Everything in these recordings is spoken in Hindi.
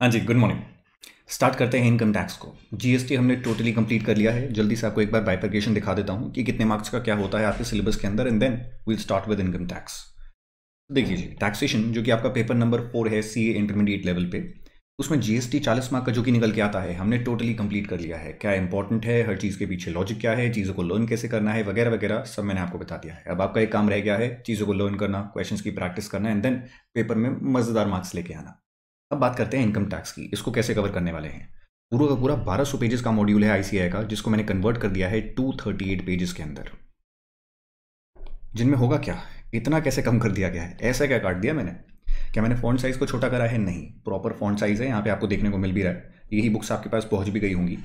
हाँ जी गुड मॉर्निंग स्टार्ट करते हैं इनकम टैक्स को. जीएसटी हमने टोटली कंप्लीट कर लिया है. जल्दी से आपको एक बार बाइफिकेशन दिखा देता हूँ कि कितने मार्क्स का क्या होता है आपके सिलेबस के अंदर and then will start with income tax देखिए जी टैक्सेशन जो कि आपका पेपर नंबर फोर है सी इंटरमीडिएट लेवल पे, उसमें जीएसटी चालीस मार्क का जो कि निकल के आता है, हमने टोटली कंप्लीट कर लिया है. क्या इंपॉर्टेंट है? हर चीज़ के पीछे लॉजिक क्या है? चीज़ों को लर्न कैसे करना है? वगैरह वगैरह, सब मैंने आपको बता दिया है. अब आपका एक काम रह गया है, चीज़ों को लर्न करना क्वेश्चंस की प्रैक्टिस करना एंड देन पेपर में मज़ेदार मार्क्स लेके आना. अब बात करते हैं इनकम टैक्स की, इसको कैसे कवर करने वाले हैं? पूरा का पूरा बारह सौ पेजेस का मॉड्यूल है आईसीआई का, जिसको मैंने कन्वर्ट कर दिया है टू थर्टी एट पेजेस के अंदर। जिनमें होगा क्या? इतना कैसे कम कर दिया गया है? ऐसा क्या काट दिया मैंने? क्या मैंने फॉन्ट साइज़ को छोटा करा है? नहीं। प्रॉपर फॉन्ट साइज़ है, यहाँ पे आपको देखने को मिल भी रहा है। यही बुक्स आपके पास पहुँच भी गई होंगी।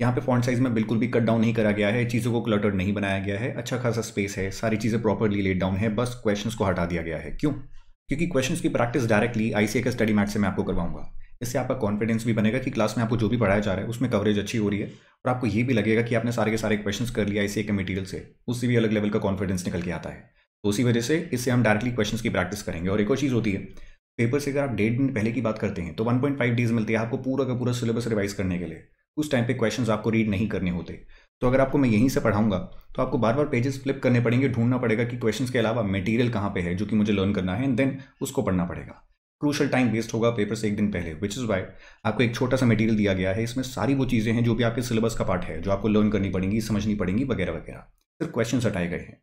यहाँ पे फॉन्ट साइज़ में बिल्कुल भी कट डाउन नहीं करा गया है, चीज़ों को क्लटर नहीं बनाया गया है। अच्छा खासा स्पेस है, सारी चीज़ें प्रॉपरली लेट डाउन है, बस क्वेश्चंस को हटा दिया गया है। क्यों? क्योंकि क्वेश्चंस की प्रैक्टिस डायरेक्टली आईसीए के स्टडी मैट से मैं आपको करवाऊँगा। इससे आपका कॉन्फिडेंस भी बनेगा कि क्लास में आपको जो भी पढ़ाया जा रहा है, उसमें कवरेज अच्छी हो रही है और आपको ये भी लगेगा कि आपने सारे के सारे क्वेश्चन कर लिया आईसीए के मटीरियल से। उससे भी अलग लेवल का कॉन्फिडेंस निकल के आता है। तो उसी वजह से इससे हम डायरेक्टली क्वेश्चन की प्रैक्टिस करेंगे। और एक और चीज़ होती है पेपर से अगर आप डेढ़ दिन पहले की बात करते हैं तो 1.5 डेज़ मिलती है आपको पूरा का पूरा सिलेबस रिवाइज करने के लिए। उस टाइम पे क्वेश्चंस आपको रीड नहीं करने होते। तो अगर आपको मैं यहीं से पढ़ाऊँगा तो आपको बार बार पेजेस फ्लिप करने पड़ेंगे, ढूंढना पड़ेगा कि क्वेश्चन के अलावा मटेरियल कहाँ पे है, जो कि मुझे लर्न करना है एंड देन उसको पढ़ना पड़ेगा। क्रूशल टाइम वेस्ट होगा पेपर से एक दिन पहले विच इज़ वाई आपको एक छोटा सा मटेरियल दिया गया है, इसमें सारी वो चीज़ें हैं जो भी आपके सिलेबस का पार्ट है, जो आपको लर्न करनी पड़ेंगी, समझनी पड़ेंगी, वगैरह वगैरह। सिर्फ़ क्वेश्चन हटाए गए हैं।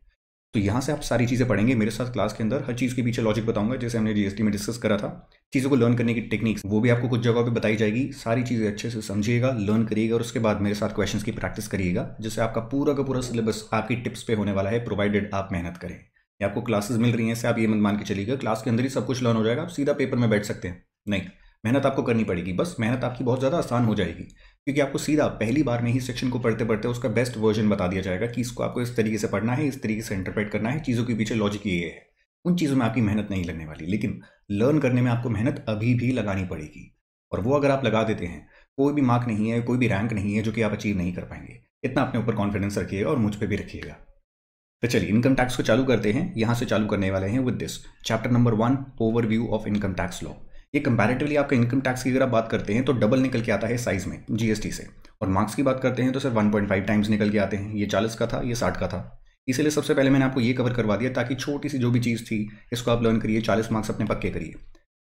तो यहाँ से आप सारी चीज़ें पढ़ेंगे, मेरे साथ क्लास के अंदर हर चीज़ के पीछे लॉजिक बताऊँगा, जैसे हमने जीएसटी में डिस्कस करा था। चीज़ों को लर्न करने की टेक्निक्स वो भी आपको कुछ जगह पे बताई जाएगी। सारी चीज़ें अच्छे से समझिएगा लर्न करिएगा और उसके बाद मेरे साथ क्वेश्चंस की प्रैक्टिस करिएगा, जिससे आपका पूरा का पूरा सिलेबस आपकी टिप्स पे होने वाला है प्रोवाइडेड आप मेहनत करें। या आपको क्लासेस मिल रही हैं आप ये मत मान के चलिएगा क्लास के अंदर ही सब कुछ लर्न हो जाएगा, आप सीधा पेपर में बैठ सकते हैं। नहीं, मेहनत आपको करनी पड़ेगी, बस मेहनत आपकी बहुत ज़्यादा आसान हो जाएगी। क्योंकि आपको सीधा पहली बार में ही सेक्शन को पढ़ते पढ़ते उसका बेस्ट वर्जन बता दिया जाएगा कि इसको आपको इस तरीके से पढ़ना है, इस तरीके से इंटरप्रेट करना है। चीज़ों के पीछे लॉजिक ये है। उन चीज़ों में आपकी मेहनत नहीं लगने वाली, लेकिन लर्न करने में आपको मेहनत अभी भी लगानी पड़ेगी। और वो अगर आप लगा देते हैं, कोई भी मार्क नहीं है, कोई भी रैंक नहीं है जो कि आप अचीव नहीं कर पाएँगे, इतना अपने ऊपर कॉन्फिडेंस रखिएगा और मुझ पर भी रखिएगा। तो चलिए इनकम टैक्स को चालू करते हैं। यहाँ से चालू करने वाले हैं with this chapter number one overview of income tax law ये कंपैरेटिवली आपका इनकम टैक्स की अगर आप बात करते हैं तो डबल निकल के आता है साइज़ में जीएसटी से। और मार्क्स की बात करते हैं तो सर 1.5 टाइम्स निकल के आते हैं। ये 40 का था, ये 60 का था। इसीलिए सबसे पहले मैंने आपको ये कवर करवा दिया, ताकि छोटी सी जो भी चीज़ थी, इसको आप लर्न करिए, चालीस मार्क्स अपने पक्के करिए।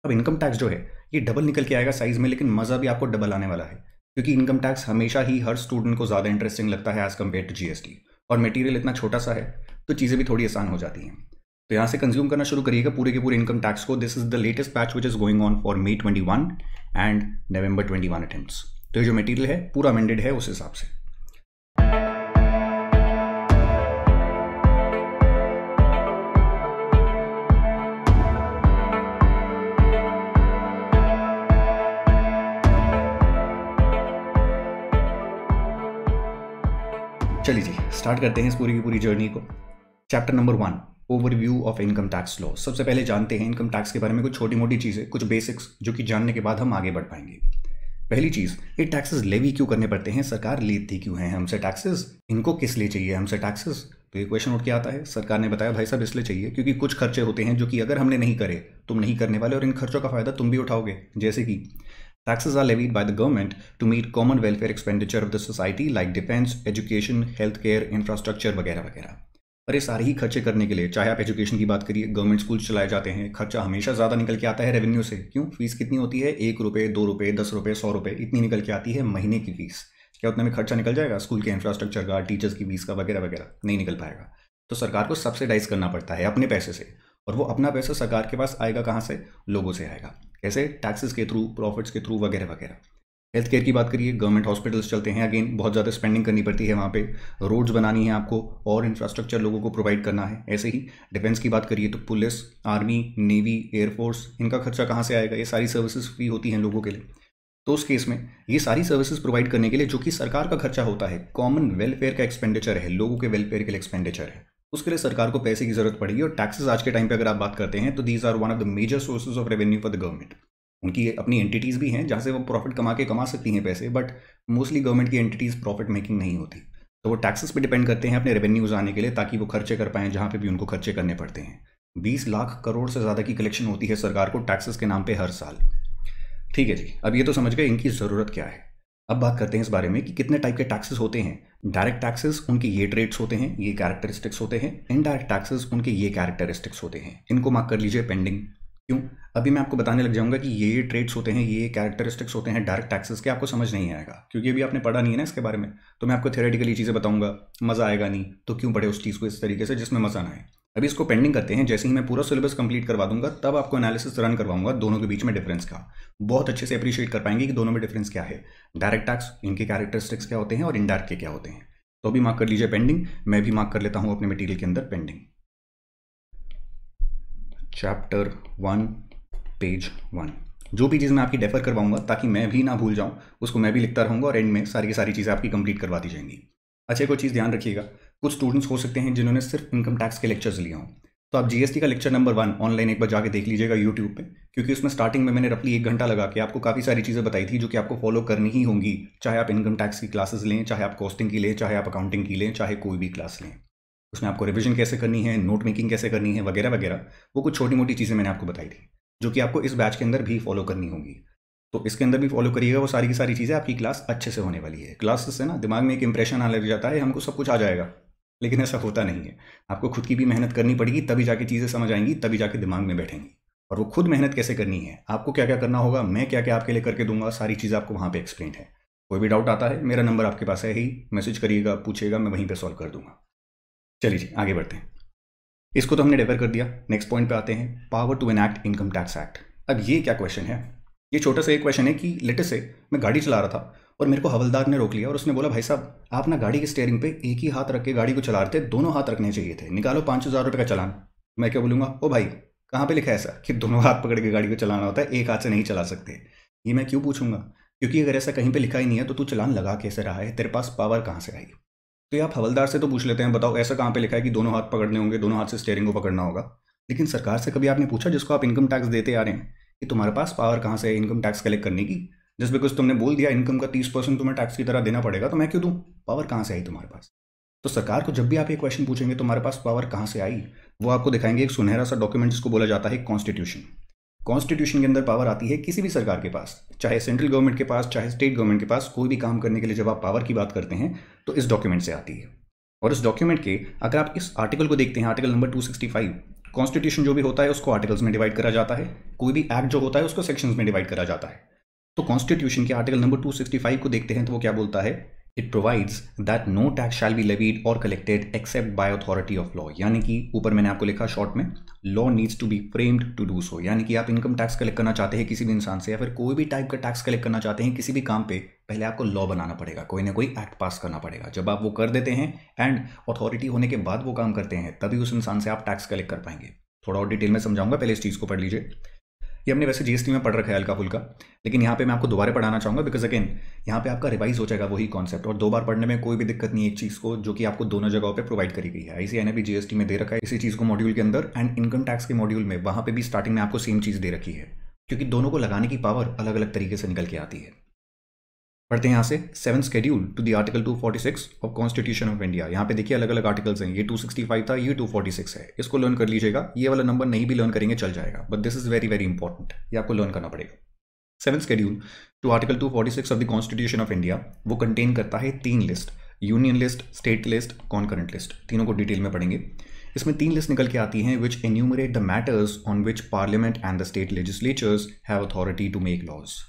अब इनकम टैक्स जो है, ये डबल निकल के आएगा साइज़ में, लेकिन मज़ा भी आपको डबल आने वाला है। क्योंकि इनकम टैक्स हमेशा ही हर स्टूडेंट को ज़्यादा इंटरेस्टिंग लगता है एज कंपेयर टू जीएसटी और मटेरियल इतना छोटा सा है तो चीज़ें भी थोड़ी आसान हो जाती हैं। तो यहाँ से कंज्यूम करना शुरू करिएगा पूरे के पूरे इनकम टैक्स को। This is the latest batch which is going on for May twenty one and November twenty one attempt तो ये जो मटेरियल है, पूरा अमेंडेड है उस हिसाब से। चलिए जी स्टार्ट करते हैं इस पूरी की पूरी जर्नी को। Chapter number one overview of income tax law सबसे पहले जानते हैं इनकम टैक्स के बारे में कुछ छोटी मोटी चीज़ें, कुछ बेसिक्स जो कि जानने के बाद हम आगे बढ़ पाएँगे। पहली चीज़, ये टैक्सेस लेवी क्यों करने पड़ते हैं? सरकार लेती क्यों है हमसे टैक्सेस इनको किस लिए चाहिए हमसे टैक्सेस तो ये क्वेश्चन उठ के आता है। सरकार ने बताया, भाई साहब, इसलिए चाहिए क्योंकि कुछ खर्चे होते हैं जो कि अगर हमने नहीं करे, तुम नहीं करने वाले और इन खर्चों का फ़ायदा तुम भी उठाओगे। जैसे कि taxes are levied by the government to meet common welfare expenditure of the society like defence education health care infrastructure वगैरह वगैरह. ये सारे ही खर्चे करने के लिए, चाहे आप एजुकेशन की बात करिए गवर्नमेंट स्कूल चलाए जाते हैं, खर्चा हमेशा ज़्यादा निकल के आता है रेवेन्यू से। क्यों? फ़ीस कितनी होती है? एक रुपये दो रुपये दस रुपये सौ रुपये इतनी निकल के आती है महीने की फ़ीस क्या उतने में खर्चा निकल जाएगा? स्कूल के इंफ्रास्ट्रक्चर का टीचर्स की फ़ीस का, वगैरह वगैरह, नहीं निकल पाएगा। तो सरकार को सब्सिडाइज करना पड़ता है अपने पैसे से। और वो अपना पैसा सरकार के पास आएगा कहाँ से? लोगों से आएगा। कैसे टैक्सेस के थ्रू प्रॉफिट्स के थ्रू वगैरह वगैरह। हेल्थ केयर की बात करिए गवर्नमेंट हॉस्पिटल्स चलते हैं अगेन बहुत ज़्यादा स्पेंडिंग करनी पड़ती है वहाँ पे। रोड्स बनानी है आपको और इंफ्रास्ट्रक्चर लोगों को प्रोवाइड करना है। ऐसे ही डिफेंस की बात करिए तो पुलिस आर्मी नेवी एयरफोर्स इनका खर्चा कहाँ से आएगा? ये सारी सर्विसेज़ फ्री होती हैं लोगों के लिए। तो उस केस में ये सारी सर्विसेज़ प्रोवाइड करने के लिए जो कि सरकार का खर्चा होता है कॉमन वेलफेयर का एक्सपेंडिचर है, लोगों के वेलफेयर के लिए एक्सपेंडिचर है। उसके लिए सरकार को पैसे की ज़रूरत पड़ेगी और टैक्सेस आज के टाइम पे अगर आप बात करते हैं तो these are one of the major sources of revenue for the government उनकी अपनी एंटिटीज़ भी हैं जहाँ से वो प्रॉफिट कमा के कमा सकती हैं पैसे बट मोस्टली गवर्नमेंट की एंटिटीज़ प्रॉफिट मेकिंग नहीं होती। तो वो टैक्सेस पे डिपेंड करते हैं अपने रेवेन्यूज़ आने के लिए ताकि वो खर्चे कर पाएँ जहाँ पे भी उनको खर्चे करने पड़ते हैं। बीस लाख करोड़ से ज़्यादा की कलेक्शन होती है सरकार को टैक्सेस के नाम पर हर साल। ठीक है जी, अब ये तो समझ गए इनकी ज़रूरत क्या है। अब बात करते हैं इस बारे में कि कितने टाइप के टैक्सेस होते हैं। डायरेक्ट टैक्सेस उनके ये ट्रेड्स होते हैं, ये कैरेक्टरिस्टिक्स होते हैं। इनडायरेक्ट टैक्सेस उनके ये कैरेक्टरिस्टिक्स होते हैं। इनको मार्क कर लीजिए पेंडिंग क्यों? अभी मैं आपको बताने लग जाऊँगा कि ये ट्रेड्स होते हैं, ये कैरेक्टरिस्टिक्स होते हैं डायरेक्ट टैक्सेस के, आपको समझ नहीं आएगा। क्योंकि अभी आपने पढ़ा नहीं है ना इसके बारे में तो मैं आपको थेरेटिकली चीज़ें बताऊँगा, मज़ा आएगा नहीं तो क्यों पढ़े उस चीज़ को इस तरीके से जिसमें मज़ा ना आए। अभी इसको पेंडिंग करते हैं, जैसे ही मैं पूरा सिलेबस कंप्लीट करवा दूँगा, तब आपको एनालिसिस रन करवाऊँगा दोनों के बीच में डिफरेंस का। बहुत अच्छे से अप्रिशिएट कर पाएँगे कि दोनों में डिफरेंस क्या है। डायरेक्ट टैक्स इनके कैरेक्टरिस्टिक्स क्या होते हैं और इनडायरेक्ट के क्या होते हैं। तो अभी मार्क कर लीजिए पेंडिंग मैं भी मार्क कर लेता हूँ अपने मटीरियल के अंदर pending chapter one page one जो भी चीज़ मैं आपकी डेफर करवाऊँगा, ताकि मैं भी ना भूल जाऊँ, उसको मैं भी लिखता रहूँगा और एंड में सारी की सारी चीज़ें आपकी कंप्लीट करवा दी जाएँगी। अच्छा एक चीज़ ध्यान रखिएगा। कुछ स्टूडेंट्स हो सकते हैं जिन्होंने सिर्फ़ इनकम टैक्स के लेक्चर्स लिए हों। तो आप जीएसटी का लेक्चर नंबर वन ऑनलाइन एक बार जाके देख लीजिएगा यूट्यूब पे, क्योंकि उसमें स्टार्टिंग में मैंने रफली एक घंटा लगा के आपको काफ़ी सारी चीज़ें बताई थी, जो कि आपको फॉलो करनी ही होंगी, चाहे आप इनकम टैक्स की क्लासेस लें, चाहे आप कॉस्टिंग की लें, चाहे आप अकाउंटिंग की लें, चाहे कोई भी क्लास लें। उसमें आपको रिविजन कैसे करनी है नोट मेकिंग कैसे करनी है, वगैरह वगैरह, वो कुछ छोटी मोटी चीज़ें मैंने आपको बताई थी, जो कि आपको इस बैच के अंदर भी फॉलो करनी होगी। तो इसके अंदर भी फॉलो करिएगा, वो सारी की सारी चीज़ें आपकी क्लास अच्छे से होने वाली है। क्लास से ना दिमाग में एक इंप्रेशन आने लग जाता है, हमको सब कुछ आ जाएगा, लेकिन ऐसा होता नहीं है। आपको खुद की भी मेहनत करनी पड़ेगी, तभी जाके चीज़ें समझ आएँगी, तभी जाके दिमाग में बैठेंगी। और वो खुद मेहनत कैसे करनी है, आपको क्या क्या करना होगा, मैं क्या क्या आपके लिए करके दूँगा, सारी चीज़ें आपको वहाँ पर एक्सप्लेन है। कोई भी डाउट आता है, मेरा नंबर आपके पास है ही मैसेज करिएगा, पूछिएगा, मैं वहीं पर सॉल्व कर दूँगा। चलिए जी, आगे बढ़ते हैं। इसको तो हमने डेवर कर दिया। नेक्स्ट पॉइंट पे आते हैं। Power to enact income tax act अब ये क्या क्वेश्चन है? ये छोटा सा एक क्वेश्चन है कि लेटेस्ट से मैं गाड़ी चला रहा था और मेरे को हवलदार ने रोक लिया और उसने बोला, भाई साहब, आप ना गाड़ी के स्टेयरिंग पे एक ही हाथ रख के गाड़ी को चला रहे थे, दोनों हाथ रखने चाहिए थे। निकालो पाँच हज़ार रुपये का चलान। मैं क्या बोलूँगा, ओ भाई, कहाँ पे लिखा है ऐसा कि दोनों हाथ पकड़ के गाड़ी को चलाना होता है, एक हाथ से नहीं चला सकते? ये मैं क्यों पूछूँगा? क्योंकि अगर ऐसा कहीं पर लिखा ही नहीं है तो तू चलान लगा कैसे रहा है? तेरे पास पावर कहाँ से आई? तो आप हवलदार से तो पूछ लेते हैं, बताओ ऐसा कहाँ पे लिखा है कि दोनों हाथ पकड़ने होंगे, दोनों हाथ से स्टेयरिंग को पकड़ना होगा। लेकिन सरकार से कभी आपने पूछा, जिसको आप इनकम टैक्स देते आ रहे हैं, कि तुम्हारे पास पावर कहाँ से है इनकम टैक्स कलेक्ट करने की? जस्ट बिकॉज़ तुमने बोल दिया इनकम का तीस परसेंट तुम्हें टैक्स की तरह देना पड़ेगा तो मैं क्यों दूँ? पावर कहाँ से आई तुम्हारे पास? तो सरकार को जब भी आप ये क्वेश्चन पूछेंगे, तुम्हारे पास पावर कहाँ से आई? वो आपको दिखाएँगे एक सुनहरा सा डॉक्यूमेंट जिसको बोला जाता है कॉन्स्टिट्यूशन कॉन्स्टिट्यूशन के अंदर पावर आती है किसी भी सरकार के पास, चाहे सेंट्रल गवर्नमेंट के पास, चाहे स्टेट गवर्नमेंट के पास, कोई भी काम करने के लिए जब आप पावर की बात करते हैं तो इस डॉक्यूमेंट से आती है। और इस डॉक्यूमेंट के, अगर आप इस आर्टिकल को देखते हैं आर्टिकल नंबर 265 कॉन्स्टिट्यूशन जो भी होता है, उसको आर्टिकल्स में डिवाइड करा जाता है। कोई भी एक्ट जो होता है, उसको सेक्शंस में डिवाइड करा जाता है। तो कॉन्स्टिट्यूशन के आर्टिकल नंबर 265 को देखते हैं तो वो क्या बोलता है? It provides that no tax shall be levied और collected except by authority of law यानी कि, ऊपर मैंने आपको लिखा शॉर्ट में law needs to be framed to do so यानी कि आप इनकम टैक्स कलेक्ट करना चाहते हैं किसी भी इंसान से या फिर कोई भी टाइप का टैक्स कलेक्ट करना चाहते हैं किसी भी काम पे, पहले आपको लॉ बनाना पड़ेगा, कोई ना कोई एक्ट पास करना पड़ेगा। जब आप वो कर देते हैं एंड अथॉरिटी होने के बाद वो काम करते हैं, तभी उस इंसान से आप टैक्स कलेक्ट कर पाएँगे। थोड़ा और डिटेल में समझाऊँगा, पहले इस चीज़ को पढ़ लीजिए। ये हमने वैसे जीएसटी में पढ़ रखा है हल्का फुल्का, लेकिन यहाँ पे मैं आपको दोबारा पढ़ाना चाहूँगा बिकॉज़ अगेन यहाँ पे आपका रिवाइज हो जाएगा वही कॉन्सेप्ट और दो बार पढ़ने में कोई भी दिक्कत नहीं है एक चीज़ को, जो कि आपको दोनों जगहों पर प्रोवाइड करी गई है। इसी ने भी जीएसटी में दे रखा है, इसी चीज़ को मॉड्यूल के अंदर एंड इनकम टैक्स के मॉड्यूल में, वहाँ पर भी स्टार्टिंग में आपको सेम चीज़ दे रखी है, क्योंकि दोनों को लगाने की पावर अलग अलग तरीके से निकल के आती है। पढ़ते हैं यहाँ से seven schedule to the article 246 of constitution of India यहाँ पे देखिए अलग अलग आर्टिकल्स हैं। ये 265 था, ये 246 है। इसको लर्न कर लीजिएगा। ये वाला नंबर नहीं भी लर्न करेंगे, चल जाएगा। But this is very very important ये आपको लर्न करना पड़ेगा। Seven schedule to article 246 of the constitution of India वो कंटेन करता है तीन list union list state list concurrent list तीनों को डिटेल में पढ़ेंगे। इसमें तीन लिस्ट निकल के आती हैं which enumerate the matters on which parliament and the state legislatures have authority to make laws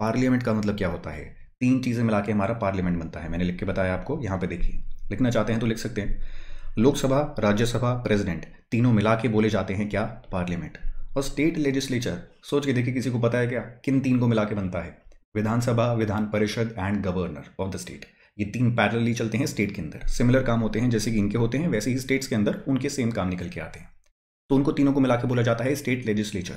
parliament का मतलब क्या होता है? तीन चीज़ें मिला के हमारा पार्लियामेंट बनता है। मैंने लिख के बताया आपको, यहाँ पे देखिए। लिखना चाहते हैं तो लिख सकते हैं। लोकसभा, राज्यसभा, प्रेसिडेंट, तीनों मिला के बोले जाते हैं क्या? पार्लियामेंट। और स्टेट लेजिस्लेचर, सोच के देखिए किसी को पता है क्या? किन तीन को मिला के बनता है? विधानसभा, विधान परिषद and governor of the state ये तीन पैरली चलते हैं स्टेट के अंदर। सिमिलर काम होते हैं, जैसे कि इनके होते हैं, वैसे ही स्टेट्स के अंदर उनके सेम काम निकल के आते हैं। तो उनको तीनों को मिला के बोला जाता है स्टेट लेजिस्लेचर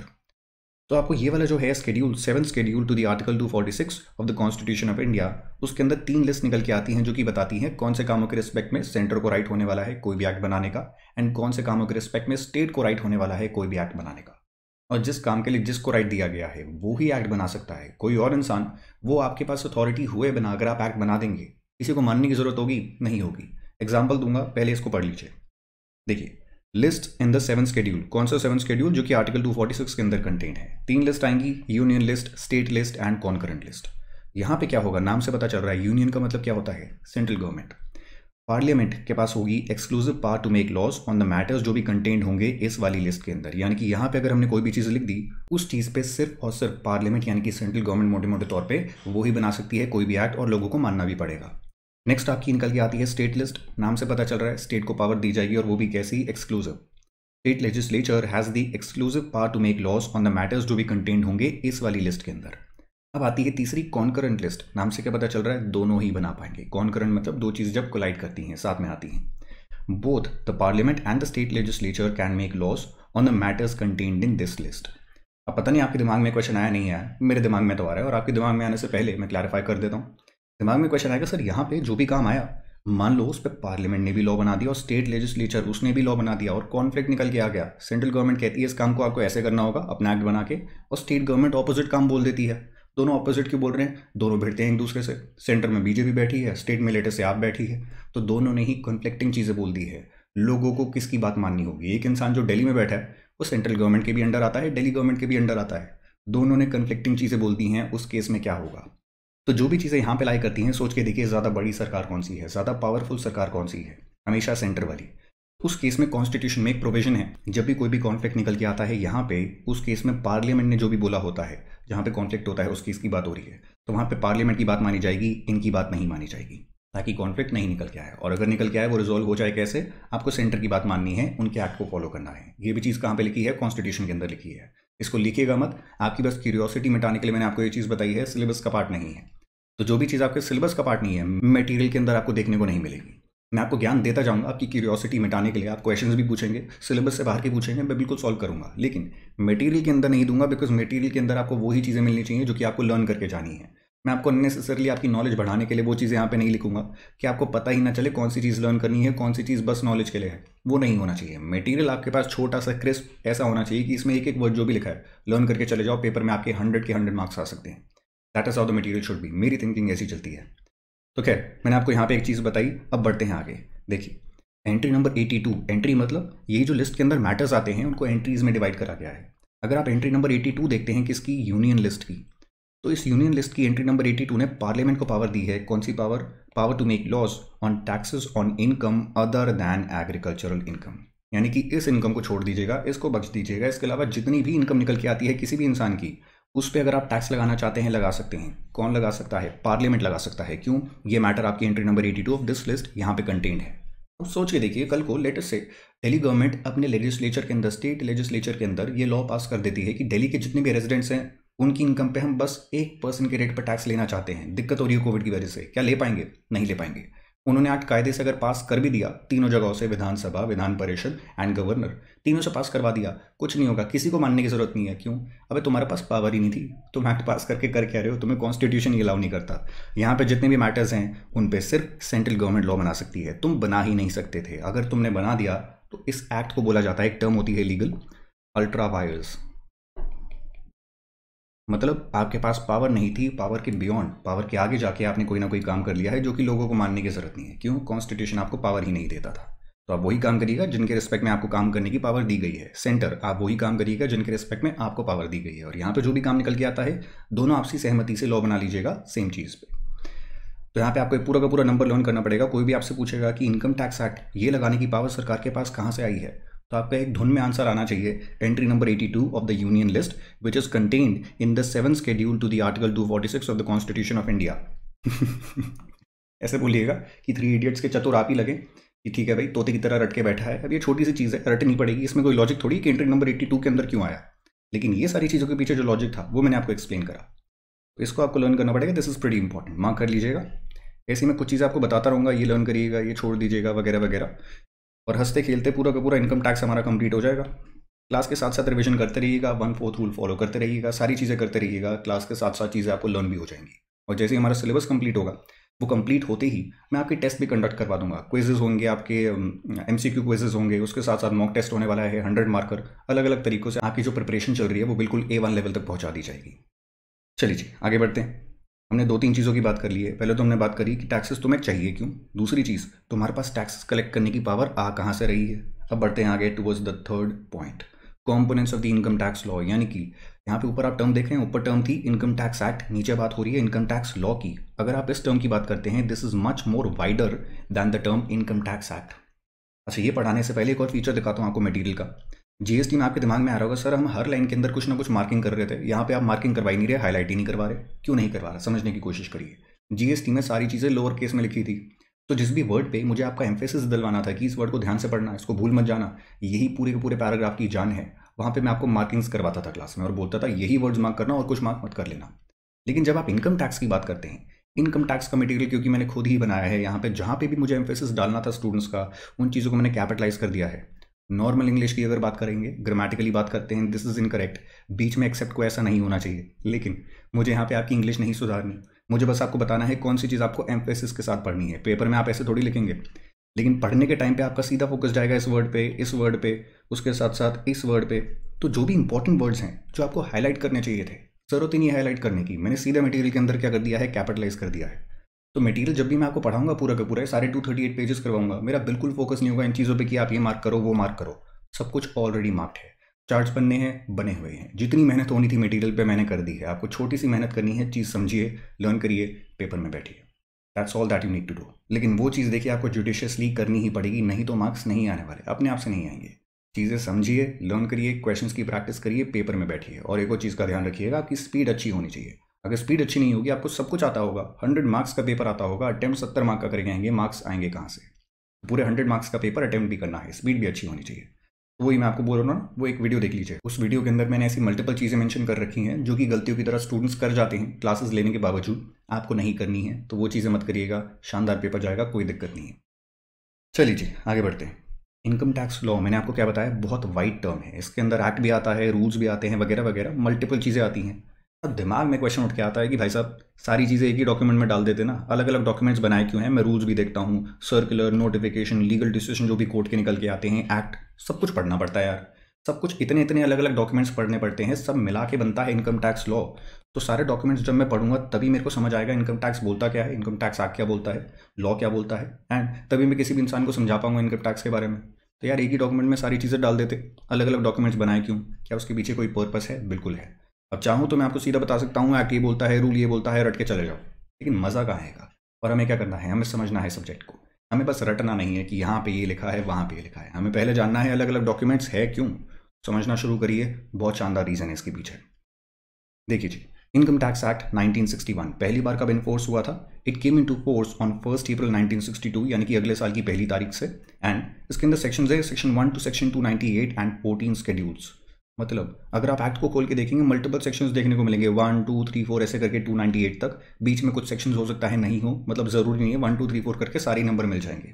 तो आपको ये वाला जो है schedule seven schedule to the article 246 of the constitution of India उसके अंदर तीन लिस्ट निकल के आती हैं जो कि बताती हैं कौन से कामों के रिस्पेक्ट में सेंटर को राइट होने वाला है कोई भी एक्ट बनाने का एंड कौन से कामों के रिस्पेक्ट में स्टेट को राइट होने वाला है कोई भी एक्ट बनाने का। और जिस काम के लिए जिसको राइट दिया गया है, वो ही एक्ट बना सकता है। कोई और इंसान, वो आपके पास अथॉरिटी हुए बना अगर आप एक्ट बना देंगे, किसी को मानने की ज़रूरत होगी? नहीं होगी। एग्ज़ाम्पल दूँगा, पहले इसको पढ़ लीजिए। देखिए list in the seven schedule कौन सा सेवन स्केड्यूल जो कि आर्टिकल 246 के अंदर कंटेंट है। तीन लिस्ट आएँगी union list state list and concurrent list यहाँ पे क्या होगा? नाम से पता चल रहा है। यूनियन का मतलब क्या होता है? सेंट्रल गवर्नमेंट पार्लियामेंट के पास होगी exclusive power to make laws on the matters जो भी कंटेंट होंगे इस वाली लिस्ट के अंदर। यानी कि यहाँ पे अगर हमने कोई भी चीज़ लिख दी, उस चीज़ पे सिर्फ़ और सिर्फ़ पार्लियामेंट यानी कि सेंट्रल गवर्नमेंट मोटे मोटे तौर पे वो ही बना सकती है, कोई भी एक्ट और लोगों को मानना भी पड़ेगा। नेक्स्ट आपकी निकल के आती है स्टेट लिस्ट नाम से पता चल रहा है स्टेट को पावर दी जाएगी और वो भी कैसी? Exclusive state legislature has the exclusive power to make laws on the matters जो भी कंटेंट होंगे इस वाली लिस्ट के अंदर. अब आती है तीसरी कॉन्करेंट लिस्ट नाम से क्या पता चल रहा है? दोनों ही बना पाएँगे. कॉन्करेंट मतलब दो चीज़ जब कोलाइड करती हैं, साथ में आती हैं. Both the parliament and the state legislature can make laws on the matters contained in this list अब पता नहीं आपके दिमाग में क्वेश्चन आया नहीं आया. मेरे दिमाग में तो आ रहा है और आपके दिमाग में आने से पहले मैं क्लैरिफाई कर देता हूँ. दिमाग में क्वेश्चन आएगा सर यहाँ पे जो भी काम आया, मान लो उस पर पार्लियामेंट ने भी लॉ बना दिया और स्टेट लेजिस्लेचर उसने भी लॉ बना दिया और कॉन्फ्लिक्ट निकल के आ गया। सेंट्रल गवर्नमेंट कहती है इस काम को आपको ऐसे करना होगा, अपना एक्ट बना के, और स्टेट गवर्नमेंट ऑपोजिट काम बोल देती है। दोनों ऑपोजिट क्यों बोल रहे हैं? दोनों भिड़ते हैं एक दूसरे से। सेंटर में बीजेपी बैठी है स्टेट में लेटर से आप बैठी है। तो दोनों ने ही कन्फ्लिक्टिंग चीज़ें बोल दी है। लोगों को किसकी बात माननी होगी? एक इंसान जो दिल्ली में बैठा है, वो सेंट्रल गवर्नमेंट के भी अंडर आता है दिल्ली गवर्नमेंट के भी अंडर आता है। दोनों ने कन्फ्लिक्टिंग चीज़ें बोल दी हैं, उस केस में क्या होगा? तो जो भी चीज़ें यहाँ पे लाई करती हैं, सोच के देखिए, ज़्यादा बड़ी सरकार कौन सी है? ज़्यादा पावरफुल सरकार कौन सी है? हमेशा सेंटर वाली। उस केस में कॉन्स्टिट्यूशन में एक प्रोविज़न है। जब भी कोई भी कॉन्फ्लिक्ट निकल के आता है यहाँ पे, उस केस में पार्लियामेंट ने जो भी बोला होता है, जहाँ पे कॉन्फ्लिक्ट होता है, उस केस की बात हो रही है। तो वहाँ पे पार्लियामेंट की बात मानी जाएगी, इनकी बात नहीं मानी जाएगी। ताकि कॉन्फ्लिक्ट नहीं निकल के आए। और अगर निकल के आए, वो रिजोल्व हो जाए कैसे? आपको सेंटर की बात माननी है, उनके एक्ट को फॉलो करना है। ये भी चीज़ कहाँ पे लिखी है? कॉन्स्टिट्यूशन के अंदर लिखी है। इसको लिखिएगा मत। आपकी बस क्यूरियोसिटी मिटाने के लिए मैंने आपको ये चीज़ बताई है सिलेबस का पार्ट नहीं है। तो जो भी चीज़ आपके सिलेबस का पार्ट नहीं है मटेरियल के अंदर आपको देखने को नहीं मिलेगी। मैं आपको ज्ञान देता जाऊँगा आपकी क्यूरियोसिटी मिटाने के लिए। आप क्वेश्चन भी पूछेंगे सिलेबस से बाहर के पूछेंगे, मैं बिल्कुल सॉल्व करूँगा। लेकिन मटेरियल के अंदर नहीं दूँगा बिकॉज़ मटेरियल के अंदर आपको वही चीज़ें मिलनी चाहिए जो कि आपको लर्न करके जानी है। मैं आपको अननेसेसरली आपकी नॉलेज बढ़ाने के लिए वो चीज़ें यहाँ पे नहीं लिखूँगा कि आपको पता ही ना चले कौन सी चीज़ लर्न करनी है, कौन सी चीज़ बस नॉलेज के लिए है। वो नहीं होना चाहिए। मटेरियल आपके पास छोटा सा क्रिस्प ऐसा होना चाहिए कि इसमें एक एक वर्ड जो भी लिखा है लर्न करके चले जाओ पेपर में आपके हंड्रेड के हंड्रेड मार्क्स आ सकते हैं। That is how the material should be मेरी थिंकिंग ऐसी चलती है। तो खैर, मैंने आपको यहाँ पे एक चीज़ बताई, अब बढ़ते हैं आगे। देखिए एंट्री नंबर 82 एंट्री मतलब ये जो लिस्ट के अंदर मैटर्स आते हैं, उनको एंट्रीज में डिवाइड करा गया है। अगर आप एंट्री नंबर 82 देखते हैं किसकी? यूनियन लिस्ट की। तो इस यूनियन लिस्ट की एंट्री नंबर 82 ने पार्लियामेंट को पावर दी है। कौन सी power power to make laws on taxes on income other than agricultural income यानी कि इस इनकम को छोड़ दीजिएगा, इसको बच दीजिएगा, इसके अलावा जितनी भी इनकम निकल के आती है किसी भी इंसान की, उस पर अगर आप टैक्स लगाना चाहते हैं, लगा सकते हैं। कौन लगा सकता है? पार्लियामेंट लगा सकता है। क्यों? ये मैटर आपकी entry number 82 of this list यहाँ पे कंटेंट है। अब सोच के देखिए, कल को लेटेस्ट से दिल्ली गवर्नमेंट अपने लेजिस्लेचर के अंदर स्टेट लेजिस्लेचर के अंदर ये लॉ पास कर देती है कि दिल्ली के जितने भी रेजिडेंट्स हैं उनकी इनकम पे हम बस एक परसेंट के रेट पर टैक्स लेना चाहते हैं। दिक्कत हो रही है कोविड की वजह से। क्या ले पाएँगे? नहीं ले पाएँगे। उन्होंने आठ कायदे से अगर पास कर भी दिया, तीनों जगहों से, विधानसभा, विधान परिषद एंड गवर्नर तीनों से पास करवा दिया, कुछ नहीं होगा। किसी को मानने की ज़रूरत नहीं है। क्यों? अबे तुम्हारे पास पावर ही नहीं थी। तुम एक्ट पास करके कर क्या रहे हो? तुम्हें कॉन्स्टिट्यूशन ही अलाउ नहीं करता। यहाँ पे जितने भी मैटर्स हैं, उन पर सिर्फ़ सेंट्रल गवर्नमेंट लॉ बना सकती है। तुम बना ही नहीं सकते थे। अगर तुमने बना दिया तो इस एक्ट को बोला जाता है। एक टर्म होती है लीगल अल्ट्रा वायर्स मतलब आपके पास पावर नहीं थी पावर के बियॉन्ड पावर के आगे जाके आपने कोई ना कोई काम कर लिया है जो कि लोगों को मानने की ज़रूरत नहीं है। क्यों? कॉन्स्टिट्यूशन आपको पावर ही नहीं देता था। तो आप वही काम करिएगा जिनके रिस्पेक्ट में आपको काम करने की पावर दी गई है। सेंटर आप वही काम करिएगा जिनके रिस्पेक्ट में आपको पावर दी गई है। और यहाँ पे जो भी काम निकल के आता है, दोनों आपसी सहमति से लॉ बना लीजिएगा सेम चीज़ पे। तो यहाँ पे आपको पूरा का पूरा नंबर लर्न करना पड़ेगा। कोई भी आपसे पूछेगा कि इनकम टैक्स एक्ट ये लगाने की पावर सरकार के पास कहाँ से आई है? तो आपका एक धुन में आंसर आना चाहिए entry number 82 of the union list which is contained in the seven schedule to the article 246 of the constitution of India ऐसे बोलिएगा कि थ्री इडियट्स के चतुर आप ही लगे कि ठीक है भाई, तोते की तरह रट के बैठा है। अब ये छोटी सी चीज़ है, रटनी पड़ेगी। इसमें कोई लॉजिक थोड़ी कि एंट्री नंबर 82 के अंदर क्यों आया? लेकिन ये सारी चीज़ों के पीछे जो लॉजिक था, वो मैंने आपको एक्सप्लेन करा। तो इसको आपको लर्न करना पड़ेगा। This is pretty important mark कर लीजिएगा। ऐसे मैं कुछ चीज़ आपको बताता रहूँगा। ये लर्न करिएगा, ये छोड़ दीजिएगा, वगैरह वगैरह। और हँसते खेलते पूरा का पूरा इनकम टैक्स हमारा कंप्लीट हो जाएगा। क्लास के साथ साथ रिविजन करते रहिएगा वन फोर्थ रूल फॉलो करते रहिएगा, सारी चीज़ें करते रहिएगा क्लास के साथ साथ चीज़ें आपको लर्न भी हो जाएँगी। और जैसे ही हमारा सिलेबस कंप्लीट होगा, वो कंप्लीट होते ही मैं आपके टेस्ट भी कंडक्ट करवा दूँगा। क्विजेज होंगे आपके एम सी क्यू क्विजेज होंगे, उसके साथ साथ मॉक टेस्ट होने वाला है हंड्रेड मार्कर अलग अलग तरीकों से आपकी जो प्रिपरेशन चल रही है, वो बिल्कुल ए वन लेवल तक पहुँचा दी जाएगी। चलिए जी, आगे बढ़ते हैं। हमने दो तीन चीज़ों की बात कर ली है। पहले तो हमने बात करी कि टैक्सेस तुम्हें चाहिए क्यों? दूसरी चीज़, तुम्हारे पास टैक्सेस कलेक्ट करने की पावर आ कहाँ से रही है? अब बढ़ते हैं आगे towards the third point components of the income tax law यानी कि यहाँ पे ऊपर आप टर्म देख रहे हैं, ऊपर टर्म थी इनकम टैक्स एक्ट नीचे बात हो रही है इनकम टैक्स लॉ की। अगर आप इस टर्म की बात करते हैं this is much more wider than the term income tax act अच्छा ये पढ़ाने से पहले एक और फीचर दिखाता हूँ आपको मटेरियल का। जीएसटी में आपके दिमाग में आ रहा होगा, सर, हम हर लाइन के अंदर कुछ ना कुछ मार्किंग कर रहे थे। यहाँ पे आप मार्किंग करवाई नहीं रहे हाईलाइट ही नहीं करवा रहे। क्यों नहीं करवा रहे? समझने की कोशिश करिए। जीएसटी में सारी चीज़ें लोअर केस में लिखी थी। तो जिस भी वर्ड पे मुझे आपका एम्फेसिस दिलवाना था कि इस वर्ड को ध्यान से पढ़ना, इसको भूल मत जाना, यही पूरे के पूरे पैराग्राफ की जान है। वहाँ पे मैं आपको मार्किंग्स करवाता था क्लास में और बोलता था, यही वर्ड्स मार्क करना और कुछ मार्क मत कर लेना। लेकिन जब आप इनकम टैक्स की बात करते हैं इनकम टैक्स का मटेरियल क्योंकि मैंने खुद ही बनाया है, यहाँ पे जहाँ पे भी मुझे एम्फेसिस डालना था स्टूडेंट्स का, उन चीज़ों को मैंने कैपिटलाइज कर दिया है। नॉर्मल इंग्लिश की अगर बात करेंगे ग्रामेटिकली बात करते हैं दिस इज़ इनकरेक्ट बीच में एक्सेप्ट को ऐसा नहीं होना चाहिए। लेकिन मुझे यहाँ पे आपकी इंग्लिश नहीं सुधारनी। मुझे बस आपको बताना है कौन सी चीज़ आपको एम्फेसिस के साथ पढ़नी है। पेपर में आप ऐसे थोड़ी लिखेंगे। लेकिन पढ़ने के टाइम पे आपका सीधा फोकस जाएगा इस वर्ड पे, इस वर्ड पे, उसके साथ साथ इस वर्ड पे। तो जो भी इंपॉर्टेंट वर्ड्स हैं, जो आपको हाईलाइट करने चाहिए थे ज़रूरत ही नहीं हाईलाइट करने की, मैंने सीधा मटेरियल के अंदर क्या कर दिया है? कैपिटलाइज कर दिया है। तो मटेरियल जब भी मैं आपको पढ़ाऊँगा पूरा का पूरा सारे टू थर्टी एट पेजेस करवाऊँगा। मेरा बिल्कुल फोकस नहीं होगा इन चीज़ों पर कि आप ये मार्क करो, वो मार्क करो। सब कुछ ऑलरेडी मार्क्ड है। चार्ट्स बनने हैं, बने हुए हैं। जितनी मेहनत होनी थी मटेरियल पे मैंने कर दी है। आपको छोटी सी मेहनत करनी है, चीज़ समझिए लर्न करिए पेपर में बैठिए। That's all that you need to do लेकिन वो चीज़ देखिए, आपको जुडिशियसली करनी ही पड़ेगी, नहीं तो मार्क्स नहीं आने वाले। अपने आप से नहीं आएँगे। चीज़ें समझिए लर्न करिए क्वेश्चंस की प्रैक्टिस करिए पेपर में बैठिए। और एक और चीज़ का ध्यान रखिएगा, आपकी स्पीड अच्छी होनी चाहिए। अगर स्पीड अच्छी नहीं होगी, आपको सब कुछ आता होगा। हंड्रेड मार्क्स का पेपर आता होगा अटेम्प्ट सत्तर मार्क का करके आएँगे मार्क्स आएँगे कहाँ से? पूरे हंड्रेड मार्क्स का पेपर अटेम्प्ट भी करना है स्पीड भी अच्छी होनी चाहिए। वही मैं आपको बोल रहा हूँ ना, वो एक वीडियो देख लीजिए। उस वीडियो के अंदर मैंने ऐसी मल्टीपल चीज़ें मेंशन कर रखी हैं, जो कि गलतियों की तरह स्टूडेंट्स कर जाते हैं क्लासेस लेने के बावजूद। आपको नहीं करनी है तो वो चीज़ें मत करिएगा, शानदार पेपर जाएगा, कोई दिक्कत नहीं है। चलिए जी, आगे बढ़ते हैं। इनकम टैक्स लॉ मैंने आपको क्या बताया, बहुत वाइड टर्म है। इसके अंदर एक्ट भी आता है रूल्स भी आते हैं, वगैरह वगैरह मल्टीपल चीज़ें आती हैं। अब दिमाग में क्वेश्चन उठ के आता है कि भाई साहब, सारी चीज़ें एक ही डॉक्यूमेंट में डाल देते ना। अलग अलग डॉक्यूमेंट्स बनाए क्यों हैं? मैं रूल्स भी देखता हूँ सर्कुलर नोटिफिकेशन लीगल डिसीज़न जो भी कोर्ट के निकल के आते हैं एक्ट सब कुछ पढ़ना पड़ता है यार। सब कुछ इतने इतने अलग अलग डॉक्यूमेंट्स पढ़ने पड़ते हैं, सब मिला के बनता है इनकम टैक्स लॉ तो सारे डॉक्यूमेंट्स जब मैं पढ़ूँगा, तभी मेरे को समझ आएगा इनकम टैक्स बोलता क्या है इनकम टैक्स एक्ट क्या बोलता है लॉ क्या बोलता है एंड तभी मैं किसी भी इंसान को समझा पाऊँगा इनकम टैक्स के बारे में। तो यार एक ही डॉक्यूमेंट में सारी चीज़ें डाल देते अलग अलग डॉक्यूमेंट्स बनाए क्यों? क्या उसके पीछे कोई पर्पस है? बिल्कुल है। अब चाहूँ तो मैं आपको सीधा बता सकता हूँ एक्ट ये बोलता है रूल ये बोलता है, रट के चले जाओ। लेकिन मज़ा कहाँ आएगा? और हमें क्या करना है? हमें समझना है सब्जेक्ट को। हमें बस रटना नहीं है कि यहाँ पे ये लिखा है, वहाँ पे ये लिखा है। हमें पहले जानना है अलग अलग डॉक्यूमेंट्स है क्यों? समझना शुरू करिए। बहुत शानदार रीज़न है इसके पीछे। देखिए जी इनकम टैक्स एक्ट 1961 पहली बार कब इन्फोर्स हुआ था? It came into force on first April 1962 यानी कि अगले साल की पहली तारीख से। एंड इसके अंदर सेक्शन है section one two section 298 and 14 schedules मतलब अगर आप एक्ट को खोल के देखेंगे मल्टीपल सेक्शंस देखने को मिलेंगे। वन टू थ्री फोर ऐसे करके टू नाइन्टी एट तक। बीच में कुछ सेक्शन हो सकता है, नहीं हो मतलब ज़रूरी नहीं है। वन टू थ्री फोर करके सारे नंबर मिल जाएँगे।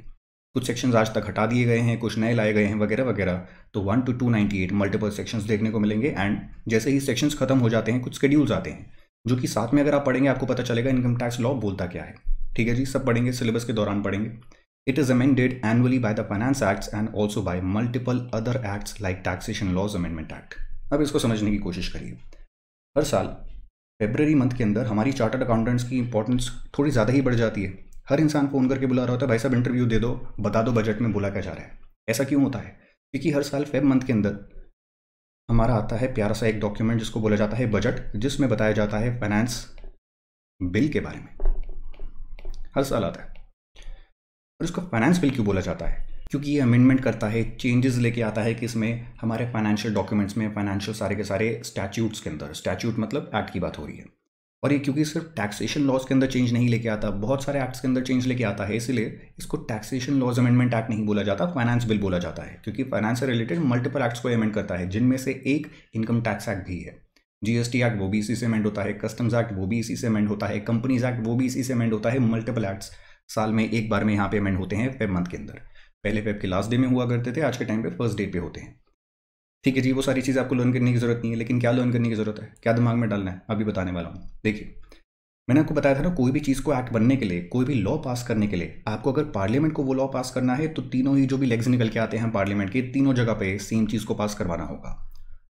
कुछ सेक्शंस आज तक हटा दिए गए हैं, कुछ नए लाए गए हैं, वगैरह वगैरह। तो one two two ninety eight multiple sections देखने को मिलेंगे एंड जैसे ही सेक्शंस खत्म हो जाते हैं, कुछ स्केड्यूल्स आते हैं, जो कि साथ में अगर आप पढ़ेंगे, आपको पता चलेगा इनकम टैक्स लॉ बोलता क्या है। ठीक है जी? सब पढ़ेंगे सिलेबस के दौरान पढ़ेंगे। It is amended annually by the finance acts and also by multiple other acts like taxation laws amendment act अब इसको समझने की कोशिश करिए। हर साल फेबररी मंथ के अंदर हमारी चार्टर्ड अकाउंटेंट्स की इंपॉर्टेंस थोड़ी ज़्यादा ही बढ़ जाती है। हर इंसान फ़ोन करके बुला रहा होता है, भाई साहब इंटरव्यू दे दो, बता दो बजट में बोला क्या जा रहा है? ऐसा क्यों होता है? क्योंकि हर साल फेब मंथ के अंदर हमारा आता है प्यारा सा एक डॉक्यूमेंट जिसको बोला जाता है बजट जिसमें बताया जाता है फाइनेंस बिल के बारे में। हर साल आता है। और इसको फाइनेंस बिल क्यों बोला जाता है? क्योंकि ये अमेंडमेंट करता है चेंजेस लेके आता है कि इसमें हमारे फाइनेंशियल डॉक्यूमेंट्स में फाइनेंशियल सारे के सारे स्टैच्यूट्स के अंदर स्टैच्यूट मतलब एक्ट की बात हो रही है। और ये क्योंकि सिर्फ़ टैक्सेशन लॉज के अंदर चेंज नहीं लेके आता, बहुत सारे एक्ट्स के अंदर चेंज लेके आता है, इसलिए इसको टैक्सेशन लॉज अमेंडमेंट एक्ट नहीं बोला जाता फाइनेंस बिल बोला जाता है। क्योंकि फाइनेंस से रिलेटेड मल्टीपल एक्ट्स को अमेंड करता है, जिनमें से एक इनकम टैक्स एक्ट भी है। जीएसटी एक्ट वो भी इसी से अमेंड होता है कस्टम्स एक्ट वो भी इसी से अमेंड होता है कंपनीज़ एक्ट वो भी इसी से अमेंड होता है मल्टीपल एक्ट्स साल में एक बार में यहाँ पेमेंट होते हैं फेब मंथ के अंदर। पहले फेब के लास्ट डे में हुआ करते थे, आज के टाइम पे फ़र्स्ट डे पे होते हैं। ठीक है जी, वो सारी चीज़ आपको लर्न करने की ज़रूरत नहीं है, लेकिन क्या लर्न करने की ज़रूरत है? क्या दिमाग में डालना है? अभी बताने वाला हूँ। देखिए, मैंने आपको बताया था ना, कोई भी चीज़ को एक्ट बनने के लिए, कोई भी लॉ पास करने के लिए, आपको अगर पार्लियामेंट को वो लॉ पास करना है तो तीनों ही जो भी लेग्स निकल के आते हैं पार्लियामेंट के, तीनों जगह पे सेम चीज़ को पास करवाना होगा।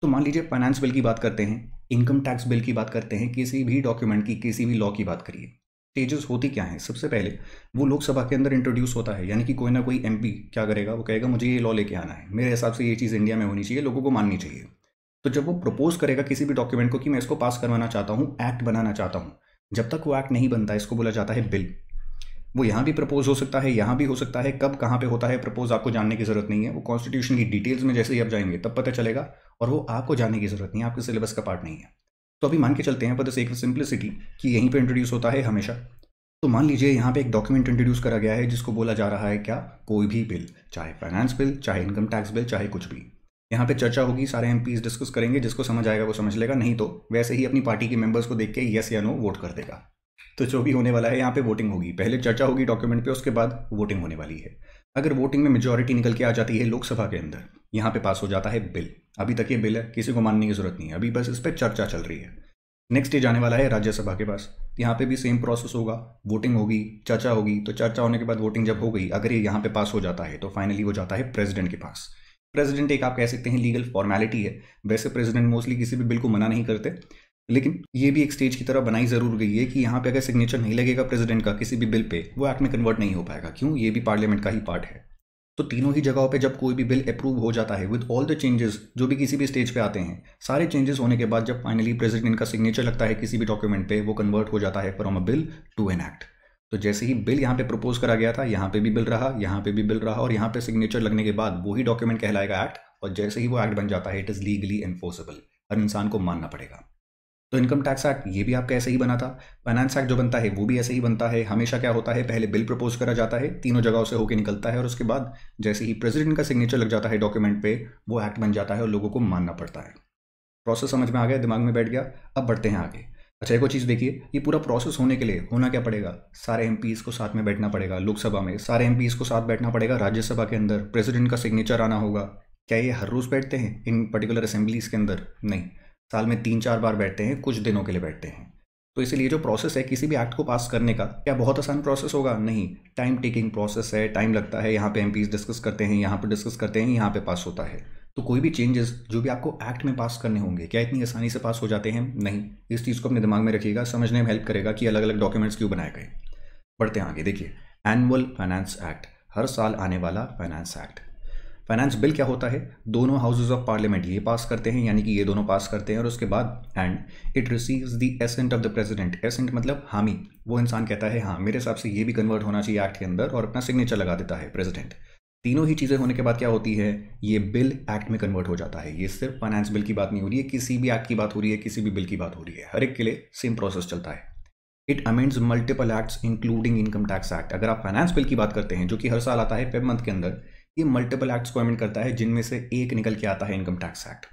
तो मान लीजिए फाइनेंस बिल की बात करते हैं इनकम टैक्स बिल की बात करते हैं, किसी भी डॉक्यूमेंट की, किसी भी लॉ की बात करिए। स्टेजेस होती क्या हैं? सबसे पहले, वो लोकसभा के अंदर इंट्रोड्यूस होता है, यानी कि कोई ना कोई एमपी क्या करेगा? वो कहेगा, मुझे ये लॉ लेके आना है। मेरे हिसाब से ये चीज़ इंडिया में होनी चाहिए, लोगों को माननी चाहिए। तो जब वो प्रपोज करेगा किसी भी डॉक्यूमेंट को कि मैं इसको पास करवाना चाहता हूँ एक्ट बनाना चाहता हूँ, जब तक वो एक्ट नहीं बनता, इसको बोला जाता है बिल वो यहाँ भी प्रपोज हो सकता है, यहाँ भी हो सकता है, कब, कहाँ पे होता है प्रपोज आपको जानने की ज़रूरत नहीं है। वो कॉन्स्टिट्यूशन की डिटेल्स में जैसे ही आप जाएँगे, तब पता चलेगा, और वो आपको जानने की ज़रूरत नहीं है, आपके सिलेबस का पार्ट नहीं है। तो अभी मान के चलते हैं, पर एक सिंप्लिसिटी कि यहीं पर इंट्रोड्यूस होता है हमेशा। तो मान लीजिए यहाँ पे एक डॉक्यूमेंट इंट्रोड्यूस करा गया है, जिसको बोला जा रहा है क्या? कोई भी बिल, चाहे फाइनेंस बिल, चाहे इनकम टैक्स बिल, चाहे कुछ भी। यहाँ पे चर्चा होगी, सारे एम डिस्कस करेंगे, जिसको समझ आएगा वो समझ लेगा, नहीं तो वैसे ही अपनी पार्टी के मेंबर्स को देख के यस या नो वोट कर देगा। तो जो भी होने वाला है, यहाँ पे वोटिंग होगी। पहले चर्चा होगी डॉक्यूमेंट पे, उसके बाद वोटिंग होने वाली है। अगर वोटिंग में मेजोरिटी निकल के आ जाती है लोकसभा के अंदर, यहाँ पे पास हो जाता है बिल। अभी तक ये बिल है, किसी को मानने की ज़रूरत नहीं है। अभी बस इस पर चर्चा चल रही है। नेक्स्ट स्टेज आने वाला है राज्यसभा के पास। यहाँ पे भी सेम प्रोसेस होगा। वोटिंग होगी, चर्चा होगी। तो चर्चा होने के बाद वोटिंग जब हो गई, अगर ये यहाँ पे पास हो जाता है तो फाइनली वो जाता है प्रेसिडेंट के पास। प्रेसिडेंट एक आप कह सकते हैं लीगल फॉर्मेलिटी है। वैसे प्रेसिडेंट मोस्टली किसी भी बिल को मना नहीं करते। लेकिन ये भी एक स्टेज की तरह बनाई ज़रूर गई है कि यहाँ पे अगर सिग्नेचर नहीं लगेगा प्रेसिडेंट का किसी भी बिल पे, वो एक्ट में कन्वर्ट नहीं हो पाएगा। क्यों? ये भी पार्लियामेंट का ही पार्ट है। तो तीनों ही जगहों पे जब कोई भी बिल अप्रूव हो जाता है विद ऑल द चेंजेस जो भी किसी भी स्टेज पे आते हैं, सारे चेंजेस होने के बाद जब फाइनली प्रेसिडेंट का सिग्नेचर लगता है किसी भी डॉक्यूमेंट पे, वो कन्वर्ट हो जाता है from a bill to an act तो जैसे ही बिल यहाँ पे प्रपोज करा गया था, यहाँ पे भी बिल रहा, यहाँ पे भी बिल रहा, और यहाँ पे सिग्नेचर लगने के बाद वही डॉक्यूमेंट कहलाएगा एक्ट और जैसे ही वो एक्ट बन जाता है इट इज़ लीगली एनफोर्सेबल हर इंसान को मानना पड़ेगा। तो इनकम टैक्स एक्ट ये भी आपका ऐसे ही बना था। फाइनेंस एक्ट जो बनता है, वो भी ऐसे ही बनता है। हमेशा क्या होता है, पहले बिल प्रपोज करा जाता है, तीनों जगहों से होकर निकलता है और उसके बाद जैसे ही प्रेसिडेंट का सिग्नेचर लग जाता है डॉक्यूमेंट पे, वो एक्ट बन जाता है और लोगों को मानना पड़ता है। प्रोसेस समझ में आ गया? दिमाग में बैठ गया? अब बढ़ते हैं आगे। अच्छा एक और चीज़ देखिए, ये पूरा प्रोसेस होने के लिए होना क्या पड़ेगा? सारे एम को साथ में बैठना पड़ेगा, लोकसभा में सारे एम को साथ बैठना पड़ेगा, राज्यसभा के अंदर प्रेसिडेंट का सिग्नेचर आना होगा। क्या ये हर रोज़ बैठते हैं इन पर्टिकुलर असेंबलीज के अंदर? नहीं। साल में तीन चार बार बैठते हैं, कुछ दिनों के लिए बैठते हैं। तो इसलिए जो प्रोसेस है, किसी भी एक्ट को पास करने का, क्या बहुत आसान प्रोसेस होगा? नहीं। टाइम टेकिंग प्रोसेस है टाइम लगता है, यहाँ पे एम डिस्कस करते हैं, यहाँ पे डिस्कस करते हैं, यहाँ पे पास होता है। तो कोई भी चेंजेस जो भी आपको एक्ट में पास करने होंगे, क्या इतनी आसानी से पास हो जाते हैं? नहीं। इस चीज़ को अपने दिमाग में रखिएगा, समझने में हेल्प करेगा कि अलग अलग डॉक्यूमेंट्स क्यों बनाए गए। बढ़ते हैं आगे, देखिए। एनुअल फाइनेंस एक्ट हर साल आने वाला फाइनेंस एक्ट फाइनेंस बिल क्या होता है? दोनों हाउसेज ऑफ़ पार्लियामेंट ये पास करते हैं, यानी कि ये दोनों पास करते हैं, और उसके बाद and it receives the assent of the president assent मतलब हामी। वो इंसान कहता है हाँ मेरे हिसाब से ये भी कन्वर्ट होना चाहिए एक्ट के अंदर और अपना सिग्नेचर लगा देता है प्रेसिडेंट तीनों ही चीज़ें होने के बाद क्या होती है? ये बिल एक्ट में कन्वर्ट हो जाता है। ये सिर्फ़ फाइनेंस बिल की बात नहीं हो रही है, किसी भी एक्ट की बात हो रही है, किसी भी बिल की बात हो रही है। हर एक के लिए सेम प्रोसेस चलता है। It amends multiple acts including income tax act अगर आप फाइनेंस बिल की बात करते हैं, जो कि हर साल आता है फेब मंथ के अंदर ये मल्टीपल एक्ट्स को अमेंड करता है, जिनमें से एक निकल के आता है इनकम टैक्स एक्ट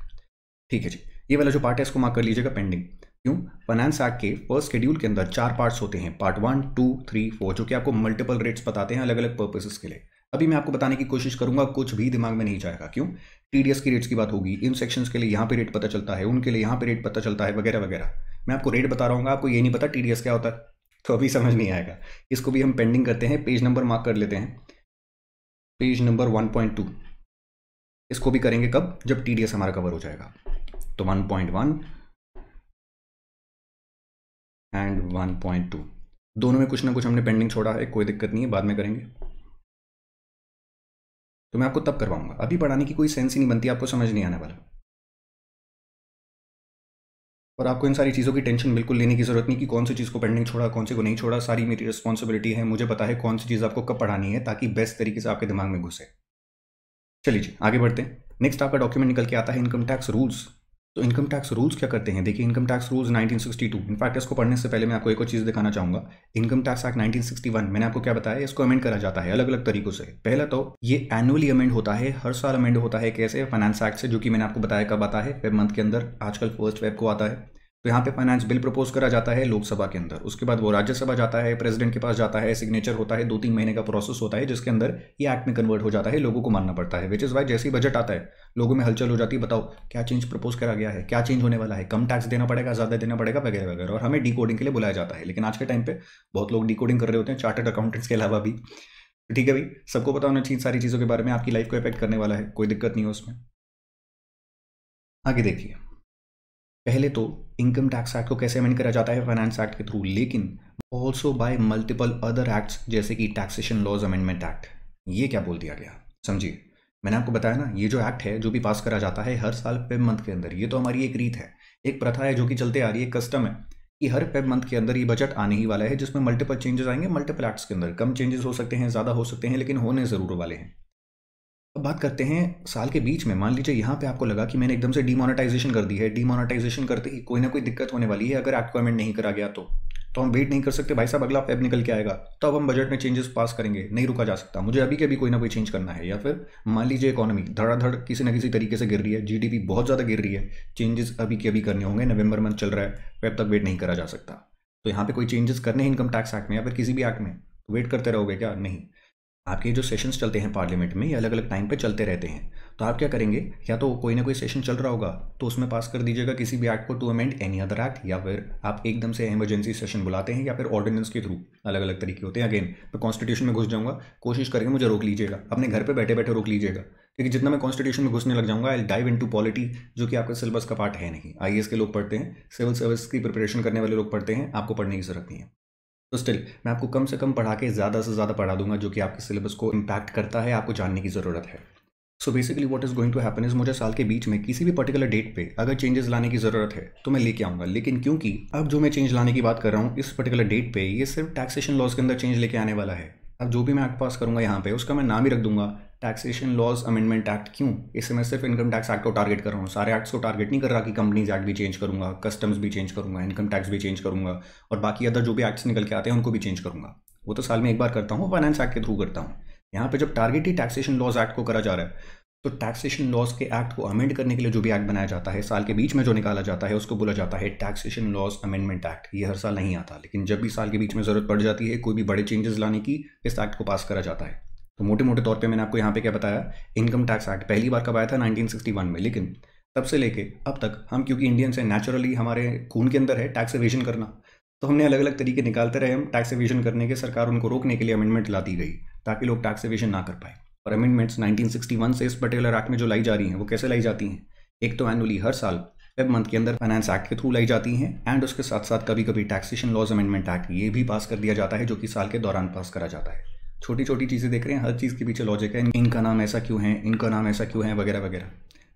ठीक है जी, ये वाला जो पार्ट है, इसको मार्क कर लीजिएगा पेंडिंग क्यों? फाइनेंस एक्ट के फ़र्स्ट शेड्यूल के अंदर चार पार्ट्स होते हैं। Part one two three four जो कि आपको मल्टीपल रेट्स बताते हैं अलग अलग पर्पसेस के लिए। अभी मैं आपको बताने की कोशिश करूँगा, कुछ भी दिमाग में नहीं जाएगा। क्यों? टीडीएस की रेट्स की बात होगी, इन सेक्शंस के लिए यहाँ पे रेट पता चलता है, उनके लिए यहाँ पे रेट पता चलता है, वगैरह वगैरह। मैं आपको रेट बता रहा हूँ, आपको ये नहीं पता टीडीएस क्या होता है तो अभी समझ नहीं आएगा। इसको भी हम पेंडिंग करते हैं पेज नंबर मार्क कर लेते हैं। Page number one point two. इसको भी करेंगे कब? जब टीडीएस हमारा कवर हो जाएगा। तो one point one and one point two. दोनों में कुछ ना कुछ हमने पेंडिंग छोड़ा है, कोई दिक्कत नहीं है, बाद में करेंगे। तो मैं आपको तब करवाऊँगा। अभी पढ़ाने की कोई सेंस ही नहीं बनती, आपको समझ नहीं आने वाला। और आपको इन सारी चीज़ों की टेंशन बिल्कुल लेने की ज़रूरत नहीं कि कौन सी चीज़ को पेंडिंग छोड़ा, कौन सी को नहीं छोड़ा, सारी मेरी रिस्पॉन्सिबिलिटी है, मुझे पता है कौन सी चीज़ आपको कब पढ़ानी है ताकि बेस्ट तरीके से आपके दिमाग में घुसे। चलिए जी, आगे बढ़ते हैं। नेक्स्ट आपका डॉक्यूमेंट निकल के आता है इनकम टैक्स रूल्स तो इनकम टैक्स रूल्स क्या करते हैं? देखिए इनकम टैक्स रूल्स 1962 इनफैक्ट इसको पढ़ने से पहले मैं आपको एक और चीज़ दिखाना चाहूँगा। इनकम टैक्स एक्ट 1961 मैंने आपको क्या बताया? इसको अमेंड करा जाता है अलग अलग तरीकों से। पहला तो ये एनुअली अमेंड होता है, हर साल अमेंड होता है कैसे फाइनेंस एक्ट से, जो कि मैंने आपको बताया कब आता है वेब मंथ के अंदर, आजकल फ़र्स्ट वेब को आता है। तो यहाँ पे फाइनेंस बिल प्रपोज करा जाता है लोकसभा के अंदर। उसके बाद वो राज्यसभा जाता है प्रेसिडेंट के पास जाता है सिग्नेचर होता है दो तीन महीने का प्रोसेस होता है, जिसके अंदर ये एक्ट में कन्वर्ट हो जाता है, लोगों को मानना पड़ता है। विच इज़ वाई जैसे ही बजट आता है, लोगों में हलचल हो जाती है, बताओ, क्या चेंज प्रपोज करा गया है, क्या चेंज होने वाला है? कम टैक्स देना पड़ेगा, ज़्यादा देना पड़ेगा, वगैरह वगैरह। और हमें डी के लिए बुलाया जाता है। लेकिन आज के टाइम पर बहुत लोग डी कर रहे होते हैं चार्टर्ड अकाउंटेंट्स के अलावा भी। ठीक है भाई? सबको पता होना चाहिए सारी चीज़ों के बारे में, आपकी लाइफ को इफ़ेक्ट करने वाला है, कोई दिक्कत नहीं है उसमें। आगे देखिए। पहले तो इनकम टैक्स एक्ट को कैसे अमेंड करा जाता है फाइनेंस एक्ट के थ्रू लेकिन also by multiple other acts जैसे कि टैक्सेशन लॉज अमेंडमेंट एक्ट ये क्या बोल दिया गया? समझिए। मैंने आपको बताया ना, ये जो एक्ट है, जो भी पास करा जाता है हर साल फेब मंथ के अंदर, ये तो हमारी एक रीत है। एक प्रथा है जो कि चलते आ रही है कस्टम है कि हर फेब मंथ के अंदर ये बजट आने ही वाला है, जिसमें मल्टीपल चेंजेस आएँगे मल्टीपल एक्ट्स के अंदर। कम चेंजेस हो सकते हैं, ज़्यादा हो सकते हैं, लेकिन होने ज़रूर वाले हैं। अब बात करते हैं साल के बीच में। मान लीजिए यहाँ पे आपको लगा कि मैंने एकदम से डीमोनेटाइजेशन कर दी है। डीमोनेटाइजेशन करते ही कोई ना कोई दिक्कत होने वाली है अगर एक्ट अमेंड नहीं करा गया तो। तो हम वेट नहीं कर सकते। भाई साहब, अगला फेब निकल के आएगा। तो अब हम बजट में चेंजेस पास करेंगे। नहीं रुका जा सकता। मुझे अभी के अभी कोई ना कोई चेंज करना है या फिर मान लीजिए इकोनॉमी धड़ाधड़ किसी ना किसी तरीके से गिर रही है। जीडीपी बहुत ज़्यादा गिर रही है। चेंजेस अभी के अभी करने होंगे। नवंबर मंथ चल रहा है। फेब तक वेट नहीं करा जा सकता। तो यहाँ पे कोई चेंजेस करने हैं इनकम टैक्स एक्ट में या फिर किसी भी एक्ट में? वेट करते रहोगे क्या? नहीं। आपके जो सेशंस चलते हैं पार्लियामेंट में, ये अलग अलग टाइम पे चलते रहते हैं। तो आप क्या करेंगे? या तो कोई ना कोई सेशन चल रहा होगा तो उसमें पास कर दीजिएगा किसी भी एक्ट को to amend any other act या फिर आप एकदम से इमरजेंसी सेशन बुलाते हैं, या फिर ऑर्डिनेंस के थ्रू अलग अलग तरीके होते हैं। अगेन मैं कॉन्स्टिट्यूशन में घुस जाऊँगा, कोशिश करेंगे मुझे रोक लीजिएगा, अपने घर पर बैठे बैठे रोक लीजिएगा। क्योंकि जितना मैं कॉन्स्टिट्यूशन में घुसने लग जाऊँगा I dive into polity जो कि आपका सिलेबस का पार्ट है नहीं। आईएएस के लोग पढ़ते हैं सिविल सर्विस की प्रिपरेशन करने वाले लोग पढ़ते हैं, आपको पढ़ने की ज़रूरत नहीं है। तो स्टिल मैं आपको कम से कम पढ़ा के ज़्यादा से ज़्यादा पढ़ा दूँगा जो कि आपके सिलेबस को इम्पैक्ट करता है, आपको जानने की ज़रूरत है। So basically what is going to happen is मुझे साल के बीच में किसी भी पर्टिकुलर डेट पे अगर चेंजेस लाने की ज़रूरत है तो मैं लेके आऊँगा। लेकिन क्योंकि अब जो मैं चेंज लाने की बात कर रहा हूँ, इस पर्टिकुलर डेट पे ये सिर्फ़ टैक्सेशन लॉज के अंदर चेंज लेके आने वाला है। अब जो भी मैं एक्ट पास करूँगा यहाँ पे, उसका मैं नाम ही रख दूँगा। टैक्सेशन लॉज अमेंडमेंट एक्ट क्यों? इससे मैं सिर्फ़ इनकम टैक्स एक्ट को टारगेट कर रहा हूँ। सारे एक्ट्स को टारगेट नहीं कर रहा कि कंपनीज़ एक्ट भी चेंज करूँगा कस्टम्स भी चेंज करूँगा इनकम टैक्स भी चेंज करूँगा और बाकी अदर जो भी एक्ट्स निकल के आते हैं, उनको भी चेंज करूँगा। वो तो साल में एक बार करता हूँ फाइनेंस एक्ट के थ्रू करता हूँ। यहाँ पे जब टारगेट ही टैक्सेशन लॉज एक्ट को करा जा रहा है तो टैक्सेशन लॉज के एक्ट को अमेंड करने के लिए जो भी एक्ट बनाया जाता है, साल के बीच में जो निकाला जाता है, उसको बोला जाता है टैक्सेशन लॉज अमेंडमेंट एक्ट ये हर साल नहीं आता, लेकिन जब भी साल के बीच में ज़रूरत पड़ जाती है, कोई भी बड़े चेंजेस लाने की, इस एक्ट को पास करा जाता है। तो मोटे मोटे तौर पे मैंने आपको यहाँ पे क्या बताया? इनकम टैक्स एक्ट पहली बार कब आया था? 1961 में। लेकिन तब से लेके अब तक हम, क्योंकि इंडियंस हैं नेचुरली हमारे खून के अंदर है टैक्स एविजन करना। तो हमने अलग अलग तरीके निकालते रहे हम टैक्स एविजन करने के, सरकार उनको रोकने के लिए अमेंडमेंट ला दी गई, ताकि लोग टैक्स एविजन ना कर पाए। और अमेंडमेंट्स 1961 से इस पर्टिकुलर एक्ट में जो लाई जा रही हैं, वो कैसे लाई जाती हैं? एक तो एनुअली हर साल फेब मंथ के अंदर फाइनेंस एक्ट के थ्रू लाई जाती हैं एंड उसके साथ साथ कभी कभी टैक्सेशन लॉज अमेंडमेंट एक्ट ये भी पास कर दिया जाता है, जो कि साल के दौरान पास करा जाता है। छोटी छोटी चीज़ें देख रहे हैं, हर चीज़ के पीछे लॉजिक है इनका नाम ऐसा क्यों है, इनका नाम ऐसा क्यों है, वगैरह वगैरह।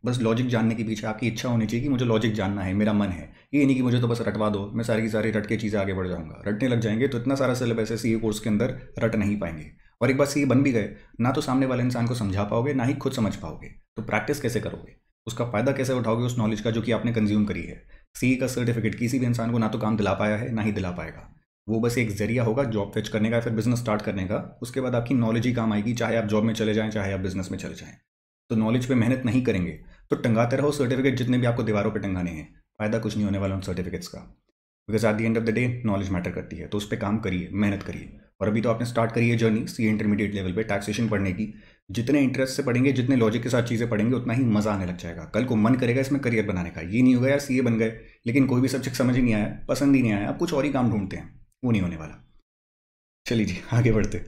बस लॉजिक जानने के पीछे आपकी इच्छा होनी चाहिए कि मुझे लॉजिक जानना है, मेरा मन है। ये नहीं कि मुझे तो बस रटवा दो, मैं सारी की सारी रट के चीज़ें आगे बढ़ जाऊँगा। रटने लग जाएँगे तो इतना सारा सिलेबस है सीए कोर्स के अंदर रट नहीं पाएँगे। और एक बार सीए बन भी गए, ना तो सामने वाले इंसान को समझा पाओगे, ना ही खुद समझ पाओगे। तो प्रैक्टिस कैसे करोगे? उसका फ़ायदा कैसे उठाओगे उस नॉलेज का जो कि आपने कंज्यूम करी है? सीए का सर्टिफिकेट किसी भी इंसान को ना तो काम दिला पाया है, ना ही दिला पाएगा। वो बस एक ज़रिया होगा जॉब फेच करने का, फिर बिज़नेस स्टार्ट करने का। उसके बाद आपकी नॉलेज ही काम आएगी, चाहे आप जॉब में चले जाएँ, चाहे आप बिज़नेस में चले जाएँ। तो नॉलेज पे मेहनत नहीं करेंगे। तो टंगाते रहो सर्टिफिकेट जितने भी आपको दीवारों पर टंगाने हैं। फ़ायदा कुछ नहीं होने वाला उन सर्टिफिकेट्स का। Because at the end of the day knowledge matter करती है। तो उस पर काम करिए, मेहनत करिए। और अभी तो आपने स्टार्ट करी है जर्नी सी इंटरमीडिएट लेवल पे टैक्सेशन पढ़ने की। जितने इंटरेस्ट से पढ़ेंगे, जितने लॉजिक के साथ चीज़ें पढ़ेंगे, उतना ही मज़ा आने लग जाएगा। कल को मन करेगा इसमें करियर बनाने का। ये नहीं होगा यार सी बन गए। लेकिन कोई भी सब्जेक्ट समझ ही नहीं आया, पसंद ही नहीं आया। आप कुछ और ही काम ढूंढते हैं। वो नहीं होने वाला। चलिए जी, आगे बढ़ते।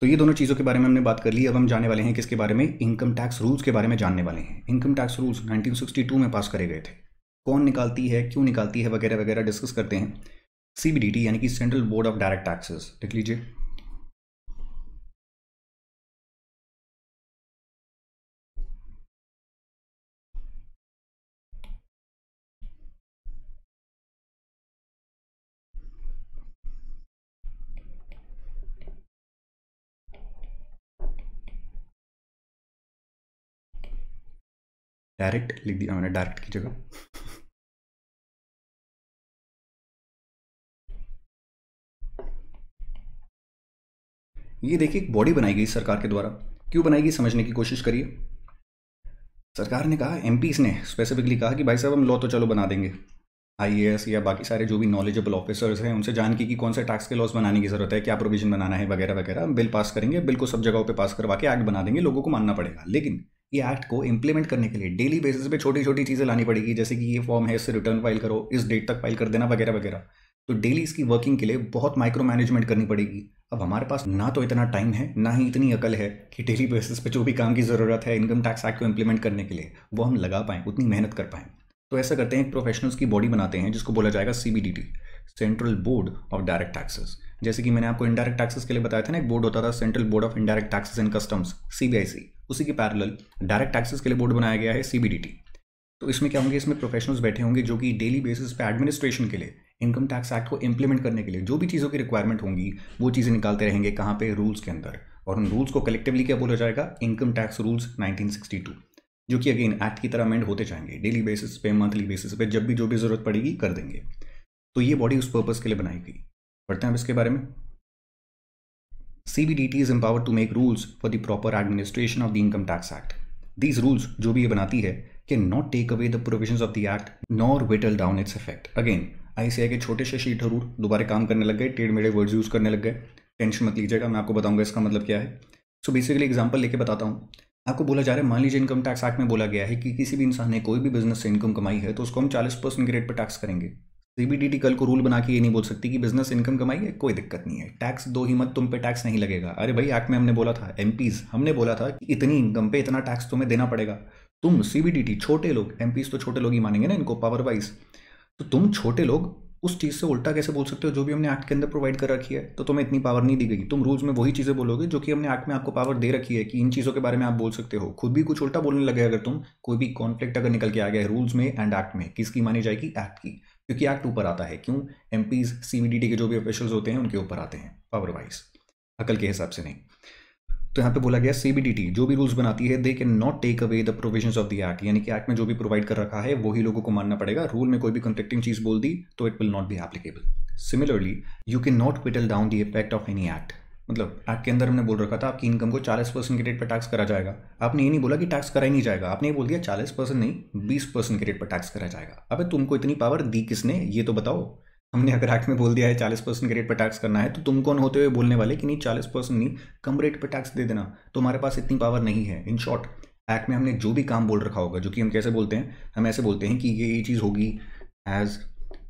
तो ये दोनों चीज़ों के बारे में हमने बात कर ली। अब हम जाने वाले हैं किसके बारे में? इनकम टैक्स रूल्स के बारे में जानने वाले हैं। इनकम टैक्स रूल्स 1962 में पास करे गए थे। कौन निकालती है, क्यों निकालती है, वगैरह वगैरह डिस्कस करते हैं। सीबीडीटी यानी कि central board of direct taxes देख लीजिए। डायरेक्ट लिख दिया मैंने, डायरेक्ट की जगह। ये देखिए, एक बॉडी बनाई गई सरकार के द्वारा। क्यों बनाई गई, समझने की कोशिश करिए। सरकार ने कहा एम ने स्पेसिफिकली कहा कि भाई साहब, हम लॉ तो चलो बना देंगे। आई या बाकी सारे जो भी नॉलेजेबल ऑफिसर्स हैं, उनसे जान की कि कौन से टैक्स के लॉस बनाने की ज़रूरत है, क्या प्रोविज़न बनाना है, वगैरह वगैरह। बिल पास करेंगे, बिल को सब जगहों पे पास करवा के एक्ट बना देंगे, लोगों को मानना पड़ेगा। लेकिन ये एक्ट को इंप्लीमेंट करने के लिए डेली बेसिस पे छोटी छोटी चीज़ें लानी पड़ेगी, जैसे कि ये फॉर्म है, इससे रिटर्न फ़ाइल करो, इस डेट तक फ़ाइल कर देना, वगैरह वगैरह। तो डेली इसकी वर्किंग के लिए बहुत माइक्रो मैनेजमेंट करनी पड़ेगी। अब हमारे पास ना तो इतना टाइम है, ना ही इतनी अकल है कि डेली बेसिस पे जो भी काम की ज़रूरत है इनकम टैक्स एक्ट को इम्प्लीमेंट करने के लिए, वो हम लगा पाएँ, उतनी मेहनत कर पाएँ। तो ऐसा करते हैं, एक प्रोफेशनल्स की बॉडी बनाते हैं, जिसको बोला जाएगा CBDT central board of direct taxes जैसे कि मैंने आपको इनडायरेक्ट टैक्सेस के लिए बताया था ना, एक बोर्ड होता था central board of indirect taxes and customs CBIC उसी के पैरेलल डायरेक्ट टैक्सेस के लिए बोर्ड बनाया गया है सीबीडीटी तो इसमें क्या होंगे? इसमें प्रोफेशनल्स बैठे होंगे जो कि डेली बेसिस पे एडमिनिस्ट्रेशन के लिए इनकम टैक्स एक्ट को इंप्लीमेंट करने के लिए, जो भी चीज़ों की रिक्वायरमेंट होंगी, वो चीज़ें निकालते रहेंगे कहाँ पे? रूल्स के अंदर। और उन रूल्स को कलेक्टिवली क्या बोला जाएगा? इनकम टैक्स रूल्स 1962 जो कि अगेन एक्ट की तरह अमेंड होते जाएँगे। डेली बेसिस पे मंथली बेसिस पे, जब भी जो भी ज़रूरत पड़ेगी, कर देंगे। तो ये बॉडी उस पर्पज़ के लिए बनाई गई। पढ़ते हैं अब इसके बारे में। CBDT is empowered to make rules for the proper administration of the Income Tax Act. These rules, जो भी ये बनाती है can not take away the provisions of the act nor whittle down its effect again I के छोटे से शीट रूल दोबारा काम करने लग गए टेढ़ मेढ़े वर्ड्स यूज़ करने लग गए। टेंशन मत लीजिएगा, मैं आपको बताऊँगा इसका मतलब क्या है। सो बेसिकली एग्ज़ाम्पल लेके बताता हूँ। आपको बोला जा रहा है, मान लीजिए इनकम टैक्स एक्ट में बोला गया है कि किसी भी इंसान ने कोई भी बिज़नेस से इनकम कमाई है तो उसको हम चालीस परसेंट के रेट पर टैक्स करेंगे। सीबीडीटी कल को रूल बना के ये नहीं बोल सकती कि बिज़नेस इनकम कमाई है, कोई दिक्कत नहीं है। टैक्स दो ही मत, तुम पे टैक्स नहीं लगेगा। अरे भाई एक्ट में हमने बोला था एम हमने बोला था कि इतनी इनकम पे इतना टैक्स तुम्हें देना पड़ेगा। तुम सीबीडीटी छोटे लोग एम तो छोटे लोग ही मानेंगे ना इनको पावर वाइज तो तुम छोटे लोग उस चीज़ से उल्टा कैसे बोल सकते हो? जो भी हमने एक्ट के अंदर प्रोवाइड कर रखी है तो तुम्हें इतनी पावर नहीं दी गई। तुम रूल्स में वही चीज़ें बोलोगे जो कि हमने एक्ट में आपको पावर दे रखी है कि इन चीज़ों के बारे में आप बोल सकते हो। खुद भी कुछ उल्टा बोलने लगे अगर तुम, कोई भी कॉन्फ्लिक्ट अगर निकल के आ गया है रूल्स में एंड एक्ट में, किसकी मानी जाएगी? एक्ट की। क्योंकि एक्ट ऊपर आता है। क्यों? एम पीज के जो भी ऑफिशल्स होते हैं, उनके ऊपर आते हैं पावर वाइज अकल के हिसाब से नहीं। तो यहाँ पे बोला गया सीबीडीटी जो भी रूल्स बनाती है they can not take away the provisions of the act यानी कि एक्ट में जो भी प्रोवाइड कर रखा है, वही लोगों को मानना पड़ेगा। रूल में कोई भी कंट्रेक्टिंग चीज़ बोल दी तो it will not be applicable similarly you can not whittle down the effect of any act मतलब एक्ट के अंदर हमने बोल रखा था, आपकी इनकम को चालीस परसेंट के रेट पर टैक्स करा जाएगा। आपने ये नहीं बोला कि टैक्स करा ही नहीं जाएगा। आपने ये बोल दिया चालीस परसेंट नहीं, बीस परसेंट के रेट पर टैक्स करा जाएगा। अबे, तुमको इतनी पावर दी किसने? ये तो बताओ। हमने अगर एक्ट में बोल दिया है चालीस परसेंट के रेट पर टैक्स करना है तो तुम कौन होते हुए बोलने वाले कि नहीं, चालीस परसेंट नहीं, कम रेट पर टैक्स दे देना? तुम्हारे पास इतनी पावर नहीं है। इन शॉर्ट एक्ट में हमने जो भी काम बोल रखा होगा, जो कि हम कैसे बोलते हैं, हम ऐसे बोलते हैं कि ये ये चीज़ होगी एज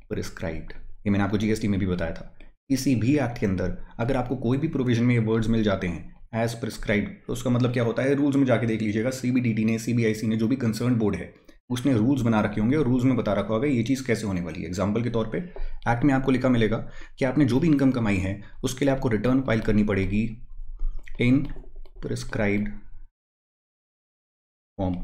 प्रिस्क्राइब्ड ये मैंने आपको जीएसटी में भी बताया था। किसी भी एक्ट के अंदर अगर आपको कोई भी प्रोविज़न में ये वर्ड्स मिल जाते हैं एज प्रिस्क्राइब तो उसका मतलब क्या होता है? रूल्स में जाके देख लीजिएगा सीबीडीटी ने सीबीआईसी ने जो भी कंसर्न बोर्ड है, उसने रूल्स बना रखे होंगे और रूल्स में बता रखा होगा ये चीज़ कैसे होने वाली है। एग्ज़ाम्पल के तौर पे एक्ट में आपको लिखा मिलेगा कि आपने जो भी इनकम कमाई है, उसके लिए आपको रिटर्न फ़ाइल करनी पड़ेगी इन प्रिस्क्राइब्ड फॉर्म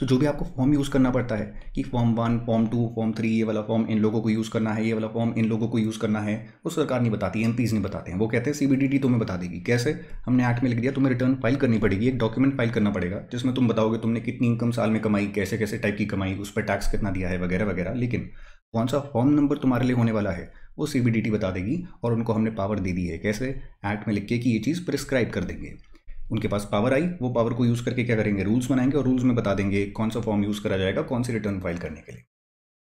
तो जो भी आपको फॉर्म यूज़ करना पड़ता है, कि form one form two form three ये वाला फॉर्म इन लोगों को यूज़ करना है, ये वाला फॉर्म इन लोगों को यूज़ करना है, वो सरकार नहीं बताती एम नहीं बताते हैं। वो कहते हैं सीबीडीटी तुम्हें बता देगी। कैसे? हमने एक्ट में लिख दिया, तुम्हें रिटर्न फ़ाइल करनी पड़ेगी, एक डॉक्यूमेंट फ़ाइल करना पड़ेगा, जिसमें तुम बताओगे तुमने कितनी इनकम साल में कमाई, कैसे कैसे टाइप की कमाई, उस पर टैक्स कितना दिया है, वगैरह वगैरह। लेकिन कौन सा फॉर्म नंबर तुम्हारे लिए होने वाला है, वो सी बता देगी और उनको हमने पावर दे दी है। कैसे? एक्ट में लिख के कि ये चीज़ प्रिस्क्राइब कर देंगे। उनके पास पावर आई, वो पावर को यूज़ करके क्या करेंगे? रूल्स बनाएँगे और रूल्स में बता देंगे कौन सा फॉर्म यूज़ करा जाएगा कौन सी रिटर्न फ़ाइल करने के लिए।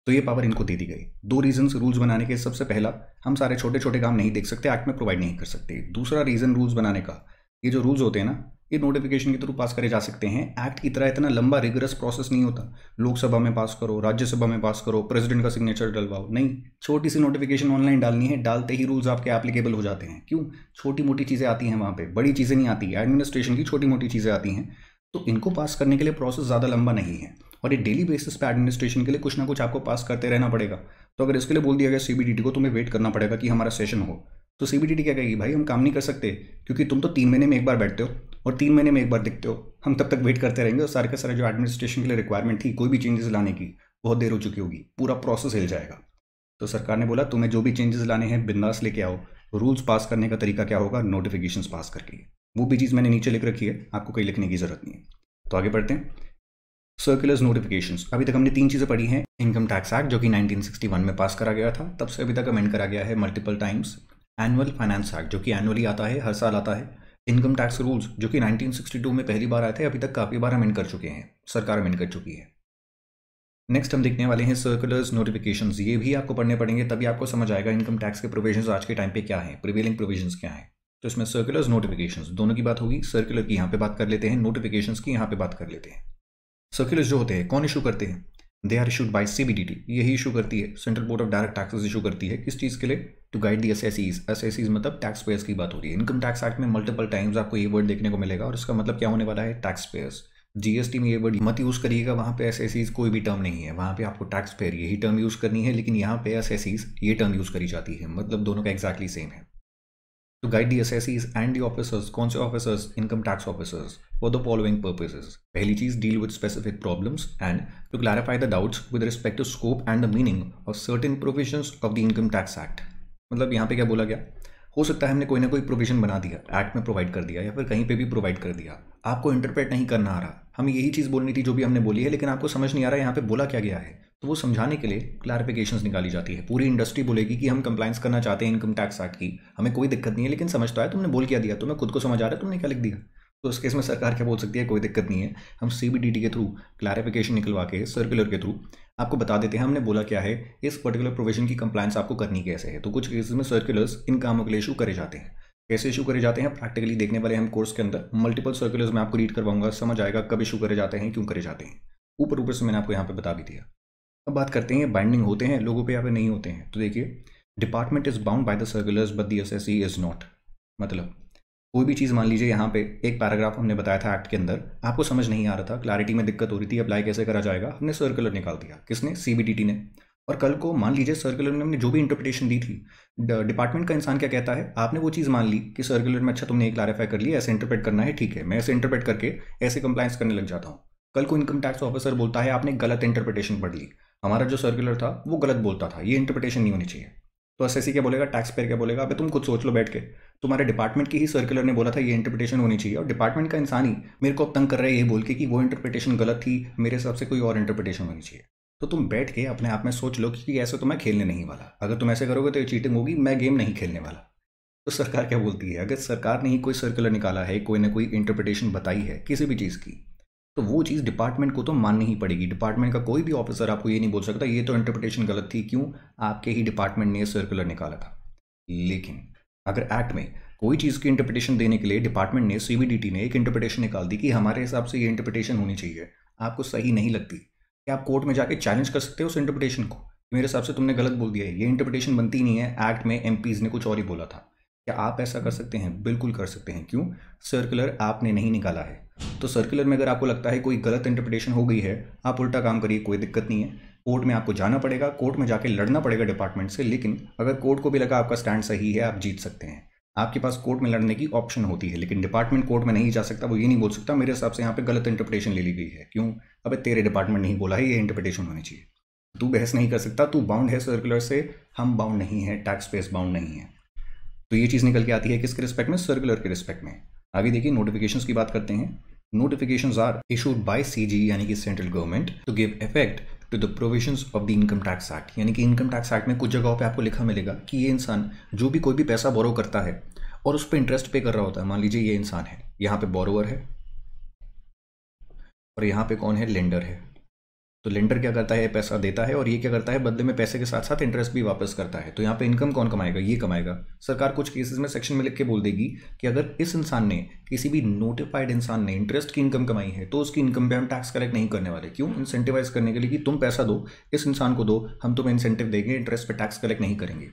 तो ये पावर इनको दे दी गई। दो रीजंस रूल्स बनाने के। सबसे पहला, हम सारे छोटे छोटे काम नहीं देख सकते एक्ट में प्रोवाइड नहीं कर सकते। दूसरा रीज़न रूल्स बनाने का, ये जो रूल्स होते हैं ना ये नोटिफिकेशन के थ्रू पास करे जा सकते हैं। एक्ट की तरह इतना लंबा रिगरस प्रोसेस नहीं होता। लोकसभा में पास करो, राज्यसभा में पास करो प्रेसिडेंट का सिग्नेचर डलवाओ। नहीं, छोटी सी नोटिफिकेशन ऑनलाइन डालनी है, डालते ही रूल्स आपके एप्लीकेबल हो जाते हैं। क्यों? छोटी मोटी चीज़ें आती हैं वहाँ पर बड़ी चीज़ें नहीं आती। एडमिनिस्ट्रेशन की छोटी मोटी चीज़ें आती हैं। तो इनको पास करने के लिए प्रोसेस ज़्यादा लंबा नहीं है। और ये डेली बेसिस पे एडमिनिस्ट्रेशन के लिए कुछ ना कुछ आपको पास करते रहना पड़ेगा। तो अगर इसके लिए बोल दिया गया सीबीडीटी को, तुम्हें वेट करना पड़ेगा कि हमारा सेशन हो। तो सीबीडीटी क्या कहेगी, भाई, हम काम नहीं कर सकते, क्योंकि तुम तो तीन महीने में एक बार बैठते हो और तीन महीने में एक बार दिखते हो। हम तब तक वेट करते रहेंगे और सारे के सारे जो एडमिनिस्ट्रेशन के लिए रिक्वायरमेंट थी, कोई भी चेंजेस लाने की, बहुत देर हो चुकी होगी। पूरा प्रोसेस हिल जाएगा। तो सरकार ने बोला, तुम्हें जो भी चेंजेस लाने हैं, बिंदास लेके आओ। रूल्स पास करने का तरीका क्या होगा? नोटिफिकेशन पास करके। वो भी चीज़ मैंने नीचे लिख रखी है, आपको कहीं लिखने की ज़रूरत नहीं है। तो आगे बढ़ते हैं। सर्कुलर्स नोटिफिकेशन अभी तक हमने तीन चीज़ें पढ़ी हैं। इनकम टैक्स एक्ट जो कि 1961 में पास करा गया था, तब से अभी तक अमेंड करा गया है multiple times annual finance act जो कि एनुअली आता है, हर साल आता है। इनकम टैक्स रूल्स जो कि 1962 में पहली बार आए थे, अभी तक काफ़ी बार अमेंड कर चुके हैं। सरकार अमेंड कर चुकी है। नेक्स्ट हम देखने वाले हैं सर्कुलर्स नोटिफिकेशन ये भी आपको पढ़ने पड़ेंगे, तभी आपको समझ आएगा इनकम टैक्स के प्रोविजंस आज के टाइम पे क्या है प्रिवेलिंग प्रोविजंस क्या है। तो इसमें सर्कुलर्स नोटिफिकेशन दोनों की बात होगी। सर्कुलर की यहाँ पे बात कर लेते हैं नोटिफिकेशन की यहाँ पे बात कर लेते हैं। सर्कुलर्स जो होते हैं, कौन इशू करते हैं? They are issued by C यही इशू करती है। Central board of direct taxes issue करती है। किस चीज़ के लिए? To guide the assessees assessees मतलब टैक्स पेयर्स की बात हो रही है। इनकम टैक्स एक्ट में मल्टीपल टाइम्स आपको ये वर्ड देखने को मिलेगा और इसका मतलब क्या होने वाला है? टैक्स पेयर्स जीएसटी में ये वर्ड मत यूज़ करिएगा, वहाँ पे एस एस सीज कोई भी टर्म नहीं है। वहाँ पे आपको टैक्स पेयर यही टर्म यूज़ करनी है, लेकिन यहाँ पे एस एस सीज ये टर्म यूज़ करी जाती है। मतलब दोनों का एक्जैक्टली सेम है। To guide the assessees and the officers कौन से officers income tax officers for the following purposes पहली चीज़ deal with specific problems and to clarify the doubts with respect to scope and the meaning of certain provision of the income tax act मतलब यहाँ पे क्या बोला गया? हो सकता है हमने कोई ना कोई प्रोविज़न बना दिया एक्ट में प्रोवाइड कर दिया या फिर कहीं पे भी प्रोवाइड कर दिया। आपको इंटरप्रेट नहीं करना आ रहा। हमें यही चीज़ बोलनी थी जो भी हमने बोली है, लेकिन आपको समझ नहीं आ रहा है यहाँ पे बोला क्या गया है। तो वो समझाने के लिए क्लैरिफिकेशन निकाली जाती है। पूरी इंडस्ट्री बोलेगी कि हम कंप्लाइंस करना चाहते हैं इनकम टैक्स एक्ट की। हमें कोई दिक्कत नहीं है, लेकिन समझता है, तुमने बोल क्या दिया? तुम्हें खुद को समझ आ रहा है, तुमने क्या लिख दिया? तो उस केस में सरकार क्या बोल सकती है? कोई दिक्कत नहीं है। हम सीबीडीटी के थ्रू क्लैरिफिकेशन निकलवा के सर्कुलर के थ्रू, आपको बता देते हैं, हमने बोला क्या है, इस पर्टिकुलर प्रोविज़न की कंप्लाइंस आपको करनी कैसे है? तो कुछ केसेस में सर्कुलर्स इन कामों के लिए इशू करे जाते हैं। कैसे इशू करे जाते हैं? प्रैक्टिकली देखने वाले हम कोर्स के अंदर मल्टीपल सर्कुलर्स में आपको रीड करवाऊँगा, समझ आएगा कब इशू करे जाते हैं, क्यों करे जाते हैं। ऊपर ऊपर से मैंने आपको यहाँ पे बता भी दिया। अब बात करते हैं बाइंडिंग होते हैं, लोगों पे यहाँ पे नहीं होते हैं। तो देखिए department is bound by the circulars but the assessee is not मतलब कोई भी चीज़ मान लीजिए यहाँ पे एक पैराग्राफ हमने बताया था एक्ट के अंदर, आपको समझ नहीं आ रहा था क्लैरिटी में दिक्कत हो रही थी अप्लाई कैसे करा जाएगा, हमने सर्कुलर निकाल दिया, किसने? सी ने। और कल को मान लीजिए सर्कुलर में हमने जो भी इंटरप्रिटेशन दी थी डिपार्टमेंट का इंसान क्या कहता है? आपने वो चीज़ मान ली कि सर्कुलर में अच्छा तुमने एक क्लैरिफाई कर लिया, ऐसे इंटरप्रेट करना है, ठीक है, मैं ऐसे इंटरप्रेट करके ऐसे कंप्लाइंस करने लग जाता हूँ। कल को इनकम टैक्स ऑफिसर बोलता है, आपने गलत इंटरप्रिटेशन पढ़ ली। हमारा जो सर्कुलर था, वो गलत बोलता था, ये इंटरप्रिटेशन नहीं होनी चाहिए। तो एस क्या बोलेगा? टैक्स पेयर क्या बोलेगा? अभी तुम खुद सोच लो बैठ के। तुम्हारे डिपार्टमेंट की ही सर्कुलर ने बोला था, ये इंटरप्रिटेशन होनी चाहिए। और डिपार्टमेंट का इंसान ही मेरे को अब तंग कर रहा है ये बोल के कि वो इंटरप्रिटेशन गलत थी, मेरे हिसाब से कोई और इंटरप्रिटेशन होनी चाहिए। तो तुम बैठ के अपने आप में सोच लो कि ऐसे तो मैं खेलने नहीं वाला। अगर तुम ऐसे करोगे तो ये चीटिंग होगी, मैं गेम नहीं खेलने वाला। तो सरकार क्या बोलती है? अगर सरकार ने ही कोई सर्कुलर निकाला है, कोई ना कोई इंटरप्रिटेशन बताई है किसी भी चीज़ की तो वो चीज़ डिपार्टमेंट को तो माननी ही पड़ेगी। डिपार्टमेंट का कोई भी ऑफिसर आपको ये नहीं बोल सकता, ये तो इंटरप्रिटेशन गलत थी, क्यों? आपके ही डिपार्टमेंट ने सर्कुलर निकाला था। लेकिन अगर एक्ट में कोई चीज़ की इंटरप्रिटेशन देने के लिए डिपार्टमेंट ने सीबीडीटी ने एक इंटरप्रिटेशन निकाल दी कि हमारे हिसाब से ये इंटरप्रिटेशन होनी चाहिए, आपको सही नहीं लगती, क्या आप कोर्ट में जाके चैलेंज कर सकते हो उस इंटरप्रिटेशन को? मेरे हिसाब से तुमने गलत बोल दिया है, ये इंटरप्रिटेशन बनती नहीं है एक्ट में एम ने कुछ और ही बोला था। क्या आप ऐसा कर सकते हैं? बिल्कुल कर सकते हैं, क्यों? सर्कुलर आपने नहीं निकाला है। तो सर्कुलर में अगर आपको लगता है कोई गलत इंटरप्रिटेशन हो गई है, आप उल्टा काम करिए, कोई दिक्कत नहीं है। कोर्ट में आपको जाना पड़ेगा, कोर्ट में जाके लड़ना पड़ेगा डिपार्टमेंट से, लेकिन अगर कोर्ट को भी लगा आपका स्टैंड सही है, आप जीत सकते हैं। आपके पास कोर्ट में लड़ने की ऑप्शन होती है, लेकिन डिपार्टमेंट कोर्ट में नहीं जा सकता, वो ये नहीं बोल सकता, मेरे हिसाब से यहाँ पे गलत इंटरप्रिटेशन ले ली गई है। क्यों? अबे तेरे डिपार्टमेंट नहीं बोला है, ये इंटरप्रिटेशन होनी चाहिए। तू बहस नहीं कर सकता, तू बाउंड है सर्कुलर से, हम बाउंड नहीं है टैक्स पेस बाउंड नहीं है। तो ये चीज़ निकल के आती है किसके रिस्पेक्ट में? सर्कुलर के रिस्पेक्ट में। आगे देखिए नोटिफिकेशन की बात करते हैं। Notification are issued by C यानी कि central government to give effect to the provisions of the income tax act यानी कि इनकम टैक्स एक्ट में कुछ जगहों पे आपको लिखा मिलेगा कि ये इंसान जो भी कोई भी पैसा बोरो करता है और उस पर इंटरेस्ट पे कर रहा होता है, मान लीजिए ये इंसान है, यहाँ पे बोरोवर है और यहाँ पे कौन है? लेंडर है। तो लेंडर क्या करता है? पैसा देता है और ये क्या करता है? बदले में पैसे के साथ साथ इंटरेस्ट भी वापस करता है। तो यहाँ पे इनकम कौन कमाएगा? ये कमाएगा। सरकार कुछ केसेस में सेक्शन में लिख के बोल देगी कि अगर इस इंसान ने, किसी भी नोटिफाइड इंसान ने इंटरेस्ट की इनकम कमाई है तो उसकी इनकम पे हम टैक्स कलेक्ट नहीं करने वाले। क्यों? इंसेंटिवाइज करने के लिए कि तुम पैसा दो, इस इंसान को दो, हम तुम्हें इंसेंटिव देंगे इंटरेस्ट पर टैक्स कलेक्ट नहीं करेंगे।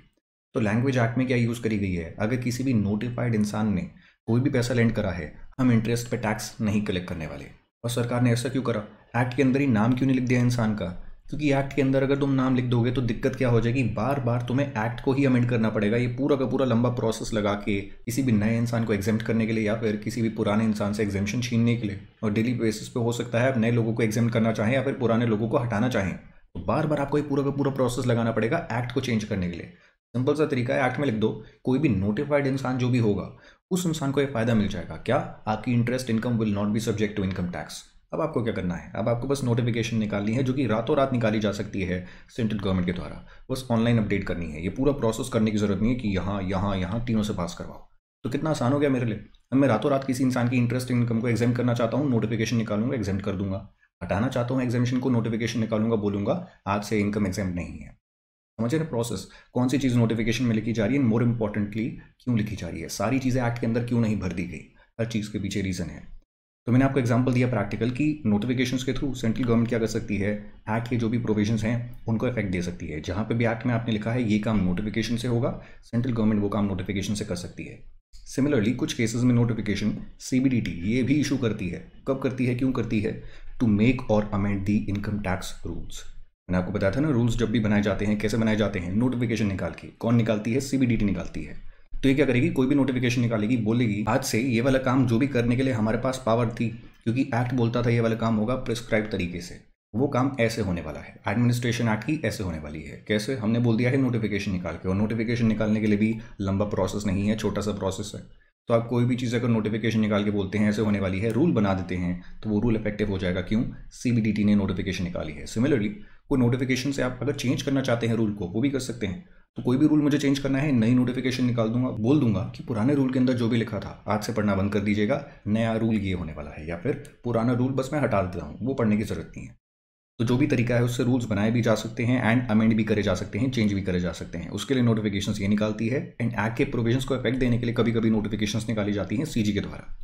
तो लैंग्वेज एक्ट में क्या यूज़ करी गई है? अगर किसी भी नोटिफाइड इंसान ने कोई भी पैसा लेंड करा है, हम इंटरेस्ट पे टैक्स नहीं कलेक्ट करने वाले। और सरकार ने ऐसा क्यों करा? एक्ट के अंदर ही नाम क्यों नहीं लिख दिया इंसान का? क्योंकि एक्ट के अंदर अगर तुम नाम लिख दोगे तो दिक्कत क्या हो जाएगी? बार बार तुम्हें एक्ट को ही अमेंड करना पड़ेगा। ये पूरा का पूरा लंबा प्रोसेस लगा के किसी भी नए इंसान को एग्ज़ाम करने के लिए या फिर किसी भी पुराने इंसान से एग्जामेशन छीनने के लिए। और डेली बेसिस पे हो सकता है आप नए लोगों को एग्ज़ाम करना चाहें या फिर पुराने लोगों को हटाना चाहें। तो बार बार आपको ये पूरा का पूरा प्रोसेस लगाना पड़ेगा एक्ट को चेंज करने के लिए। सिंपल सा तरीका है एक्ट में लिख दो। कोई भी नोटिफाइड इंसान जो भी होगा उस इंसान को ये फ़ायदा मिल जाएगा। क्या? आपकी interest income will not be subject to income tax अब आपको क्या करना है? अब आपको बस नोटिफिकेशन निकालनी है जो कि रातों रात निकाली जा सकती है सेंट्रल गवर्नमेंट के द्वारा। बस ऑनलाइन अपडेट करनी है। ये पूरा प्रोसेस करने की ज़रूरत नहीं है कि यहाँ यहाँ यहाँ तीनों से पास करवाओ। तो कितना आसान हो गया मेरे लिए? अब मैं रातों रात किसी इंसान की इंटरेस्ट इनकम को एग्ज़ाम करना चाहता हूँ नोटिफिकेशन निकालूँगा एग्ज़ाम कर दूँगा। हटाना चाहता हूँ एग्जामेशन को नोटिफिकेशन निकालूँगा, बोलूँगा, आज से इनकम एग्ज़ाम नहीं है। समझे ना प्रोसेस कौन सी चीज़ नोटिफिकेशन में लिखी जा रही है मोर इंपॉर्टेंटली क्यों लिखी जा रही है? सारी चीज़ें एक्ट के अंदर क्यों नहीं भर दी गई? हर चीज़ के पीछे रीज़न है। तो मैंने आपको एग्जांपल दिया प्रैक्टिकल की नोटिफिकेशंस के थ्रू सेंट्रल गवर्नमेंट क्या कर सकती है? एक्ट के जो भी प्रोविजंस हैं, उनको इफ़ेक्ट दे सकती है। जहाँ पे भी एक्ट में आपने लिखा है, ये काम नोटिफिकेशन से होगा सेंट्रल गवर्नमेंट वो काम नोटिफिकेशन से कर सकती है। सिमिलरली कुछ केसेस में नोटिफिकेशन सीबीडीटी ये भी इशू करती है। कब करती है, क्यों करती है? टू मेक और amend the income tax rules मैंने आपको बताया था ना रूल्स जब भी बनाए जाते हैं, कैसे बनाए जाते हैं नोटिफिकेशन निकाल के, कौन निकालती है सीबीडीटी निकालती है। तो ये क्या करेगी, कोई भी नोटिफिकेशन निकालेगी, बोलेगी, आज से ये वाला काम जो भी करने के लिए हमारे पास पावर थी, क्योंकि एक्ट बोलता था ये वाला काम होगा प्रिस्क्राइब तरीके से। वो काम ऐसे होने वाला है एडमिनिस्ट्रेशन एक्ट की ऐसे होने वाली है। कैसे? हमने बोल दिया है नोटिफिकेशन निकाल के, और नोटिफिकेशन निकालने के लिए भी लंबा प्रोसेस नहीं है, छोटा सा प्रोसेस है। तो आप कोई भी चीज़ अगर नोटिफिकेशन निकाल के बोलते हैं, ऐसे होने वाली है रूल बना देते हैं तो वो रूल इफ़ेक्टिव हो जाएगा। क्यों? सी ने नोटिफिकेशन निकाली है। सिमिलरली कोई नोटिफिकेशन से आप अगर चेंज करना चाहते हैं रूल को, वो भी कर सकते हैं। तो कोई भी रूल मुझे चेंज करना है, नई नोटिफिकेशन निकाल दूँगा, बोल दूँगा कि पुराने रूल के अंदर जो भी लिखा था, आज से पढ़ना बंद कर दीजिएगा, नया रूल ये होने वाला है, या फिर पुराना रूल बस मैं हटा देता हूँ, वो पढ़ने की ज़रूरत नहीं है। तो जो भी तरीका है, उससे रूल्स बनाए भी जा सकते हैं एंड अमेंड भी करे जा सकते हैं चेंज भी करे जा सकते हैं। उसके लिए नोटिफिकेशन ये निकालती है एंड एक्ट के प्रोविजंस को इफ़ेक्ट देने के लिए कभी कभी नोटिफिकेशन निकाली जाती हैं सीजी के द्वारा।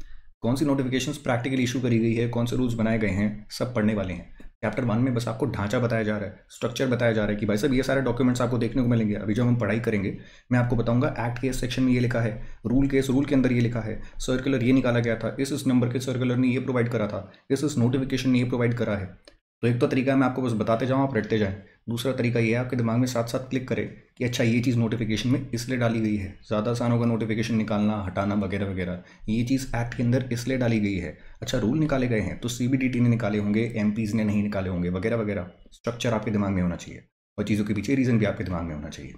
कौन सी नोटिफिकेशन प्रैक्टिकली इशू करी गई है, कौन से रूल्स बनाए गए हैं, सब पढ़ने वाले हैं। चैप्टर वन में बस आपको ढांचा बताया जा रहा है स्ट्रक्चर बताया जा रहा है कि भाई साहब, ये सारे डॉक्यूमेंट्स आपको देखने को मिलेंगे। अभी जब हम पढ़ाई करेंगे, मैं आपको बताऊँगा एक्ट के सेक्शन में ये लिखा है रूल के इस रूल के अंदर ये लिखा है सर्कुलर ये निकाला गया था, इस इस नंबर के सर्कुलर ने ये प्रोवाइड करा था, इस इस नोटिफिकेशन ने ये प्रोवाइड करा है। तो एक तो तरीका मैं आपको बस बताते जाऊँ, आप रटते जाएँ। दूसरा तरीका ये है, आपके दिमाग में साथ साथ क्लिक करें कि अच्छा ये चीज़ नोटिफिकेशन में इसलिए डाली गई है। ज़्यादा आसान होगा नोटिफिकेशन निकालना, हटाना, वगैरह वगैरह, ये चीज़ एक्ट के अंदर इसलिए डाली गई है। अच्छा रूल निकाले गए हैं तो सी ने निकाले होंगे एम ने नहीं निकाले होंगे, वगैरह वगैरह। स्ट्रक्चर आपके दिमाग में होना चाहिए, और चीज़ों के पीछे रीज़न भी आपके दिमाग में होना चाहिए।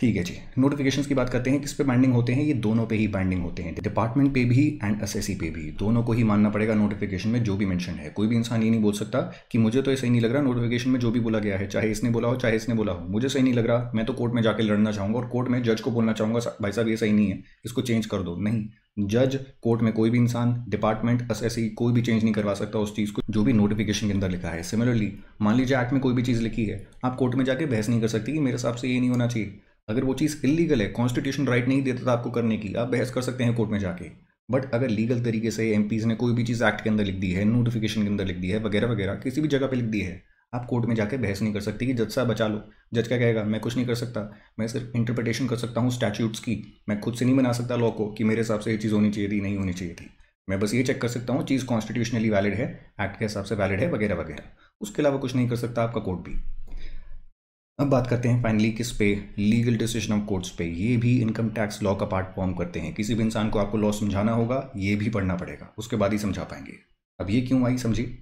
ठीक है जी। नोटिफिकेशंस की बात करते हैं, किस पे बाइंडिंग होते हैं, ये दोनों पे ही बाइंडिंग होते हैं। डिपार्टमेंट पे भी एंड एसएससी पे भी। दोनों को ही मानना पड़ेगा नोटिफिकेशन में जो भी मेंशन है। कोई भी इंसान ये नहीं बोल सकता कि मुझे तो ऐसा ही नहीं लग रहा नोटिफिकेशन में जो भी बोला गया है, चाहे इसने बोला हो, चाहे इसने बोला हो। मुझे सही नहीं लग रहा, मैं तो कोर्ट में जाकर लड़ना चाहूँगा और कोर्ट में जज को बोलना चाहूँगा भाई साहब, ये सही नहीं है। इसको चेंज कर दो। नहीं। जज कोर्ट में कोई भी इंसान डिपार्टमेंट एस कोई भी चेंज नहीं करवा सकता उस चीज़ को, जो भी नोटिफिकेशन के अंदर लिखा है। सिमिलरली मान लीजिए एक्ट में कोई भी चीज़ लिखी है, आप कोर्ट में जाके बहस नहीं कर सकती कि मेरे हिसाब से ये नहीं होना चाहिए। अगर वो चीज़ इलीगल है कॉन्स्टिट्यूशन राइट नहीं देता था आपको करने की, आप बहस कर सकते हैं कोर्ट में जाके। बट अगर लीगल तरीके से एम ने कोई भी चीज़ एक्ट के अंदर लिख दी है नोटिफिकेशन के अंदर लिख दी है, वगैरह वगैरह, किसी भी जगह पर लिख दी है, आप कोर्ट में जाकर बहस नहीं कर सकती कि जज साहब बचा लो। जज क्या कहेगा, मैं कुछ नहीं कर सकता, मैं सिर्फ़ इंटरप्रिटेशन कर सकता हूँ स्टैच्यूट्स की, मैं खुद से नहीं बना सकता लॉ को कि मेरे हिसाब से ये चीज़ होनी चाहिए थी, नहीं होनी चाहिए थी। मैं बस ये चेक कर सकता हूँ, चीज़ कॉन्स्टिट्यूशनली वैलिड है एक्ट के हिसाब से वैलिड है, वगैरह वगैरह। उसके अलावा कुछ नहीं कर सकता आपका कोर्ट भी। अब बात करते हैं फाइनली किस पे लीगल डिसीज़न ऑफ़ कोर्ट्स पे। ये भी इनकम टैक्स लॉ का पार्ट फॉर्म करते हैं। किसी भी इंसान को आपको लॉ समझाना होगा, ये भी पढ़ना पड़ेगा। उसके बाद ही समझा पाएँगे। अब ये क्यों आई समझी?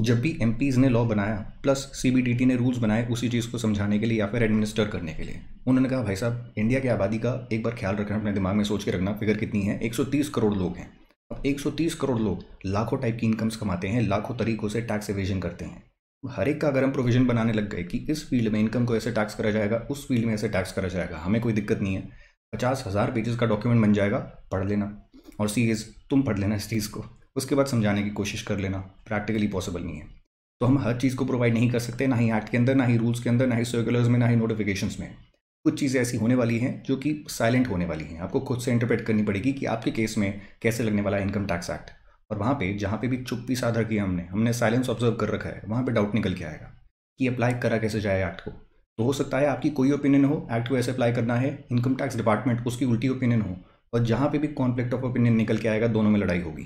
जब भी एम ने लॉ बनाया प्लस सी ने रूल्स बनाए उसी चीज़ को समझाने के लिए या फिर एडमिनिस्टर करने के लिए। उन्होंने कहा, भाई साहब इंडिया की आबादी का एक बार ख्याल रखना, अपने दिमाग में सोच के रखना फिगर कितनी है? 130 करोड़ लोग हैं। अब 130 करोड़ लोग लाखों टाइप की इनकम्स कमाते हैं, लाखों तरीकों से टैक्स एवेजन करते हैं। हर एक का अगर हम प्रोविज़न बनाने लग गए कि इस फ़ील्ड में इनकम को ऐसे टैक्स करा जाएगा, उस फ़ील्ड में ऐसे टैक्स करा जाएगा, हमें कोई दिक्कत नहीं है। पचास हज़ार पेजेस का डॉक्यूमेंट बन जाएगा, पढ़ लेना। और सीरीज़ तुम पढ़ लेना इस चीज़ को। उसके बाद समझाने की कोशिश कर लेना। प्रैक्टिकली पॉसिबल नहीं है। तो हम हर चीज़ को प्रोवाइड नहीं कर सकते, ना ही एक्ट के अंदर, ना ही रूल्स के अंदर, ना ही सर्कुलर्स में, ना ही नोटिफिकेशन में। कुछ चीज़ें ऐसी होने वाली हैं जो कि साइलेंट होने वाली हैं। आपको खुद से इंटरप्रेट करनी पड़ेगी कि आपके केस में कैसे लगने वाला इनकम टैक्स एक्ट और वहाँ पे, जहाँ पे भी चुप्पी साधा किया हमने हमने साइलेंस ऑब्ज़र्व कर रखा है, वहाँ पे डाउट निकल के आएगा कि अप्लाई करा कैसे जाए एक्ट को। तो हो सकता है आपकी कोई ओपिनियन हो एक्ट को ऐसे अप्लाई करना है इनकम टैक्स डिपार्टमेंट उसकी उल्टी ओपिनियन हो और जहाँ पे भी कॉन्फ्लिक्ट ऑफ़ ओपिनियन निकल के आएगा, दोनों में लड़ाई होगी।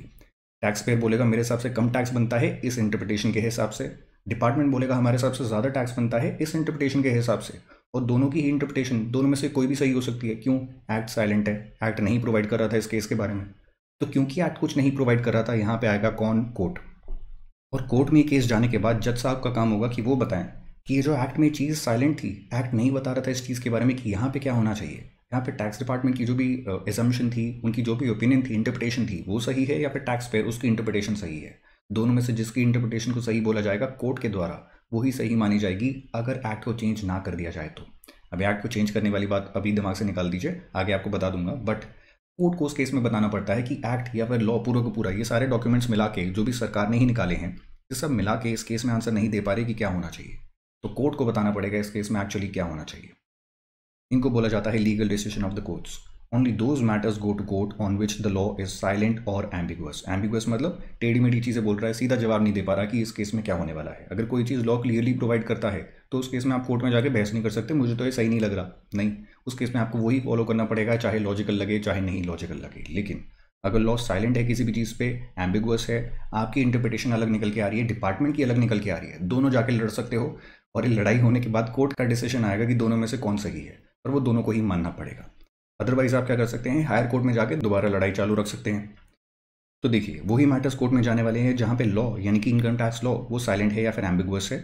टैक्स पेयर बोलेगा, मेरे हिसाब से कम टैक्स बनता है इस इंटरप्रिटेशन के हिसाब से। डिपार्टमेंट बोलेगा, हमारे हिसाब से ज़्यादा टैक्स बनता है इस इंटरप्रिटेशन के हिसाब से। और दोनों की ही इंटरप्रिटेशन दोनों में से कोई भी सही हो सकती है। क्यों? एक्ट साइलेंट है एक्ट नहीं प्रोवाइड कर रहा था इस केस के बारे में। तो क्योंकि एक्ट कुछ नहीं प्रोवाइड कर रहा था, यहाँ पे आएगा कौन? कोर्ट और कोर्ट में केस जाने के बाद जज साहब का काम होगा कि वो बताएँ कि ये जो एक्ट में चीज़ साइलेंट थी एक्ट नहीं बता रहा था इस चीज़ के बारे में कि यहाँ पे क्या होना चाहिए। यहाँ पे टैक्स डिपार्टमेंट की जो भी एजम्पन थी, उनकी जो भी ओपिनियन थी इंटरप्रिटेशन थी, वो सही है या फिर टैक्स पेयर उसकी इंटरप्रिटेशन सही है? दोनों में से जिसकी इंटरप्रिटेशन को सही बोला जाएगा कोर्ट के द्वारा, वही सही मानी जाएगी, अगर एक्ट को चेंज ना कर दिया जाए तो। अब एक्ट को चेंज करने वाली बात अभी दिमाग से निकाल दीजिए, आगे आपको बता दूँगा बट कोर्ट को उस केस में बताना पड़ता है कि एक्ट या फिर लॉ पूरा को पूरा, ये सारे डॉक्यूमेंट्स मिला के जो भी सरकार ने ही निकाले हैं, ये सब मिला के इस केस में आंसर नहीं दे पा रहे कि क्या होना चाहिए। तो कोर्ट को बताना पड़ेगा इस केस में एक्चुअली क्या होना चाहिए। इनको बोला जाता है legal decision of the courts only those matters go to court on which the law is silent और एम्बिगुअस एम्बिगुअस मतलब टेढ़ी मेढ़ी चीज़ें बोल रहा है, सीधा जवाब नहीं दे पा रहा कि इस केस में क्या होने वाला है। अगर कोई चीज़ लॉ क्लियरली प्रोवाइड करता है तो उस केस में आप कोर्ट में जाकर बहस नहीं कर सकते, मुझे तो ये सही नहीं लग रहा। नहीं। उस केस में आपको वही फॉलो करना पड़ेगा, चाहे लॉजिकल लगे, चाहे नहीं लॉजिकल लगे। लेकिन अगर लॉ साइलेंट है किसी भी चीज़ पे एम्बिगुअस है, आपकी इंटरप्रिटेशन अलग निकल के आ रही है डिपार्टमेंट की अलग निकल के आ रही है, दोनों जाके लड़ सकते हो, और ये लड़ाई होने के बाद कोर्ट का डिसीज़न आएगा कि दोनों में से कौन सही है और वो दोनों को ही मानना पड़ेगा। अदरवाइज़ आप क्या कर सकते हैं हायर कोर्ट में जाके दोबारा लड़ाई चालू रख सकते हैं। तो देखिए, वही मैटर्स कोर्ट में जाने वाले हैं जहाँ पे लॉ यानी कि इनकम टैक्स लॉ वो साइलेंट है या फिर एम्बिगुअस है।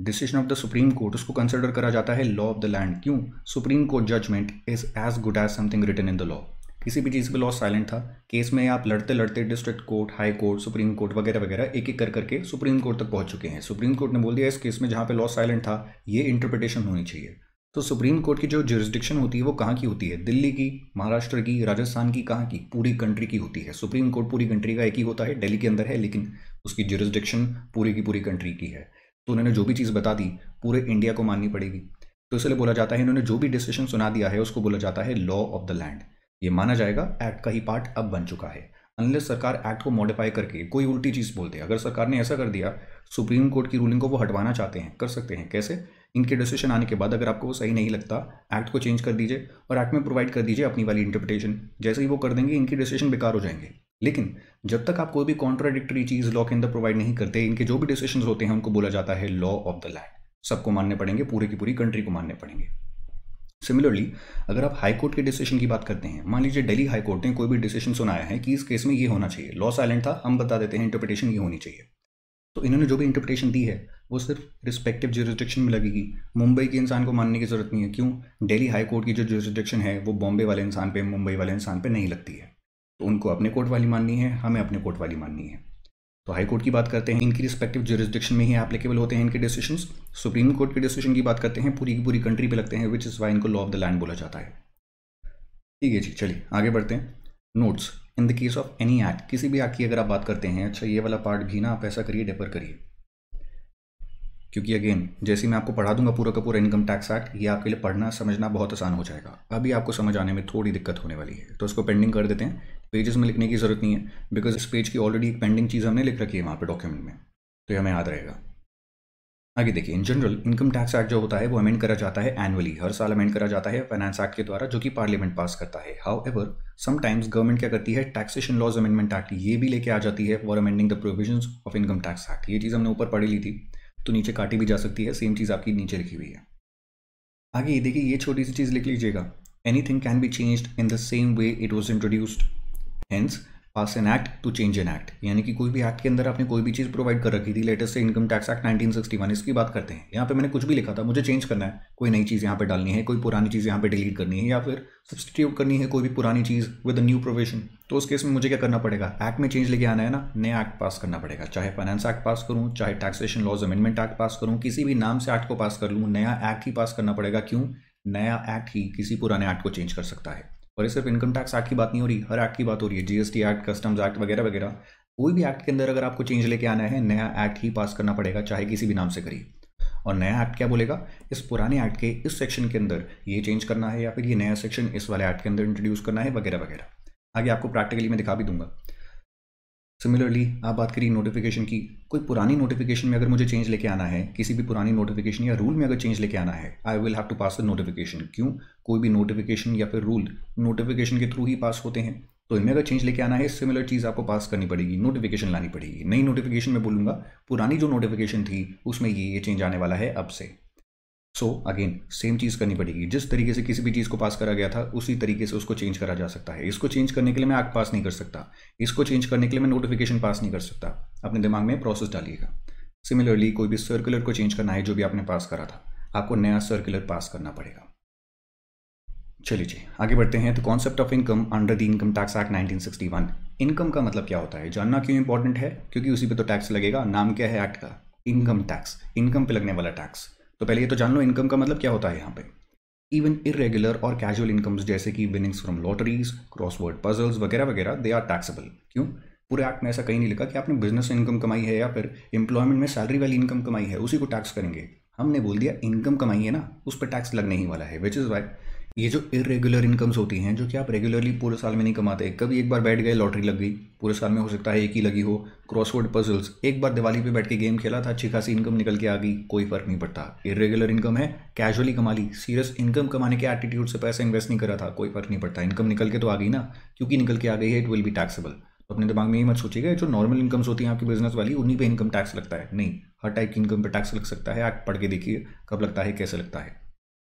Decision of the supreme court उसको कंसिडर करा जाता है लॉ ऑफ़ द लैंड क्यों? Supreme court judgment is as good as something written in the law किसी भी चीज़ पे लॉ साइलेंट था. केस में आप लड़ते लड़ते district court high court supreme court वगैरह वगैरह एक एक कर करके सुप्रीम कोर्ट तक पहुँच चुके हैं. सुप्रीम कोर्ट ने बोल दिया, इस केस में जहाँ पे लॉ साइलेंट था, ये इंटरप्रिटेशन होनी चाहिए. तो सुप्रीम कोर्ट की जो जुरिस्डिक्शन होती है, वो कहाँ की होती है? दिल्ली की, महाराष्ट्र की, राजस्थान की कहाँ की? पूरी कंट्री की होती है. सुप्रीम कोर्ट पूरी कंट्री का एक ही होता है. दिल्ली के अंदर है, लेकिन उसकी जुरिस्डिक्शन पूरी की पूरी कंट्री की है. तो उन्होंने जो भी चीज़ बता दी, पूरे इंडिया को माननी पड़ेगी। तो इसलिए बोला जाता है, इन्होंने जो भी डिसीज़न सुना दिया है, उसको बोला जाता है लॉ ऑफ़ द लैंड ये माना जाएगा एक्ट का ही पार्ट अब बन चुका है। अनलेस सरकार एक्ट को मॉडिफाई करके कोई उल्टी चीज़ बोलते अगर सरकार ने ऐसा कर दिया, सुप्रीम कोर्ट की रूलिंग को वो हटवाना चाहते हैं, कर सकते हैं। कैसे? इनके डिसीज़न आने के बाद अगर आपको वो सही नहीं लगता एक्ट को चेंज कर दीजिए और एक्ट में प्रोवाइड कर दीजिए अपनी वाली इंटरप्रिटेशन जैसे ही वो कर देंगे, इनकी डिसीज़न बेकार हो जाएँगे। लेकिन जब तक आप कोई भी कॉन्ट्राडिक्टरी चीज़ लॉ के अंदर प्रोवाइड नहीं करते, इनके जो भी डिसीज़न होते हैं, उनको बोला जाता है लॉ ऑफ़ द लैंड सबको मानने पड़ेंगे, पूरे की पूरी कंट्री को मानने पड़ेंगे। सिमिलरली अगर आप हाई कोर्ट के डिसीज़न की बात करते हैं, मान लीजिए दिल्ली हाई कोर्ट ने कोई भी डिसीज़न सुनाया है कि इस केस में ये होना चाहिए। लॉ साइलेंट था, हम बता देते हैं इंटरप्रिटेशन ये होनी चाहिए। तो इन्होंने जो भी इंटरप्रिटेशन दी है, वो सिर्फ़ रिस्पेक्टिव जुरिस्डिक्शन में लगेगी। मुंबई के इंसान को मानने की ज़रूरत नहीं है। क्यों? दिल्ली हाई कोर्ट की जो जुरिस्डिक्शन है, वो बॉम्बे वाले इंसान पे, मुंबई वाले इंसान पे नहीं लगती है। तो उनको अपने कोर्ट वाली माननी है, हमें अपने कोर्ट वाली माननी है। तो हाई कोर्ट की बात करते हैं, इनकी रिस्पेक्टिव जुरिस्डिक्शन में ही एप्लीकेबल होते हैं इनके डिसीज़न सुप्रीम कोर्ट के डिसीज़न की बात करते हैं, पूरी की पूरी कंट्री पे लगते हैं विच इज़ वाई इनको लॉ ऑफ़ द लैंड बोला जाता है। ठीक है जी, चलिए, आगे बढ़ते हैं। Notes in the case of any act किसी भी एक्ट की अगर आप बात करते हैं अच्छा ये वाला पार्ट भी ना, आप ऐसा करिए डेफर करिए। क्योंकि अगेन जैसे मैं आपको पढ़ा दूँगा पूरा का पूरा इनकम टैक्स एक्ट ये आपके लिए पढ़ना, समझना बहुत आसान हो जाएगा। अभी आपको समझ आने में थोड़ी दिक्कत होने वाली है। तो उसको पेंडिंग कर देते हैं। पेजेस में लिखने की ज़रूरत नहीं है बिकॉज़ इस पेज की ऑलरेडी एक पेंडिंग चीज़ हमने लिख रखी है वहाँ पर डॉक्यूमेंट में तो ये हमें याद रहेगा। आगे देखिए in general income tax act जो होता है, वो अमेंड करा जाता है एनुअली हर साल अमेंड करा जाता है फाइनेंस एक्ट के द्वारा, जो कि पार्लियामेंट पास करता है। हाउ एवर समटाइम्स गवर्नमेंट क्या करती है टैक्सेशन लॉज अमेंडमेंट एक्ट ये भी लेके आ जाती है for amending the provision of income tax act ये चीज़ हमने ऊपर पढ़ी ली थी तो नीचे काटी भी जा सकती है सेम चीज़ आपकी नीचे लिखी हुई है। आगे ये देखिए, ये छोटी सी चीज़ लिख लीजिएगा। Anything can be change in the same way it was introduced hence pass an act to change an act यानी कि कोई भी एक्ट के अंदर आपने कोई भी चीज़ प्रोवाइड कर रखी थी लेटेस्ट इनकम टैक्स एक्ट 1961 इसकी बात करते हैं। यहाँ पे मैंने कुछ भी लिखा था, मुझे चेंज करना है। कोई नई चीज़ यहाँ पे डालनी है, कोई पुरानी चीज़ यहाँ पे डिलीट करनी है या फिर सब्सटीट्यूट करनी है कोई भी पुरानी चीज़ विद न्यू प्रोविज़न तो उस केस में मुझे क्या करना पड़ेगा? एक्ट में चेंज लेके आना है ना, नया एक्ट पास करना पड़ेगा। चाहे फाइनेंस एक्ट पास करूँ, चाहे taxation laws amendment act pass करूँ, किसी भी नाम से एक्ट को पास कर लूँ, नया एक्ट ही पास करना पड़ेगा। क्यों? नया एक्ट ही किसी पुराने एक्ट को चेंज कर सकता है। और ये सिर्फ़ इनकम टैक्स एक्ट की बात नहीं हो रही, हर एक्ट की बात हो रही है जीएसटी एक्ट कस्टम्स एक्ट वगैरह वगैरह। कोई भी एक्ट के अंदर अगर आपको चेंज लेके आना है, नया एक्ट ही पास करना पड़ेगा, चाहे किसी भी नाम से करिए। और नया एक्ट क्या बोलेगा? इस पुराने एक्ट के, इस सेक्शन के अंदर ये चेंज करना है या फिर ये नया सेक्शन इस वाले एक्ट के अंदर इंट्रोड्यूस करना है, वगैरह वगैरह। आगे आपको प्रैक्टिकली मैं दिखा भी दूँगा। सिमिलरली आप बात करिए नोटिफिकेशन की, कोई पुरानी नोटिफिकेशन में अगर मुझे चेंज लेके आना है, किसी भी पुरानी नोटिफिकेशन या रूल में अगर चेंज लेके आना है I will have to pass the notification क्यों? कोई भी नोटिफिकेशन या फिर रूल नोटिफिकेशन के थ्रू ही पास होते हैं। तो इनमें अगर चेंज लेके आना है सिमिलर चीज़ आपको पास करनी पड़ेगी नोटिफिकेशन लानी पड़ेगी। नई नोटिफिकेशन में बोलूँगा, पुरानी जो नोटिफिकेशन थी, उसमें ये ये चेंज आने वाला है अब से। सो अगेन सेम चीज़ करनी पड़ेगी। जिस तरीके से किसी भी चीज़ को पास करा गया था, उसी तरीके से उसको चेंज करा जा सकता है। इसको चेंज करने के लिए मैं एक्ट पास नहीं कर सकता। इसको चेंज करने के लिए मैं नोटिफिकेशन पास नहीं कर सकता। अपने दिमाग में प्रोसेस डालिएगा। सिमिलरली कोई भी सर्कुलर को चेंज करना है, जो भी आपने पास करा था, आपको नया सर्कुलर पास करना पड़ेगा। चलिए जी, आगे बढ़ते हैं। तो concept of income under the income tax act 1961 income का मतलब क्या होता है? जानना क्यों इंपॉर्टेंट है? क्योंकि उसी पे तो टैक्स लगेगा। नाम क्या है एक्ट का? इनकम टैक्स इनकम पे लगने वाला टैक्स तो पहले ये तो जान लो इनकम का मतलब क्या होता है यहाँ पे? इवन इरेगुलर और कैजुअल इनकम्स जैसे कि winnings from lotteries crossword puzzles वगैरह वगैरह दे आर टैक्सेबल क्यों? पूरे एक्ट में ऐसा कहीं नहीं लिखा कि आपने बिज़नेस इनकम कमाई है या फिर एम्प्लॉयमेंट में सैलरी वाली इनकम कमाई है, उसी को टैक्स करेंगे। हमने बोल दिया इनकम कमाई है ना, उस पर टैक्स लगने ही वाला है विच इज़ वाई ये जो इरेगुलर इनकम्स होती हैं, जो कि आप रेगुलरली पूरे साल में नहीं कमाते, कभी एक बार बैठ गए लॉटरी लग गई, पूरे साल में हो सकता है एक ही लगी हो क्रॉसवर्ड पजल्स एक बार दिवाली पे बैठ के गेम खेला था, अच्छी खासी इनकम निकल के आ गई, कोई फ़र्क नहीं पड़ता। इरेगुलर इनकम है कैजुअली कमा ली सीरियस इनकम कमाने के एटीट्यूड से पैसा इन्वेस्ट नहीं करा था, कोई फ़र्क नहीं पड़ता। इनकम निकल के तो आ गई ना, क्योंकि निकल के आ गई है इट विल बी टैक्सेबल तो अपने दिमाग में ये मत सोचिएगा जो नॉर्मल इनकम्स होती हैं, आपकी बिज़नेस वाली, उन्हीं पर इनकम टैक्स लगता है। नहीं, हर टाइप की इनकम पर टैक्स लग सकता है, आप पढ़ के देखिए, कब लगता है, कैसे लगता है।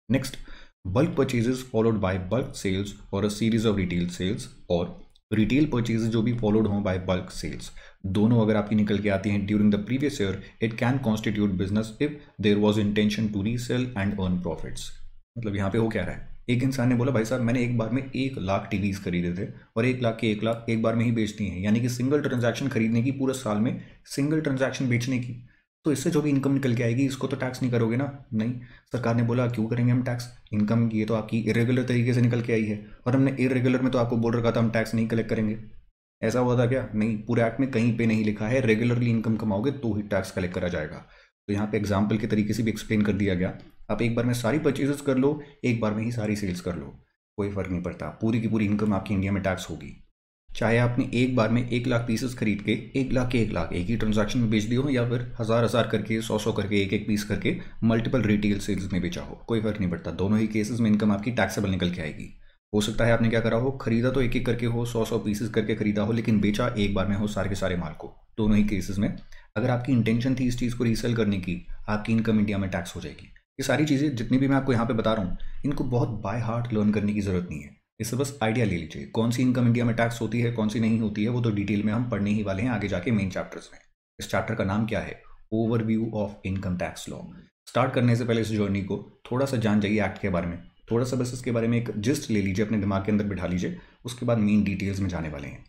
Next bulk purchases followed by bulk sales or a series of retail sales और रिटेल परचेज जो भी फॉलोड हों बाय बल्क सेल्स दोनों अगर आपकी निकल के आती हैं during the previous year it can constitute business if there was intention to resell and earn profits मतलब यहाँ पे हो क्या रहा है? एक इंसान ने बोला, भाई साहब, मैंने एक बार में एक लाख टीवीज खरीदे थे और एक लाख के एक लाख एक बार में ही बेचती हैं। यानी कि सिंगल ट्रांजैक्शन खरीदने की पूरे साल में सिंगल ट्रांजैक्शन बेचने की। तो इससे जो भी इनकम निकल के आएगी, इसको तो टैक्स नहीं करोगे ना? नहीं। सरकार ने बोला, क्यों करेंगे हम टैक्स इनकम ये तो आपकी इरेगुलर तरीके से निकल के आई है। और हमने इरेगुलर में तो आपको बोल रखा था, हम टैक्स नहीं कलेक्ट करेंगे। ऐसा हुआ था क्या? नहीं। पूरे एक्ट में कहीं पे नहीं लिखा है रेगुलरली इनकम कमाओगे तो ही टैक्स कलेक्ट करा जाएगा। तो यहाँ पे एग्ज़ाम्पल के तरीके से भी एक्सप्लेन कर दिया गया। आप एक बार में सारी परचेजेस कर लो, एक बार में ही सारी सेल्स कर लो। कोई फ़र्क नहीं पड़ता। पूरी की पूरी इनकम आपकी इंडिया में टैक्स होगी। चाहे आपने एक बार में एक लाख पीसेस खरीद के, एक लाख के एक लाख एक ही ट्रांजैक्शन में बेच दियो या फिर हज़ार हज़ार करके, सौ सौ करके, एक एक पीस करके मल्टीपल रिटेल सेल्स में बेचा हो, कोई फ़र्क नहीं पड़ता। दोनों ही केसेस में इनकम आपकी टैक्सेबल निकल के आएगी। हो सकता है आपने क्या करा हो, खरीदा तो एक एक करके हो, सौ सौ पीसेस करके खरीदा हो, लेकिन बेचा एक बार में हो सारे के सारे माल को। दोनों ही केसेस में अगर आपकी इंटेंशन थी इस चीज़ को रीसेल करने की, आपकी इनकम इंडिया में टैक्स हो जाएगी। ये सारी चीज़ें जितनी भी मैं आपको यहाँ पे बता रहा हूँ, इनको बहुत बाय हार्ट लर्न करने की ज़रूरत नहीं है। इससे बस आइडिया ले लीजिए। कौन सी इनकम इंडिया में टैक्स होती है, कौन सी नहीं होती है, वो तो डिटेल में हम पढ़ने ही वाले हैं। आगे जाके मेन चैप्टर्स में। इस चैप्टर का नाम क्या है? Overview of income tax law start करने से पहले इस जर्नी को थोड़ा सा जान जाइए एक्ट के बारे में। थोड़ा सा बस इसके बारे में एक जिस्ट ले लीजिए, अपने दिमाग के अंदर बिठा लीजिए। उसके बाद मेन डिटेल्स में जाने वाले हैं।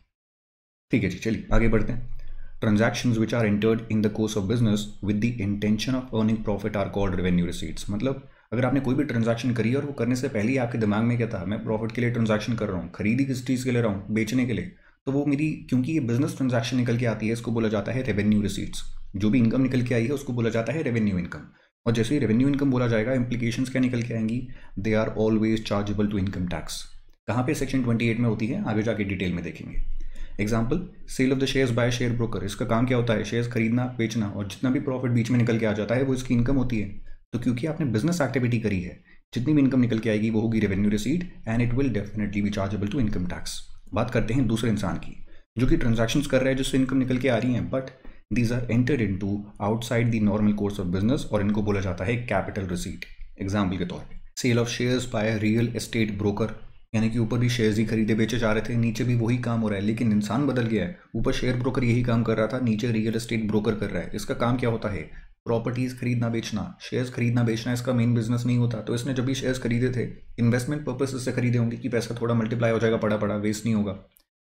ठीक है जी, चलिए आगे बढ़ते हैं। Transactions which are entered in the course of business with the intention of earning profit are called revenue receipts. मतलब अगर आपने कोई भी ट्रांजैक्शन करी और वो करने से पहले ही आपके दिमाग में क्या था, मैं प्रॉफिट के लिए ट्रांजैक्शन कर रहा हूँ, खरीदी किस चीज़ के ले रहा हूँ, बेचने के लिए तो वो मेरी, क्योंकि ये बिज़नेस ट्रांजैक्शन निकल के आती है, इसको बोला जाता है रेवेन्यू रिसीट्स जो भी इनकम निकल के आई है, उसको बोला जाता है रेवेन्यू इनकम और जैसे ही रेवेन्यू इनकम बोला जाएगा इंप्लीकेशन क्या निकल के आएँगी? They are always chargeable to income tax कहाँ पे सेक्शन ट्वेंटी में होती है? आगे जाके डिटेल में देखेंगे। Example sale of the shares by share broker इसका काम क्या होता है? शेयर्स खरीदना, बेचना और जितना भी प्रॉफिट बीच में निकल के आ जाता है, वो इसकी इनकम होती है। तो क्योंकि आपने बिज़नेस एक्टिविटी करी है, जितनी भी इनकम निकल के आएगी, वो होगी revenue receipt and it will definitely be chargeable to income tax बात करते हैं दूसरे इंसान की, जो कि ट्रांजेक्शन कर रहे हैं, जिससे इनकम निकल के आ रही है but these are enter into outside the normal course of business और इनको बोला जाता है कैपिटल रिसीट एग्ज़ाम्पल के तौर पर sale of shares by real estate broker यानी कि ऊपर भी शेयर्स ही खरीदे, बेचे जा रहे थे, नीचे भी वही काम हो रहा है, लेकिन इंसान बदल गया है। ऊपर शेयर ब्रोकर यही काम कर रहा था, नीचे रियल एस्टेट ब्रोकर कर रहा है। इसका काम क्या होता है? प्रॉपर्टीज़ खरीदना बेचना शेयर्स खरीदना बेचना इसका मेन बिज़नेस नहीं होता। तो इसने जब भी शेयर्स खरीदे थे इन्वेस्टमेंट पर्पज से खरीदे होंगे कि पैसा थोड़ा मल्टीप्लाई हो जाएगा, पड़ा पड़ा वेस्ट नहीं होगा।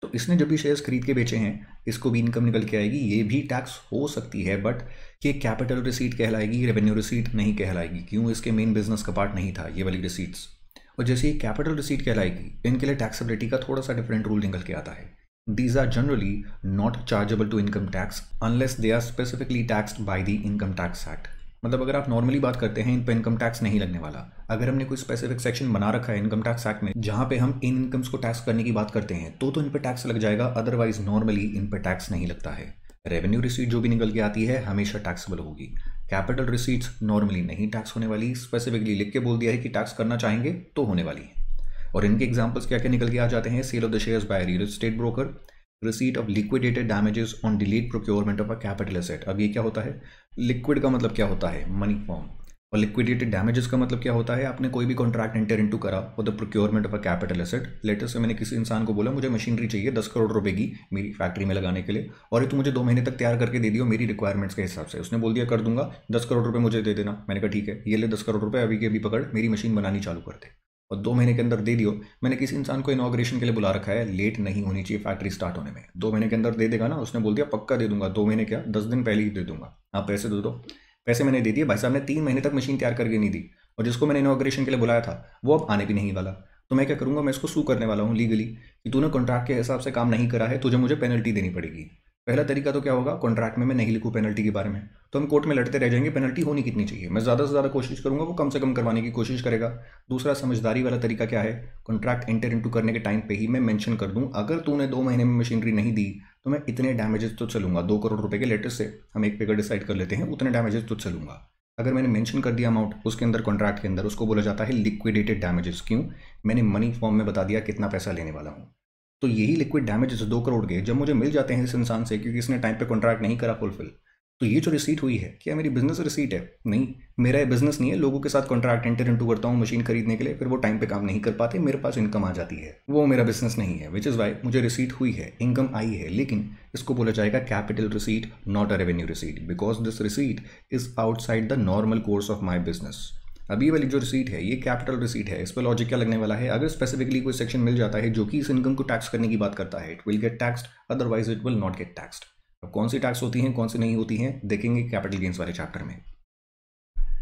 तो इसने जब भी शेयर्स खरीद के बेचे हैं, इसको भी इनकम निकल के आएगी। ये भी टैक्स हो सकती है बट ये कैपिटल रिसीट कहलाएगी रेवेन्यू रिसीट नहीं कहलाएगी। क्यों? इसके मेन बिज़नेस का पार्ट नहीं था, ये वाली रिसीट्स और जैसे ये कैपिटल रिसीट कहलाएगी, इनके लिए टैक्सेबिलिटी का थोड़ा सा डिफरेंट रूल निकल के आता है। These are generally not chargeable to income tax unless they are specifically taxed by the income tax act. मतलब अगर आप नॉर्मली बात करते हैं, इन पर इनकम टैक्स नहीं लगने वाला। अगर हमने कोई स्पेसिफिक सेक्शन बना रखा है इनकम टैक्स एक्ट में, जहाँ पे हम इन इनकम्स को टैक्स करने की बात करते हैं तो तो इन पर टैक्स लग जाएगा अदरवाइज़ नॉर्मली इन पर टैक्स नहीं लगता है। रेवेन्यू रिसीट जो भी निकल के आती है, हमेशा टैक्सेबल होगी। कैपिटल रिसीट्स नॉर्मली नहीं टैक्स होने वाली। स्पेसिफिकली लिख के बोल दिया है कि टैक्स करना चाहेंगे तो होने वाली है। और इनके एग्जाम्पल्स क्या क्या निकल के आ जाते हैं? Sale of the shares by real state broker receipt of liquidated damages on delayed procurement of a capital asset अब ये क्या होता है? लिक्विड का मतलब क्या होता है? मनी फॉर्म और लिक्विडेटेड डैमेजेस का मतलब क्या होता है? आपने कोई भी कॉन्ट्रैक्ट इंटर इनटू करा for the procurement of a capital asset latest से मैंने किसी इंसान को बोला, मुझे मशीनरी चाहिए दस करोड़ रुपए की मेरी फैक्ट्री में लगाने के लिए और ये तो मुझे दो महीने तक तैयार करके दे दियो मेरी रिक्वायरमेंट्स के हिसाब से। उसने बोल दिया, कर दूँगा, दस करोड़ रुपये मुझे दे देना। मैंने कहा, ठीक है, ये ले दस करोड़ रुपये अभी के अभी पकड़, मेरी मशीन बनानी चालू कर दे। और दो महीने के अंदर दे दियो। मैंने किसी इंसान को इनाग्रेशन के लिए बुला रखा है लेट नहीं होनी चाहिए फैक्ट्री स्टार्ट होने में। दो महीने के अंदर दे देगा ना, उसने बोल दिया, पक्का दे दूँगा, दो महीने क्या? दस दिन पहले ही दे दूँगा। आप पैसे दे दो। पैसे मैंने दे दिए। भाई साहब ने तीन महीने तक मशीन तैयार करके नहीं दी। और जिसको मैंने इनाग्रेशन के लिए बुलाया था, वो अब आने भी नहीं वाला। तो मैं क्या करूँगा? मैं इसको सू करने वाला हूँ लीगली कि तूने कॉन्ट्रैक्ट के हिसाब से काम नहीं करा है, तुझे मुझे पेनल्टी देनी पड़ेगी। पहला तरीका तो क्या होगा? कॉन्ट्रैक्ट में मैं नहीं लिखूँ पेनल्टी के बारे में। तो हम कोर्ट में लड़ते रह जाएँगे पेनल्टी होनी कितनी चाहिए? मैं ज़्यादा से ज़्यादा कोशिश करूँगा वो कम से कम करवाने की कोशिश करेगा। दूसरा समझदारी वाला तरीका क्या है? कॉन्ट्रैक्ट एंटर इंटू करने के टाइम पे ही मैं मेंशन कर दूँ। अगर तूने दो महीने में मशीनरी नहीं दी तो मैं इतने डैमेजेस तो चलूँगा। दो करोड़ रुपये के लेटर से हम एक पेगर डिसाइड कर लेते हैं, उतने डैमेजेस तो चलूँगा। अगर मैंने मेंशन कर दिया अमाउंट उसके अंदर कॉन्ट्रैक्ट के अंदर, उसको बोला जाता है लिक्विडेटेड डैमेजेस क्यों? मैंने मनी फॉर्म में बता दिया कितना पैसा लेने वाला हूँ। तो यही लिक्विड डैमेजेस दो करोड़ के जब मुझे मिल जाते हैं इस इंसान से, क्योंकि इसने टाइम पे कॉन्ट्रैक्ट नहीं करा फुलफिल तो ये जो रिसीट हुई है, क्या मेरी बिज़नेस रिसीट है? नहीं, मेरा ये बिज़नेस नहीं है लोगों के साथ कॉन्ट्रैक्ट एंटर इंटू करता हूँ मशीन खरीदने के लिए, फिर वो टाइम पे काम नहीं कर पाते, मेरे पास इनकम आ जाती है। वो मेरा बिज़नेस नहीं है विच इज़ वाई मुझे रिसीट हुई है इनकम आई है, लेकिन इसको बोला जाएगा capital receipt not a revenue receipt because this receipt is outside the normal course of my business अभी वाली जो रिसीट है, ये कैपिटल रिसीट है, इस पर लॉजिक क्या लगने वाला है? अगर स्पेसिफिकली कोई सेक्शन मिल जाता है जो कि इस इनकम को टैक्स करने की बात करता है it will get tax otherwise it will not get tax अब कौन सी टैक्स होती हैं, कौन सी नहीं होती हैं, देखेंगे कैपिटल गेंस वाले चैप्टर में.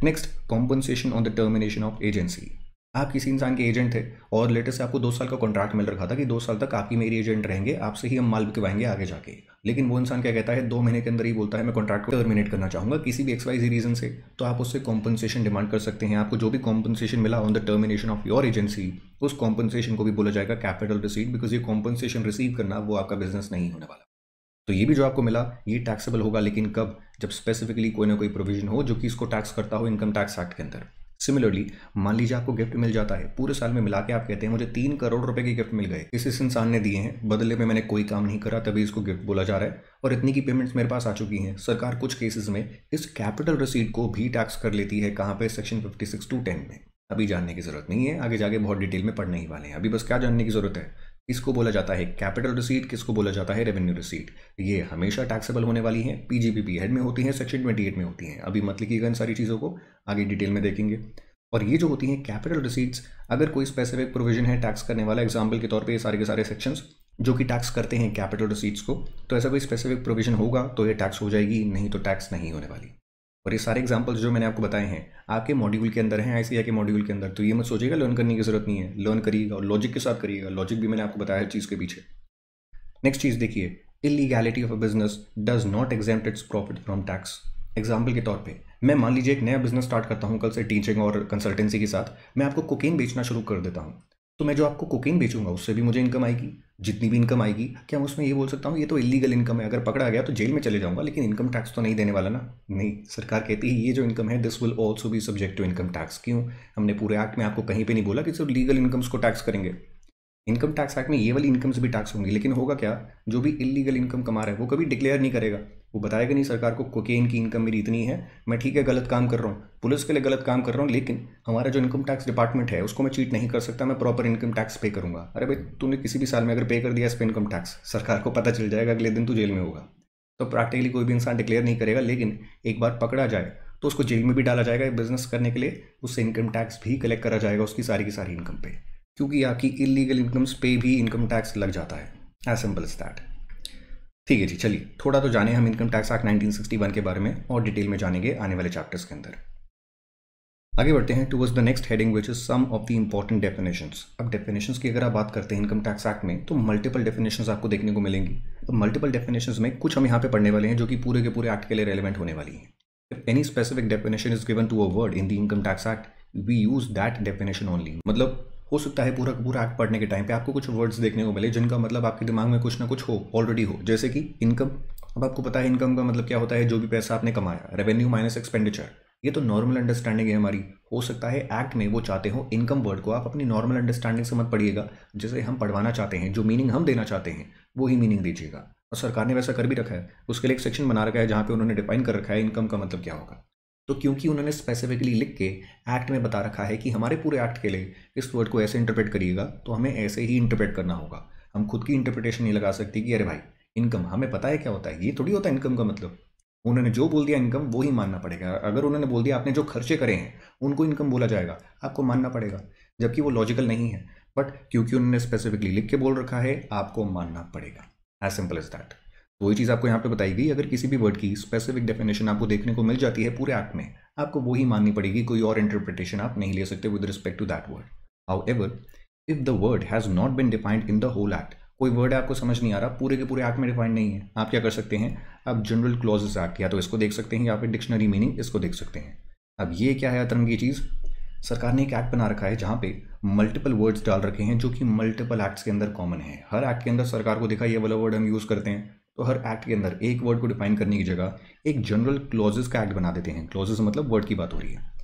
Next compensation on the termination of agency आप किसी इंसान के एजेंट थे और लेटेस्ट आपको दो साल का कॉन्ट्रैक्ट मिल रखा था कि दो साल तक आप ही मेरी एजेंट रहेंगे, आपसे ही हम माल बिकवाएँगे आगे जाके। लेकिन वो इंसान क्या कहता है, दो महीने के अंदर ही बोलता है, मैं कॉन्ट्रैक्ट को टर्मिनेट करना चाहूँगा किसी भी एक्सवाइजी रीजन से। तो आप उससे कॉम्पनसेशन डिमांड कर सकते हैं। आपको जो भी कॉम्पनसेशन मिला on the termination of your agency उस कॉम्पनसेशन को भी बोला जाएगा कैपिटल रिसीट बिकॉज़ ये कॉम्पनसेशन रिसीव करना वो आपका बिज़नेस नहीं होने वाला। तो ये भी जो आपको मिला, ये टैक्सेबल होगा, लेकिन कब? जब स्पेसिफिकली कोई ना कोई प्रोविज़न हो, जो कि इसको टैक्स करता हो इनकम टैक्स एक्ट के अंदर। सिमिलरली मान लीजिए आपको गिफ्ट मिल जाता है, पूरे साल में मिला के आप कहते हैं, मुझे तीन करोड़ रुपए के गिफ्ट मिल गए। इस इस इंसान ने दिए हैं, बदले में मैंने कोई काम नहीं करा, तभी इसको गिफ्ट बोला जा रहा है और इतनी की पेमेंट्स मेरे पास आ चुकी हैं। सरकार कुछ केसेस में इस कैपिटल रसीद को भी टैक्स कर लेती है, कहाँ पे? Section fifty six two ten में। अभी जानने की ज़रूरत नहीं है, आगे जाके बहुत डिटेल में पढ़ने ही वाले हैं। अभी बस क्या जानने की ज़रूरत है? किसको बोला जाता है? कैपिटल रिसीट किसको बोला जाता है? रेवेन्यू रिसीट ये हमेशा टैक्सेबल होने वाली है। पीजीपीपी हेड में होती है सेक्शन ट्वेंटी में होती हैं। अभी मत लिखिएगा इन सारी चीज़ों को, आगे डिटेल में देखेंगे। और ये जो होती हैं कैपिटल रिसीट्स अगर कोई स्पेसिफिक प्रोविज़न है टैक्स करने वाला एग्ज़ाम्पल के तौर पर ये सारे के सारे सेक्शंस जो कि टैक्स करते हैं कैपिटल रिसीट्स को तो ऐसा कोई स्पेसिफिक प्रोविज़न होगा तो ये टैक्स हो जाएगी, नहीं तो टैक्स नहीं होने वाली। और ये सारे एग्जाम्पल्स जो मैंने आपको बताए हैं, आपके मॉड्यूल के अंदर हैं आई के मॉड्यूल के अंदर तो ये मत सोचिएगा लर्न करने की ज़रूरत नहीं है। लर्न करिएगा और लॉजिक के साथ करिएगा। लॉजिक भी मैंने आपको बताया है चीज़ के पीछे। नेक्स्ट चीज़ देखिए illegality of a business does not exempt its profit from tax example के तौर पे, मैं मान लीजिए एक नया बिज़नेस स्टार्ट करता हूँ कल से टीचिंग और कंसल्टेंसी के साथ। मैं आपको कुकिंग बेचना शुरू कर देता हूँ। तो मैं जो आपको कुकिंग बेचूँगा, उससे भी मुझे इनकम आएगी। जितनी भी इनकम आएगी, क्या मैं उसमें ये बोल सकता हूँ, ये तो इलीगल इनकम है। अगर पकड़ा गया तो जेल में चले जाऊँगा, लेकिन इनकम टैक्स तो नहीं देने वाला ना? नहीं, सरकार कहती है, ये जो इनकम है this will also be subject to income tax क्यों? हमने पूरे एक्ट में आपको कहीं पर नहीं बोला कि सिर्फ़ लीगल इनकम्स को टैक्स करेंगे। इनकम टैक्स एक्ट में ये वाली इनकम से भी टैक्स होंगी, लेकिन होगा क्या? जो भी इलीगल इनकम कमा रहा है, वो कभी डिक्लेयर नहीं करेगा। वो बताएगा नहीं, सरकार को कोकेन की इनकम मेरी इतनी है, मैं ठीक है, गलत काम कर रहा हूँ। पुलिस के लिए गलत काम कर रहा हूँ, लेकिन हमारा जो इनकम टैक्स डिपार्टमेंट है, उसको मैं चीट नहीं कर सकता, मैं प्रॉपर इनकम टैक्स पे करूँगा। अरे भाई, तूने किसी भी साल में अगर पे कर दिया इस पर इनकम टैक्स सरकार को पता चल जाएगा, अगले दिन तू जेल में होगा। तो प्रैक्टिकली कोई भी इंसान डिक्लेयर नहीं करेगा, लेकिन एक बार पकड़ा जाए तो उसको जेल में भी डाला जाएगा बिज़नेस करने के लिए, उससे इनकम टैक्स भी कलेक्ट करा जाएगा, उसकी सारी की सारी इनकम पे। क्योंकि आपकी इलीगल इनकम्स पे भी इनकम टैक्स लग जाता है। एज सिंपल इज़ दैट ठीक है जी, चलिए। थोड़ा तो जाने हम इनकम टैक्स एक्ट 1961 के बारे में और डिटेल में जानेंगे आने वाले चैप्टर्स के अंदर। आगे बढ़ते हैं towards the next heading which is some of the important definitions अब डेफिनेशंस की अगर आप बात करते हैं इनकम टैक्स एक्ट में तो मल्टीपल डेफिनेशंस आपको देखने को मिलेंगी। तो मल्टीपल डेफिनेशंस में कुछ हम यहाँ पे पढ़ने वाले हैं, जो कि पूरे के पूरे एक्ट के लिए रेलिवेंट होने वाली हैं। If any specific definition is given to a word in the income tax act we use that definition only मतलब हो सकता है पूरा पूरा एक्ट पढ़ने के टाइम पे आपको कुछ वर्ड्स देखने को मिले, जिनका मतलब आपके दिमाग में कुछ ना कुछ हो ऑलरेडी हो। जैसे कि इनकम अब आपको पता है इनकम का मतलब क्या होता है? जो भी पैसा आपने कमाया रेवेन्यू माइनस एक्सपेंडिचर ये तो नॉर्मल अंडरस्टैंडिंग है हमारी। हो सकता है एक्ट में वो चाहते हो इनकम वर्ड को आप अपनी नॉर्मल अंडरस्टैंडिंग से मत पढ़िएगा। जैसे हम पढ़वाना चाहते हैं, जो मीनिंग हम देना चाहते हैं, वो ही मीनिंग दीजिएगा। और सरकार ने वैसा कर भी रखा है। उसके लिए एक सेक्शन बना रखा है जहाँ पे उन्होंने डिफाइन कर रखा है इनकम का मतलब क्या होगा। तो क्योंकि उन्होंने स्पेसिफिकली लिख के एक्ट में बता रखा है कि हमारे पूरे एक्ट के लिए इस वर्ड को ऐसे इंटरप्रेट करिएगा तो हमें ऐसे ही इंटरप्रेट करना होगा। हम खुद की इंटरप्रिटेशन नहीं लगा सकते कि, अरे भाई इनकम हमें पता है क्या होता है? ये थोड़ी होता है इनकम का मतलब? उन्होंने जो बोल दिया इनकम वो ही मानना पड़ेगा। अगर उन्होंने बोल दिया, आपने जो खर्चे करे हैं, उनको इनकम बोला जाएगा, आपको मानना पड़ेगा, जबकि वो लॉजिकल नहीं है। बट क्योंकि उन्होंने स्पेसिफिकली लिख के बोल रखा है, आपको मानना पड़ेगा। एज सिंपल इज़ दैट वही चीज़ आपको यहाँ पे बताई गई, अगर किसी भी वर्ड की स्पेसिफिक डेफिनेशन आपको देखने को मिल जाती है पूरे एक्ट में, आपको वही माननी पड़ेगी, कोई और इंटरप्रिटेशन आप नहीं ले सकते with respect to that word however if the word has not been defined in the whole act कोई वर्ड आपको समझ नहीं आ रहा, पूरे के पूरे एक्ट में डिफाइंड नहीं है, आप क्या कर सकते हैं? आप जनरल क्लॉजेस एक्ट या तो इसको देख सकते हैं, या फिर डिक्शनरी मीनिंग इसको देख सकते हैं। अब ये क्या है अतरंग की चीज़? सरकार ने एक एक्ट बना रखा है जहाँ पे मल्टीपल वर्ड्स डाल रखे हैं जो कि मल्टीपल एक्ट्स के अंदर कॉमन है। हर एक्ट के अंदर सरकार को देखा, ये वाला वर्ड हम यूज़ करते हैं। तो हर एक्ट के अंदर एक वर्ड को डिफाइन करने की जगह एक जनरल क्लॉजेस का एक्ट बना देते हैं। क्लॉजेस मतलब वर्ड की बात हो रही है।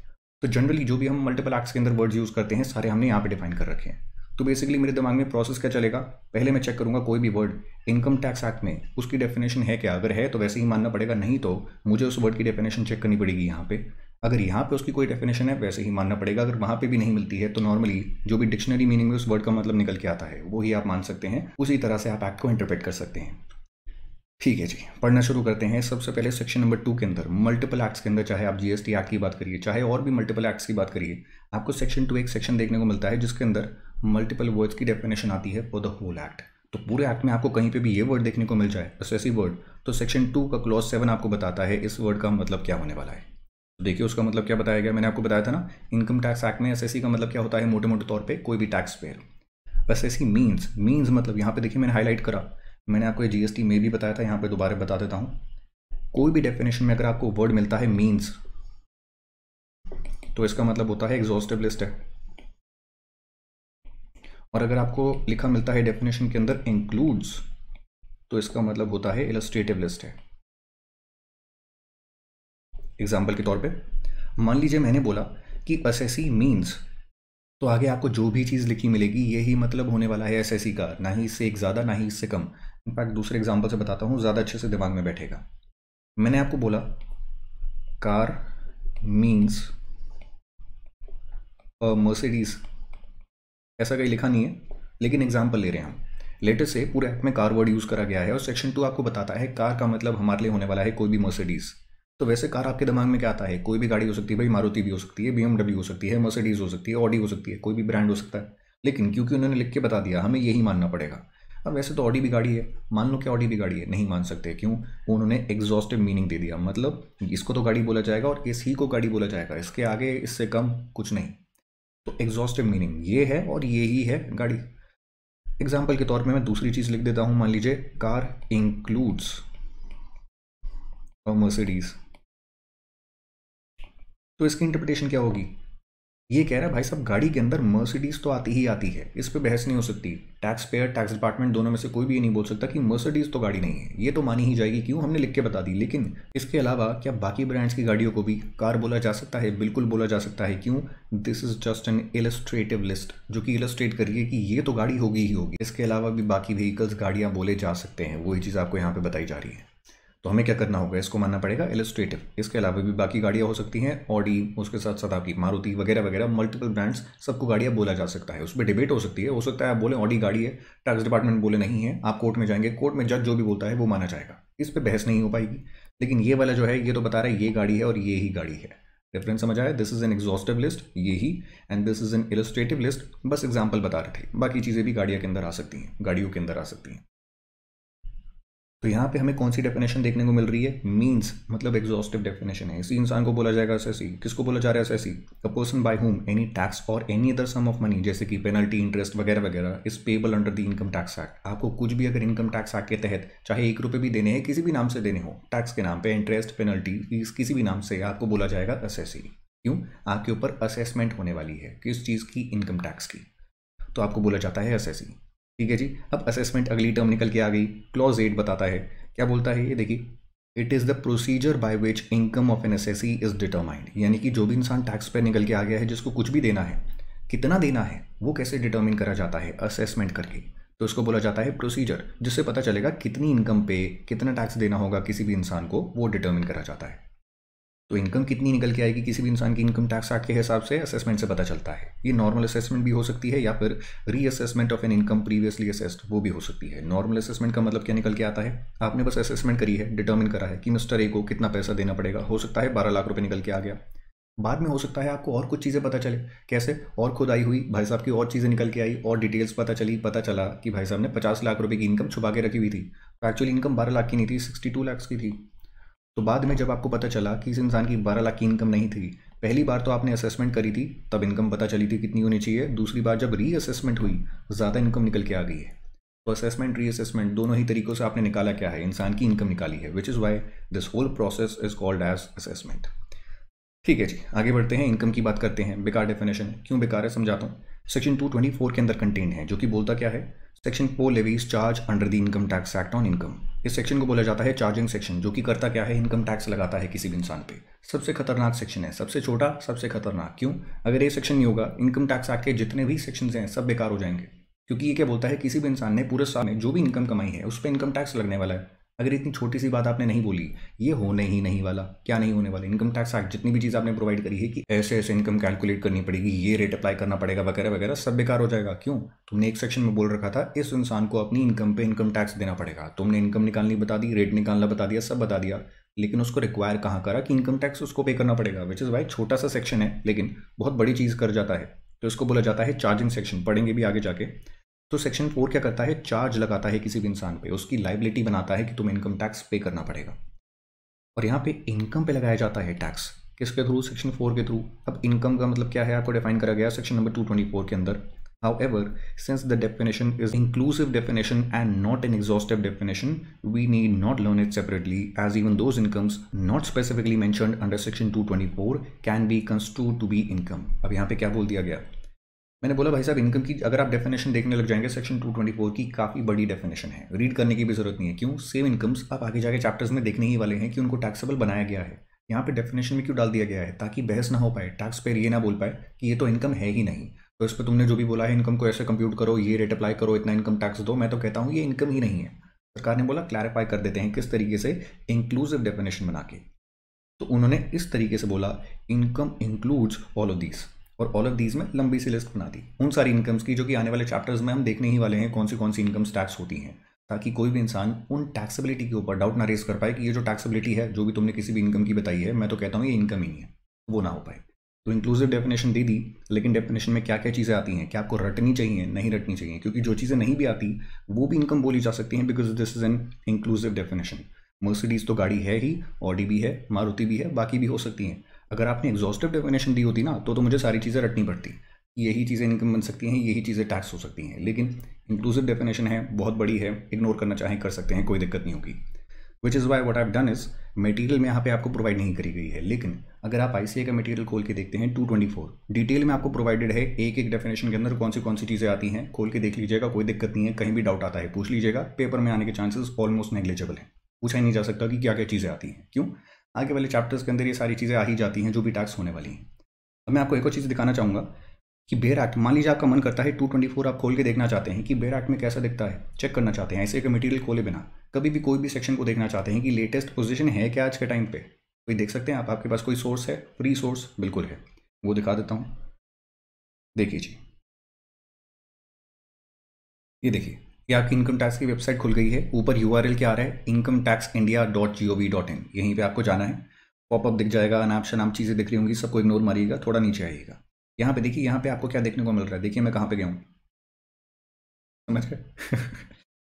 तो जनरली जो भी हम मल्टीपल एक्ट्स के अंदर वर्ड्स यूज़ करते हैं, सारे हमने यहाँ पे डिफाइन कर रखे हैं। तो बेसिकली मेरे दिमाग में प्रोसेस क्या चलेगा? पहले मैं चेक करूँगा कोई भी वर्ड इनकम टैक्स एक्ट में उसकी डेफिनेशन है क्या? अगर है तो वैसे ही मानना पड़ेगा, नहीं तो मुझे उस वर्ड की डेफिनेशन चेक करनी पड़ेगी यहाँ पे। अगर यहाँ पे उसकी कोई डेफिनेशन है, वैसे ही मानना पड़ेगा। अगर वहाँ पे भी नहीं मिलती है तो नॉर्मली जो भी डिक्शनरी मीनिंग में उस वर्ड का मतलब निकल के आता है, वो ही आप मान सकते हैं। उसी तरह से आप एक्ट को इंटरप्रेट कर सकते हैं। ठीक है जी, पढ़ना शुरू करते हैं। सबसे पहले सेक्शन नंबर टू के अंदर मल्टीपल एक्ट्स के अंदर, चाहे आप जीएसटी एक्ट की बात करिए, चाहे और भी मल्टीपल एक्ट्स की बात करिए, आपको सेक्शन टू एक सेक्शन देखने को मिलता है, जिसके अंदर मल्टीपल वर्ड्स की डेफिनेशन आती है फॉर द होल एक्ट तो पूरे एक्ट में आपको कहीं पे भी ये वर्ड देखने को मिल जाए असेसी वर्ड तो सेक्शन टू का क्लॉज सेवन आपको बताता है, इस वर्ड का मतलब क्या होने वाला है। तो देखिए, उसका मतलब क्या बताया गया? मैंने आपको बताया था ना इनकम टैक्स एक्ट में एस का मतलब क्या होता है मोटे मोटे तौर पर कोई भी tax payer assessee means means मतलब यहाँ पे देखिए मैंने हाईलाइट करा मैंने आपको जीएसटी में भी बताया था, यहाँ पे दोबारा बता देता हूँ। कोई भी डेफिनेशन में अगर आपको वर्ड मिलता है मीन्स तो इसका मतलब होता है एग्जॉस्टिव लिस्ट है। और अगर आपको लिखा मिलता है डेफिनेशन के अंदर इंक्लूड्स तो इसका मतलब होता है इलस्ट्रेटिव लिस्ट है। एग्ज़ाम्पल के तौर पे, मान लीजिए मैंने बोला कि असेसी मीन्स तो आगे आपको जो भी चीज़ लिखी मिलेगी, यही मतलब होने वाला है एसएससी का, ना ही इससे एक ज़्यादा, ना ही इससे कम। इनफैक्ट दूसरे एग्ज़ाम्पल से बताता हूँ, ज़्यादा अच्छे से दिमाग में बैठेगा। मैंने आपको बोला कार मीन्स मर्सिडीज ऐसा कहीं लिखा नहीं है, लेकिन एग्ज़ाम्पल ले रहे हैं हम। लेटेस्ट से पूरे एक्ट में कार वर्ड यूज़ करा गया है और सेक्शन टू आपको बताता है कार का मतलब हमारे लिए होने वाला है कोई भी मर्सिडीज़ तो वैसे कार आपके दिमाग में क्या आता है? कोई भी गाड़ी हो सकती है, भाई मारुति भी हो सकती है बीएमडब्ल्यू हो सकती है मर्सिडीज़ हो सकती है ऑडी हो सकती है, कोई भी ब्रांड हो सकता है। लेकिन क्योंकि उन्होंने लिख के बता दिया, हमें यही मानना पड़ेगा। अब वैसे तो ऑडी भी गाड़ी है। मान लो कि ऑडी भी गाड़ी है। नहीं मान सकते, क्यों? उन्होंने एग्जॉस्टिव मीनिंग दे दिया। मतलब इसको तो गाड़ी बोला जाएगा और इस ही को गाड़ी बोला जाएगा। इसके आगे इससे कम कुछ नहीं। तो एग्जॉस्टिव मीनिंग ये है और ये ही है गाड़ी। एग्ज़ाम्पल के तौर पर मैं दूसरी चीज़ लिख देता हूँ। मान लीजिए कार इंक्लूड्स और मर्सिडीज़ तो इसकी इंटरप्रिटेशन क्या होगी? ये कह रहा है, भाई साहब, गाड़ी के अंदर मर्सिडीज तो आती ही आती है, इस पर बहस नहीं हो सकती। टैक्स पेयर टैक्स डिपार्टमेंट दोनों में से कोई भी ये नहीं बोल सकता कि मर्सिडीज तो गाड़ी नहीं है। ये तो मानी ही जाएगी, क्यों? हमने लिख के बता दी। लेकिन इसके अलावा, क्या बाकी ब्रांड्स की गाड़ियों को भी कार बोला जा सकता है? बिल्कुल बोला जा सकता है। क्यों? This is just an illustrative list जो कि इलस्ट्रेट करिए कि ये तो गाड़ी होगी ही होगी। इसके अलावा भी बाकी व्हीकल्स गाड़ियाँ बोले जा सकते हैं। वही चीज़ आपको यहाँ पे बताई जा रही है। तो हमें क्या करना होगा? इसको मानना पड़ेगा इलस्ट्रेटिव इसके अलावा भी बाकी गाड़ियाँ हो सकती हैं ऑडी उसके साथ साथ आपकी मारुति वगैरह वगैरह मल्टीपल ब्रांड्स सबको गाड़ियाँ बोला जा सकता है। उस पर डिबेट हो सकती है। हो सकता है आप बोले ऑडी गाड़ी है टैक्स डिपार्टमेंट बोले नहीं है, आप कोर्ट में जाएँगे कोर्ट में जज जो भी बोलता है वो माना जाएगा। इस पर बहस नहीं हो पाएगी। लेकिन ये वाला जो है, ये तो बता रहा है, ये गाड़ी है और ये ही गाड़ी है। डिफरेंस समझ आया? This is an exhaustive list ये ही and this is an illustrative list बस एग्ज़ाम्पल बता रहे थे। बाकी चीज़ें भी गाड़ियों के अंदर आ सकती हैं, गाड़ियों के अंदर आ सकती हैं। तो यहाँ पे हमें कौन सी डेफिनेशन देखने को मिल रही है? मीन्स मतलब एग्जॉस्टिव डेफिनेशन है। इसी इंसान को बोला जाएगा एसएससी किसको बोला जा रहा है assessee a person by whom any tax और any other sum of money जैसे कि पेनल्टी इंटरेस्ट वगैरह वगैरह is payable under the income tax act आपको कुछ भी अगर इनकम टैक्स एक्ट के तहत चाहे एक रुपये भी देने हैं, किसी भी नाम से देने हो टैक्स के नाम पर इंटरेस्ट पेनल्टी किसी भी नाम से आपको बोला जाएगा एस क्यों? आपके ऊपर असेसमेंट होने वाली है किस चीज़ की? इनकम टैक्स की। तो आपको बोला जाता है एस ठीक है जी। अब असेसमेंट अगली टर्म निकल के आ गई। क्लॉज एट बताता है। क्या बोलता है ये? देखिए it is the procedure by which income of an assessee is determined यानी कि जो भी इंसान टैक्स पे निकल के आ गया है, जिसको कुछ भी देना है, कितना देना है, वो कैसे डिटर्मिन करा जाता है असेसमेंट करके? तो उसको बोला जाता है प्रोसीजर जिससे पता चलेगा कितनी इनकम पे कितना टैक्स देना होगा किसी भी इंसान को, वो डिटर्मिन करा जाता है। तो इनकम कितनी निकल के आएगी, किसी भी इंसान की इनकम टैक्स एक्ट के हिसाब से असेसमेंट से पता चलता है। ये नॉर्मल असेसमेंट भी हो सकती है या फिर reassessment of an income previously assessed वो भी हो सकती है। नॉर्मल असेसमेंट का मतलब क्या निकल के आता है? आपने बस असेसमेंट करी है डिटर्मिन करा है कि मिस्टर ए को कितना पैसा देना पड़ेगा। हो सकता है बारह लाख रुपये निकल के आ गया। बाद में हो सकता है आपको और कुछ चीज़ें पता चले। कैसे? और खुद आई हुई, भाई साहब की और चीज़ें निकल के आई, और डिटेल्स पता चली, पता चला कि भाई साहब ने पचास लाख रुपये की इनकम छुपा के रखी हुई थी। एक्चुअली इनकम बारह लाख की नहीं थी सिक्सटी टू लैक्स की थी। तो बाद में जब आपको पता चला कि इस इंसान की बारह लाख की इनकम नहीं थी, पहली बार तो आपने असेसमेंट करी थी, तब इनकम पता चली थी कितनी होनी चाहिए। दूसरी बार जब री असेसमेंट हुई, ज़्यादा इनकम निकल के आ गई है। तो असेसमेंट रीअसेसमेंट दोनों ही तरीकों से आपने निकाला क्या है? इंसान की इनकम निकाली है which is why this whole process is called as assessment ठीक है जी, आगे बढ़ते हैं इनकम की बात करते हैं। बेकार डेफिनेशन क्यों बेकार है समझाता हूँ। सेक्शन 224 के अंदर कंटेंट है, जो कि बोलता क्या है? Section four levies charge under the income tax act on income इस सेक्शन को बोला जाता है चार्जिंग सेक्शन जो कि करता क्या है? इनकम टैक्स लगाता है किसी भी इंसान पे। सबसे खतरनाक सेक्शन है। सबसे छोटा, सबसे खतरनाक। क्यों? अगर ये सेक्शन नहीं होगा इनकम टैक्स एक्ट के जितने भी सेक्शन हैं, सब बेकार हो जाएँगे। क्योंकि ये क्या बोलता है? किसी भी इंसान ने पूरे साल में जो भी इनकम कमाई है, उस पर इनकम टैक्स लगने वाला है। अगर इतनी छोटी सी बात आपने नहीं बोली, ये होने ही नहीं वाला, क्या नहीं होने वाला? इनकम टैक्स एक्ट जितनी भी चीज़ आपने प्रोवाइड करी है कि ऐसे ऐसे इनकम कैलकुलेट करनी पड़ेगी, ये रेट अप्लाई करना पड़ेगा, वगैरह वगैरह, सब बेकार हो जाएगा। क्यों? तुमने एक सेक्शन में बोल रखा था, इस इंसान को अपनी इनकम पे इनकम टैक्स देना पड़ेगा। तुमने इनकम निकालनी बता दी रेट निकालना बता दिया, सब बता दिया, लेकिन उसको रिक्वायर कहाँ करा कि इनकम टैक्स उसको पे करना पड़ेगा विच इज़ वाई छोटा सा सेक्शन है, लेकिन बहुत बड़ी चीज़ कर जाता है। तो इसको बोला जाता है चार्जिंग सेक्शन पढ़ेंगे भी आगे जाके। तो सेक्शन फोर क्या करता है? चार्ज लगाता है किसी भी इंसान पे। उसकी लाइबिलिटी बनाता है कि तुम्हें इनकम टैक्स पे करना पड़ेगा। और यहाँ पे इनकम पे लगाया जाता है टैक्स किसके थ्रू सेक्शन फोर के थ्रू अब इनकम का मतलब क्या है? आपको डिफाइन करा गया section number two twenty four के अंदर। How since the definition is inclusive definition and not an exhaustive definition we need not learn it separately as even those incomes not specifically mention under section two twenty four can be construed to be income अब यहाँ पे क्या बोल दिया गया? मैंने बोला, भाई साहब इनकम की अगर आप डेफिनेशन देखने लग जाएँगे सेक्शन 224 की काफ़ी बड़ी डेफिनेशन है। रीड करने की भी ज़रूरत नहीं है। क्यों? सेम इनकम्स आप आगे जाके चैप्टर्स में देखने ही वाले हैं कि उनको टैक्सेबल बनाया गया है। यहाँ पे डेफिनेशन में क्यों डाल दिया गया है? ताकि बहस ना हो पाए टैक्स पेयर ये ना बोल पाए कि ये तो इनकम है ही नहीं। तो इस पर तुमने जो भी बोला है इनकम को ऐसे कंप्यूट करो, ये रेट अप्लाई करो, इतना इनकम टैक्स दो। मैं तो कहता हूँ, ये इनकम ही नहीं है। सरकार ने बोला क्लैरिफाई कर देते हैं किस तरीके से इंक्लूसिव डेफिनेशन बना के। तो उन्होंने इस तरीके से बोला income includes all of these और ऑल ऑफ़ दीज में लंबी सी लिस्ट बना दी। उन सारी इनकम्स की जो कि आने वाले चैप्टर्स में हम देखने ही वाले हैं कौन सी कौन सी इनकम्स टैक्स होती हैं, ताकि कोई भी इंसान उन टैक्सेबिलिटी के ऊपर डाउट ना रेस कर पाए कि ये जो टैक्सेबिलिटी है, जो भी तुमने किसी भी इनकम की बताई है, मैं तो कहता हूँ ये इनकम ही नहीं है, वो ना हो पाए। तो इंक्लूसिव डेफिनेशन दे दी, लेकिन डेफिनेशन में क्या क्या चीज़ें आती हैं, क्या आपको रटनी चाहिए, नहीं रटनी चाहिए, क्योंकि जो चीज़ें नहीं भी आती, वो भी इनकम बोली जा सकती हैं because this is an inclusive definition Mercedes तो गाड़ी है ही ऑडी भी है मारुति भी है, बाकी भी हो सकती हैं। अगर आपने एग्जॉस्टिव डेफिनेशन दी होती ना तो तो मुझे सारी चीज़ें रटनी पड़ती। यही चीज़ें इनकम बन सकती हैं, यही चीज़ें टैक्स हो सकती हैं। लेकिन इंक्लूसिव डेफिनेशन है, बहुत बड़ी है इग्नोर करना चाहें, कर सकते हैं, कोई दिक्कत नहीं होगी। Which is why what I done is material में यहाँ पे आपको प्रोवाइड नहीं करी गई है। लेकिन अगर आप आईसीए का मटेरियल खोल के देखते हैं 224 डिटेल में आपको प्रोवाइडेड है, एक एक डेफिनेशन के अंदर कौन सी कौन सी चीज़ें आती हैं, खोल के देख लीजिएगा, कोई दिक्कत नहीं है, कहीं भी डाउट आता है, पूछ लीजिएगा। पेपर में आने के चांसेस ऑलमोस्ट नेग्लेजेबल हैं। पूछा ही नहीं जा सकता कि क्या क्या चीज़ें आती हैं। क्यों? आगे वाले चैप्टर्स के अंदर ये सारी चीज़ें आ ही जाती हैं, जो भी टैक्स होने वाली हैं। अब मैं आपको एक और चीज़ दिखाना चाहूँगा कि बेर एक्ट मान लीजिए आपका मन करता है टू ट्वेंटी फोर आप खोल के देखना चाहते हैं कि बेर एक्ट में कैसा दिखता है चेक करना चाहते हैं, ऐसे एक मटेरियल खोले बिना, कभी भी कोई भी सेक्शन को देखना चाहते हैं कि लेटेस्ट पोजीशन है क्या आज के टाइम पे। कोई देख सकते हैं आप, आपके पास कोई सोर्स है फ्री सोर्स बिल्कुल है। वो दिखा देता हूँ। देखिए जी। ये देखिए ये आपकी इनकम टैक्स की वेबसाइट खुल गई है। ऊपर यूआरएल क्या आ रहा है? Income tax India dot G O V dot in यहीं पर आपको जाना है। पॉपअप दिख जाएगा नाम शनाम चीज़ें दिख रही होंगी, सबको इग्नोर मारिएगा, थोड़ा नीचे आइएगा। यहाँ पे देखिए, यहाँ पे आपको क्या देखने को मिल रहा है? देखिए, मैं कहाँ पे गया हूँ? समझ गए?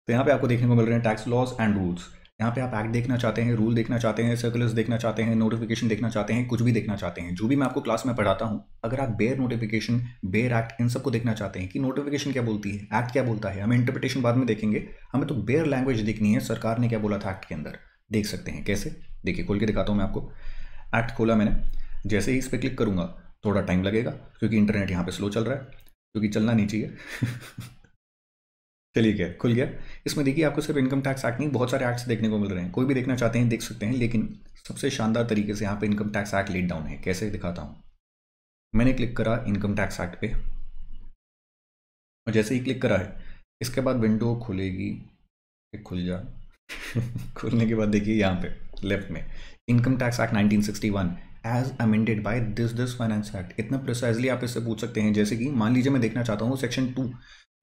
तो यहाँ पे आपको देखने को मिल रहे हैं टैक्स लॉस एंड रूल्स यहाँ पे आप एक्ट देखना चाहते हैं रूल देखना चाहते हैं सर्कुलर्स देखना चाहते हैं नोटिफिकेशन देखना चाहते हैं, कुछ भी देखना चाहते हैं, जो भी मैं आपको क्लास में पढ़ाता हूँ, अगर आप बेयर नोटिफिकेशन बेयर एक्ट इन सबको देखना चाहते हैं कि नोटिफिकेशन क्या बोलती है एक्ट क्या बोलता है, हमें इंटरप्रिटेशन बाद में देखेंगे, हमें तो बेयर लैंग्वेज देखनी है, सरकार ने क्या बोला था एक्ट के अंदर, देख सकते हैं कैसे, देखिए खोल के दिखाता हूँ मैं आपको एक्ट खोला मैंने, जैसे ही इस पर क्लिक करूँगा, थोड़ा टाइम लगेगा, क्योंकि इंटरनेट यहाँ पर स्लो चल रहा है, क्योंकि चलना नहीं चाहिए। चलिए क्या, खुल गया। इसमें देखिए, आपको सिर्फ़ इनकम टैक्स एक्ट नहीं, बहुत सारे एक्ट्स देखने को मिल रहे हैं। कोई भी देखना चाहते हैं, देख सकते हैं, लेकिन सबसे शानदार तरीके से यहाँ पे income tax act laid down है। कैसे दिखाता हूँ? मैंने क्लिक करा इनकम टैक्स एक्ट पे। और जैसे ही क्लिक करा है, इसके बाद विंडो खुलेगी खुल जा। खुलने के बाद देखिए यहाँ पे लेफ़्ट में। Income tax act 1961 as amended by this this finance act इतना प्रिसाइजली आप इससे पूछ सकते हैं, जैसे कि मान लीजिए मैं देखना चाहता हूँ सेक्शन टू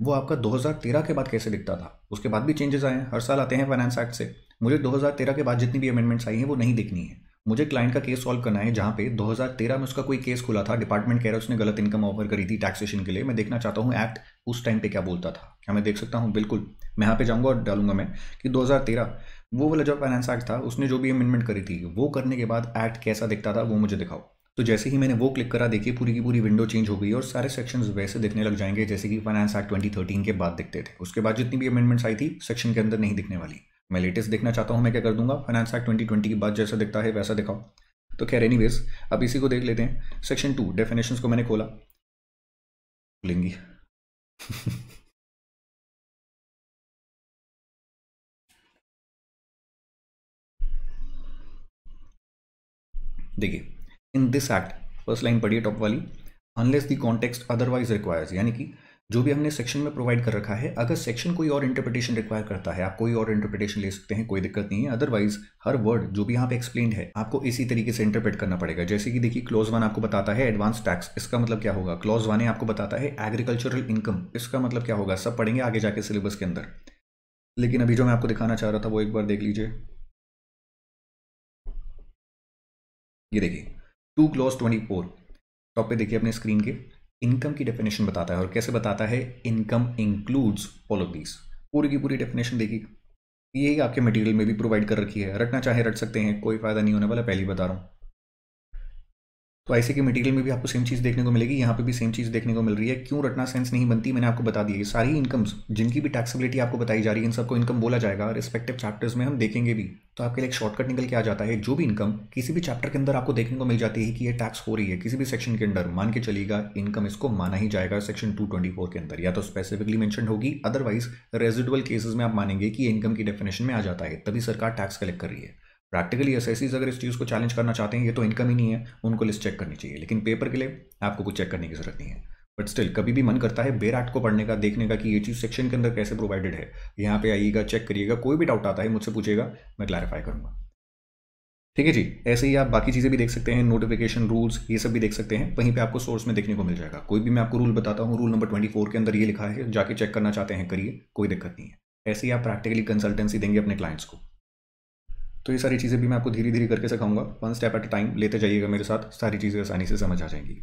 वो आपका 2013 के बाद कैसे दिखता था? उसके बाद भी चेंजेस आए हैं, हर साल आते हैं फाइनेंस एक्ट से। मुझे 2013 के बाद जितनी भी अमेंडमेंट्स आई हैं, वो नहीं दिखनी है। मुझे क्लाइंट का केस सॉल्व करना है, जहाँ पे 2013 में उसका कोई केस खुला था डिपार्टमेंट कह रहा है उसने गलत इनकम ऑफ़र करी थी टैक्सेशन के लिए। मैं देखना चाहता हूँ एक्ट उस टाइम पे क्या बोलता था। क्या मैं देख सकता हूँ? बिल्कुल। मैं यहाँ पे जाऊँगा और डालूँगा मैं कि 2013 वो वाला जो फाइनेंस एक्ट था, उसने जो भी अमेंडमेंट करी थी, वो करने के बाद एक्ट कैसा दिखता था, वो मुझे दिखाओ। तो जैसे ही मैंने वो क्लिक करा, देखिए पूरी की पूरी विंडो चेंज हो गई और सारे सेक्शंस वैसे दिखने लग जाएँगे, जैसे कि फाइनेंस एक्ट 2013 के बाद दिखते थे। उसके बाद जितनी भी अमेंडमेंट्स आई थी सेक्शन के अंदर नहीं दिखने वाली। मैं लेटेस्ट देखना चाहता हूँ, मैं क्या कर दूँगा? फाइनेंस एक्ट 2020 के बाद जैसा दिखता है, वैसा दिखाओ। तो खैर एनी अब इसी को देख लेते हैं। सेक्शन टू डेफिनेशन को मैंने खोला। खुलेंगी देखिए in this act, first line पढ़िए टॉप वाली unless the context otherwise requires यानी कि जो भी हमने सेक्शन में प्रोवाइड कर रखा है, अगर सेक्शन कोई और इंटरप्रिटेशन रिक्वायर करता है, आप कोई और इंटरप्रिटेशन ले सकते हैं, कोई दिक्कत नहीं है अदरवाइज़ हर वर्ड जो भी यहाँ पे एक्सप्लेन है, आपको इसी तरीके से इंटरप्रेट करना पड़ेगा। जैसे कि देखिए क्लोज वन आपको बताता है एडवांस टैक्स इसका मतलब क्या होगा? क्लोज वन आपको बताता है एग्रीकल्चरल इनकम इसका मतलब क्या होगा? सब पढ़ेंगे आगे जाके सिलेबस के अंदर। लेकिन अभी जो मैं आपको दिखाना चाह रहा था, वो एक बार देख लीजिए। ये देखिए two clause twenty four. Topic पे देखिए अपने स्क्रीन के, इनकम की डेफिनेशन बताता है और कैसे बताता है? Income includes all of these पूरी की पूरी डेफिनेशन देखिए। ये आपके मटेरियल में भी प्रोवाइड कर रखी है। रटना चाहे रट सकते हैं, कोई फ़ायदा नहीं होने वाला, पहले बता रहा हूँ। तो ऐसे के मटेरियल में भी आपको सेम चीज़ देखने को मिलेगी, यहाँ पे भी सेम चीज़ देखने को मिल रही है। क्यों रटना सेंस नहीं बनती, मैंने आपको बता दी सारी इनकम्स जिनकी भी टैक्सेबिलिटी आपको बताई जा रही है, इन सबको इनकम बोला जाएगा रिस्पेक्टिव चैप्टर्स में हम देखेंगे भी। तो आपके लिए एक शॉर्टकट निकल के आ जाता है। जो भी इनकम किसी भी चैप्टर के अंदर आपको देखने को मिल जाती है कि ये टैक्स हो रही है, किसी भी सेक्शन के अंदर, मान के चलेगा इनकम इसको माना ही जाएगा सेक्शन टू के अंदर। या तो स्पेसिफिकली मैंशन होगी अदरवाइज़ रेजिडुअल केसेस में आप मानेंगे कि इनकम की डेफिनेशन में आ जाता है, तभी सरकार टैक्स कलेक्ट कर रही है। प्रैक्टिकली एस अगर इस चीज़ को चैलेंज करना चाहते हैं, ये तो इनकम ही नहीं है। उनको लिस्ट चेक करनी चाहिए। लेकिन पेपर के लिए आपको कुछ चेक करने की ज़रूरत नहीं है। बट स्टिल कभी भी मन करता है बेर एक्ट को पढ़ने का, देखने का कि ये चीज़ सेक्शन के अंदर कैसे प्रोवाइडेड है। यहाँ पे आइएगा चेक करिएगा, कोई भी डाउट आता है, मुझसे पूछेगा मैं क्लैरिफाई करूँगा। ठीक है जी? ऐसे ही आप बाकी चीज़ें भी देख सकते हैं नोटिफिकेशन रूल्स ये सब भी देख सकते हैं। वहीं पे आपको सोर्स में देखने को मिल जाएगा। कोई भी मैं आपको रूल बताता हूँ रूल नंबर ट्वेंटी फोर के अंदर ये लिखा है, जाके चेक करना चाहते हैं, करिए, कोई दिक्कत नहीं है। ऐसे ही आप प्रैक्टिकली कंसल्टेंसी देंगे अपने क्लाइंट्स को। तो ये सारी चीज़ें भी मैं आपको धीरे धीरे करके सिखाऊँगा। One step at a time लेते जाइएगा मेरे साथ, सारी चीज़ें आसानी से समझ आ जाएँगी।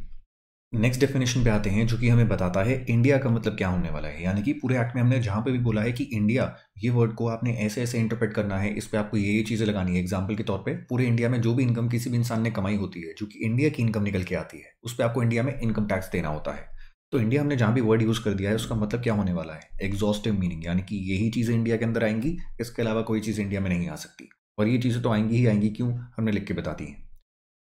नेक्स्ट डेफिनेशन पे आते हैं, जो कि हमें बताता है इंडिया का मतलब क्या होने वाला है। यानी कि पूरे एक्ट में हमने जहाँ पे भी बोला है कि इंडिया ये वर्ड को आपने ऐसे ऐसे इंटरप्रेट करना है, इस पर आपको ये ये चीज़ें लगानी है। एग्ज़ाम्पल के तौर पे, पूरे इंडिया में जो भी इनकम किसी भी इंसान ने कमाई होती है, जो कि इंडिया की इनकम निकल के आती है, उस पर आपको इंडिया में इनकम टैक्स देना होता है। तो इंडिया हमने जहाँ भी वर्ड यूज़ कर दिया है, उसका मतलब क्या होने वाला है? एग्जॉस्टिव मीनिंग यानी कि यही चीज़ें इंडिया के अंदर आएँगी, इसके अलावा कोई चीज़ इंडिया में नहीं आ सकती। और ये चीज़ें तो आएँगी ही आएँगी, क्यों? हमने लिख के बता दी हैं।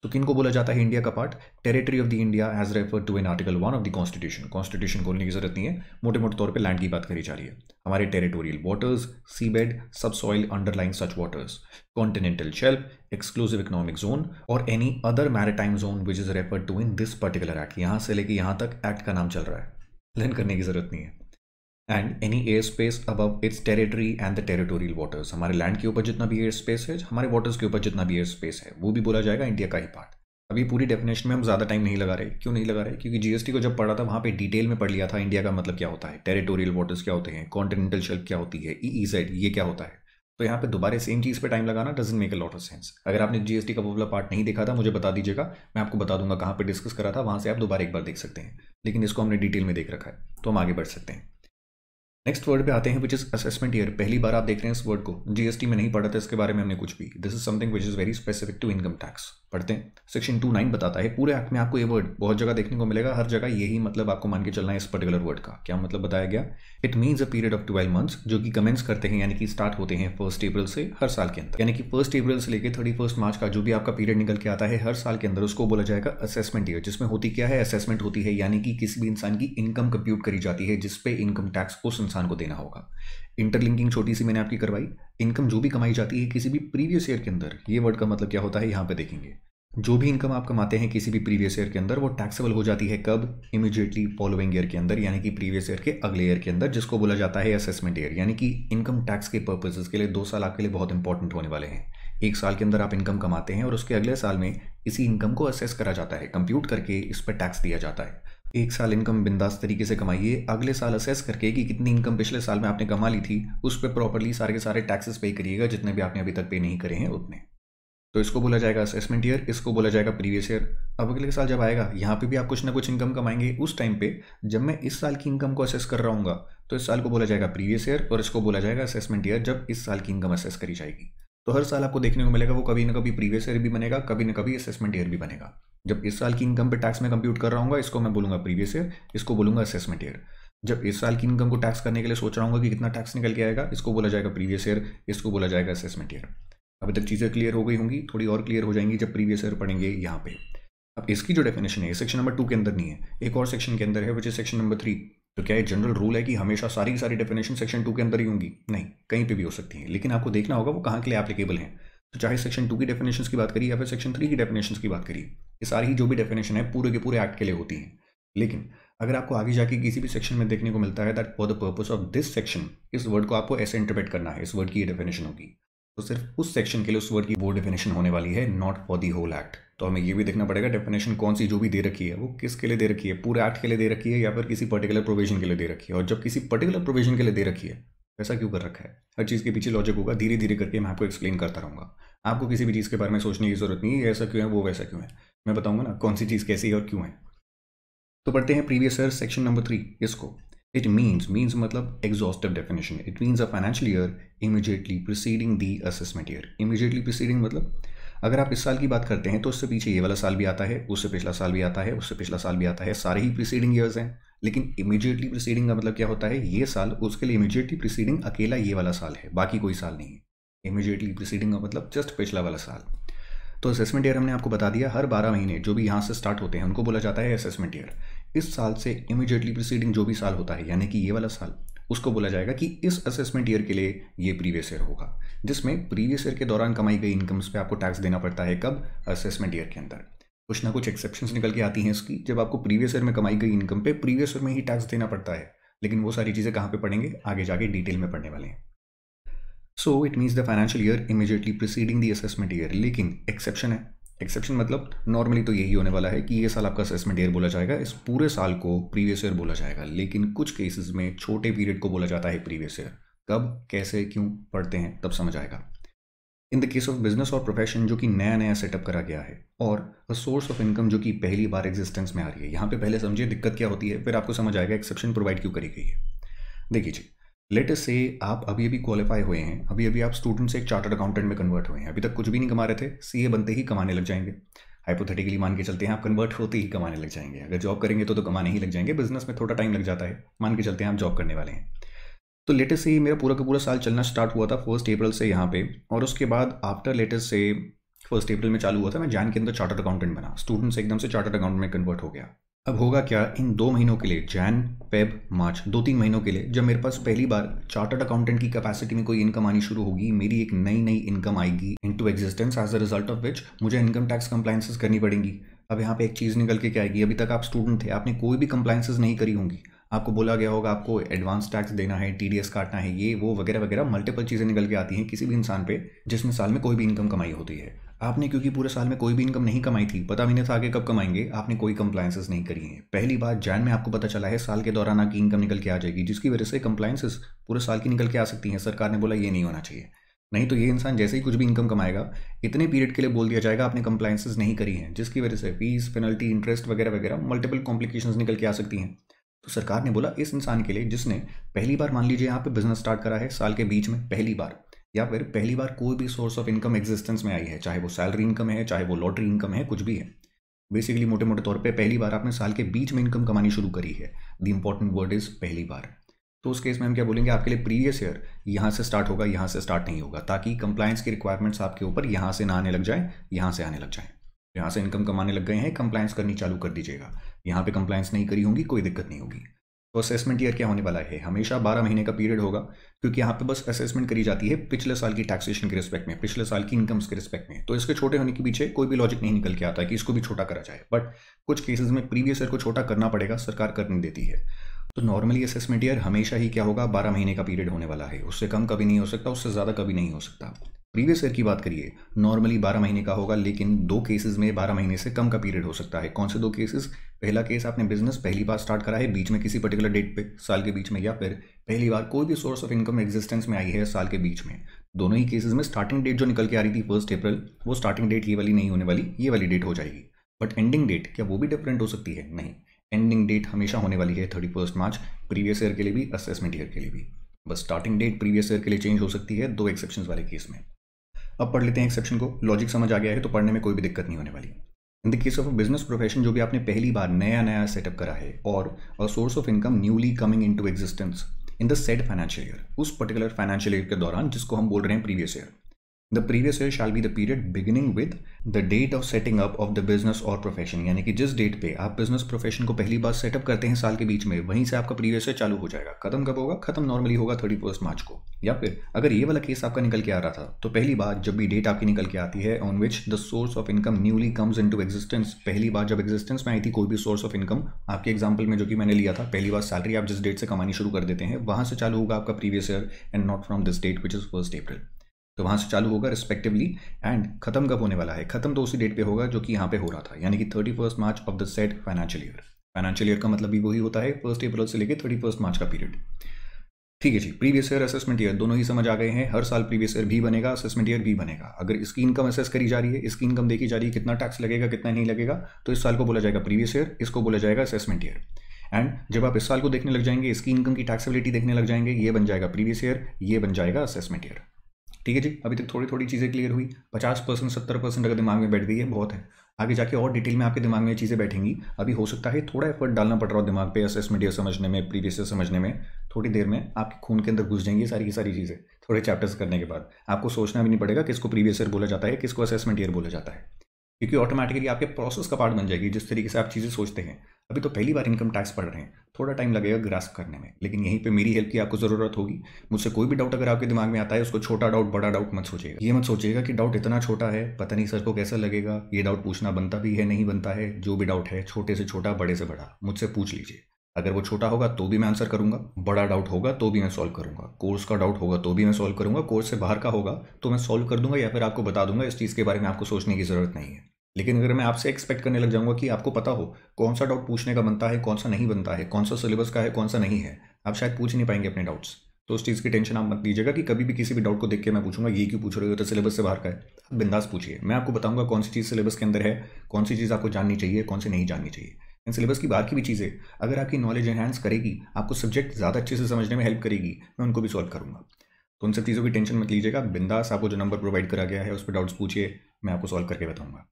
तो किन को बोला जाता है इंडिया का part? Territory of the India as refer to in article one of the constitution constitution खोलने की ज़रूरत नहीं है मोटे मोटे तौर पे लैंड की बात करी जा रही है। हमारे territorial waters seabed subsoil underline such waters continental shelf exclusive economic zone और any other maritime zone which is refer to in this particular act यहाँ से लेके यहाँ तक एक्ट का नाम चल रहा है। लर्न करने की ज़रूरत नहीं है। And any air space above its territory and the territorial waters हमारे लैंड के ऊपर जितना भी एयर स्पेस है, हमारे वाटर्स के ऊपर जितना भी एयर स्पेस है, वो भी बोला जाएगा इंडिया का ही पार्ट अभी पूरी डेफिनेशन में हम ज़्यादा टाइम नहीं लगा रहे. क्यों नहीं लगा रहे? क्योंकि जीएसटी को जब पढ़ा था, वहाँ पे डिटेल में पढ़ लिया था इंडिया का मतलब क्या होता है? टेरिटोरियल वाटर्स क्या होते हैं? कॉन्टिनेंटल शेल्फ क्या होती है? ई e e ये क्या होता है? तो यहाँ पे दोबारा सेम चीज़ पे टाइम लगाना doesn't make a lot of sense अगर आपने जीएसटी का वो पार्ट नहीं देखा था, मुझे बता दीजिएगा, मैं आपको बता दूँगा कहाँ पे डिस्कस करा था, वहाँ से आप दोबारा एक बार देख सकते हैं. लेकिन इसको हमने डिटेल में देख रखा है. तो हम आगे बढ़ सकते हैं. नेक्स्ट वर्ड पे आते हैं विच इज़ असेसमेंट ईयर पहली बार आप देख रहे हैं इस वर्ड को। जीएसटी में नहीं पढ़ा था, इसके बारे में हमने कुछ भी। This is something which is very specific to income tax पढ़ते हैं। सेक्शन टू नाइन बताता है, पूरे एक्ट में आपको ये वर्ड बहुत जगह देखने को मिलेगा, हर जगह यही मतलब आपको मान के चलना है इस पर्टिकुलर वर्ड का। क्या मतलब बताया गया? It means a period of twelve months जो कि कमेंट्स करते हैं, यानी कि स्टार्ट होते हैं फ़र्स्ट अप्रैल से हर साल के अंदर। यानी कि फ़र्स्ट अप्रैल से लेकर थर्टी फ़र्स्ट मार्च का जो भी आपका पीरियड निकल के आता है, हर साल के अंदर उसको बोला जाएगा असेसमेंट ईयर जिसमें होती क्या है? असेसमेंट होती है, यानी कि किसी भी इंसान की इनकम कंप्यूट करी जाती है जिसपे इनकम टैक्स उस इंसान को देना होगा। इंटरलिंकिंग छोटी सी मैंने आपकी करवाई। इनकम जो भी कमाई जाती है किसी भी प्रीवियस ईयर के अंदर, ये वर्ड का मतलब क्या होता है? यहाँ पे देखेंगे। जो भी इनकम आप कमाते हैं किसी भी प्रीवियस ईयर के अंदर, वो टैक्सेबल हो जाती है कब? इमीडिएटली फॉलोइंग ईयर के अंदर, यानी कि प्रीवियस ईयर के अगले ईयर के अंदर, जिसको बोला जाता है असेसमेंट ईयर यानी कि इनकम टैक्स के पर्पजेज के लिए दो साल आपके लिए बहुत इंपॉर्टेंट होने वाले हैं। एक साल के अंदर आप इनकम कमाते हैं और उसके अगले साल में इसी इनकम को असेस करा जाता है कंप्यूट करके इस पर टैक्स दिया जाता है। एक साल इनकम बिंदास तरीके से कमाइए, अगले साल असेस करके कि कितनी इनकम पिछले साल में आपने कमा ली थी, उस पर प्रॉपरली सारे के सारे टैक्सेस पे करिएगा, जितने भी आपने अभी तक पे नहीं करे हैं, उतने। तो इसको बोला जाएगा असेसमेंट ईयर इसको बोला जाएगा प्रीवियस ईयर अब अगले साल जब आएगा, यहाँ पे भी आप कुछ ना कुछ इनकम कमाएँगे। उस टाइम पे जब मैं इस साल की इनकम को असेस कर रहा हूँ तो इस साल को बोला जाएगा प्रीवियस ईयर और इसको बोला जाएगा असेसमेंट ईयर जब इस साल की इनकम असेस करी जाएगी। तो हर साल आपको देखने को मिलेगा, वो कभी ना कभी प्रीवियस ईयर भी बनेगा, कभी ना कभी असेसमेंट ईयर भी बनेगा। जब इस साल की इनकम पे टैक्स में कंप्यूट कर रहा हूँ इसको मैं बोलूँगा प्रीवियस ईयर इसको बोलूँगा असेसमेंट ईयर जब इस साल की इनकम को टैक्स करने के लिए सोच रहा हूँ कि कितना टैक्स निकल के आएगा, इसको बोला जाएगा प्रीवियस ईयर इसको बोला जाएगा असेसमेंट ईयर अभी तक चीज़ें क्लियर हो गई होंगी, थोड़ी और क्लियर हो जाएँगी जब प्रीवियस ईयर पढ़ेंगे यहाँ पे। अब इसकी जो डेफिनेशन है सेक्शन नंबर टू के अंदर नहीं है, एक और सेक्शन के अंदर है इज़ सेक्शन नंबर थ्री तो क्या ये जनरल रूल है कि हमेशा सारी की सारी डेफिनेशन सेक्शन टू के अंदर ही होंगी? नहीं, कहीं पे भी हो सकती है, लेकिन आपको देखना होगा वो कहाँ के लिए एप्लीकेबल है। तो चाहे सेक्शन टू की डेफिनेशन की बात करिए या फिर सेक्शन थ्री की डेफिनेशन की बात करिए ये सारी जो भी डेफिनेशन है पूरे के पूरे एक्ट के लिए होती हैं। लेकिन अगर आपको आगे जाके किसी भी सेक्शन में देखने को मिलता है that for the purpose of this section इस वर्ड को आपको ऐसे इंटरप्रेट करना है, इस वर्ड की ये डेफिनेशन होगी। तो सिर्फ़ उस सेक्शन के लिए उस वर्ड की वो डेफिनेशन होने वाली है not for the whole act तो हमें ये भी देखना पड़ेगा डेफिनेशन कौन सी जो भी दे रखी है, वो किसके लिए दे रखी है? पूरे एक्ट के लिए दे रखी है या फिर किसी पर्टिकुलर प्रोविज़न के लिए दे रखी है? और जब किसी पर्टिकुलर प्रोविज़न के लिए दे रखी है, ऐसा क्यों कर रखा है? हर चीज़ के पीछे लॉजिक होगा धीरे धीरे करके मैं आपको एक्सप्लेन करता रहूँगा। आपको किसी भी चीज़ के बारे में सोचने की ज़रूरत नहीं है ऐसा क्यों है, वो वैसा क्यों है। मैं बताऊँगा ना कौन सी चीज़ कैसी है और क्यों है। तो पढ़ते हैं previous year section number three इसको। इट मीन्स मीन्स मतलब exhaustive definition it means a financial year immediately preceding the assessment year immediately preceding मतलब अगर आप इस साल की बात करते हैं तो उससे पीछे ये वाला साल भी आता है, उससे पिछला साल भी आता है, उससे पिछला साल भी आता है, सारे ही प्रिसीडिंग ईयर्स हैं। लेकिन इमीडिएटली प्रिसीडिंग का मतलब क्या होता है? ये साल, उसके लिए इमीडिएटली प्रिसीडिंग अकेला ये वाला साल है, बाकी कोई साल नहीं है। इमीडिएटली प्रिसीडिंग का मतलब जस्ट पिछला वाला साल। तो असेसमेंट ईयर हमने आपको बता दिया, हर बारह महीने जो भी यहाँ से स्टार्ट होते हैं, उनको बोला जाता है असेसमेंट ईयर इस साल से इमीडिएटली प्रिसीडिंग जो भी साल होता है, यानी कि ये वाला साल उसको बोला जाएगा कि इस असेसमेंट ईयर के लिए ये प्रीवियस ईयर होगा, जिसमें प्रीवियस ईयर के दौरान कमाई गई इनकम्स पे आपको टैक्स देना पड़ता है कब? असेसमेंट ईयर के अंदर। कुछ ना कुछ एक्सेप्शन निकल के आती हैं इसकी, जब आपको प्रीवियस ईयर में कमाई गई इनकम पे प्रीवियस ईयर में ही टैक्स देना पड़ता है, लेकिन वो सारी चीज़ें कहाँ पे पढ़ेंगे आगे जाके डिटेल में पढ़ने वाले हैं। So it means the financial year immediately preceding the assessment year लेकिन एक्सेप्शन है। एक्सेप्शन मतलब नॉर्मली तो यही होने वाला है कि ये साल आपका असेसमेंट ईयर बोला जाएगा, इस पूरे साल को प्रीवियस ईयर बोला जाएगा, लेकिन कुछ केसेस में छोटे पीरियड को बोला जाता है प्रीवियस ईयर कब, कैसे, क्यों, पढ़ते हैं, तब समझ आएगा। In the case of business और प्रोफेशन जो कि नया नया सेटअप करा गया है, और अ सोर्स ऑफ़ इनकम जो कि पहली बार एग्जिस्टेंस में आ रही है, यहाँ पे पहले समझिए दिक्कत क्या होती है, फिर आपको समझ आएगा एक्सेप्शन प्रोवाइड क्यों करी गई है। देखिए जी लेटेस्ट से आप अभी अभी क्वालिफाई हुए हैं अभी अभी आप स्टूडेंट से एक चार्टर्ड अकाउंटेंट में कन्वर्ट हुए हैं। अभी तक कुछ भी नहीं कमा रहे थे, सीए बनते ही कमाने लग जाएँगे। हाइपोथेटिकली मान के चलते हैं, आप कन्वर्ट होते ही कमाने लग जाएँगे। अगर जॉब करेंगे तो तो कमाने ही लग जाएँगे। बिज़नेस में थोड़ा टाइम लग जाता है। मान के चलते हैं, आप जॉब करने वाले हैं। तो लेटेस्ट से ही मेरा पूरा का पूरा साल चलना स्टार्ट हुआ था फ़र्स्ट अप्रैल से यहाँ पे, और उसके बाद आफ्टर लेटेस्ट से फ़र्स्ट अप्रैल में चालू हुआ था, मैं जान के अंदर चार्टर्ड अकाउंटेंट बना। स्टूडेंट से एकदम से चार्टर्ड अकाउंट में कन्वर्ट हो गया। अब होगा क्या इन दो महीनों के लिए? Jan Feb March. दो तीन महीनों के लिए। जब मेरे पास पहली बार चार्टर्ड अकाउंटेंट की कैपेसिटी में कोई इनकम आनी शुरू होगी, मेरी एक नई नई इनकम आएगी into existence as a result of which मुझे इनकम टैक्स कंप्लाइंसेस करनी पड़ेंगी। अब यहाँ पे एक चीज़ निकल के क्या आएगी? अभी तक आप स्टूडेंट थे, आपने कोई भी कंप्लाइंसेस नहीं करी होंगी। आपको बोला गया होगा, आपको एडवांस टैक्स देना है टीडीएस काटना है, ये, वो, वगैरह वगैरह मल्टीपल चीज़ें निकल के आती हैं किसी भी इंसान पे जिसने साल में कोई भी इनकम कमाई होती है। आपने, क्योंकि पूरे साल में कोई भी इनकम नहीं कमाई थी, पता भी नहीं था आगे कब कमाएँगे, आपने कोई कंप्लाइंसेस नहीं करी है। पहली बार जैन में आपको पता चला है, साल के दौरान आपकी इनकम निकल के आ जाएगी, जिसकी वजह से कंप्लाइंसेस पूरे साल की निकल के आ सकती हैं। सरकार ने बोला, ये नहीं होना चाहिए। नहीं तो ये इंसान जैसे ही कुछ भी इनकम कमाएगा, इतने पीरियड के लिए बोल दिया जाएगा, आपने कंप्लाइंसेस नहीं करी हैं, जिसकी वजह से फ़ीस पेनल्टी इंटरेस्ट वगैरह वगैरह मल्टीपल कॉम्प्लिकेशंस निकल के आ सकती हैं। तो सरकार ने बोला, इस इंसान के लिए, जिसने पहली बार मान लीजिए यहाँ पे बिज़नेस स्टार्ट करा है, साल के बीच में पहली बार या फिर पहली बार कोई भी सोर्स ऑफ़ इनकम एग्जिस्टेंस में आई है, चाहे वो सैलरी इनकम है, चाहे वो लॉटरी इनकम है, कुछ भी है। बेसिकली मोटे मोटे तौर पे पहली बार आपने साल के बीच में इनकम कमानी शुरू करी है। द इंपॉर्टेंट वर्ड इज़ पहली बार। तो उस केस में हम क्या बोलेंगे, आपके लिए प्रीवियस ईयर यहाँ से स्टार्ट होगा, यहाँ से स्टार्ट नहीं होगा, ताकि कंप्लायंस की रिक्वायरमेंट्स आपके ऊपर यहाँ से ना आने लग जाए, यहाँ से आने लग जाए। यहाँ से इनकम कमाने लग गए हैं कंप्लायंस करनी चालू कर दीजिएगा। यहाँ पे कंप्लायंस नहीं करी होंगी, कोई दिक्कत नहीं होगी। असेसमेंट ईयर क्या होने वाला है? हमेशा बारह महीने का पीरियड होगा, क्योंकि यहाँ पे बस असेसमेंट करी जाती है पिछले साल की टैक्सेशन के रिस्पेक्ट में, पिछले साल की इनकम्स के रिस्पेक्ट में। तो इसके छोटे होने के पीछे कोई भी लॉजिक नहीं निकल के आता है कि इसको भी छोटा करा जाए। बट कुछ केसेज में प्रीवियस ईयर को छोटा करना पड़ेगा, सरकार कर नहीं देती है। तो नॉर्मली असेसमेंट ईयर हमेशा ही क्या होगा, बारह महीने का पीरियड होने वाला है। उससे कम कभी नहीं हो सकता, उससे ज़्यादा कभी नहीं हो सकता। प्रीवियस ईयर की बात करिए, नॉर्मली बारह महीने का होगा, लेकिन दो केसेस में बारह महीने से कम का पीरियड हो सकता है। कौन से दो केसेस? पहला केस आपने बिज़नेस पहली बार स्टार्ट करा है, बीच में किसी पर्टिकुलर डेट पे, साल के बीच में, या फिर पहली बार कोई भी सोर्स ऑफ़ इनकम एग्जिस्टेंस में आई है साल के बीच में। दोनों ही केसेज में स्टार्टिंग डेट जो निकल के आ रही थी फ़र्स्ट अप्रैल वो स्टार्टिंग डेट ये वाली नहीं होने वाली, ये वाली डेट हो जाएगी। बट एंडिंग डेट क्या वो भी डिफरेंट हो सकती है? नहीं। एंडिंग डेट हमेशा होने वाली है thirty first March previous year के लिए भी असेसमेंट ईयर के लिए भी। बस स्टार्टिंग डेट प्रीवियस ईयर के लिए चेंज हो सकती है, दो एक्सेप्शन वाले केस में। अब पढ़ लेते हैं एक्सेप्शन को। लॉजिक समझ आ गया है तो पढ़ने में कोई भी दिक्कत नहीं होने वाली। In the case of business profession जो भी आपने पहली बार नया नया सेटअप करा है, और a source of income newly coming into existence in the said financial year उस पर्टिकुलर फाइनेंशियल ईयर के दौरान, जिसको हम बोल रहे हैं previous year the previous year shall be the period beginning with the date of setting up of the business और प्रोफेशन यानी कि जिस डेट पे आप बिज़नेस प्रोफेशन को पहली बार सेटअप करते हैं साल के बीच में, वहीं से आपका प्रीवियस ईयर चालू हो जाएगा। खत्म कब होगा? खत्म नॉर्मली होगा थर्टी फ़र्स्ट मार्च को। या फिर अगर ये वाला केस आपका निकल के आ रहा था तो पहली बार जब भी डेट आपकी निकल के आती है on which the source of income newly comes into existence पहली बार जब एग्जिस्टेंस में आई थी, कोई भी सोर्स ऑफ़ इनकम आपके एग्ज़ाम्पल में जो कि मैंने लिया था, पहली बार सैलरी आप जिस डेट से कमानी शुरू कर देते हैं, वहाँ से चालू होगा आपका previous year and not from this date which is first April तो वहाँ से चालू होगा रिस्पेक्टिवली एंड खत्म कब होने वाला है? खत्म तो उसी डेट पे होगा जो कि यहाँ पे हो रहा था, यानी कि thirty first March of the said financial year financial year का मतलब भी वही होता है फ़र्स्ट अप्रैल से लेकर थर्टी फ़र्स्ट मार्च का पीरियड ठीक है जी प्रीवियस ईयर असेसमेंट ईयर दोनों ही समझ आ गए हैं, हर साल प्रीवियस ईयर भी बनेगा असेसमेंट ईयर भी बनेगा. अगर इसकी इनकम असेस करी जा रही है, इसकी इनकम देखी जा रही है, कितना टैक्स लगेगा, कितना नहीं लगेगा तो इस साल को बोला जाएगा प्रीवियस ईयर इसको बोला जाएगा असेसमेंट ईयर एंड जब आप इस साल को देखने लग जाएँगे, इसकी इनकम की टैक्सेबिलिटी देखने लग जाएँगे, ये बन जाएगा प्रीवियस ईयर ये बन जाएगा असेसमेंट ईयर ठीक है जी? अभी तक थोड़ी थोड़ी चीज़ें क्लियर हुई। पचास परसेंट, सत्तर परसेंट अगर दिमाग में बैठ गई है, बहुत है। आगे जाके और डिटेल में आपके दिमाग में चीज़ें बैठेंगी। अभी हो सकता है थोड़ा एफर्ट डालना पड़ रहा हो दिमाग पे असेसमेंट या समझने में प्रीवियस समझने में। थोड़ी देर में आपके खून के अंदर घुस जाएँगी सारी की सारी चीज़ें, थोड़े चैप्टर्स करने के बाद। आपको सोचना भी नहीं पड़ेगा किसको प्रीवियस ईयर बोला जाता है, किसको असेसमेंट ईयर बोला जाता है। क्योंकि ऑटोमेटिकली आपके प्रोसेस का पार्ट बन जाएगी, जिस तरीके से आप चीज़ें सोचते हैं। अभी तो पहली बार इनकम टैक्स पढ़ रहे हैं। थोड़ा टाइम लगेगा ग्रास्प करने में, लेकिन यहीं पे मेरी हेल्प की आपको ज़रूरत होगी। मुझसे कोई भी डाउट अगर आपके दिमाग में आता है, उसको छोटा डाउट बड़ा डाउट मत सोचिएगा। ये मत सोचिएगा कि डाउट इतना छोटा है, पता नहीं सर को कैसा लगेगा। ये डाउट पूछना बनता भी है, नहीं बनता है, जो भी डाउट है, छोटे से छोटा, बड़े से बड़ा, मुझसे पूछ लीजिए। अगर वो छोटा होगा तो भी मैं आंसर करूँगा, बड़ा डाउट होगा तो भी मैं सॉल्व करूँगा। कोर्स का डाउट होगा तो भी मैं सॉल्व करूँगा कोर्स से बाहर का होगा तो मैं सॉल्व कर दूँगा या फिर आपको बता दूँगा, इस चीज़ के बारे में आपको सोचने की ज़रूरत नहीं है। लेकिन अगर मैं आपसे एक्सपेक्ट करने लग जाऊँगा कि आपको पता हो कौन सा डाउट पूछने का बनता है, कौन सा नहीं बनता है, कौन सा सिलेबस का है, कौन सा नहीं है, आप शायद पूछ नहीं पाएँगे अपने डाउट्स तो उस चीज़ की टेंशन आप मत लीजिएगा कि कभी भी किसी भी डाउट को देख के मैं पूछूँगा, ये क्यों पूछ रहे हो तो सिलेबस से बाहर का है। आप बिंदास पूछिए। मैं आपको बताऊँगा कौन सी चीज़ सिलेबस के अंदर है, कौन सी चीज़ आपको जाननी चाहिए, कौन सी नहीं जाननी चाहिए। इन सिलेबस की बाहर की भी चीज़ें, अगर आपकी नॉलेज एनहेंस करेगी, आपको सब्जेक्ट ज़्यादा अच्छे से समझने में हेल्प करेगी, मैं उनको भी सॉल्व करूँगा। तो उन सब चीज़ों की टेंशन मत लीजिएगा। बिंदास आपको जो नंबर प्रोवाइड करा गया है, उस पर डाउट्स पूछिए, मैं आपको सॉल्व करके बताऊँगा।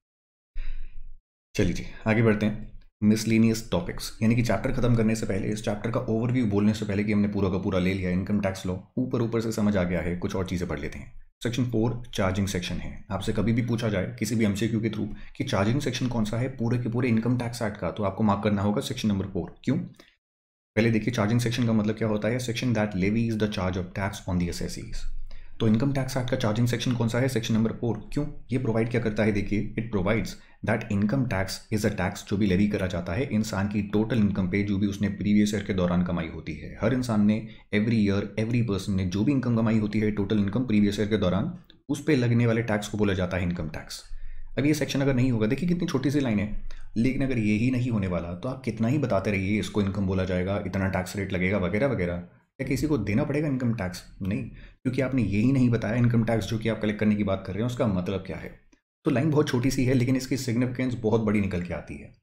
चलिए जी, आगे बढ़ते हैं। मिसलिनियस टॉपिक्स यानी कि चैप्टर खत्म करने से पहले, इस चैप्टर का ओवरव्यू बोलने से पहले कि हमने पूरा का पूरा ले लिया इनकम टैक्स लॉ ऊपर ऊपर से समझ आ गया है, कुछ और चीज़ें पढ़ लेते हैं। सेक्शन फोर चार्जिंग सेक्शन है। आपसे कभी भी पूछा जाए, किसी भी एमसीक्यू के थ्रू कि चार्जिंग सेक्शन कौन सा है, पूरे के पूरे इनकम टैक्स एक्ट का तो आपको मार्क करना होगा सेक्शन नंबर फोर क्यों? पहले देखिए चार्जिंग सेक्शन का मतलब क्या होता है? Section that levy is the charge of tax on the assessees तो इनकम टैक्स एक्ट का चार्जिंग सेक्शन कौन सा है? सेक्शन नंबर फोर क्यों? ये प्रोवाइड क्या करता है? देखिए it provides that income tax is a tax जो भी लेवी करा जाता है, इंसान की टोटल इनकम पे जो भी उसने प्रीवियस ईयर के दौरान कमाई होती है। हर इंसान ने एवरी ईयर एवरी पर्सन ने जो भी इनकम कमाई होती है टोटल इनकम प्रीवियस ईयर के दौरान, उस पर लगने वाले टैक्स को बोला जाता है इनकम टैक्स अब ये सेक्शन अगर नहीं होगा, देखिए कितनी छोटी सी लाइन है। लेकिन अगर ये ही नहीं होने वाला तो आप कितना ही बताते रहिए, इसको इनकम बोला जाएगा, इतना टैक्स रेट लगेगा, वगैरह वगैरह। क्या किसी को देना पड़ेगा इनकम टैक्स नहीं, क्योंकि आपने यही नहीं बताया इनकम टैक्स जो कि आप कलेक्ट करने की बात कर रहे हैं, उसका मतलब क्या है? तो लाइन बहुत छोटी सी है, लेकिन इसकी सिग्निफिकेंस बहुत बड़ी निकल के आती है।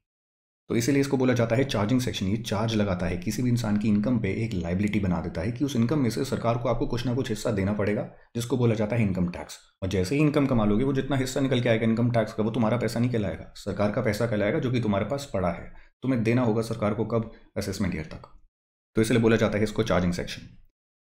तो इसीलिए इसको बोला जाता है चार्जिंग सेक्शन ये चार्ज लगाता है, किसी भी इंसान की इनकम पे एक लाइबिलिटी बना देता है कि उस इनकम में से सरकार को आपको कुछ ना कुछ हिस्सा देना पड़ेगा, जिसको बोला जाता है इनकम टैक्स और जैसे ही इनकम कमा लोगे, वो जितना हिस्सा निकल के आएगा इनकम टैक्स का, वो तुम्हारा पैसा नहीं कहलाएगा। सरकार का पैसा कहलाएगा जो कि तुम्हारे पास पड़ा है। तुम्हें देना होगा सरकार को कब? असेसमेंट ईयर तक। तो इसलिए बोला जाता है इसको चार्जिंग सेक्शन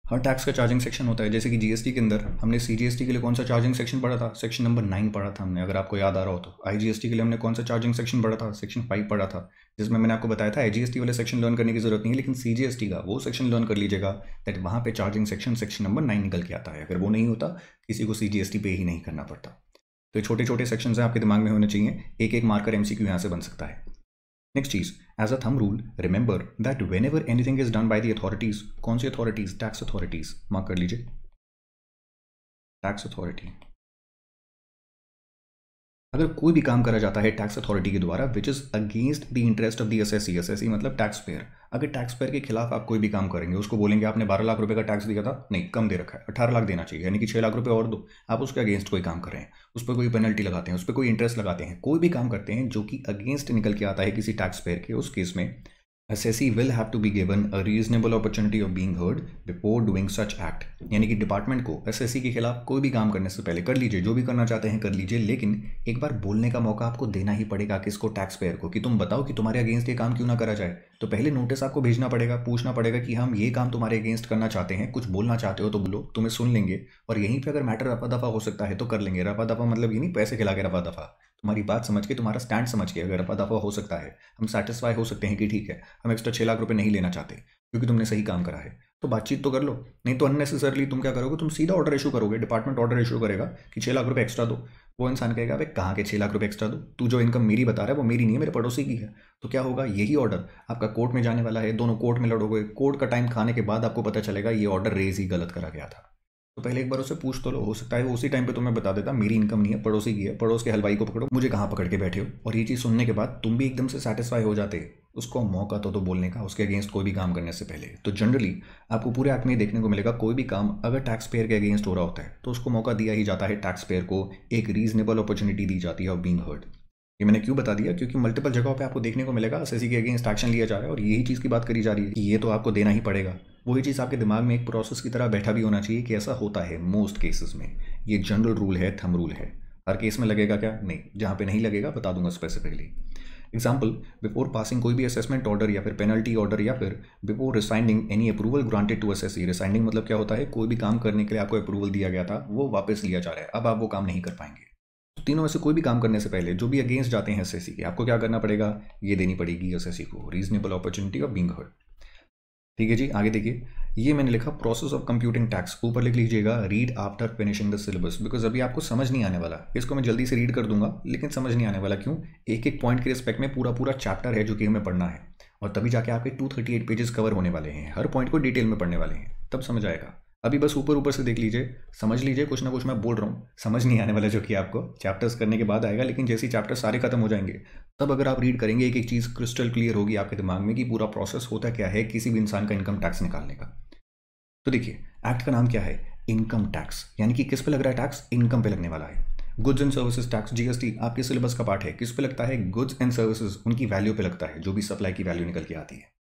हर टैक्स का चार्जिंग सेक्शन होता है, जैसे कि जीएसटी के अंदर हमने सीजीएसटी के लिए कौन सा चार्जिंग सेक्शन पढ़ा था? सेक्शन नंबर नाइन पढ़ा था हमने, अगर आपको याद आ रहा हो तो। आईजीएसटी के लिए हमने कौन सा चार्जिंग सेक्शन पढ़ा था? सेक्शन फाइव पढ़ा था, जिसमें मैंने आपको बताया था आईजीएसटी वाले सेक्शन लर्न करने की ज़रूरत नहीं है, लेकिन सीजीएसटी का वो सेक्शन लर्न कर लीजिएगा दैट वहाँ पे charging section section number nine निकल के आता है। अगर वो नहीं होता, किसी को सी पे ही नहीं करना पड़ता। तो छोटे छोटे सेक्शन आपके दिमाग में होने चाहिए। एक एक मार्कर एमसीक्यू यहाँ से बन सकता है। नेक्स्ट चीज as a thumb rule remember that whenever anything is done by the authorities कौन सी अथॉरिटीज टैक्स अथॉरिटीज मार्क कर लीजिए टैक्स अथॉरिटी अगर कोई भी काम करा जाता है टैक्स अथॉरिटी के द्वारा which is against the interest of the assessee मतलब टैक्स पेयर अगर टैक्स पेयर के खिलाफ आप कोई भी काम करेंगे, उसको बोलेंगे, आपने बारह लाख रुपए का टैक्स दिया था? नहीं, कम दे रखा है। अठारह लाख देना चाहिए, यानी कि छह लाख रुपए और दो। आप उसके अगेंस्ट कोई काम कर उस पर कोई पेनल्टी लगाते हैं, उस पर कोई इंटरेस्ट लगाते हैं, कोई भी काम करते हैं जो कि अगेंस्ट निकल के आता है किसी टैक्स पेयर के, उस केस में assessee will have to be given a reasonable opportunity of being heard before doing such act. यानी कि डिपार्टमेंट को एसएससी के खिलाफ कोई भी काम करने से पहले कर लीजिए, जो भी करना चाहते हैं कर लीजिए, लेकिन एक बार बोलने का मौका आपको देना ही पड़ेगा किसको टैक्स पेयर को कि तुम बताओ कि तुम्हारे अगेंस्ट ये काम क्यों ना करा जाए। तो पहले नोटिस आपको भेजना पड़ेगा, पूछना पड़ेगा कि हम ये काम तुम्हारे अगेंस्ट करना चाहते हैं, कुछ बोलना चाहते हो तो बोलो, तुम्हें सुन लेंगे। और यहीं पर अगर मैटर रफा दफ़ा हो सकता है तो कर लेंगे। रफा दफ़ा मतलब ये नहीं, पैसे खिला के रफा दफ़ा। तुम्हारी बात समझ के, तुम्हारा स्टैंड समझ के अगर दफ़ा हो सकता है, हम सेटिस्फाई हो सकते हैं कि ठीक है, हम एक्स्ट्रा छः लाख रुपये नहीं लेना चाहते, क्योंकि तुमने सही काम करा है। तो बातचीत तो कर लो, नहीं तो अननेसेसरली तुम क्या करोगे, तुम सीधा ऑर्डर इशू करोगे डिपार्टमेंट ऑर्डर इशू करेगा कि छः लाख रुपये एक्स्ट्रा दो। वो इंसान कहेगा भाई कहाँ के छः लाख रुपये एक्स्ट्रा दो? तू जो इनकम मेरी बता रहा है, वो मेरी नहीं है, मेरे पड़ोसी की है। तो क्या होगा? यही ऑर्डर आपका कोर्ट में जाने वाला है, दोनों कोर्ट में लड़ोगे। कोर्ट का टाइम खाने के बाद आपको पता चलेगा, ये ऑर्डर रेज ही गलत करा गया था। तो पहले एक बार उससे पूछ तो लो, हो सकता है उसी टाइम पे तुम्हें बता देता, मेरी इनकम नहीं है, पड़ोसी की है, पड़ोस के हलवाई को पकड़ो, मुझे कहाँ पकड़ के बैठे हो? और ये चीज़ सुनने के बाद तुम भी एकदम से सेटिस्फाई हो जाते। उसको मौका तो तो बोलने का, उसके अगेंस्ट कोई भी काम करने से पहले। तो जनरली आपको पूरे एक्ट में देखने को मिलेगा, कोई भी काम अगर टैक्स पेयर के अगेंस्ट हो रहा होता है तो उसको मौका दिया ही जाता है टैक्स पेयर को एक रीजनेबल अपॉर्चुनिटी दी जाती है ऑफ़ बींग हर्ड ये मैंने क्यों बता दिया? क्योंकि मल्टीपल जगहों पे आपको देखने को मिलेगा एस के अगेंस्ट एक्शन लिया जा रहा है और यही चीज़ की बात करी जा रही है कि ये तो आपको देना ही पड़ेगा। वही चीज़ आपके दिमाग में एक प्रोसेस की तरह बैठा भी होना चाहिए कि ऐसा होता है मोस्ट केसेस में। ये जनरल रूल है थम रूल है। हर केस में लगेगा क्या? नहीं, जहाँ पे नहीं लगेगा, बता दूँगा स्पेसिफिकली एग्ज़ाम्पल बिफोर पासिंग कोई भी असेसमेंट ऑर्डर या फिर पेनल्टी ऑर्डर या फिर before rescinding any approval granted to assessee rescinding मतलब क्या होता है? कोई भी काम करने के लिए आपको अप्रूवल दिया गया था, वो वापस लिया जा रहा है। अब आप वो काम नहीं कर पाएँगे। तीनों में से कोई भी काम करने से पहले, जो भी अगेंस्ट जाते हैं एसएससी के, आपको क्या करना पड़ेगा? ये देनी पड़ेगी एसएससी को। Reasonable opportunity of being heard ठीक है जी? आगे देखिए। ये मैंने लिखा प्रोसेस ऑफ़ कंप्यूटिंग टैक्स ऊपर लिख लीजिएगा read after finishing the syllabus because अभी आपको समझ नहीं आने वाला। इसको मैं जल्दी से रीड कर दूँगा, लेकिन समझ नहीं आने वाला। क्यों? एक एक पॉइंट के रिस्पेक्ट में पूरा पूरा चैप्टर है जो कि हमें पढ़ना है। और तभी जाके आपके two thirty eight pages cover होने वाले हैं। हर पॉइंट को डिटेल में पढ़ने वाले हैं। तब समझ आएगा। अभी बस ऊपर ऊपर से देख लीजिए, समझ लीजिए, कुछ ना कुछ मैं बोल रहा हूँ। समझ नहीं आने वाला जो कि आपको। चैप्टर्स करने के बाद आएगा, लेकिन जैसे ही चैप्टर सारे खत्म हो जाएँगे, तब अगर आप रीड करेंगे एक एक चीज़ क्रिस्टल क्लियर होगी आपके दिमाग में कि पूरा प्रोसेस होता क्या है किसी भी इंसान का इनकम टैक्स निकालने का। तो देखिए एक्ट का नाम क्या है? इनकम टैक्स यानी कि किस पे लग रहा है टैक्स इनकम पे लगने वाला है। Goods and services tax GST आपके सिलेबस का पार्ट है। किस पे लगता है? गुड्स एंड सर्विसेज़ उनकी वैल्यू पे लगता है, जो भी सप्लाई की वैल्यू निकल के आती है।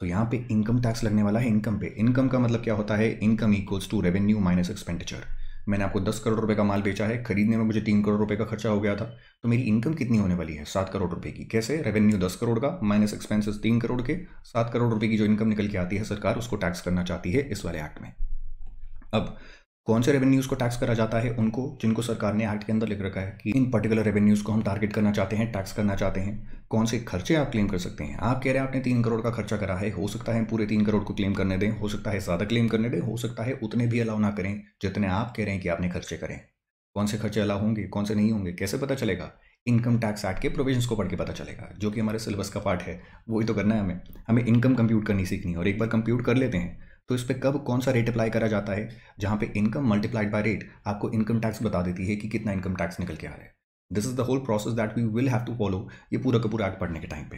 तो यहाँ पे इनकम टैक्स लगने वाला है इनकम पे। इनकम का मतलब क्या होता है? Income equals to revenue minus expenditure मैंने आपको दस करोड़ रुपए का माल बेचा है, खरीदने में मुझे तीन करोड़ रुपए का खर्चा हो गया था तो मेरी इनकम कितनी होने वाली है? सात करोड़ रुपए की। कैसे? रेवेन्यू दस करोड़ का माइनस एक्सपेंसेस तीन करोड़ के। सात करोड़ रुपए की जो इनकम निकल के आती है सरकार, उसको टैक्स करना चाहती है इस वाले एक्ट में। अब कौन से रेवेन्यूज़ को टैक्स करा जाता है, उनको, जिनको सरकार ने एक्ट के अंदर लिख रखा है कि इन पर्टिकुलर रेवेन्यूज़ को हम टारगेट करना चाहते हैं टैक्स करना चाहते हैं, कौन से खर्चे आप क्लेम कर सकते हैं? आप कह रहे हैं आपने तीन करोड़ का खर्चा करा है, हो सकता है पूरे तीन करोड़ को क्लेम करने दें, हो सकता है ज़्यादा क्लेम करने दें, हो सकता है उतने भी अलाउ ना करें, जितने आप कह रहे हैं कि आपने खर्चे करें। कौन से खर्चे अलाउ होंगे, कौन से नहीं होंगे, कैसे पता चलेगा? इनकम टैक्स एक्ट के प्रोविजंस को पढ़ के पता चलेगा, जो कि हमारे सिलेबस का पार्ट है, वही तो करना है हमें। हमें इनकम कंप्यूट करनी सीखनी है, और एक बार कंप्यूट कर लेते हैं तो इस पर कब कौन सा रेट अप्लाई करा जाता है? जहाँ पे इनकम मल्टीप्लाइड बाय रेट आपको इनकम टैक्स बता देती है कि कितना इनकम टैक्स निकल के आ रहा है। This is the whole process that we will have to follow ये पूरा का पूरा एक्ट पढ़ने के टाइम पे।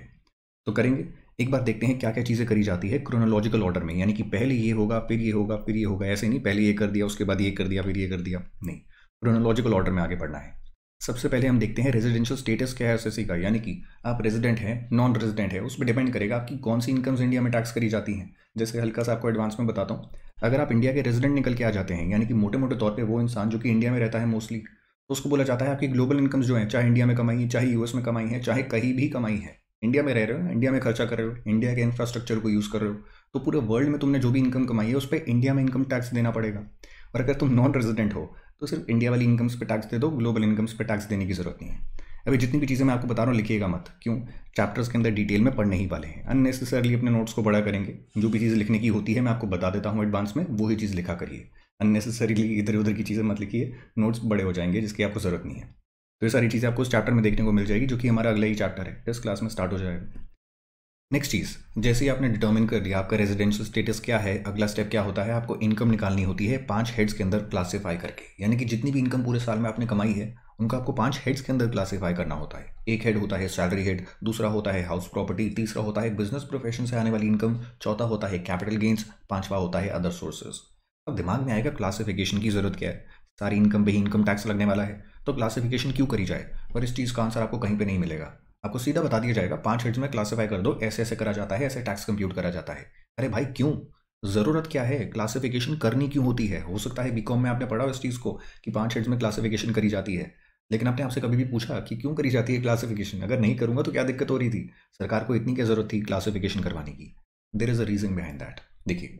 तो करेंगे? एक बार देखते हैं क्या क्या चीज़ें करी जाती है क्रोनोलॉजिकल ऑर्डर में, यानी कि पहले ये होगा, फिर ये होगा, फिर ये होगा, ऐसे नहीं, पहले ये कर दिया, उसके बाद ये कर दिया, फिर ये कर दिया। नहीं क्रोनोलॉजिकल ऑर्डर में आगे बढ़ना है। सबसे पहले हम देखते हैं रेजिडेंशियल स्टेटस क्या है एस का, यानी कि आप रेजिडेंट हैं नॉन रेजिडेंट है, उस पर डिपेंड करेगा आपकी कौन सी इनकम्स इंडिया में टैक्स करी जाती हैं। जैसे हल्का सा आपको एडवांस में बताता हूँ। अगर आप इंडिया के रेजिडेंट निकल के आ जाते हैं, यानी कि मोटे मोटे तौर पर वो इंसान जो कि इंडिया में रहता है मोस्टली तो उसको बोला जाता है आपकी ग्लोबल इनकम्स जो है, चाहे इंडिया में कमाई है चाहे यूएस में कमाई है, चाहे कहीं भी कमाई है इंडिया में रह रहे हो इंडिया में खर्चा कर रहे हो इंडिया के इंफ्रास्ट्रक्चर को यूज़ कर रहे हो तो पूरे वर्ल्ड में तुमने जो भी इनकम कमाई है, उस पर इंडिया में इनकम टैक्स देना पड़ेगा। और अगर तुम नॉन रेजिडेंट हो तो सिर्फ़ इंडिया वाली इनकम्स पे टैक्स दे दो ग्लोबल इनकम्स पे टैक्स देने की ज़रूरत नहीं है। अभी जितनी भी चीज़ें मैं आपको बता रहा हूँ, लिखिएगा मत। क्यों? चैप्टर्स के अंदर डिटेल में पढ़ने ही वाले हैं। अननेसेसरली अपने नोट्स को बड़ा करेंगे। जो भी चीज़ लिखने की होती है, मैं आपको बता देता हूँ एडवांस में, वही चीज़ लिखा करिए। अननेसेसरीली इधर उधर की चीज़ें मत लिखिए। नोट्स बड़े हो जाएँगे, जिसकी आपको ज़रूरत नहीं है। तो ये सारी चीज़ें आपको उस चैप्टर में देखने को मिल जाएगी, जो कि हमारा अगला ही चैप्टर है। इस क्लास में स्टार्ट हो जाएगा। नेक्स्ट चीज़, जैसे ही आपने डिटर्मिन कर लिया, आपका रेजिडेंशियल स्टेटस क्या है, अगला स्टेप क्या होता है, आपको इनकम निकालनी होती है पाँच हेड्स के अंदर क्लासीफाई करके। यानी कि जितनी भी इनकम पूरे साल में आपने कमाई है उनका आपको पाँच हेड्स के अंदर क्लासीफाई करना होता है। एक हेड होता है सैलरी हेड दूसरा होता है हाउस प्रॉपर्टी तीसरा होता है बिज़नेस प्रोफेशन से आने वाली इनकम चौथा होता है कैपिटल गेन्स पांचवा होता है अदर सोर्सेज अब दिमाग में आएगा क्लासिफिकेशन की ज़रूरत क्या है? सारी इनकम पे ही इनकम टैक्स लगने वाला है। तो क्लासिफिकेशन क्यों करी जाए? और इस चीज़ का आंसर आपको कहीं पर नहीं मिलेगा। आपको सीधा बता दिया जाएगा, पाँच हेड्स में क्लासीफाई कर दो, ऐसे ऐसे करा जाता है, ऐसे टैक्स कंप्यूट करा जाता है। अरे भाई, क्यों? ज़रूरत क्या है? क्लासिफिकेशन करनी क्यों होती है? हो सकता है बीकॉम में आपने पढ़ा हो इस चीज़ को कि पाँच हेड्स में क्लासिफिकेशन करी जाती है। लेकिन आपने आपसे कभी भी पूछा कि क्यों करी जाती है क्लासिफिकेशन अगर नहीं करूँगा तो क्या दिक्कत हो रही थी? सरकार को इतनी क्या ज़रूरत थी क्लासिफिकेशन करवाने की? There is a reason behind that देखिए,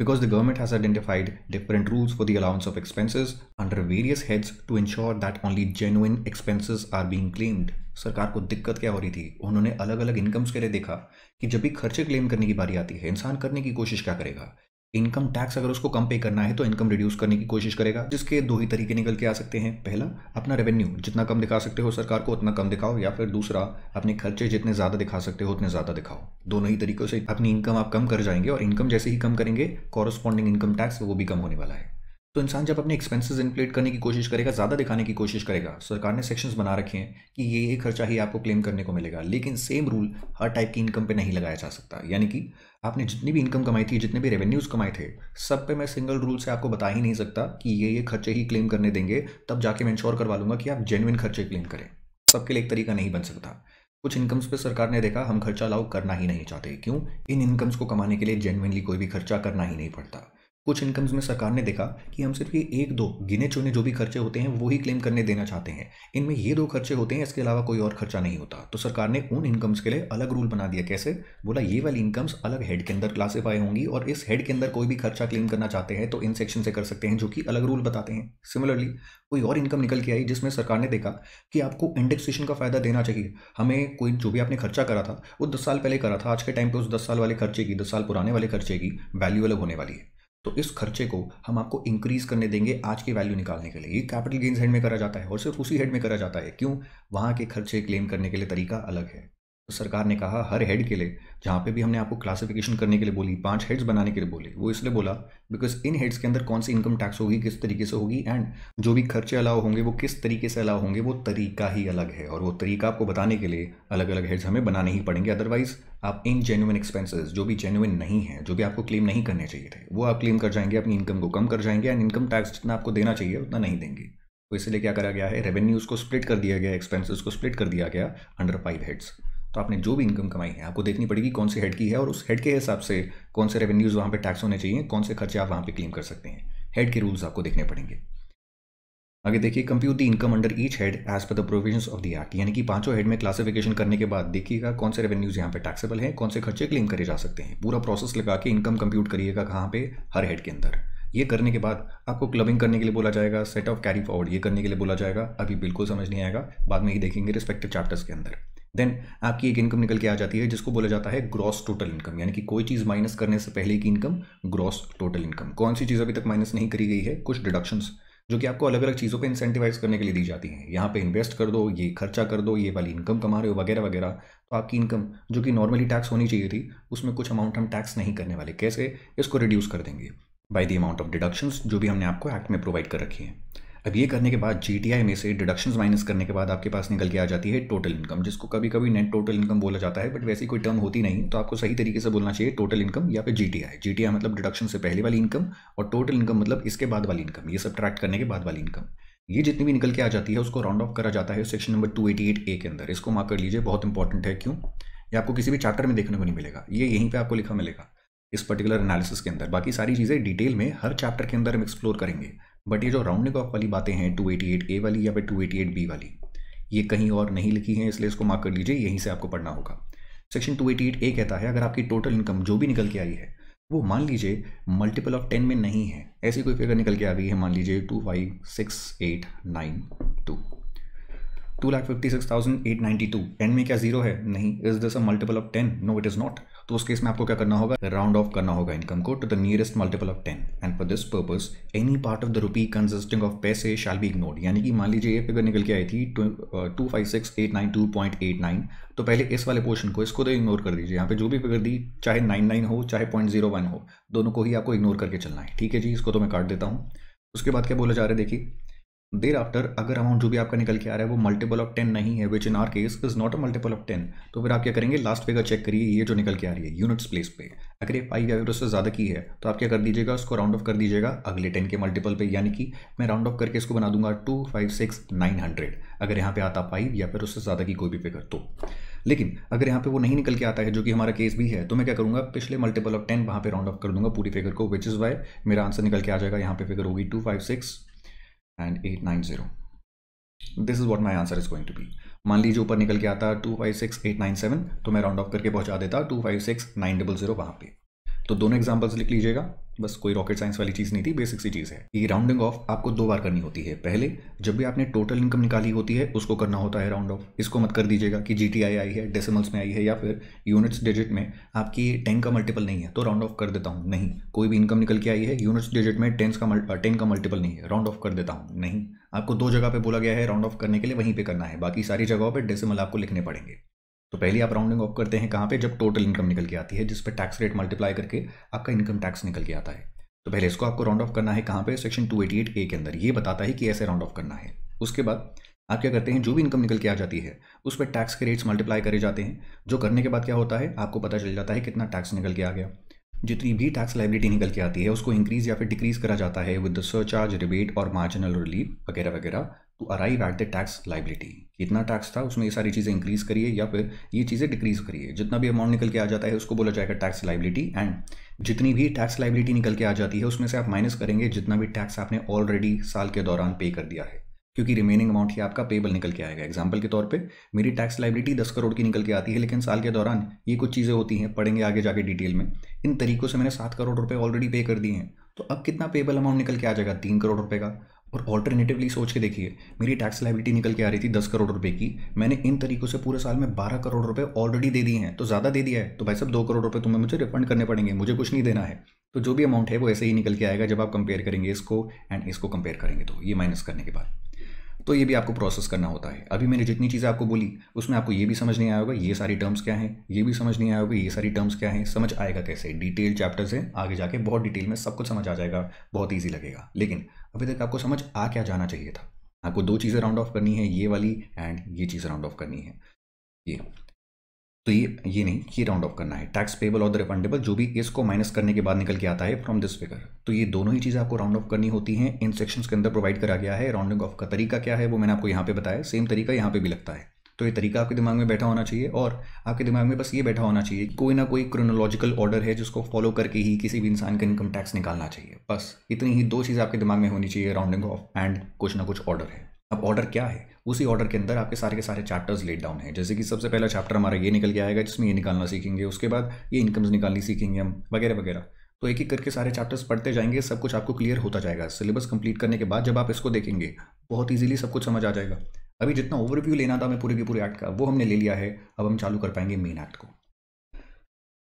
because the government has identified different rules for the allowance of expenses under various heads to ensure that only genuine expenses are being claimed. सरकार को दिक्कत क्या हो रही थी? उन्होंने अलग अलग इनकम्स के लिए देखा कि जब भी खर्चे क्लेम करने की बारी आती है, इंसान करने की कोशिश क्या करेगा? इनकम टैक्स अगर उसको कम पे करना है तो इनकम रिड्यूस करने की कोशिश करेगा, जिसके दो ही तरीके निकल के आ सकते हैं। पहला, अपना रेवेन्यू जितना कम दिखा सकते हो सरकार को, उतना कम दिखाओ, या फिर दूसरा, अपने खर्चे जितने ज़्यादा दिखा सकते हो, उतने ज़्यादा दिखाओ। दोनों ही तरीकों से अपनी इनकम आप कम कर जाएँगे, और इनकम जैसे ही कम करेंगे कॉरस्पॉन्डिंग इनकम टैक्स वो भी कम होने वाला है। तो इंसान जब अपने एक्सपेंसेस इन्फ्लेट करने की कोशिश करेगा, ज़्यादा दिखाने की कोशिश करेगा, सरकार ने सेक्शंस बना रखे हैं कि ये ये खर्चा ही आपको क्लेम करने को मिलेगा। लेकिन सेम रूल हर टाइप की इनकम पे नहीं लगाया जा सकता। यानी कि आपने जितनी भी इनकम कमाई थी, जितने भी रेवेन्यूज़ कमाए थे, सब पे मैं सिंगल रूल से आपको बता ही नहीं सकता कि ये ये खर्चे ही क्लेम करने देंगे, तब जाके मैं इंश्योर करवा लूँगा कि आप जेनुइन खर्चे क्लेम करें। सबके लिए एक तरीका नहीं बन सकता। कुछ इनकम्स पे सरकार ने देखा, हम खर्चा अलाउ करना ही नहीं चाहते। क्यों? इन इनकम्स को कमाने के लिए जेनुइनली कोई भी खर्चा करना ही नहीं पड़ता। कुछ इनकम्स में सरकार ने देखा कि हम सिर्फ़ ये एक दो गिने चुने जो भी खर्चे होते हैं, वो ही क्लेम करने देना चाहते हैं। इनमें ये दो खर्चे होते हैं, इसके अलावा कोई और खर्चा नहीं होता। तो सरकार ने उन इनकम्स के लिए अलग रूल बना दिया। कैसे? बोला, ये वाली इनकम्स अलग हेड के अंदर क्लासीफाई होंगी और इस हेड के अंदर कोई भी खर्चा क्लेम करना चाहते हैं तो इन सेक्शन से कर सकते हैं, जो कि अलग रूल बताते हैं। सिमिलरली कोई और इनकम निकल के आई, जिसमें सरकार ने देखा कि आपको इंडेक्सेशन का फ़ायदा देना चाहिए। हमें कोई, जो भी आपने खर्चा करा था, वो दस साल पहले करा था। आज के टाइम पे उस दस साल वाले खर्चे की, दस साल पुराने वाले खर्चे की वैल्यू अलग होने वाली है। तो इस खर्चे को हम आपको इंक्रीज करने देंगे आज की वैल्यू निकालने के लिए। ये कैपिटल गेंस हेड में करा जाता है और सिर्फ़ उसी हेड में करा जाता है। क्यों? वहाँ के खर्चे क्लेम करने के लिए तरीका अलग है। सरकार ने कहा, हर हेड के लिए, जहाँ पे भी हमने आपको क्लासिफिकेशन करने के लिए बोली, पाँच हेड्स बनाने के लिए बोले, वो इसलिए बोला बिकॉज़ इन हेड्स के अंदर कौन सी इनकम टैक्स होगी, किस तरीके से होगी एंड जो भी खर्चे अलाव होंगे, वो किस तरीके से अलाव होंगे, वो तरीका ही अलग है, और वो तरीका आपको बताने के लिए अलग अलग हेड्स हमें बनाने ही पड़ेंगे अदरवाइज़ आप इन जेन्युन एक्सपेंसेस जो भी जेन्युन नहीं है, जो भी आपको क्लेम नहीं करने चाहिए थे, वो आप क्लेम कर जाएँगे, अपनी इनकम को कम कर जाएँगे एंड इनकम टैक्स जितना आपको देना चाहिए, उतना नहीं देंगे। तो इसलिए क्या करा गया है रेवेन्यूज़ को स्प्लिट कर दिया गया एक्सपेंसेस को स्प्लिट कर दिया गया अंडर फाइव हेड्स तो आपने जो भी इनकम कमाई है, आपको देखनी पड़ेगी कौन से हेड की है और उस हेड के हिसाब से कौन से रेवेन्यूज़ वहाँ पे टैक्स होने चाहिए, कौन से खर्चे आप वहाँ पे क्लेम कर सकते हैं। हेड के रूल्स आपको देखने पड़ेंगे। आगे देखिए compute the income under each head as per the provisions of the act यानी कि पाँचों हेड में क्लासिफिकेशन करने के बाद देखिएगा कौन से रेवेन्यूज यहाँ पे टैक्सेबल हैं, कौन से खर्चे क्लेम करे जा सकते हैं। पूरा प्रोसेस लगा के इनकम कंप्यूट करिएगा कहाँ पे? हर हेड के अंदर। ये करने के बाद आपको क्लबिंग करने के लिए बोला जाएगा सेट ऑफ़ कैरी फॉरवर्ड ये करने के लिए बोला जाएगा। अभी बिल्कुल समझ नहीं आएगा, बाद में ही देखेंगे रिस्पेक्टिव चैप्टर्स के अंदर। देन आपकी एक इनकम निकल के आ जाती है, जिसको बोला जाता है ग्रॉस टोटल इनकम यानी कि कोई चीज़ माइनस करने से पहले की इनकम ग्रॉस टोटल इनकम कौन सी चीज़ अभी तक माइनस नहीं करी गई है? कुछ डिडक्शंस जो कि आपको अलग अलग चीज़ों पे इंसेंटिवाइज करने के लिए दी जाती हैं। यहाँ पे इन्वेस्ट कर दो, ये खर्चा कर दो, ये वाली इनकम कमा रहे हो, वगैरह वगैरह। तो आपकी इनकम जो कि नॉर्मली टैक्स होनी चाहिए थी, उसमें कुछ अमाउंट हम टैक्स नहीं करने वाले। कैसे? इसको रिड्यूस कर देंगे by the amount of deductions जो भी हमने आपको एक्ट में प्रोवाइड कर रखी है। अब ये करने के बाद GTI में से डिडक्शंस माइनस करने के बाद आपके पास निकल के आ जाती है टोटल इनकम जिसको कभी कभी नेट टोटल इनकम बोला जाता है बट वैसी कोई टर्म होती नहीं तो आपको सही तरीके से बोलना चाहिए टोटल इनकम या फिर जी टी मतलब डिडक्शन से पहले वाली इनकम और टोटल इनकम मतलब इसके बाद वाली इनकम ये सब ट्रैक्ट करने के बाद वाली इनकम ये जितनी भी निकल के आ जाती है, उसको राउंड ऑफ़ करा जाता है section number two eighty eight A के अंदर। इसको मार्क कर लीजिए, बहुत इंपॉर्टेंट है। क्यों? ये आपको किसी भी चैप्टर में देखने को नहीं मिलेगा। ये यहीं पे आपको लिखा मिलेगा, इस पर्टिकुलर एनालिसिस के अंदर। बाकी सारी चीज़ें डिटेल में हर चैप्टर के अंदर हम एक्सप्लोर करेंगे। बट ये जो राउंडिंग ऑफ़ वाली बातें हैं टू एटी एट ए वाली या फिर टू एटी एट बी वाली, ये कहीं और नहीं लिखी है, इसलिए इसको मार्क कर लीजिए, यहीं से आपको पढ़ना होगा। Section two eighty eight A कहता है, अगर आपकी टोटल इनकम जो भी निकल के आई है, वो मान लीजिए मल्टीपल ऑफ़ टेन में नहीं है, ऐसी कोई फिगर निकल के आ गई है, मान लीजिए two five six eight nine two two lakh fifty six thousand eight ninety two ten में क्या ज़ीरो है? नहीं। Is this a multiple of ten no it is not तो उस केस में आपको क्या करना होगा? राउंड ऑफ़ करना होगा इनकम को to the nearest multiple of ten and for this purpose any part of the rupee consisting of paise shall be ignored यानी कि मान लीजिए ये फिगर निकल के आई थी two five six eight nine two point eight nine तो पहले इस वाले पोर्शन को इसको तो इग्नोर कर दीजिए। यहाँ पे जो भी फिगर दी, चाहे नाइन नाइन हो, चाहे पॉइंट ज़ीरो वन हो, दोनों को ही आपको इग्नोर करके चलना है। ठीक है जी, इसको तो मैं काट देता हूँ। उसके बाद क्या बोला जा रहा है? देखिए देर आफ्टर अगर अमाउंट जो भी आपका निकल के आ रहा है, वो मल्टीपल ऑफ़ टेन नहीं है which in our case is not a multiple of ten तो फिर आप क्या करेंगे? लास्ट फिगर चेक करिए, ये जो निकल के आ रही है यूनिट्स प्लेस पे। अगर ये फाइव या उससे ज़्यादा की है तो आप क्या कर दीजिएगा, उसको राउंड ऑफ़ कर दीजिएगा, अगले टेन के मल्टीपल पे, यानी कि मैं राउंड ऑफ़ करके इसको बना दूँगा two five six nine hundred अगर यहाँ पे आता फाइव या फिर उससे ज़्यादा की कोई भी फिगर तो। लेकिन अगर यहाँ पे वो नहीं निकल के आता है, जो कि हमारा केस भी है तो मैं क्या करूँगा, पिछले मल्टीपल ऑफ़ टेन वहाँ पे राउंड ऑफ़ कर दूँगा पूरी फिगर को विच इज़ वाई मेरा आंसर निकल के आ जाएगा, यहाँ पे फिगर होगी two five six and eight nine zero this is what my answer is going to be मान लीजिए ऊपर निकल के आता two five six eight nine seven तो मैं राउंड ऑफ़ करके पहुँचा देता two five six nine double zero वहाँ पर तो दोनों एग्जाम्पल्स लिख लीजिएगा। बस कोई रॉकेट साइंस वाली चीज़ नहीं थी बेसिक सी चीज़ है। ये राउंडिंग ऑफ़ आपको दो बार करनी होती है। पहले, जब भी आपने टोटल इनकम निकाली होती है, उसको करना होता है राउंड ऑफ़ इसको मत कर दीजिएगा कि जी टी आई आई है डेसिमल्स में आई है या फिर यूनिट्स डिजिट में। आपकी टेन का मल्टीपल नहीं है तो राउंड ऑफ़ कर देता हूँ। नहीं, कोई भी इनकम निकल के आई है यूनिट्स डिजिट में टेंस का टेन का मल्टीपल नहीं है राउंड ऑफ़ कर देता हूँ। नहीं, आपको दो जगह पे बोला गया है राउंड ऑफ़ करने के लिए वहीं पे करना है। बाकी सारी जगहों पे डेसिमल आपको लिखने पड़ेंगे। तो पहले आप राउंडिंग ऑफ़ करते हैं कहाँ पे? जब टोटल इनकम निकल के आती है, जिस पर टैक्स रेट मल्टीप्लाई करके आपका इनकम टैक्स निकल के आता है। तो पहले इसको आपको राउंड ऑफ़ करना है कहाँ पे? सेक्शन 288 ए के अंदर। ये बताता है कि ऐसे राउंड ऑफ़ करना है। उसके बाद आप क्या करते हैं? जो भी इनकम निकल के आ जाती है, उस पर टैक्स के रेट्स मल्टीप्लाई करे जाते हैं। जो करने के बाद क्या होता है? आपको पता चल जाता है कितना टैक्स निकल के आ गया। जितनी भी टैक्स लाइबिलिटी निकल के आती है, उसको इंक्रीज या फिर डिक्रीज करा जाता है विद द सरचार्ज रिबेट और मार्जिनल रिलीफ वगैरह वगैरह। To arrive at the tax liability कितना टैक्स था, उसमें ये सारी चीज़ें इंक्रीज करिए या फिर ये चीज़ें डिक्रीज करिए। जितना भी अमाउंट निकल के आ जाता है, उसको बोला जाएगा टैक्स लाइबिलिटी एंड जितनी भी टैक्स लाइबिलिटी निकल के आ जाती है, उसमें से आप माइनस करेंगे जितना भी टैक्स आपने ऑलरेडी साल के दौरान पे कर दिया है। क्योंकि रिमेनिंग अमाउंट ही आपका पेबल निकल के आएगा। एग्ज़ाम्पल के तौर पे, मेरी टैक्स लाइबिलिटी दस करोड़ की निकल के आती है, लेकिन साल के दौरान ये कुछ चीज़ें होती हैं, पढ़ेंगे आगे जाके डिटेल में। इन तरीकों से मैंने सात करोड़ रुपए ऑलरेडी पे कर दिए हैं। तो अब कितना पेबल अमाउंट निकल के आ जाएगा? तीन करोड़ रुपए का। और ऑल्टरनेटिवली सोच के देखिए, मेरी टैक्स लाइबिलिटी निकल के आ रही थी दस करोड़ रुपए की। मैंने इन तरीकों से पूरे साल में बारह करोड़ रुपए ऑलरेडी दे दिए हैं। तो ज़्यादा दे दिया है तो भाई साहब दो करोड़ रुपए तुम्हें मुझे रिफंड करने पड़ेंगे, मुझे कुछ नहीं देना है। तो जो भी अमाउंट है वो ऐसे ही निकल के आएगा जब आप कंपेयर करेंगे इसको एंड इसको कंपेयर करेंगे तो ये माइनस करने के बाद। तो ये भी आपको प्रोसेस करना होता है। अभी मैंने जितनी चीज़ें आपको बोली, उसमें आपको ये भी समझ नहीं आया होगा, ये सारी टर्म्स क्या हैं? ये भी समझ नहीं आया होगा, ये सारी टर्म्स क्या हैं? समझ आएगा कैसे? डिटेल चैप्टर्स हैं, आगे जाके बहुत डिटेल में सब कुछ समझ आ जाएगा, बहुत ईजी लगेगा। लेकिन अभी तक आपको समझ आ क्या जाना चाहिए था। आपको दो चीज़ें राउंड ऑफ़ करनी है, ये वाली एंड ये चीज़ राउंड ऑफ़ करनी है। ये। तो ये ये नहीं, ये राउंड ऑफ़ करना है। टैक्स पेबल और द रिफंडेबल जो भी इसको माइनस करने के बाद निकल के आता है फ्रॉम दिस फिगर तो ये दोनों ही चीज़ें आपको राउंड ऑफ़ करनी होती हैं। इन सेक्शंस के अंदर प्रोवाइड करा गया है। राउंडिंग ऑफ़ का तरीका क्या है, वो मैंने आपको यहाँ पे बताया। सेम तरीका यहाँ पे भी लगता है। तो ये तरीका आपके दिमाग में बैठा होना चाहिए और आपके दिमाग में बस ये बैठा होना चाहिए कोई ना कोई क्रोनोलॉजिकल ऑर्डर है जिसको फॉलो करके ही किसी भी इंसान का इनकम टैक्स निकालना चाहिए। बस इतनी ही दो चीज़ आपके दिमाग में होनी चाहिए राउंडिंग ऑफ़ एंड कुछ ना कुछ ऑर्डर है। अब ऑर्डर क्या है? उसी ऑर्डर के अंदर आपके सारे के सारे चैप्टर्स लेट डाउन है। जैसे कि सबसे पहला चैप्टर हमारा ये निकल के आएगा जिसमें ये निकालना सीखेंगे, उसके बाद ये इनकम्स निकालनी सीखेंगे हम, वगैरह वगैरह। तो एक एक करके सारे चैप्टर्स पढ़ते जाएँगे, सब कुछ आपको क्लियर होता जाएगा। सिलेबस कंप्लीट करने के बाद जब आप इसको देखेंगे, बहुत ईजिली सब कुछ समझ आ जाएगा। अभी जितना ओवरव्यू लेना था, मैं पूरे के पूरे एक्ट का, वो हमने ले लिया है। अब हम चालू कर पाएँगे मेन एक्ट को।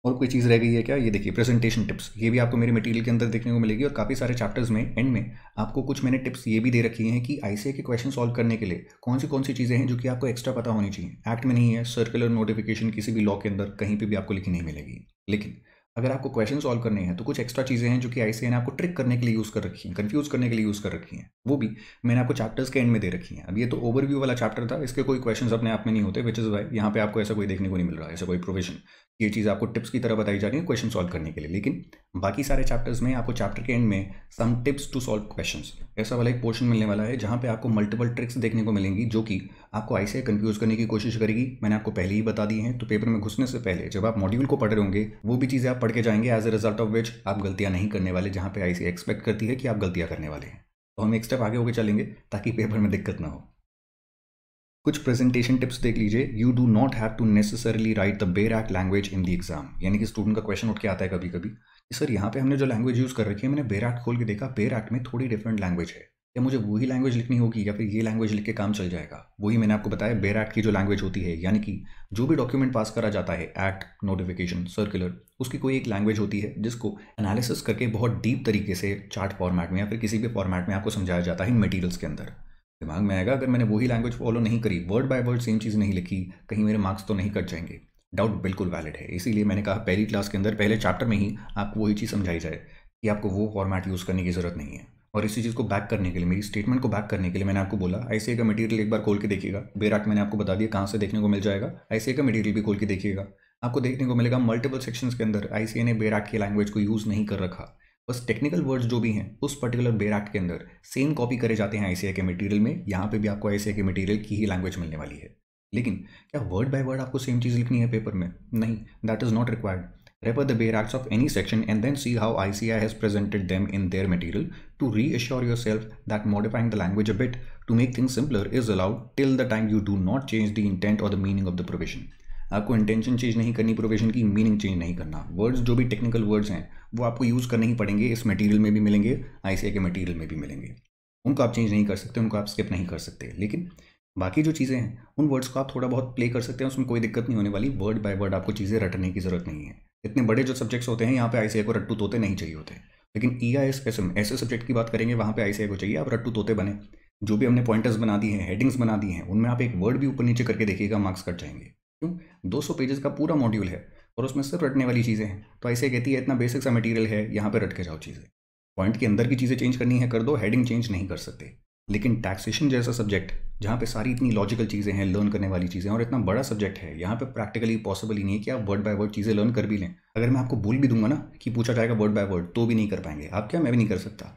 और कोई चीज़ रह गई है क्या? ये देखिए प्रेजेंटेशन टिप्स ये भी आपको मेरे मटेरियल के अंदर देखने को मिलेगी और काफ़ी सारे चैप्टर्स में एंड में, आपको कुछ मैंने टिप्स ये भी दे रखी हैं कि आई के क्वेश्चन सॉल्व करने के लिए कौन सी कौन सी चीज़ें हैं जो कि आपको एक्स्ट्रा पता होनी चाहिए। एक्ट में नहीं है सर्कुलर नोटिफिकेशन किसी भी लॉ के अंदर कहीं पर भी आपको लिखी नहीं मिलेगी। लेकिन अगर आपको क्वेश्चन सॉल्व करने हैं तो कुछ एक्स्ट्रा चीज़ें हैं जो कि आई ने आपको ट्रिक करने के लिए यूज़ कर रखी हैं कन्फ्यूज़ करने के लिए यूज़ कर रखी हैं। वो भी मैंने आपको चैप्टर्स के एंड में दे रखी हैं। अब ये तो ओवरव्यू वाला चैप्टर था, इसके कोई क्वेश्चन अपने आप में नहीं होते विच इज़ वाई यहाँ पे आपको ऐसा कोई देखने को नहीं मिल रहा है ऐसा कोई प्रोविज़न ये चीज़ आपको टिप्स की तरह बताई जा रही है क्वेश्चन सॉल्व करने के लिए। लेकिन बाकी सारे चैप्टर्स में, आपको चैप्टर के एंड में some tips to solve questions ऐसा वाला एक पोर्शन मिलने वाला है जहाँ पे आपको मल्टीपल ट्रिक्स देखने को मिलेंगी जो कि आपको ऐसे कंफ्यूज करने की कोशिश करेगी। मैंने आपको पहले ही बता दी है तो पेपर में घुसने से पहले जब आप मॉड्यूल को पढ़ रहे होंगे, वो भी चीज़ें आप पढ़ के जाएँगे as a result of which आप गलतियाँ नहीं करने वाले, जहाँ पे आई एक्सपेक्ट करती है कि आप गलतियाँ करने वाले हैं। तो हम एक स्टेप आगे होकर चलेंगे ताकि पेपर में दिक्कत ना हो। कुछ प्रेजेंटेशन टिप्स देख लीजिए। You do not have to necessarily write the bare act language in the exam यानी कि स्टूडेंट का क्वेश्चन उठ के आता है कभी कभी कि, सर, यहाँ पे हमने जो लैंग्वेज यूज़ कर रखी है, मैंने बेर एक्ट खोल के देखा बेर एक्ट में थोड़ी डिफरेंट लैंग्वेज है। या मुझे वही लैंग्वेज लिखनी होगी या फिर ये लैंग्वेज लिख के काम चल जाएगा? वही मैंने आपको बताया बेर एक्ट की जो लैंग्वेज होती है। यानी कि जो भी डॉक्यूमेंट पास करा जाता है एक्ट नोटिफिकेशन सर्कुलर उसकी कोई एक लैंग्वेज होती है, जिसको एनालिसिस करके बहुत डीप तरीके से चार्ट फॉर्मेट में या फिर किसी भी फॉर्मेट में आपको समझाया जाता है मटीरियल्स के अंदर। दिमाग में आएगा, अगर मैंने वही लैंग्वेज फॉलो नहीं करी वर्ड बाय वर्ड सेम चीज़ नहीं लिखी, कहीं मेरे मार्क्स तो नहीं कट जाएँगे। डाउट बिल्कुल वैलिड है। इसीलिए मैंने कहा पहली क्लास के अंदर, पहले चैप्टर में ही आपको वही चीज़ समझाई जाए कि आपको वो फॉर्मेट यूज़ करने की ज़रूरत नहीं है। और इसी चीज़ को बैक करने के लिए, मेरी स्टेटमेंट को बैक करने के लिए मैंने आपको बोला आई का मटेरियल एक बार खोल के देखिएगा। बेराट मैंने आपको बता दिया, कहाँ से देखने को मिल जाएगा आई का मटेरियल भी खोल के देखिएगा। आपको देखने को मिलेगा मल्टीपल सेक्शंस के अंदर आईसीए ने बेराट की लैंग्वेज को यूज़ नहीं कर रखा। बस टेक्निकल वर्ड्स जो भी हैं, उस पर्टिकुलर बेर एक्ट के अंदर सेम कॉपी करे जाते हैं आई के मटेरियल में, यहाँ पे भी आपको आईसीआई के मटेरियल की ही लैंग्वेज मिलने वाली है। लेकिन क्या वर्ड बाय वर्ड आपको सेम चीज़ लिखनी है पेपर में? नहीं that is not required refer the bare acts of any section and then see how I has presented them in their material to reassure yourself that modifying the language a bit to make thing simpler is allowed till the time you do not change the intent और the meaning of the provision आपको इंटेंशन चेंज नहीं करनी प्रोविज़न की मीनिंग चेंज नहीं करना। वर्ड्स जो भी टेक्निकल वर्ड्स हैं वो आपको यूज़ करने ही पड़ेंगे, इस मटेरियल में भी मिलेंगे आई के मटेरियल में भी मिलेंगे। उनको आप चेंज नहीं कर सकते, उनको आप स्किप नहीं कर सकते। लेकिन बाकी जो चीज़ें हैं, उन वर्ड्स को आप थोड़ा बहुत प्ले कर सकते हैं, उसमें कोई दिक्कत नहीं होने वाली। वर्ड बाय वर्ड आपको चीज़ें रटने की ज़रूरत नहीं है। इतने बड़े जो सब्जेक्ट्स होते हैं, यहाँ पे आई को रट्टू तोते नहीं चाहिए होते। लेकिन ई आई एस ऐसे सब्जेक्ट की बात करेंगे, वहाँ पे आई को चाहिए, आप रट्टू तोते बने। जो भी हमने पॉइंटर्स बना दिए हैं हेडिंग्स बना दी हैं, उनमें आप एक वर्ड भी ऊपर नीचे करके देखिएगा मार्क्स कट जाएँगे। क्यों? 200 पेजेस का पूरा मॉड्यूल है। और उसमें सिर्फ़ रटने वाली चीज़ें हैं। तो ऐसे कहती है, इतना बेसिक सा मटेरियल है, यहाँ पे रट के जाओ चीज़ें। पॉइंट के अंदर की चीज़ें चेंज करनी है, कर दो हेडिंग चेंज नहीं कर सकते। लेकिन टैक्सेशन जैसा सब्जेक्ट जहाँ पे सारी इतनी लॉजिकल चीज़ें हैं लर्न करने वाली चीज़ें और इतना बड़ा सब्जेक्ट है, यहाँ पे प्रैक्टिकली पॉसिबल ही नहीं है कि आप वर्ड बाय वर्ड चीज़ें लर्न कर भी लें। अगर मैं आपको बोल भी दूँगा ना कि पूछा जाएगा वर्ड बाय वर्ड तो भी नहीं कर पाएँगे। आप क्या? मैं भी नहीं कर सकता।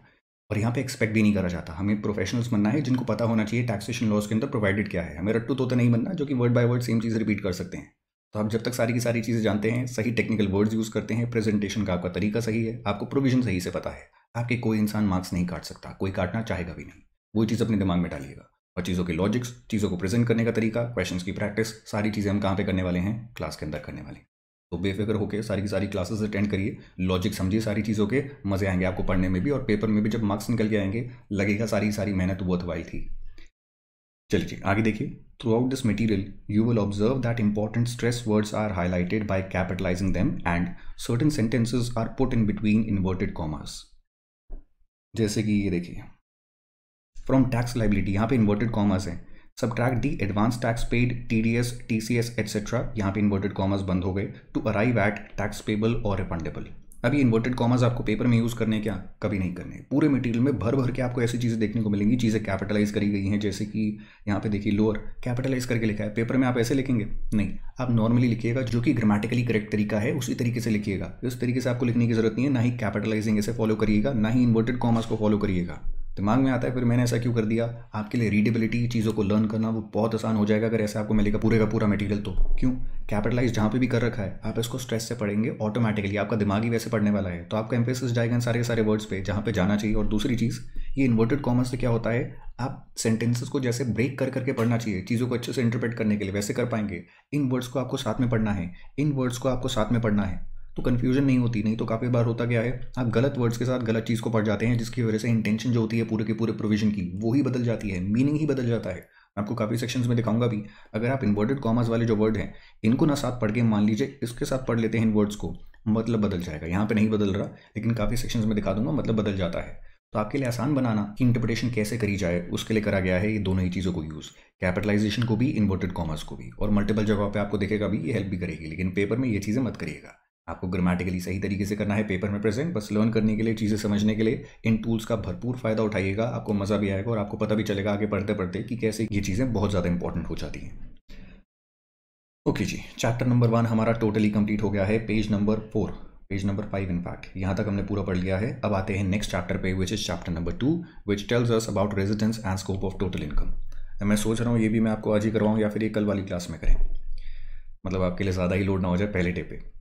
और यहाँ पे एक्सपेक्ट भी नहीं करा जाता। हमें प्रोफेशनल्स बनना है, जिनको पता होना चाहिए टैक्सेशन लॉज के अंदर प्रोवाइडेड क्या है। हमें रट्टू तो नहीं बनना, जो कि वर्ड बाय वर्ड सेम चीज़ रिपीट कर सकते हैं। तो आप जब तक सारी की सारी चीज़ें जानते हैं, सही टेक्निकल वर्ड्स यूज़ करते हैं प्रेजेंटेशन का आपका तरीका सही है, आपको प्रोविज़न सही से पता है। आपके कोई इंसान मार्क्स नहीं काट सकता, कोई काटना चाहेगा भी नहीं। वो चीज़ अपने दिमाग में डालिएगा। और चीज़ों के लॉजिक्स चीज़ों को प्रेजेंट करने का तरीका क्वेश्चन की प्रैक्टिस सारी चीज़ें हम कहाँ पे करने वाले हैं? क्लास के अंदर करने वाले। तो बेफिक्र होकर सारी की सारी क्लासेस अटेंड करिए। लॉजिक समझिए सारी चीज़ों के, मज़े आएँगे आपको पढ़ने में भी और पेपर में भी जब मार्क्स निकल के आएँगे, लगेगा सारी सारी मेहनत वाई थी। चलिए आगे देखिए। Out this material you will observe that important stress words are highlighted by capitalising them and certain sentences are put in between inverted commas जैसे कि ये देखिए। फ्रॉम टैक्स लाइबिलिटी यहाँ पे इन्वर्टेड कॉमर्स है। Subtract the advance tax paid T D S T C S etcetera यहाँ पे इन्वर्टेड कॉमर्स बंद हो गए to arrive at tax payable और रिफंडेबल अभी इन्वर्टेड कॉमर्स आपको पेपर में यूज़ करने क्या? कभी नहीं करने। पूरे मटेरियल में भर भर के आपको ऐसी चीज़ें देखने को मिलेंगी, चीज़ें कैपिटलाइज करी गई हैं, जैसे कि यहाँ पे देखिए लोअर कैपिटलाइज करके लिखा है। पेपर में आप ऐसे लिखेंगे? नहीं। आप नॉर्मली लिखिएगा, जो कि ग्रामेटिकली करेक्ट तरीका है, उसी तरीके से लिखिएगा। इस तरीके से आपको लिखने की ज़रूरत नहीं है, ना ही कैपिटलाइजिंग ऐसे फॉलो करिएगा, ना ही इन्वर्टेड कॉमर्स को फॉलो करिएगा। दिमाग में आता है, फिर मैंने ऐसा क्यों कर दिया? आपके लिए रीडेबिलिटी चीज़ों को लर्न करना वो बहुत आसान हो जाएगा, अगर ऐसे आपको मिलेगा पूरे का पूरा मटेरियल तो। क्यों? कैपिटलाइज जहाँ पे भी कर रखा है। आप इसको स्ट्रेस से पढ़ेंगे ऑटोमेटिकली आपका दिमाग ही वैसे पढ़ने वाला है। तो आपका एम्फेसिस जाएगा इन सारे सारे वर्ड्स पे, जहाँ पे जाना चाहिए। और दूसरी चीज़, ये इन्वर्टेड कॉमर्स से क्या होता है? आप सेंटेंसेस को जैसे ब्रेक कर करके पढ़ना चाहिए, चीज़ों को अच्छे से इंटरप्रेट करने के लिए, वैसे कर पाएँगे। इन वर्ड्स को आपको साथ में पढ़ना है। इन वर्ड्स को आपको साथ में पढ़ना है। तो कन्फ्यूज़न नहीं होती, नहीं तो काफ़ी बार होता क्या है, आप गलत वर्ड्स के साथ गलत चीज़ को पढ़ जाते हैं, जिसकी वजह से इंटेंशन जो होती है पूरे के पूरे प्रोविज़न की, वो ही बदल जाती है मीनिंग ही बदल जाता है। आपको काफ़ी सेक्शंस में दिखाऊँगा भी अगर आप इन्वर्टेड कॉमर्स वाले जो वर्ड हैं, इनको ना साथ पढ़ के मान लीजिए, इसके साथ पढ़ लेते हैं इन वर्ड्स को मतलब बदल जाएगा। यहाँ पे नहीं बदल रहा, लेकिन काफ़ी सेक्शंस में दिखा दूँगा मतलब बदल जाता है। तो आपके लिए आसान बनाना कि इंटरप्रिटेशन कैसे करी जाए, उसके लिए करा गया है ये दोनों ही चीज़ों को यूज़ कैपिटलाइजेशन को भी इन्वर्टेड कॉमर्स को भी। और मल्टीपल जगह पे आपको देखेगा भी, ये हेल्प भी करेगी, लेकिन पेपर में ये चीज़ें मत करिएगा। आपको ग्रामेटिकली सही तरीके से करना है पेपर में प्रेजेंट बस लर्न करने के लिए, चीज़ें समझने के लिए, इन टूल्स का भरपूर फ़ायदा उठाइएगा, आपको मज़ा भी आएगा और आपको पता भी चलेगा आगे पढ़ते पढ़ते कि कैसे ये चीज़ें बहुत ज़्यादा इंपॉर्टेंट हो जाती हैं। ओके जी चैप्टर नंबर वन हमारा टोटली कंप्लीट हो गया है page number four page number five in fact यहाँ तक हमने पूरा पढ़ लिया है, अब आते हैं नेक्स्ट चैप्टर पे which is chapter number two which tells us about residence and scope of total income मैं सोच रहा हूँ ये भी मैं आपको आज ही करवाऊँ या फिर ये कल वाली क्लास में करें। मतलब आपके लिए ज़्यादा ही लोड ना हो जाए पहले डे पे।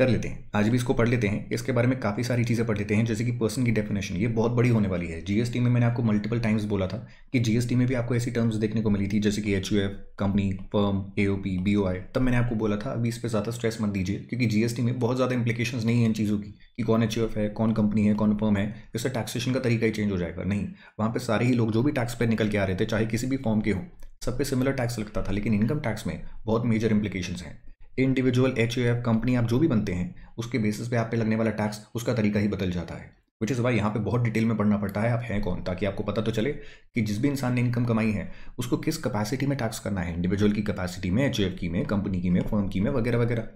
कर लेते हैं। आज भी इसको पढ़ लेते हैं। इसके बारे में काफ़ी सारी चीज़ें पढ़ लेते हैं, जैसे कि पर्सन की डेफिनेशन ये बहुत बड़ी होने वाली है। जीएसटी में मैंने आपको मल्टीपल टाइम्स बोला था कि जीएसटी में भी आपको ऐसी टर्म्स देखने को मिली थी, जैसे कि HUF company firm A O P B O I तब मैंने आपको बोला था, अभी इस पर ज़्यादा स्ट्रेस मत दीजिए, क्योंकि जीएसटी में बहुत ज़्यादा इंप्लीकेशन नहीं है इन चीज़ों की, कि कौन एच है, कौन कंपनी है, कौन फर्म है। इससे टैक्सेशन का तरीका ही चेंज हो जाएगा। नहीं, वहाँ पर सारे ही लोग जो भी टैक्स पे निकल के आ रहे थे, चाहे किसी भी फॉर्म के हों, सब पे सिमिलर टैक्स लगता था, लेकिन इनकम टैक्स में बहुत मेजर इंप्लीकेशन हैं। इंडिविजुअल एच कंपनी आप जो भी बनते हैं, उसके बेसिस पे आप पे लगने वाला टैक्स उसका तरीका ही बदल जाता है। विच इज़ वाई यहाँ पे बहुत डिटेल में पढ़ना पड़ता है, आप हैं कौन? ताकि आपको पता तो चले कि जिस भी इंसान ने इनकम कमाई है, उसको किस कैपेसिटी में टैक्स करना है? इंडिविजुअल की कैपेसिटी में एच की में कंपनी की में फर्म की में, वगैरह वगैरह।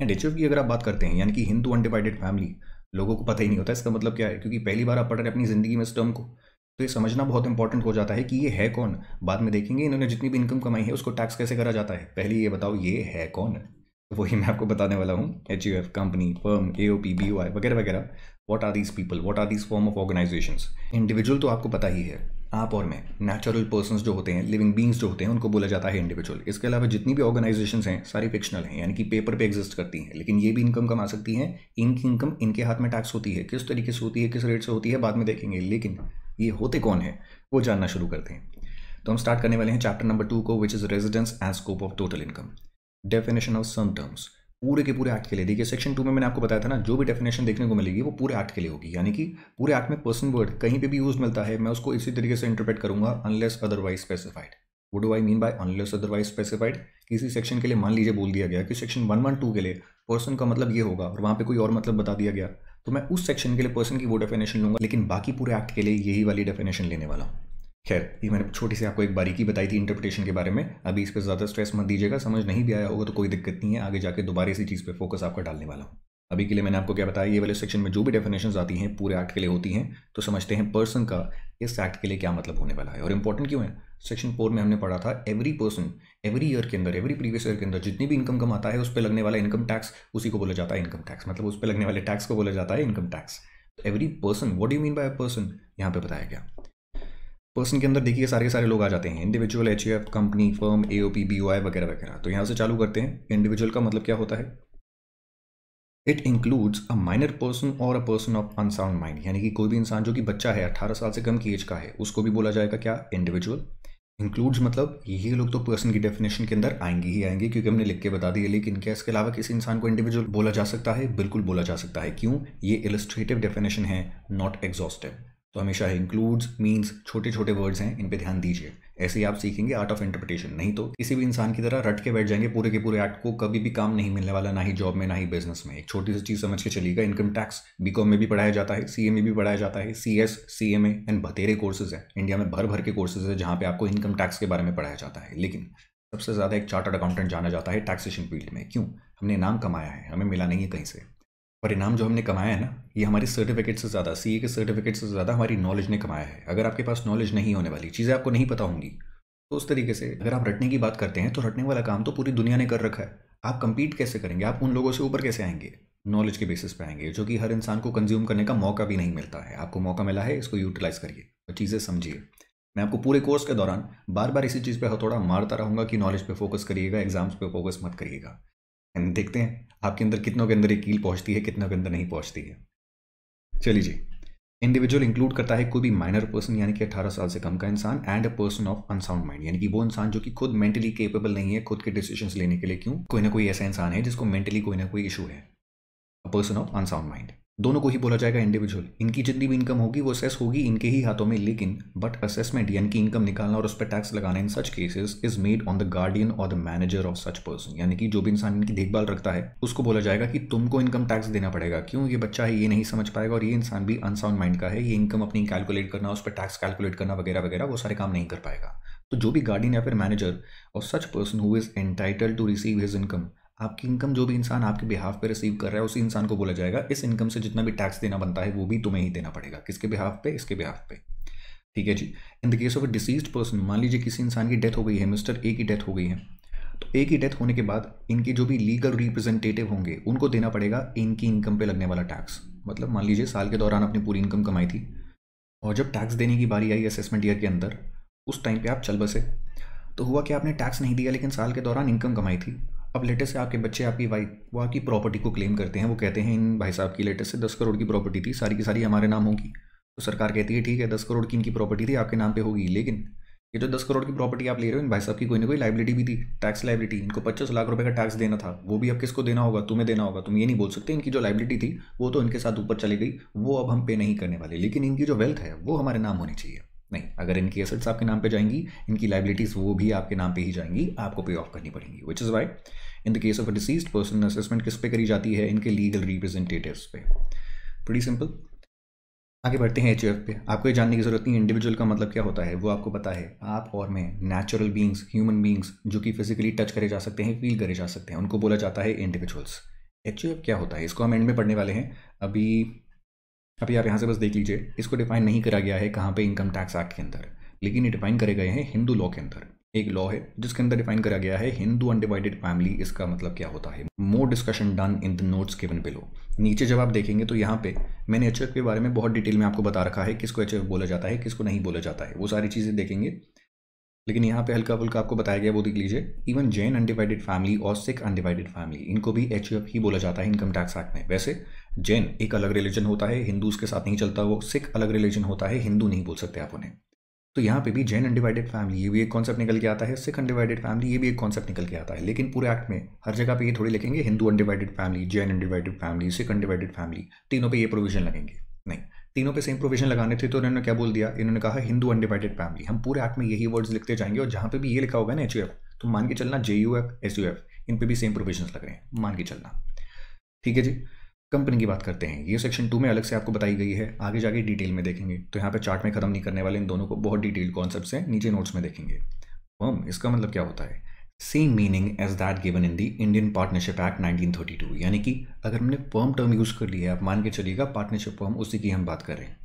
एंड एच की अगर आप बात करते हैं, यानी कि हिंदू अनडिवाइडेड फैमिली लोगों को पता ही नहीं होता, इसका मतलब क्या है? क्योंकि पहली बार आप पढ़ रहे हैं अपनी ज़िंदगी में इस टर्म को तो ये समझना बहुत इंपॉर्टेंट हो जाता है कि ये है कौन? बाद में देखेंगे इन्होंने जितनी भी इनकम कमाई है, उसको टैक्स कैसे करा जाता है? पहले ये बताओ, ये है कौन? वही मैं आपको बताने वाला हूँ H U F company firm A O P B O I वगैरह वगैरह what are these people what are these form of organisation individual तो आपको पता ही है, आप और मैं नेचुरल पर्सन जो होते हैं लिविंग बींग्स जो होते हैं, उनको बोला जाता है इंडिविजुअल इसके अलावा जितनी भी ऑर्गेनाइजेशन हैं, सारी फिक्शनल हैं, यानी कि पेपर पे एग्जिस्ट करती हैं, लेकिन ये भी इनकम कमा सकती हैं, इनकी इनकम इनके हाथ में टैक्स होती है, किस तरीके से होती है, किस रेट से होती है, बाद में देखेंगे, लेकिन ये होते कौन है, वो जानना शुरू करते हैं। तो हम स्टार्ट करने वाले हैं चैप्टर नंबर टू को which is residence and scope of total income definition of some terms पूरे के पूरे एक्ट के लिए। देखिए सेक्शन टू में मैंने आपको बताया था ना, जो भी डेफिनेशन देखने को मिलेगी, वो पूरे एक्ट के लिए होगी। यानी कि पूरे एक्ट में पर्सन वर्ड कहीं पे भी यूज़ मिलता है, मैं उसको इसी तरीके से इंटरप्रेट करूँगा अनलेस अदरवाइज़ स्पेसिफाइड वो do I mean by unless otherwise specified किसी सेक्शन के लिए मान लीजिए बोल दिया गया कि सेक्शन वन वन टू के लिए पर्सन का मतलब ये होगा, और वहाँ पे कोई और मतलब बता दिया गया तो मैं उस सेक्शन के लिए पर्सन की वो डेफिनेशन लूँगा, लेकिन बाकी पूरे एक्ट के लिए यही वाली डेफिनेशन लेने वाला हूँ। खैर, ये मैंने छोटी सी आपको एक बारीकी बताई थी इंटरप्रिटेशन के बारे में। अभी इस पर ज़्यादा स्ट्रेस मत दीजिएगा, समझ नहीं भी आया होगा तो कोई दिक्कत नहीं है, आगे जाके दोबारा इसी चीज़ पे फोकस आपका डालने वाला हूँ। अभी के लिए मैंने आपको क्या बताया, ये वाले सेक्शन में जो भी डेफिनेशन आती हैं, पूरे एक्ट के लिए होती हैं तो समझते हैं पर्सन का इस एक्ट के लिए क्या मतलब होने वाला है। और इंपॉर्टेंट क्यों है? सेक्शन फोर में हमने पढ़ा था एवरी पर्सन एवरी ईयर के अंदर एवरी प्रीवियस ईयर के अंदर जितनी भी इनकम कमाता है, उस पर लगने वाला इनकम टैक्स उसी को बोला जाता है इनकम टैक्स मतलब उस पर लगने वाले टैक्स को बोला जाता है income tax every person what you mean by person यहाँ पे बताया गया। पर्सन के अंदर देखिए सारे सारे लोग आ जाते हैं। Individual H F company firm A O P B O I वगैरह वगैरह। तो यहाँ से चालू करते हैं। इंडिविजुअल का मतलब क्या होता है? It includes a minor person और a person of unsound mind यानी कि कोई भी इंसान जो कि बच्चा है अट्ठारह साल से कम की एज का है, उसको भी बोला जाएगा क्या? इंडिविजुअल इंक्लूड्स मतलब ये लोग तो पर्सन की डेफिनेशन के अंदर आएँगे ही आएँगे, क्योंकि हमने लिख के बता दिया। लेकिन क्या इसके अलावा किसी इंसान को इंडिविजुअल बोला जा सकता है? बिल्कुल बोला जा सकता है। क्यों? ये इलस्ट्रेटिव डेफिनेशन है नॉट एग्जॉस्टिव तो हमेशा इंक्लूड्स मीन्स छोटे छोटे वर्ड्स हैं इन पे ध्यान दीजिए। ऐसे ही आप सीखेंगे आर्ट ऑफ़ इंटरप्रिटेशन नहीं तो किसी भी इंसान की तरह रट के बैठ जाएँगे पूरे के पूरे एक्ट को, कभी भी काम नहीं मिलने वाला, ना ही जॉब में, ना ही बिज़नेस में। एक छोटी सी चीज़ समझ के चलिएगा इनकम टैक्स बी में भी पढ़ाया जाता है सीए में भी पढ़ाया जाता है C S C M and बतेरे courses है। इंडिया में भर भर के कोर्सेज है, जहाँ पे आपको इनकम टैक्स के बारे में पढ़ाया जाता है। लेकिन सबसे ज़्यादा एक चार्टर्ड अकाउंटेंट जाना जाता है टैक्सेशन फ़ील्ड में। क्यों? हमने नाम कमाया है, हमें मिला नहीं है कहीं से। परिणाम जो हमने कमाया है ना, ये हमारी सर्टिफिकेट से ज़्यादा सीए के सर्टिफिकेट से ज़्यादा हमारी नॉलेज ने कमाया है। अगर आपके पास नॉलेज नहीं होने वाली, चीज़ें आपको नहीं पता होंगी तो उस तरीके से अगर आप रटने की बात करते हैं तो रटने वाला काम तो पूरी दुनिया ने कर रखा है। आप कंपीट कैसे करेंगे? आप उन लोगों से ऊपर कैसे आएँगे? नॉलेज के बेसिस पे आएँगे, जो कि हर इंसान को कंज्यूम करने का मौका भी नहीं मिलता है। आपको मौका मिला है, इसको यूटिलाइज करिए और चीज़ें समझिए। मैं आपको पूरे कोर्स के दौरान बार बार इसी चीज़ पे थोड़ा मारता रहूँगा कि नॉलेज पे फोकस करिएगा एग्ज़ाम्स पे फोकस मत करिएगा। देखते हैं, आपके अंदर कितनों के अंदर एक कील पहुँचती है, कितनों के अंदर नहीं पहुँचती है। चलिए जी इंडिविजुअल इंक्लूड करता है कोई भी माइनर पर्सन यानी कि 18 साल से कम का इंसान and a person of unsound mind यानी कि वो इंसान जो कि खुद मेंटली केपेबल नहीं है, खुद के डिसीज़न लेने के लिए क्यों? कोई ना कोई ऐसा इंसान है जिसको मेंटली कोई ना कोई इशू है। A person of unsound mind दोनों को ही बोला जाएगा इंडिविजुअल इनकी जितनी भी इनकम होगी, वो असेस होगी इनके ही हाथों में, लेकिन बट असेसमेंट यानी कि इनकम निकालना और उस पर टैक्स लगाना in such cases is made on the guardian और the manager of such person यानी कि जो भी इंसान इनकी देखभाल रखता है, उसको बोला जाएगा कि तुमको इनकम टैक्स देना पड़ेगा। क्यों? ये बच्चा है, ये नहीं समझ पाएगा और ये इंसान भी अनसाउंड माइंड का है। ये इनकम अपनी कैलकुलेट करना, उस पर टैक्स कैलकुलेट करना वगैरह वगैरह, वो सारे काम नहीं कर पाएगा। तो जो भी गार्डियन या फिर मैनेजर और such person who is entitle to receive his income आपकी इनकम जो भी इंसान आपके बिहाफ पे रिसीव कर रहा है, उसी इंसान को बोला जाएगा, इस इनकम से जितना भी टैक्स देना बनता है, वो भी तुम्हें ही देना पड़ेगा। किसके बिहाफ पे? इसके बिहाफ पे। ठीक है जी? In the case of a deceased person मान लीजिए किसी इंसान की डेथ हो गई है मिस्टर ए की डेथ हो गई है तो ए की डेथ होने के बाद इनके जो भी लीगल रिप्रेजेंटेटिव होंगे, उनको देना पड़ेगा इनकी इनकम पे लगने वाला टैक्स मतलब मान लीजिए साल के दौरान अपनी पूरी इनकम कमाई थी, और जब टैक्स देने की बारी आई असेसमेंट ईयर के अंदर, उस टाइम पे आप चल बसे। तो हुआ कि आपने टैक्स नहीं दिया, लेकिन साल के दौरान इनकम कमाई थी। अब लेटेस्ट आपके बच्चे, आपकी वाइफ वो आपकी प्रॉपर्टी को क्लेम करते हैं, वो कहते हैं, इन भाई साहब की लेटेस्ट से दस करोड़ की प्रॉपर्टी थी, सारी की सारी हमारे नाम होगी। तो सरकार कहती है, ठीक है, दस करोड़ की इनकी प्रॉपर्टी थी, आपके नाम पे होगी, लेकिन ये जो दस करोड़ की प्रॉपर्टी आप ले रहे हो, इन भाई साहब की कोई ना कोई लाइबिलिटी भी थी टैक्स लाइबिलिटी इनको पच्चीस लाख रुपए का टैक्स देना था, वो भी अब किसको देना होगा, तुम्हें देना होगा, तुम ये नहीं बोल सकते, इनकी जो लाइबिलिटी थी, वो तो इनके साथ ऊपर चली गई, वो अब हम पे नहीं करने वाले, लेकिन इनकी जो वेल्थ है, वो हमारे नाम होनी चाहिए। नहीं, अगर इनकी एसेट्स आपके नाम पे जाएँगी, इनकी लाइबिलिटीज़ वो भी आपके नाम पे ही जाएँगी, आपको पे ऑफ़ करनी पड़ेंगी which is why in the case of a deceased person assessment किस पे करी जाती है? इनके लीगल रिप्रेजेंटेटिव्स पे। बड़ी सिंपल आगे बढ़ते हैं एच पे। आपको ये जानने की ज़रूरत नहीं इंडिविजुअल का मतलब क्या होता है? वो आपको पता है। आप और मैं नेचुरल बींग्स ह्यूमन बींग्स जो कि फिजिकली टच करे जा सकते हैं फील करे जा सकते हैं, उनको बोला जाता है इंडिविजुअल्स एच क्या होता है? इसको हम एंड में पढ़ने वाले हैं। अभी अभी आप यहाँ से बस देख लीजिए, इसको डिफाइन नहीं करा गया है कहाँ पे इनकम टैक्स एक्ट के अंदर, लेकिन ये डिफाइन करे गए हैं हिंदू लॉ के अंदर। एक लॉ है, जिसके अंदर डिफाइन करा गया है हिंदू अनडिवाइडेड फैमिली इसका मतलब क्या होता है? More discussion done in the notes given below नीचे जब आप देखेंगे तो यहाँ पे मैंने एच के बारे में बहुत डिटेल में आपको बता रखा है, किसको एच बोला जाता है, किसको नहीं बोला जाता है। वो सारी चीज़ें देखेंगे। लेकिन यहाँ पे हल्का फुल्का आपको बताया गया, वो देख लीजिए। इवन जैन अनडिवाइडेड फैमिली और सिख अनडिवाइडेड फैमिली इनको भी एच ही बोला जाता है इनकम टैक्स एक्ट में। वैसे जैन एक अलग रिलीजन होता है हिंदूज के साथ नहीं चलता, वो सिख अलग रिलीजन होता है, हिंदू नहीं बोल सकते आप उन्हें। तो यहाँ पे भी जैन अनडिवाइडेड फैमिली ये भी एक कॉन्सेप्ट निकल के आता है, सिख अनडिवाइडेड फैमिली ये भी एक कॉन्सेप्ट निकल के आता है। लेकिन पूरे एक्ट में हर जगह पे ये थोड़ी लिखेंगे, Hindu undivided family Jain undivided family Sikh undivided family तीनों पे ये प्रोविज़न लगेंगे। नहीं, तीनों पे सेम प्रोविज़न लगाने थे तो इन्होंने क्या बोल दिया? इन्होंने कहा हिंदू अनडिवाइडेड फैमिली हम पूरे एक्ट में यही वर्ड्स लिखते जाएँगे और जहाँ पे भी ये लिखा होगा ना एच यू एफ़ तो मान के चलना J U F S U F इन पे भी सेम प्रोविज़न लग रहे हैं, मान के चलना। ठीक है जी? कंपनी की बात करते हैं। ये सेक्शन टू में अलग से आपको बताई गई है। आगे जाके डिटेल में देखेंगे। तो यहाँ पे चार्ट में खत्म नहीं करने वाले इन दोनों को बहुत डिटेल कॉन्सेप्ट से नीचे नोट्स में देखेंगे। फर्म इसका मतलब क्या होता है? Same meaning as that given in the Indian partnership act 1932 यानी कि अगर हमने फर्म टर्म यूज़ कर लिया है, आप मान के चलिएगा पार्टनरशिप फर्म उसी की हम बात कर रहे हैं।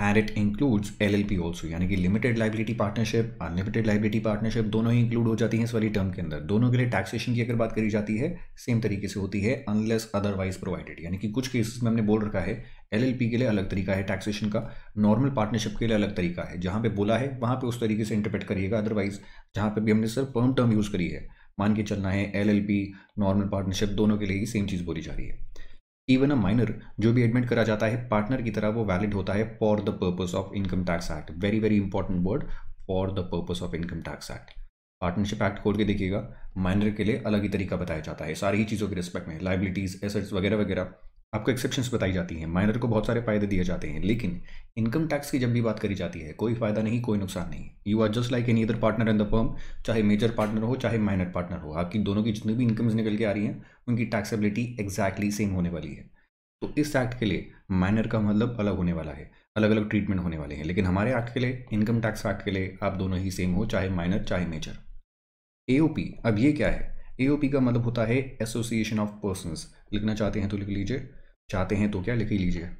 And it includes L L P also यानी कि limited liability partnership unlimited liability partnership दोनों ही इंक्लूड हो जाती हैं इस वाली टर्म के अंदर। दोनों के लिए टैक्सेशन की अगर बात करी जाती है सेम तरीके से होती है अनलेस अदरवाइज़ प्रोवाइडेड यानी कि कुछ केसेस में हमने बोल रखा है एल एल पी के लिए अलग तरीका है टैक्सेशन का। नॉर्मल पार्टनरशिप के लिए अलग तरीका है। जहाँ पे बोला है, वहाँ पे उस तरीके से इंटरप्रेट करिएगा अदरवाइज़ जहाँ पे भी हमने सर फर्म टर्म यूज़ करी है, मान के चलना है L L P normal partnership दोनों के लिए ही सेम चीज़ बोली जा रही है। इवन अ माइनर जो भी एडमिट करा जाता है पार्टनर की तरह वो वैलिड होता है for the purpose of income tax act very very important word for the purpose of income tax act partnership act खोल के देखिएगा माइनर के लिए अलग ही तरीका बताया जाता है। सारी ही चीज़ों के रिस्पेक्ट में लाइबिलिटीज़ एसेट्स वगैरह वगैरह। आपको एक्सेप्शंस बताई जाती हैं। माइनर को बहुत सारे फ़ायदे दिए जाते हैं, लेकिन इनकम टैक्स की जब भी बात करी जाती है, कोई फ़ायदा नहीं, कोई नुकसान नहीं। You are just like any other partner in the firm चाहे मेजर पार्टनर हो, चाहे माइनर पार्टनर हो। आपकी दोनों की जितनी भी इनकम्स निकल के आ रही हैं, उनकी टैक्सेबिलिटी एक्जैक्टली सेम होने वाली है। तो इस एक्ट के लिए माइनर का मतलब अलग होने वाला है अलग अलग ट्रीटमेंट होने वाले हैं। लेकिन हमारे एक्ट के लिए इनकम टैक्स एक्ट के लिए आप दोनों ही सेम हो, चाहे माइनर चाहे मेजर एओपी अब ये क्या है? एओपी का मतलब होता है एसोसिएशन ऑफ़ पर्सनस लिखना चाहते हैं तो लिख लीजिए। चाहते हैं तो क्या लिख ही लीजिए।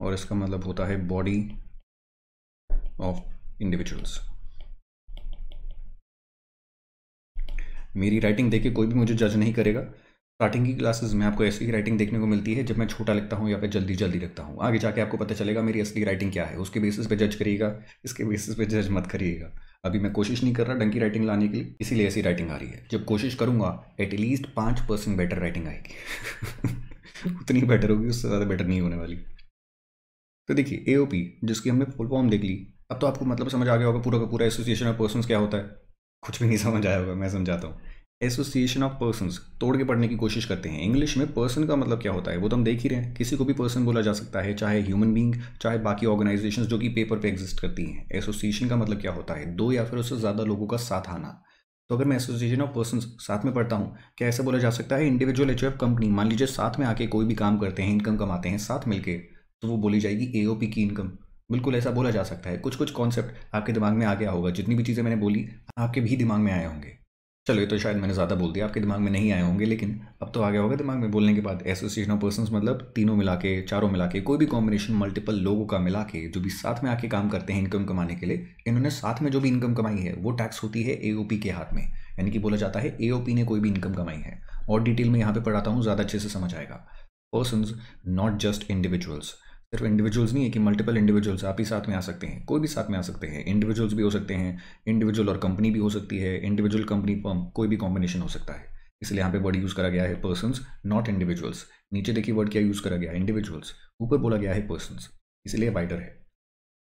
और इसका मतलब होता है बॉडी ऑफ़ इंडिविजुअल्स मेरी राइटिंग देख के कोई भी मुझे जज नहीं करेगा। स्टार्टिंग की क्लासेस में आपको ऐसी राइटिंग देखने को मिलती है, जब मैं छोटा लिखता हूँ या फिर जल्दी जल्दी लिखता हूँ। आगे जाके आपको पता चलेगा मेरी असली राइटिंग क्या है। उसके बेसिस पे जज करिएगा, इसके बेसिस पे जज मत करिएगा। अभी मैं कोशिश नहीं कर रहा डंकी राइटिंग लाने के लिए, इसीलिए ऐसी राइटिंग आ रही है। जब कोशिश करूँगा एटलीस्ट पाँच परसेंट बेटर राइटिंग आएगी। उतनी बेटर होगी, उससे ज़्यादा बेटर नहीं होने वाली। तो देखिए एओपी जिसकी हमने फुल फॉर्म देख ली, अब तो आपको मतलब समझ आ गया होगा पूरा का पूरा एसोसिएशन ऑफ़ पर्सन क्या होता है। कुछ भी नहीं समझ आया होगा, मैं समझाता हूँ। एसोसिएशन ऑफ़ पर्सन तोड़ के पढ़ने की कोशिश करते हैं। इंग्लिश में पर्सन का मतलब क्या होता है? वो तो हम देख ही रहे हैं। किसी को भी पर्सन बोला जा सकता है, चाहे ह्यूमन बींग चाहे बाकी ऑर्गेनाइजेशन जो कि पेपर पे एग्जिस्ट करती हैं। एसोसिएशन का मतलब क्या होता है? दो या फिर उससे ज़्यादा लोगों का साथ आना। तो अगर मैं एसोसिएशन ऑफ़ पर्सन साथ में पढ़ता हूँ, क्या ऐसा बोला जा सकता है? इंडिविजुअल एच कंपनी मान लीजिए साथ में आके कोई भी काम करते हैं इनकम कमाते हैं, साथ मिलकर तो वो बोली जाएगी एओपी की इनकम बिल्कुल ऐसा बोला जा सकता है। कुछ कुछ कॉन्सेप्ट आपके दिमाग में आ गया होगा। जितनी भी चीज़ें मैंने बोली, आपके भी दिमाग में आए होंगे। चलो, ये तो शायद मैंने ज़्यादा बोल दिया, आपके दिमाग में नहीं आए होंगे, लेकिन अब तो आ गया होगा दिमाग में बोलने के बाद। एसोसिएशन ऑफ़ पर्सन मतलब तीनों मिला के चारों मिला के कोई भी कॉम्बिनेशन मल्टीपल लोगों का मिला के जो भी साथ में आके काम करते हैं इनकम कमाने के लिए, इन्होंने साथ में जो भी इनकम कमाई है, वो टैक्स होती है एओपी के हाथ में। यानी कि बोला जाता है एओपी ने कोई भी इनकम कमाई है। और डिटेल में यहाँ पर पढ़ाता हूँ, ज़्यादा अच्छे से समझ आएगा। पर्सन नॉट जस्ट इंडिविजुअल्स सिर्फ़ इंडिविजुअल्स नहीं है कि मल्टीपल इंडिविजुअल्स आप ही साथ में आ सकते हैं, कोई भी साथ में आ सकते हैं इंडिविजुअल्स भी हो सकते हैं इंडिविजुअल और कंपनी भी हो सकती है इंडिविजुअल कंपनी फर्म कोई भी कॉम्बिनेशन हो सकता है। इसलिए यहाँ पे वर्ड यूज़ करा गया है पर्सन नॉट इंडिविजुअल्स नीचे देखिए वर्ड क्या यूज़ करा गया है इंडिविजुअल्स ऊपर बोला गया है पर्सन इसलिए वाइडर है।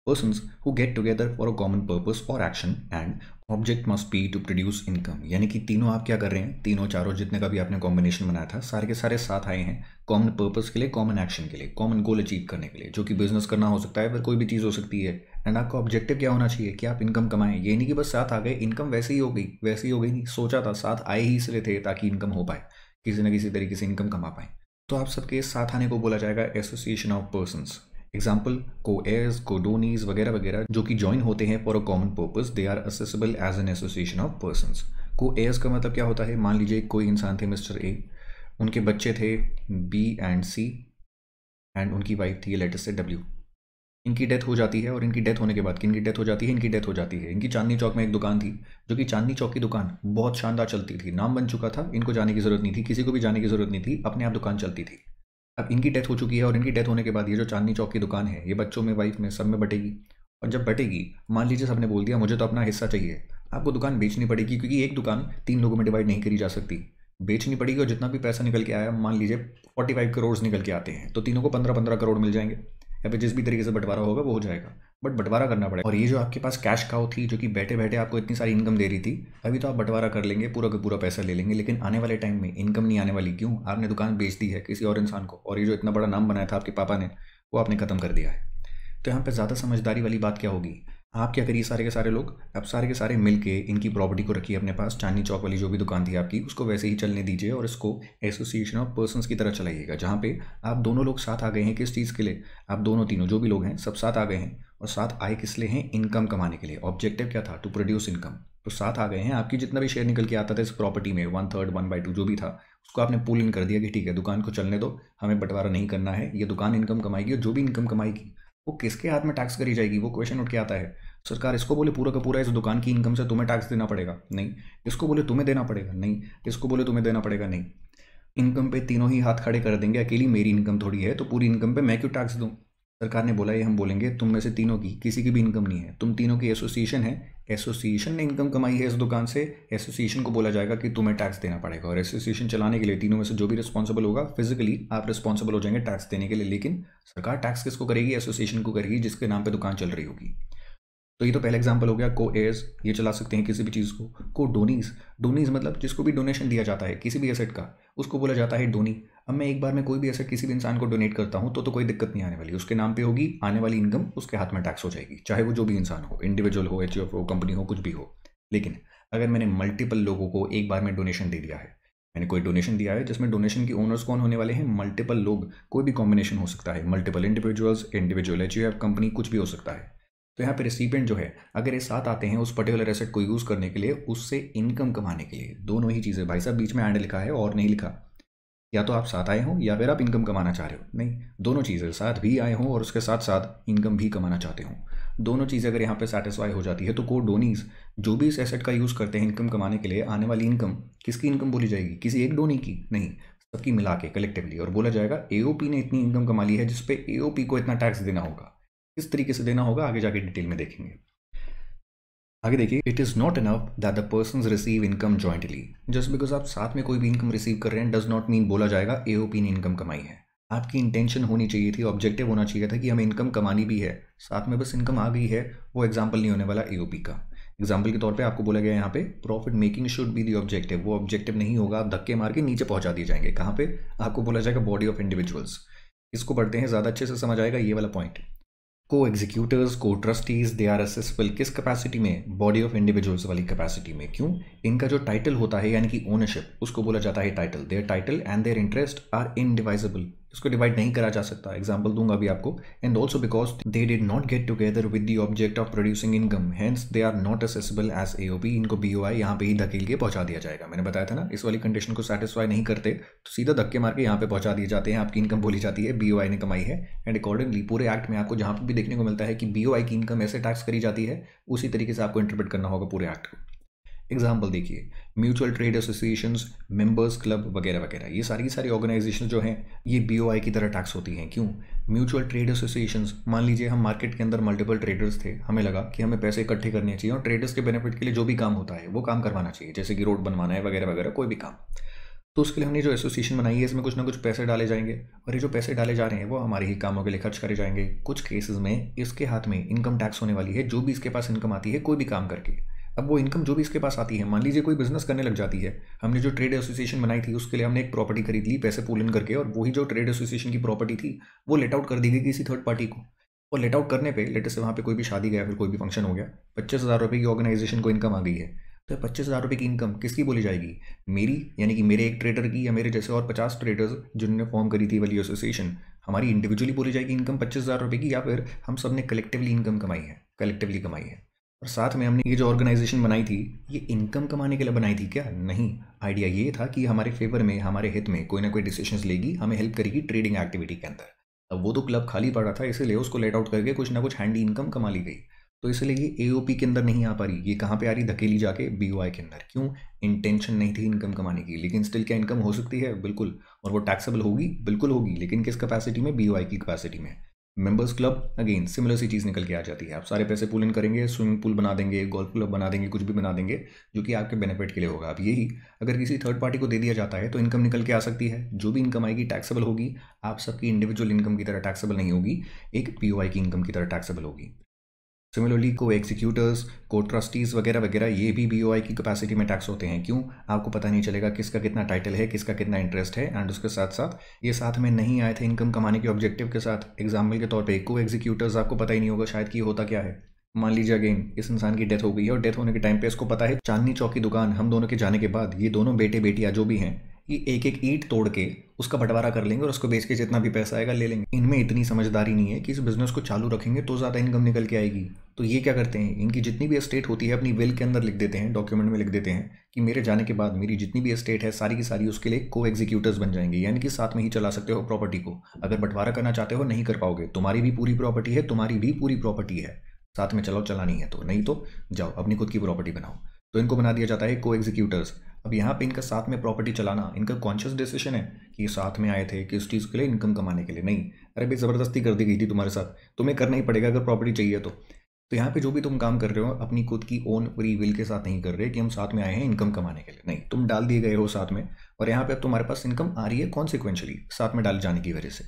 Persons who get together for a common purpose or action and object must be to produce income यानी कि तीनों आप क्या कर रहे हैं? तीनों चारों जितने का भी आपने कॉम्बिनेशन बनाया था, सारे के सारे साथ आए हैं। कॉमन पर्पस के लिए कॉमन एक्शन के लिए कॉमन गोल अचीव करने के लिए, जो कि बिज़नेस करना हो सकता है फिर कोई भी चीज़ हो सकती है। एंड आपका ऑब्जेक्टिव क्या होना चाहिए? कि आप इनकम कमाएँ। ये नहीं कि बस साथ आ गए इनकम वैसे ही हो गई, वैसे ही हो गई नहीं, सोचा था, साथ आए ही इसलिए थे ताकि इनकम हो पाए, किसी न किसी तरीके से इनकम कमा पाए। तो आप सबके साथ आने को बोला जाएगा association of person example coheirs codonees वगैरह वगैरह, जो कि ज्वाइन होते हैं for a common purpose they are assessable as an association of person coheirs का मतलब क्या होता है? मान लीजिए कोई इंसान थे मिस्टर ए उनके बच्चे थे बी एंड सी एंड उनकी वाइफ थी लेटेस्ट से डब्ल्यू इनकी डेथ हो जाती है और इनकी डेथ होने के बाद किनकी डेथ हो जाती है? इनकी डेथ हो जाती है। इनकी चांदनी चौक में एक दुकान थी, जो कि चांदनी चौक की दुकान बहुत शानदार चलती थी। नाम बन चुका था, इनको जाने की ज़रूरत नहीं थी, किसी को भी जाने की ज़रूरत नहीं थी, अपने आप दुकान चलती थी। अब इनकी डेथ हो चुकी है और इनकी डेथ होने के बाद ये जो चांदनी चौक की दुकान है, ये बच्चों में वाइफ में, सब में बटेगी। और जब बटेगी, मान लीजिए सबने बोल दिया, मुझे तो अपना हिस्सा चाहिए। आपको दुकान बेचनी पड़ेगी क्योंकि एक दुकान तीन लोगों में डिवाइड नहीं करी जा सकती। बेचनी पड़ेगी और जितना भी पैसा निकल के आया, मान लीजिए फोर्टी फाइव करोड़ निकल के आते हैं तो तीनों को पंद्रह पंद्रह करोड़ मिल जाएँगे, या फिर जिस भी तरीके से बंटवारा होगा वो हो जाएगा। बट बंटवारा करना पड़ेगा। और ये जो आपके पास कैश काउ थी, जो कि बैठे बैठे आपको इतनी सारी इनकम दे रही थी, अभी तो आप बंटवारा कर लेंगे, पूरा का पूरा पैसा ले लेंगे, लेकिन आने वाले टाइम में इनकम नहीं आने वाली। क्यों? आपने दुकान बेच दी है किसी और इंसान को, और ये जो इतना बड़ा नाम बनाया था आपके पापा ने, वो आपने ख़त्म कर दिया है। तो यहाँ पर ज़्यादा समझदारी वाली बात क्या होगी? आप क्या करिए, सारे के सारे लोग? अब सारे के सारे मिल के इनकी प्रॉपर्टी को रखिए अपने पास, चांदनी चौक वाली जो भी दुकान थी आपकी, उसको वैसे ही चलने दीजिए और इसको एसोसिएशन ऑफ़ पर्सनस की तरह चलाइएगा, जहाँ पे आप दोनों लोग साथ आ गए हैं किस चीज़ के लिए? आप दोनों तीनों जो भी लोग हैं, सब साथ आ गए हैं और साथ आए किस लिए हैं? इनकम कमाने के लिए। ऑब्जेक्टिव क्या था? टू प्रोड्यूस इनकम तो साथ आ गए हैं, आपकी जितना भी शेयर निकल के आता था इस प्रॉपर्टी में one third one by two जो भी था, उसको आपने पुल इन कर दिया कि ठीक है, दुकान को चलने दो, हमें बंटवारा नहीं करना है, ये दुकान इनकम कमाएगी और जो भी इनकम कमाएगी, वो किसके हाथ में टैक्स करी जाएगी? वो क्वेश्चन उठ के आता है। सरकार इसको बोले, पूरा का पूरा इस दुकान की इनकम से तुम्हें टैक्स देना पड़ेगा। नहीं। इसको बोले, तुम्हें देना पड़ेगा। नहीं। इसको बोले, तुम्हें देना पड़ेगा। नहीं। इनकम पे तीनों ही हाथ खड़े कर देंगे, अकेली मेरी इनकम थोड़ी है तो पूरी इनकम पे मैं क्यों टैक्स दूँ? सरकार ने बोला, ये हम बोलेंगे, तुम में से तीनों की, किसी की भी इनकम नहीं है। तुम तीनों की एसोसिएशन है। एसोसिएशन ने इनकम कमाई है इस दुकान से। एसोसिएशन को बोला जाएगा कि तुम्हें टैक्स देना पड़ेगा। और एसोसिएशन चलाने के लिए तीनों में से जो भी रिस्पॉन्सिबल होगा फिजिकली आप रिस्पॉन्सिबल हो जाएँगे टैक्स देने के लिए। लेकिन सरकार टैक्स किसको करेगी? एसोसिएशन को करेगी, जिसके नाम पर दुकान चल रही होगी। तो ये तो पहला एग्ज़ाम्पल हो गया को एयर्स ये चला सकते हैं किसी भी चीज़ को। को डोनीज डोनीज मतलब जिसको भी डोनेशन दिया जाता है, किसी भी एसेट का, उसको बोला जाता है डोनी अब मैं एक बार में कोई भी एसेट किसी भी इंसान को डोनेट करता हूँ तो तो कोई दिक्कत नहीं आने वाली। उसके नाम पे होगी, आने वाली इनकम उसके हाथ में टैक्स हो जाएगी, चाहे वो जो भी इंसान हो इंडिविजुअल हो एच हो कंपनी हो, कुछ भी हो। लेकिन अगर मैंने मल्टीपल लोगों को एक बार में डोनेशन दे दिया है, मैंने कोई डोनेशन दिया है जिसमें डोनेशन के ओनर्स कौन होने वाले हैं? मल्टीपल लोग, कोई भी कॉम्बिनेशन हो सकता है। Multiple individuals individual H company कुछ भी हो सकता है। तो यहाँ पे रिसिपेंट जो है, अगर ये साथ आते हैं उस पर्टिकुलर एसेट को यूज़ करने के लिए, उससे इनकम कमाने के लिए, दोनों ही चीज़ें भाई साहब, बीच में एंड लिखा है और नहीं लिखा। या तो आप साथ आए हों, या फिर आप इनकम कमाना चाह रहे हो। नहीं, दोनों चीज़ें साथ भी आए हों और उसके साथ साथ इनकम भी कमाना चाहते हों। दोनों चीज़ें अगर यहाँ पे सेटिस्फाई हो जाती है तो को डोनीज जो भी इस एसेट का यूज़ करते हैं इनकम कमाने के लिए, आने वाली इनकम किसकी इनकम बोली जाएगी? किसी एक डोनी की? नहीं, सबकी मिला के कलेक्टिवली और बोला जाएगा एओपी ने इतनी इनकम कमा ली है जिसपे एओपी को इतना टैक्स देना होगा। किस तरीके से देना होगा, आगे जाके डिटेल में देखेंगे। आगे देखिए it is not enough that the person receive income jointly just because आप साथ में कोई भी इनकम रिसीव कर रहे हैं डज नॉट मीन बोला जाएगा ए एओपी ने इनकम कमाई है। आपकी इंटेंशन होनी चाहिए थी ऑब्जेक्टिव होना चाहिए था कि हमें इनकम कमानी भी है। साथ में बस इनकम आ गई है, वो एग्ज़ाम्पल नहीं होने वाला ए एओपी का। एग्ज़ाम्पल के तौर पे आपको बोला गया यहाँ पे profit making should be the objective वो ऑब्जेक्टिव नहीं होगा, आप धक्के मार के नीचे पहुँचा दिए जाएँगे। कहाँ पे? आपको बोला जाएगा बॉडी ऑफ़ इंडिविजुअल्स इसको पढ़ते हैं, ज़्यादा अच्छे से समझ आएगा ये वाला पॉइंट को एग्जीक्यूटर्स को ट्रस्टीज दे आर असेसबल किस कैपेसिटी में? बॉडी ऑफ़ इंडिविजुअल्स वाली कैपेसिटी में। क्यों? इनका जो टाइटल होता है, यानी कि ओनरशिप उसको बोला जाता है title their title and their interest are indivisible इसको डिवाइड नहीं करा जा सकता। एग्ज़ाम्पल दूँगा अभी आपको। And also because they did not get together with the object of producing income hence they are not assessable as A इनको बी ओ आई यहाँ पे ही धकेल के पहुँचा दिया जाएगा। मैंने बताया था ना, इस वाली कंडीशन को सेटिस्फाई नहीं करते तो सीधा धक्के मार के यहाँ पे पहुँचा दिए जाते हैं। आपकी इनकम बोली जाती है बी ओ आई ने कमाई है। एंड अकॉर्डिंगली पूरे एक्ट में आपको जहाँ पर भी देखने को मिलता है कि बी ओ आई की इनकम ऐसे टैक्स करी जाती है, उसी तरीके से आपको इंटरप्रेट करना होगा पूरे एक्ट को। एग्ज़ाम्पल देखिए। Mutual trade association members club वगैरह वगैरह। ये सारी की सारी ऑर्गेनाइजेशन जो हैं, ये बीओआई की तरह टैक्स होती हैं। क्यों? म्यूचुअल ट्रेड एसोसिएशन मान लीजिए हम मार्केट के अंदर मल्टीपल ट्रेडर्स थे, हमें लगा कि हमें पैसे इकट्ठे करने चाहिए और ट्रेडर्स के बेनिफिट के लिए जो भी काम होता है, वो काम करवाना चाहिए। जैसे कि रोड बनवाना है वगैरह वगैरह, कोई भी काम। तो उसके लिए हमने जो एसोसिएशन बनाई है, इसमें कुछ ना कुछ पैसे डाले जाएँगे। और ये जो पैसे डाले जा रहे हैं, वो हमारे ही कामों के लिए खर्च करे जाएँगे। कुछ केसेस में इसके हाथ में इनकम टैक्स होने वाली है, जो भी इसके पास इनकम आती है, कोई भी काम करके। अब वो इनकम जो भी इसके पास आती है, मान लीजिए कोई बिज़नेस करने लग जाती है, हमने जो ट्रेड एसोसिएशन बनाई थी, उसके लिए हमने एक प्रॉपर्टी खरीद ली, पैसे पूल इन करके, और वही जो ट्रेड एसोसिएशन की प्रॉपर्टी थी, वो लेट आउट कर दी गई किसी थर्ड पार्टी को। और लेट आउट करने पे लेटेस्ट वहाँ पे कोई भी शादी गया, फिर कोई भी फ़ंक्शन हो गया, पच्चीस हज़ार रुपये की ऑर्गेनाइजेशन को इनकम आ गई है। तो पच्चीस हज़ार रुपये की इनकम किसकी बोली जाएगी? मेरी, यानी कि मेरे एक ट्रेडर की या मेरे जैसे और पचास ट्रेडर्स जिन्होंने फॉर्म करी थी वाली एसोसिएशन हमारी इंडिविजुअली बोली जाएगी इनकम पच्चीस हज़ार रुपये की या फिर हम सबने कलेक्टिवली इनकम कमाई है कलेक्टिवली कमाई है। और साथ में हमने ये जो ऑर्गेनाइजेशन बनाई थी, ये इनकम कमाने के लिए बनाई थी क्या? नहीं। आइडिया ये था कि हमारे फेवर में, हमारे हित में कोई ना कोई डिसीज़न लेगी, हमें हेल्प करेगी ट्रेडिंग एक्टिविटी के अंदर। अब वो तो क्लब खाली पड़ा था, इसीलिए उसको लेट आउट करके कुछ ना कुछ हैंडी इनकम कमा ली गई। तो इसलिए ये एओपी के अंदर नहीं आ पा रही। ये कहाँ पे आ रही? धकेली जाके बी के अंदर। क्यों? इंटेंशन नहीं थी इनकम कमाने की, लेकिन स्टिल क्या इनकम हो सकती है? बिल्कुल। और वो टैक्सेबल होगी? बिल्कुल होगी, लेकिन किस कैपेसिटी में? बी की कैपेसिटी में। मेंबर्स क्लब अगेन सिमिलर सी चीज़ निकल के आ जाती है। आप सारे पैसे पुल इन करेंगे स्विमिंग पूल बना देंगे गोल्फ क्लब बना देंगे, कुछ भी बना देंगे, जो कि आपके बेनिफिट के लिए होगा। अब यही, अगर किसी थर्ड पार्टी को दे दिया जाता है तो इनकम निकल के आ सकती है। जो भी इनकम आएगी टैक्सेबल होगी। आप सबकी इंडिविजुअल इनकम की तरह टैक्सेबल नहीं होगी। एक पीओआई की इनकम की तरह टैक्सेबल होगी। सिमिलरली को एग्जीक्यूटर्स को ट्रस्टीज़ वगैरह वगैरह, ये भी बी की कैपेसिटी में टैक्स होते हैं। क्यों? आपको पता नहीं चलेगा किसका कितना टाइटल है, किसका कितना इंटरेस्ट है एंड उसके साथ साथ ये साथ में नहीं आए थे इनकम कमाने के ऑब्जेक्टिव के साथ। एग्ज़ाम्पल के तौर पर को एग्जीक्यूटर्स आपको पता ही नहीं होगा शायद कि होता क्या है। मान लीजिए अगेन इस इंसान की डेथ हो गई है और डेथ होने के टाइम पे इसको पता है, चांदनी चौक की दुकान, हम दोनों के जाने के बाद, ये दोनों बेटे बेटियाँ जो भी हैं ये एक एक ईंट तोड़ के उसका बंटवारा कर लेंगे और उसको बेच के जितना भी पैसा आएगा ले लेंगे। इनमें इतनी समझदारी नहीं है कि इस बिज़नेस को चालू रखेंगे तो ज़्यादा इनकम निकल के आएगी। तो ये क्या करते हैं? इनकी जितनी भी एस्टेट होती है, अपनी विल के अंदर लिख देते हैं डॉक्यूमेंट में लिख देते हैं कि मेरे जाने के बाद मेरी जितनी भी एस्टेट है, सारी की सारी उसके लिए को एग्जीक्यूटर्स बन जाएँगे। यानी कि साथ में ही चला सकते हो प्रॉपर्टी को। अगर बंटवारा करना चाहते हो, नहीं कर पाओगे। तुम्हारी भी पूरी प्रॉपर्टी है, तुम्हारी भी पूरी प्रॉपर्टी है। साथ में चलाओ, चलानी है तो। नहीं तो जाओ, अपनी खुद की प्रॉपर्टी बनाओ। तो इनको बना दिया जाता है को एग्जीक्यूटर्स अब यहाँ पे इनका साथ में प्रॉपर्टी चलाना, इनका कॉन्शियस डिसीज़न है कि ये साथ में आए थे, कि किस चीज़ के लिए इनकम कमाने के लिए। नहीं, अरे भाई, ज़बरदस्ती कर दी गई थी तुम्हारे साथ। तुम्हें करना ही पड़ेगा अगर प्रॉपर्टी चाहिए तो। तो यहाँ पे जो भी तुम काम कर रहे हो, अपनी खुद की ओन फ्री विल के साथ नहीं कर रहे कि हम साथ में आए हैं इनकम कमाने के लिए। नहीं, तुम डाल दिए गए हो साथ में और यहाँ पे अब तुम्हारे पास इनकम आ रही है कॉन्सिक्वेंशली साथ में डाल जाने की वजह से।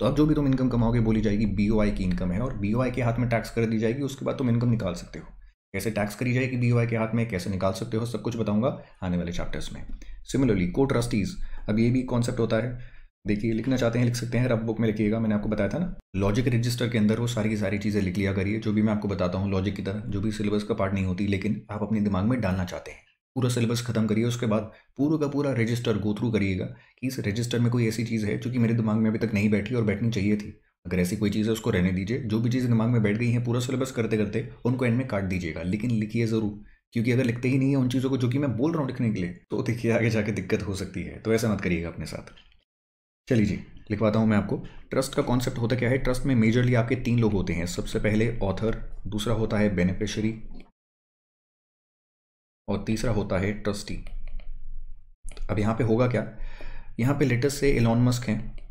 तो अब जो भी तुम इनकम कमाओगे, बोली जाएगी BOI की इनकम है और BOI के हाथ में टैक्स कर दी जाएगी, उसके बाद तुम इनकम निकाल सकते हो। कैसे टैक्स करी जाएगी बी के हाथ में, कैसे निकाल सकते हो, सब कुछ बताऊँगा आने वाले चैप्टर्स में। सिमिलरली को ट्रस्टीज़ अब ये भी कॉन्सेप्ट होता है। देखिए, लिखना चाहते हैं, लिख सकते हैं रफ बुक में लिखिएगा, मैंने आपको बताया था ना। लॉजिक रजिस्टर के अंदर वो सारी की सारी चीज़ें लिख लिया करिए, जो भी मैं आपको बताता हूँ लॉजिक की तरह, जो भी सिलेबस का पार्ट नहीं होती, लेकिन आप अपने दिमाग में डालना चाहते हैं। पूरा सिलेबस खत्म करिए, उसके बाद पूरा का पूरा रजिस्टर गो थ्रू करिएगा कि इस रजिस्टर में कोई ऐसी चीज़ है, जो कि मेरे दिमाग में अभी तक नहीं बैठी और बैठनी चाहिए थी। अगर ऐसी कोई चीज़ है, उसको रहने दीजिए। जो भी चीज़ दिमाग में बैठ गई है, पूरा सिलेबस करते करते उनको एंड में काट दीजिएगा, लेकिन लिखिए ज़रूर। क्योंकि अगर लिखते ही नहीं है उन चीज़ों को, जो कि मैं बोल रहा हूँ लिखने के लिए तो देखिए आगे जाके दिक्कत हो सकती है। तो ऐसा मत करिएगा अपने साथ। चलिए जी, लिखवाता हूँ मैं आपको। ट्रस्ट का कॉन्सेप्ट होता क्या है? ट्रस्ट में मेजरली आपके तीन लोग होते हैं। सबसे पहले ऑथर दूसरा होता है बेनिफिशरी और तीसरा होता है ट्रस्टी अब यहाँ पे होगा क्या? यहाँ पे लेटेस्ट से एलॉन मस्क हैं।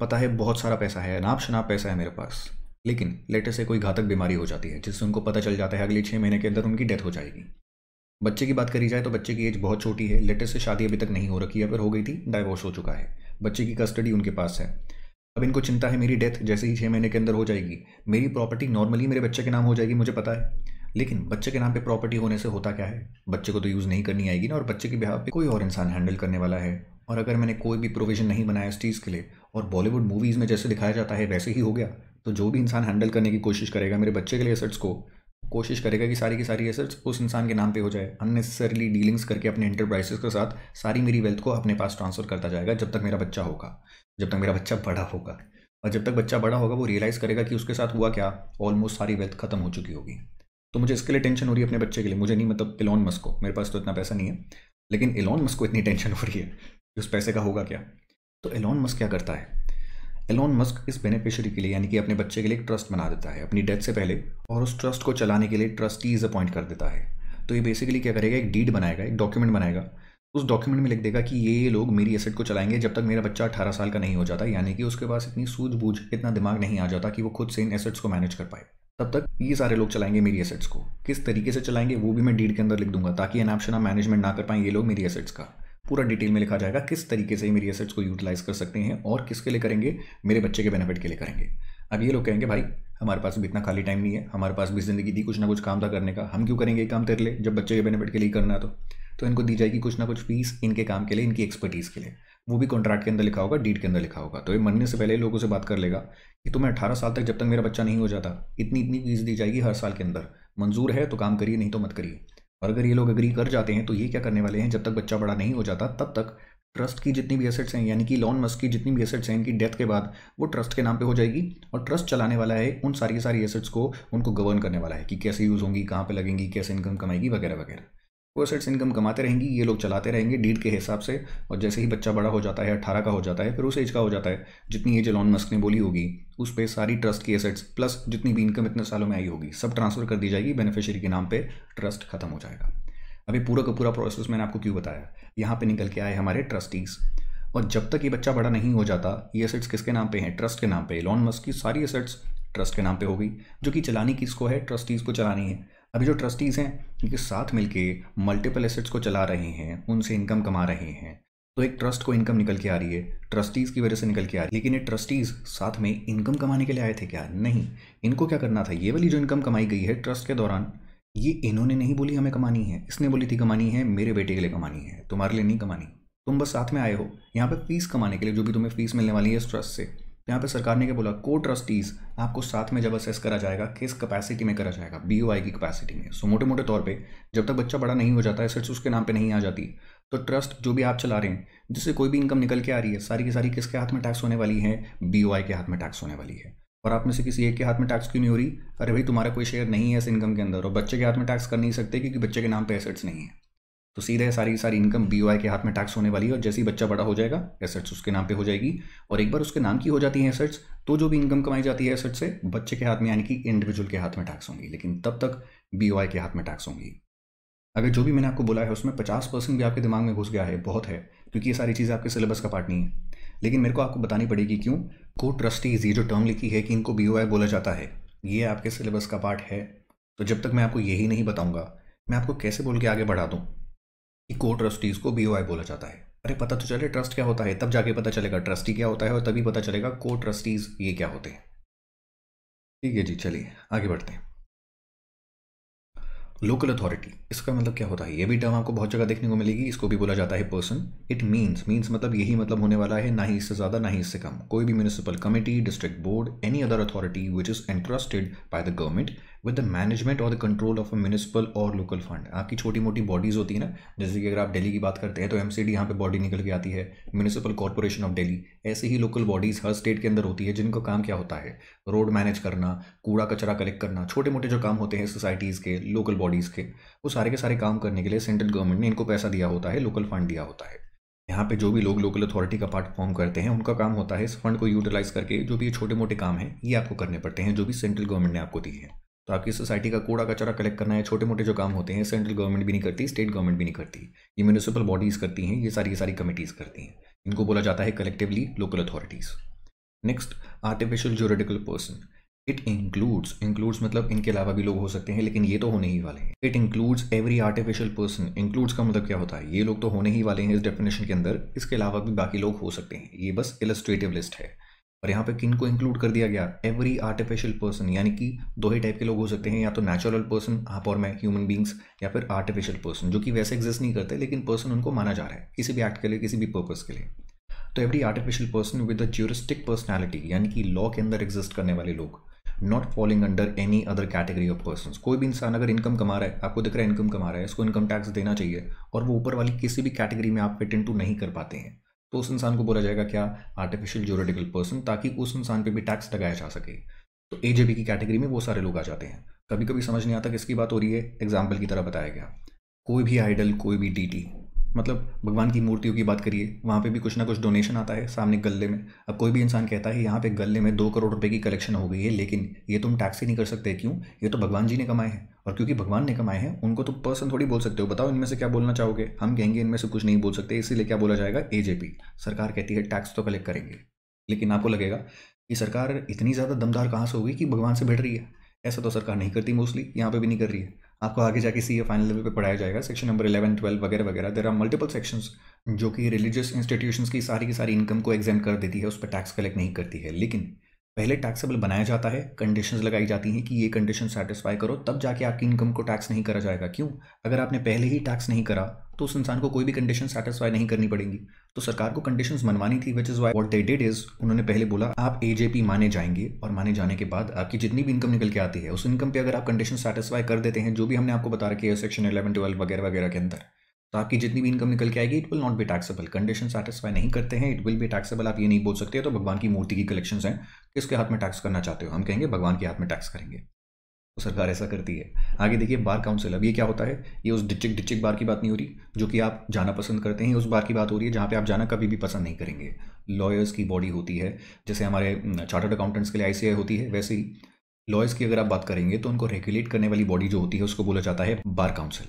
पता है बहुत सारा पैसा है, नाप शनाप पैसा है मेरे पास। लेकिन लेटेस्ट से कोई घातक बीमारी हो जाती है, जिससे उनको पता चल जाता है अगले छः महीने के अंदर उनकी डेथ हो जाएगी। बच्चे की बात करी जाए तो बच्चे की एज बहुत छोटी है लेटेस्ट से शादी अभी तक नहीं हो रखी है फिर हो गई थी डाइवोर्स हो चुका है। बच्चे की कस्टडी उनके पास है। अब इनको चिंता है मेरी डेथ जैसे ही छः महीने के अंदर हो जाएगी। मेरी प्रॉपर्टी नॉर्मली मेरे बच्चे के नाम हो जाएगी, मुझे पता है। लेकिन बच्चे के नाम पे प्रॉपर्टी होने से होता क्या है? बच्चे को तो यूज़ नहीं करनी आएगी ना, और बच्चे के बिहार पे कोई और इंसान हैंडल करने वाला है। और अगर मैंने कोई भी प्रोविज़न नहीं बनाया इस चीज़ के लिए, और बॉलीवुड मूवीज़ में जैसे दिखाया जाता है, वैसे ही हो गया तो जो भी इंसान हैंडल करने की कोशिश करेगा, मेरे बच्चे के लिए एसेट्स को, कोशिश करेगा कि सारी की सारी एसेट्स उस इंसान के नाम पे हो जाए अननेसेसरली डीलिंग्स करके अपने इंटरप्राइजेस के साथ सारी मेरी वेल्थ को अपने पास ट्रांसफ़र करता जाएगा जब तक मेरा बच्चा होगा, जब तक मेरा बच्चा बड़ा होगा, और जब तक बच्चा बड़ा होगा वो रियलाइज़ करेगा कि उसके साथ हुआ क्या ऑलमोस्ट सारी वेल्थ खत्म हो चुकी होगी। तो मुझे इसके लिए टेंशन हो रही है अपने बच्चे के लिए, मुझे नहीं मतलब इलॉन मस्क को, मेरे पास तो इतना पैसा नहीं है, लेकिन इलॉन मस्क को इतनी टेंशन हो रही है। उस पैसे का होगा क्या? तो एलॉन मस्क क्या करता है? एलॉन मस्क इस बेनिफिशियरी के लिए, यानी कि अपने बच्चे के लिए एक ट्रस्ट बना देता है, अपनी डेथ से पहले, और उस ट्रस्ट को चलाने के लिए ट्रस्टीज अपॉइंट कर देता है। तो ये बेसिकली क्या करेगा? एक डीड बनाएगा, एक डॉक्यूमेंट बनाएगा। उस डॉक्यूमेंट में लिख देगा कि ये लोग मेरी एसेट को चलाएँगे जब तक मेरा बच्चा अठारह साल का नहीं हो जाता, यानी कि उसके पास इतनी सूझबूझ, इतना दिमाग नहीं आ जाता कि वो खुद से इन एसेट्स को मैनेज कर पाए। तब तक ये सारे लोग चलाएँगे मेरी एसेट्स को। किस तरीके से चलाएँगे, वो भी मैं डीड के अंदर लिख दूँगा, ताकि एनाप्शना मैनेजमेंट ना कर पाए ये लोग मेरी एसेट्स का। पूरा डिटेल में लिखा जाएगा किस तरीके से मेरी एसेट्स को यूटिलाइज कर सकते हैं और किसके लिए करेंगे, मेरे बच्चे के बेनिफिट के लिए करेंगे। अब ये लोग कहेंगे, भाई, हमारे पास भी इतना खाली टाइम नहीं है, हमारे पास भी ज़िंदगी थी कुछ ना कुछ काम था करने का, हम क्यों करेंगे काम तेरे लिए, जब बच्चे के बेनिफिट के लिए करना तो? तो इनको दी जाएगी कुछ ना कुछ फ़ीस इनके काम के लिए, इनकी एक्सपर्टीज़ के लिए। वो भी कॉन्ट्रैक्ट के अंदर लिखा होगा डीड के अंदर लिखा होगा। तो ये मरने से पहले लोगों से बात कर लेगा कि तुम्हें अठारह साल तक जब तक मेरा बच्चा नहीं हो जाता इतनी इतनी फ़ीस दी जाएगी हर साल के अंदर। मंजूर है तो काम करिए, नहीं तो मत करिए। और अगर ये लोग अग्री कर जाते हैं तो ये क्या करने वाले हैं? जब तक बच्चा बड़ा नहीं हो जाता, तब तक ट्रस्ट की जितनी भी एसेट्स हैं, यानी कि लॉन मस्क की जितनी भी एसेट्स हैं, इनकी डेथ के बाद वो ट्रस्ट के नाम पे हो जाएगी और ट्रस्ट चलाने वाला है, उन सारी सारी एसेट्स को उनको गवर्न करने वाला है कि कैसे यूज़ होंगी, कहाँ पे लगेंगी, कैसे इनकम कमाएगी, वगैरह वगैरह। वो एसेट्स इनकम कमाते रहेंगी, ये लोग चलाते रहेंगे डीड के हिसाब से। और जैसे ही बच्चा बड़ा हो जाता है अट्ठारह का हो जाता है, फिर उस एज का हो जाता है, जितनी एज लॉन मस्क ने बोली होगी, उस पर सारी ट्रस्ट की एसेट्स प्लस जितनी भी इनकम इतने सालों में आई होगी, सब ट्रांसफ़र कर दी जाएगी बेनिफिशियरी के नाम पर ट्रस्ट खत्म हो जाएगा। अभी पूरा का पूरा प्रोसेस मैंने आपको क्यों बताया? यहाँ पे निकल के आए हमारे ट्रस्टीज़ और जब तक ये बच्चा बड़ा नहीं हो जाता, ये एसेट्स किसके नाम पे हैं? ट्रस्ट के नाम पे। लॉन मस्क की सारी एसेट्स ट्रस्ट के नाम पे हो गई, जो कि चलानी किसको है ट्रस्टीज़ को चलानी है। अभी जो ट्रस्टीज़ हैं, उनके साथ मिलके मल्टीपल एसेट्स को चला रहे हैं, उनसे इनकम कमा रहे हैं। तो एक ट्रस्ट को इनकम निकल के आ रही है ट्रस्टीज़ की वजह से निकल के आ रही है। लेकिन ये ट्रस्टीज़ साथ में इनकम कमाने के लिए आए थे क्या? नहीं। इनको क्या करना था? ये वाली जो इनकम कमाई गई है ट्रस्ट के दौरान, ये इन्होंने नहीं बोली हमें कमानी है। इसने बोली थी, कमानी है, मेरे बेटे के लिए कमानी है, तुम्हारे लिए नहीं कमानी। तुम बस साथ में आए हो। यहाँ पर फ़ीस कमाने के लिए, जो भी तुम्हें फ़ीस मिलने वाली है इस ट्रस्ट से। यहाँ पे सरकार ने क्या बोला? को ट्रस्टीज आपको साथ में जब असेस करा जाएगा, किस कैपेसिटी में करा जाएगा? बी की कैपेसिटी में। सो मोटे मोटे तौर पे, जब तक बच्चा बड़ा नहीं हो जाता एसेट्स उसके नाम पे नहीं आ जाती तो ट्रस्ट जो भी आप चला रहे हैं, जिससे कोई भी इनकम निकल के आ रही है, सारी की सारी किसके हाथ में टैक्स होने वाली है? बी के हाथ में टैक्स होने वाली है। और आप में से किसी एक के हाथ में टैक्स क्यों नहीं हो रही? अरे भाई, तुम्हारा कोई शेयर नहीं है इस इनकम के अंदर, और बच्चे के हाथ में टैक्स कर नहीं सकते, क्योंकि बच्चे के नाम पे एसेट्स नहीं है। तो सीधे सारी सारी इनकम बीओआई के हाथ में टैक्स होने वाली है और जैसे ही बच्चा बड़ा हो जाएगा एसेट्स उसके नाम पे हो जाएगी। और एक बार उसके नाम की हो जाती है एसेट्स तो जो भी इनकम कमाई जाती है एसेट्स से, बच्चे के हाथ में, यानी कि इंडिविजुअल के हाथ में टैक्स होंगी। लेकिन तब तक बी के हाथ में टैक्स होंगी। अगर जो भी मैंने आपको बोला है, उसमें पचास परसेंट भी आपके दिमाग में घुस गया है, बहुत है, क्योंकि ये सारी चीज़ें आपके सिलेबस का पार्ट नहीं है। लेकिन मेरे को आपको बतानी पड़ेगी क्यों? को ट्रस्टीज ये जो टर्म लिखी है कि इनको बीओआई बोला जाता है। ये आपके सिलेबस का पार्ट है। तो जब तक मैं आपको यही नहीं बताऊँगा, मैं आपको कैसे बोल के आगे बढ़ा दूँ? कि को ट्रस्टीज़ को बी बोला जाता है। अरे, पता तो चले ट्रस्ट क्या होता है? तब जाके पता चलेगा ट्रस्टी क्या होता है और तभी पता चलेगा को ट्रस्टीज़ ये क्या होते हैं। ठीक है जी, चलिए, आगे बढ़ते हैं। लोकल अथॉरिटी इसका मतलब क्या होता है? ये भी टर्म आपको बहुत जगह देखने को मिलेगी, इसको भी बोला जाता है पर्सन इट मीन्स मीन्स मतलब यही मतलब होने वाला है, ना ही इससे ज़्यादा, ना ही इससे कम। कोई भी municipal committee district board any other authority which is interested by the government with the management और the control of a municipal और लोकल फंड आपकी छोटी मोटी बॉडीज़ होती है ना, जैसे कि अगर आप दिल्ली की बात करते हैं तो एम सी डी यहाँ पर बॉडी निकल के आती है म्यूनिसिपल कॉरपोरेशन ऑफ़ दिल्ली ऐसे ही लोकल बॉडीज़ हर स्टेट के अंदर होती है, जिनका काम क्या होता है? रोड मैनेज करना, कूड़ा कचरा कलेक्ट करना छोटे मोटे जो काम होते हैं सोसाइटीज़ के लोकल बॉडीज़ के, वो सारे के सारे काम करने के लिए सेंट्रल गवर्नमेंट ने इनको पैसा दिया होता है लोकल फंड दिया होता है। यहाँ पे जो भी लोग लोकल अथॉरिटी का पार्ट फॉर्म करते हैं, उनका काम होता है इस फंड को यूटिलाइज करके जो भी छोटे मोटे काम हैं, ये आपको करने पड़ते हैं, जो भी सेंट्रल गवर्नमेंट ने आपको दी है। तो आपकी सोसाइटी का कूड़ा कचरा कलेक्ट करना है छोटे मोटे जो काम होते हैं, सेंट्रल गवर्नमेंट भी नहीं करती, स्टेट गवर्नमेंट भी नहीं करती। ये म्यूनिसिपल बॉडीज़ करती हैं, ये सारी ये सारी कमिटीज़ करती हैं। इनको बोला जाता है collectively local authorities next artificial juridical person it includes includes मतलब इनके अलावा भी लोग हो सकते हैं, लेकिन ये तो होने ही वाले हैं। It includes every artificial person includes का मतलब क्या होता है? ये लोग तो होने ही वाले हैं इस डेफिनेशन के अंदर। इसके अलावा भी बाकी लोग हो सकते हैं। ये बस इलस्ट्रेटिव लिस्ट है। और यहाँ पे किन को इंक्लूड कर दिया गया? एवरी आर्टिफिशियल पर्सन यानी कि दो ही टाइप के लोग हो सकते हैं, या तो नेचुरल पर्सन आप और मैं ह्यूमन बींग्स या फिर आर्टिफिशियल पर्सन जो कि वैसे एग्जिस्ट नहीं करते, लेकिन पर्सन उनको माना जा रहा है, किसी भी एक्ट के लिए, किसी भी पर्पज़ के लिए। तो every artificial person with a juristic personality यानी कि लॉ के अंदर एग्जिस्ट करने वाले लोग not following under any other category of person कोई भी इंसान अगर इनकम कमा रहा है, आपको दिख रहा है इनकम कमा रहा है, इसको इनकम टैक्स देना चाहिए, और वो ऊपर वाली किसी भी कैटेगरी में आप फिट टू नहीं कर पाते हैं। तो उस इंसान को बोला जाएगा, क्या आर्टिफिशियल जोरिडिकल पर्सन ताकि उस इंसान पे भी टैक्स लगाया जा सके। तो ए की कैटेगरी में वो सारे लोग आ जाते हैं। कभी कभी समझ नहीं आता किसकी बात हो रही है। एग्ज़ाम्पल की तरह बताया गया। कोई भी आइडल कोई भी डी मतलब भगवान की मूर्तियों की बात करिए, वहाँ पे भी कुछ ना कुछ डोनेशन आता है सामने गले में। अब कोई भी इंसान कहता है, यहाँ पे गले में दो करोड़ रुपए की कलेक्शन हो गई है, लेकिन ये तुम टैक्स ही नहीं कर सकते, क्यों? ये तो भगवान जी ने कमाए हैं। और क्योंकि भगवान ने कमाए हैं, उनको तो पर्सन थोड़ी बोल सकते हो। बताओ, इनमें से क्या बोलना चाहोगे? हम कहेंगे, इनमें से कुछ नहीं बोल सकते, इसीलिए क्या बोला जाएगा? एजेपी सरकार कहती है टैक्स तो कलेक्ट करेंगे। लेकिन आपको लगेगा कि सरकार इतनी ज़्यादा दमदार कहाँ से होगी कि भगवान से बैठ रही है? ऐसा तो सरकार नहीं करती मोस्टली यहाँ पे भी नहीं कर रही है। आपको आगे जाके सी ए फाइनल लेवल पे पढ़ाया जाएगा सेक्शन नंबर इलेवन ट्वेल्व वगैरह वगैरह। देर आर मल्टीपल सेक्शंस जो कि रिलीजियस इंस्टीट्यूशंस की सारी की सारी इनकम को एग्ज़ाम कर देती है, उस पर टैक्स कलेक्ट नहीं करती है। लेकिन पहले टैक्सेबल बनाया जाता है कंडीशंस लगाई जाती हैं कि ये कंडीशन सेटिस्फाई करो, तब जाके आपकी इनकम को टैक्स नहीं करा जाएगा। क्यों? अगर आपने पहले ही टैक्स नहीं करा तो उस इंसान को कोई भी कंडीशन सेटिस्फाई नहीं करनी पड़ेगी। तो सरकार को कंडीशंस मनवानी थी which is why what they did is उन्होंने पहले बोला, आप एजेपी माने जाएँगे और माने जाने के बाद आपकी जितनी भी इनकम निकल के आती है, उस इनकम पर अगर आप कंडीशन सेटिस्फाई कर देते हैं, जो भी हमने आपको बता रखी है सेक्शन इलेवन ट्वेल्व वगैरह वगैरह के अंदर तो आपकी जितनी भी इनकम निकल के आएगी it will not be taxable condition satisfy नहीं करते हैं इट विल बी टैक्सेबल आप ये नहीं बोल सकते तो भगवान की मूर्ति की कलेक्शन हैं, किसके हाथ में टैक्स करना चाहते हो? हम कहेंगे, भगवान के हाथ में टैक्स करेंगे। तो सरकार ऐसा करती है। आगे देखिए बार काउंसिल अब ये क्या होता है? ये उस डिस्ट्रिक्ट डिस्ट्रिक्ट बार की बात नहीं हो रही, जो कि आप जाना पसंद करते हैं उस बार की बात हो रही है, जहाँ पे आप जाना कभी भी पसंद नहीं करेंगे। लॉयर्स की बॉडी होती है, जैसे हमारे चार्टर्ड अकाउंटेंट्स के लिए आई होती है, वैसे ही। लॉयर्स की अगर आप बात करेंगे तो उनको रेगुलेट करने वाली बॉडी जो होती है, उसको बोला जाता है बार काउंसिल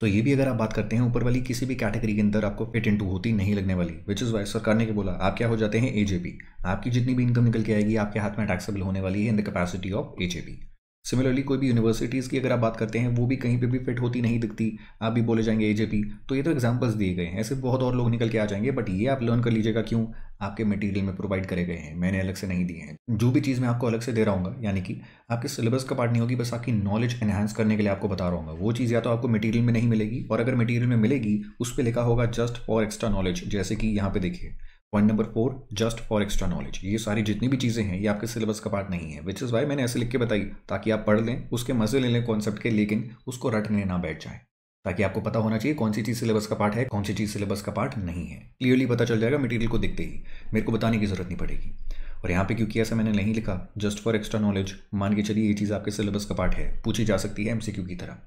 तो ये भी अगर आप बात करते हैं, ऊपर वाली किसी भी कैटेगरी के अंदर आपको फिट इनटू होती नहीं लगने वाली विच इज़ वाई सरकार ने क्या बोला? आप क्या हो जाते हैं एजेपी आपकी जितनी भी इनकम निकल के आएगी, आपके हाथ में टैक्सेबल होने वाली है in the capacity of AJP similarly कोई भी यूनिवर्सिटीज़ की अगर आप बात करते हैं, वो भी कहीं पे भी फिट होती नहीं दिखती। आप भी बोले जाएँगे एजेपी तो ये तो एग्जांपल्स दिए गए हैं। ऐसे बहुत और लोग निकल के आ जाएँगे बट ये आप लर्न कर लीजिएगा क्यों? आपके मटेरियल में प्रोवाइड करे गए हैं। मैंने अलग से नहीं दिए हैं। जो भी चीज़ मैं आपको अलग से दे रहा हूँ यानी कि आपके सिलेबस का पार्ट नहीं होगी, बस आपकी नॉलेज एनहांस करने के लिए आपको बता रहा हूँ वो चीज़ या तो आपको मटीरियल में नहीं मिलेगी, और अगर मटीरियल में मिलेगी, उस पर लिखा होगा जस्ट फॉर एक्स्ट्रा नॉलेज जैसे कि यहाँ पे देखिए। Point number four just for extra knowledge ये सारी जितनी भी चीज़ें हैं, ये आपके सिलेबस का पार्ट नहीं है विच इज़ वाई मैंने ऐसे लिख के बताई, ताकि आप पढ़ लें, उसके मज़े ले लें कॉन्सेप्ट के, लेकिन उसको रटने ना बैठ जाए, ताकि आपको पता होना चाहिए कौन सी चीज़ सिलेबस का पार्ट है, कौन सी चीज़ सिलेबस का पार्ट नहीं है। क्लियरली पता चल जाएगा मटीरियल को देखते ही, मेरे को बताने की ज़रूरत नहीं पड़ेगी। और यहाँ पे क्योंकि ऐसा मैंने नहीं लिखा जस्ट फॉर एक्स्ट्रा नॉलेज मान के चलिए ये चीज़ आपके सिलेबस का पार्ट है, पूछी जा सकती है एमसीक्यू की तरह।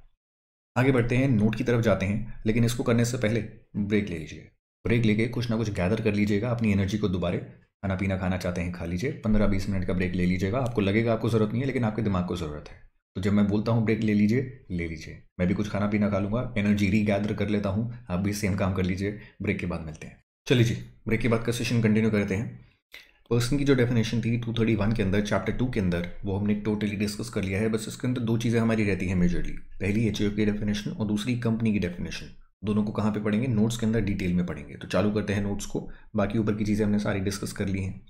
आगे बढ़ते हैं नोट की तरफ़ जाते हैं, लेकिन इसको करने से पहले ब्रेक ले लीजिए। ब्रेक लेके कुछ ना कुछ गैदर कर लीजिएगा अपनी एनर्जी को दोबारा। खाना पीना खाना चाहते हैं खा लीजिए। पंद्रह बीस मिनट का ब्रेक ले लीजिएगा। आपको लगेगा आपको ज़रूरत नहीं है, लेकिन आपके दिमाग को ज़रूरत है। तो जब मैं बोलता हूँ ब्रेक ले लीजिए ले लीजिए। मैं भी कुछ खाना पीना खा लूँगा एनर्जी री गैदर कर लेता हूँ। आप भी सेम काम कर लीजिए। ब्रेक के बाद मिलते हैं। चलिए जी ब्रेक के बाद का सेशन कंटिन्यू करते हैं। पर्सन की जो डेफिनेशन थी टू थर्टी वन के अंदर चैप्टर टू के अंदर, वो हमने टोटली डिस्कस कर लिया है। बस इसके अंदर दो चीज़ें हमारी रहती हैं मेजरली पहली एच की डेफिनेशन और दूसरी कंपनी की डेफिनेशन दोनों को कहाँ पे पढ़ेंगे? नोट्स के अंदर डिटेल में पढ़ेंगे। तो चालू करते हैं नोट्स को। बाकी ऊपर की चीज़ें हमने सारी डिस्कस कर ली हैं।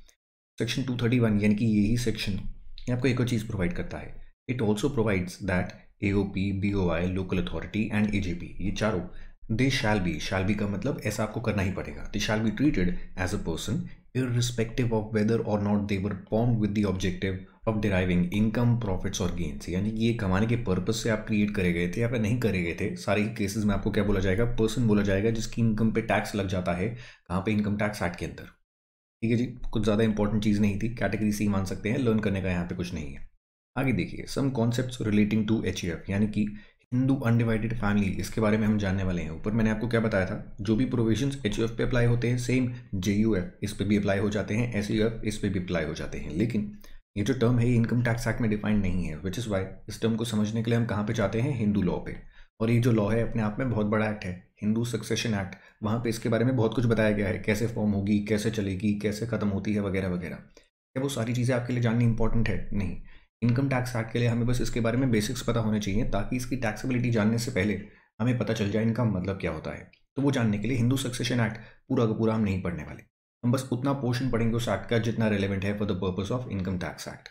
सेक्शन टू थर्टी वन यानी कि यही सेक्शन ये आपको एक और चीज़ प्रोवाइड करता है। It also provides that A O B O I local authority and A ये चारों दे शैल बी शैल बी का मतलब ऐसा आपको करना ही पड़ेगा। They shall be treated as a person irrespective of whether or not they were formed with the objective of deriving income profits और गेन्स यानी कि ये कमाने के पर्पज से आप क्रिएट करे गए थे या फिर नहीं करे गए थे, सारे ही केसेस में आपको क्या बोला जाएगा? पर्सन बोला जाएगा जिसकी इनकम पे टैक्स लग जाता है, कहाँ पे इनकम टैक्स एक्ट के अंदर। ठीक है जी? कुछ ज़्यादा इंपॉर्टेंट चीज़ नहीं थी कैटेगरी सी मान सकते हैं लर्न करने का यहाँ पे कुछ नहीं है। आगे देखिए some concept relating to H यानी कि हिंदू अनडिवाइडेड फैमिली इसके बारे में हम जानने वाले हैं। ऊपर मैंने आपको क्या बताया था? जो भी प्रोविजंस एच पे अप्लाई होते हैं सेम जेयूएफ इस पर भी अप्लाई हो जाते हैं एस इस पर भी अप्लाई हो जाते हैं। लेकिन ये जो टर्म है, ये इनकम टैक्स एक्ट में डिफाइंड नहीं है विच इज़ वाई इस टर्म को समझने के लिए हम कहाँ पे जाते हैं? हिंदू लॉ पे। और ये जो लॉ है, अपने आप में बहुत बड़ा एक्ट है। हिंदू सक्सेशन एक्ट वहाँ पे इसके बारे में बहुत कुछ बताया गया है। कैसे फॉर्म होगी, कैसे चलेगी, कैसे ख़त्म होती है, वगैरह वगैरह। क्या वो सारी चीज़ें आपके लिए जाननी इंपॉर्टेंट है? नहीं। इनकम टैक्स एक्ट के लिए हमें बस इसके बारे में बेसिक्स पता होने चाहिए, ताकि इसकी टैक्सेबिलिटी जानने से पहले हमें पता चल जाए इनका मतलब क्या होता है। तो वो जानने के लिए हिंदू सक्सेशन एक्ट पूरा का पूरा हम नहीं पढ़ने वाले। हम बस उतना पोर्शन पढ़ेंगे उस एक्ट का जितना रेलिवेंट है for the purpose of income tax act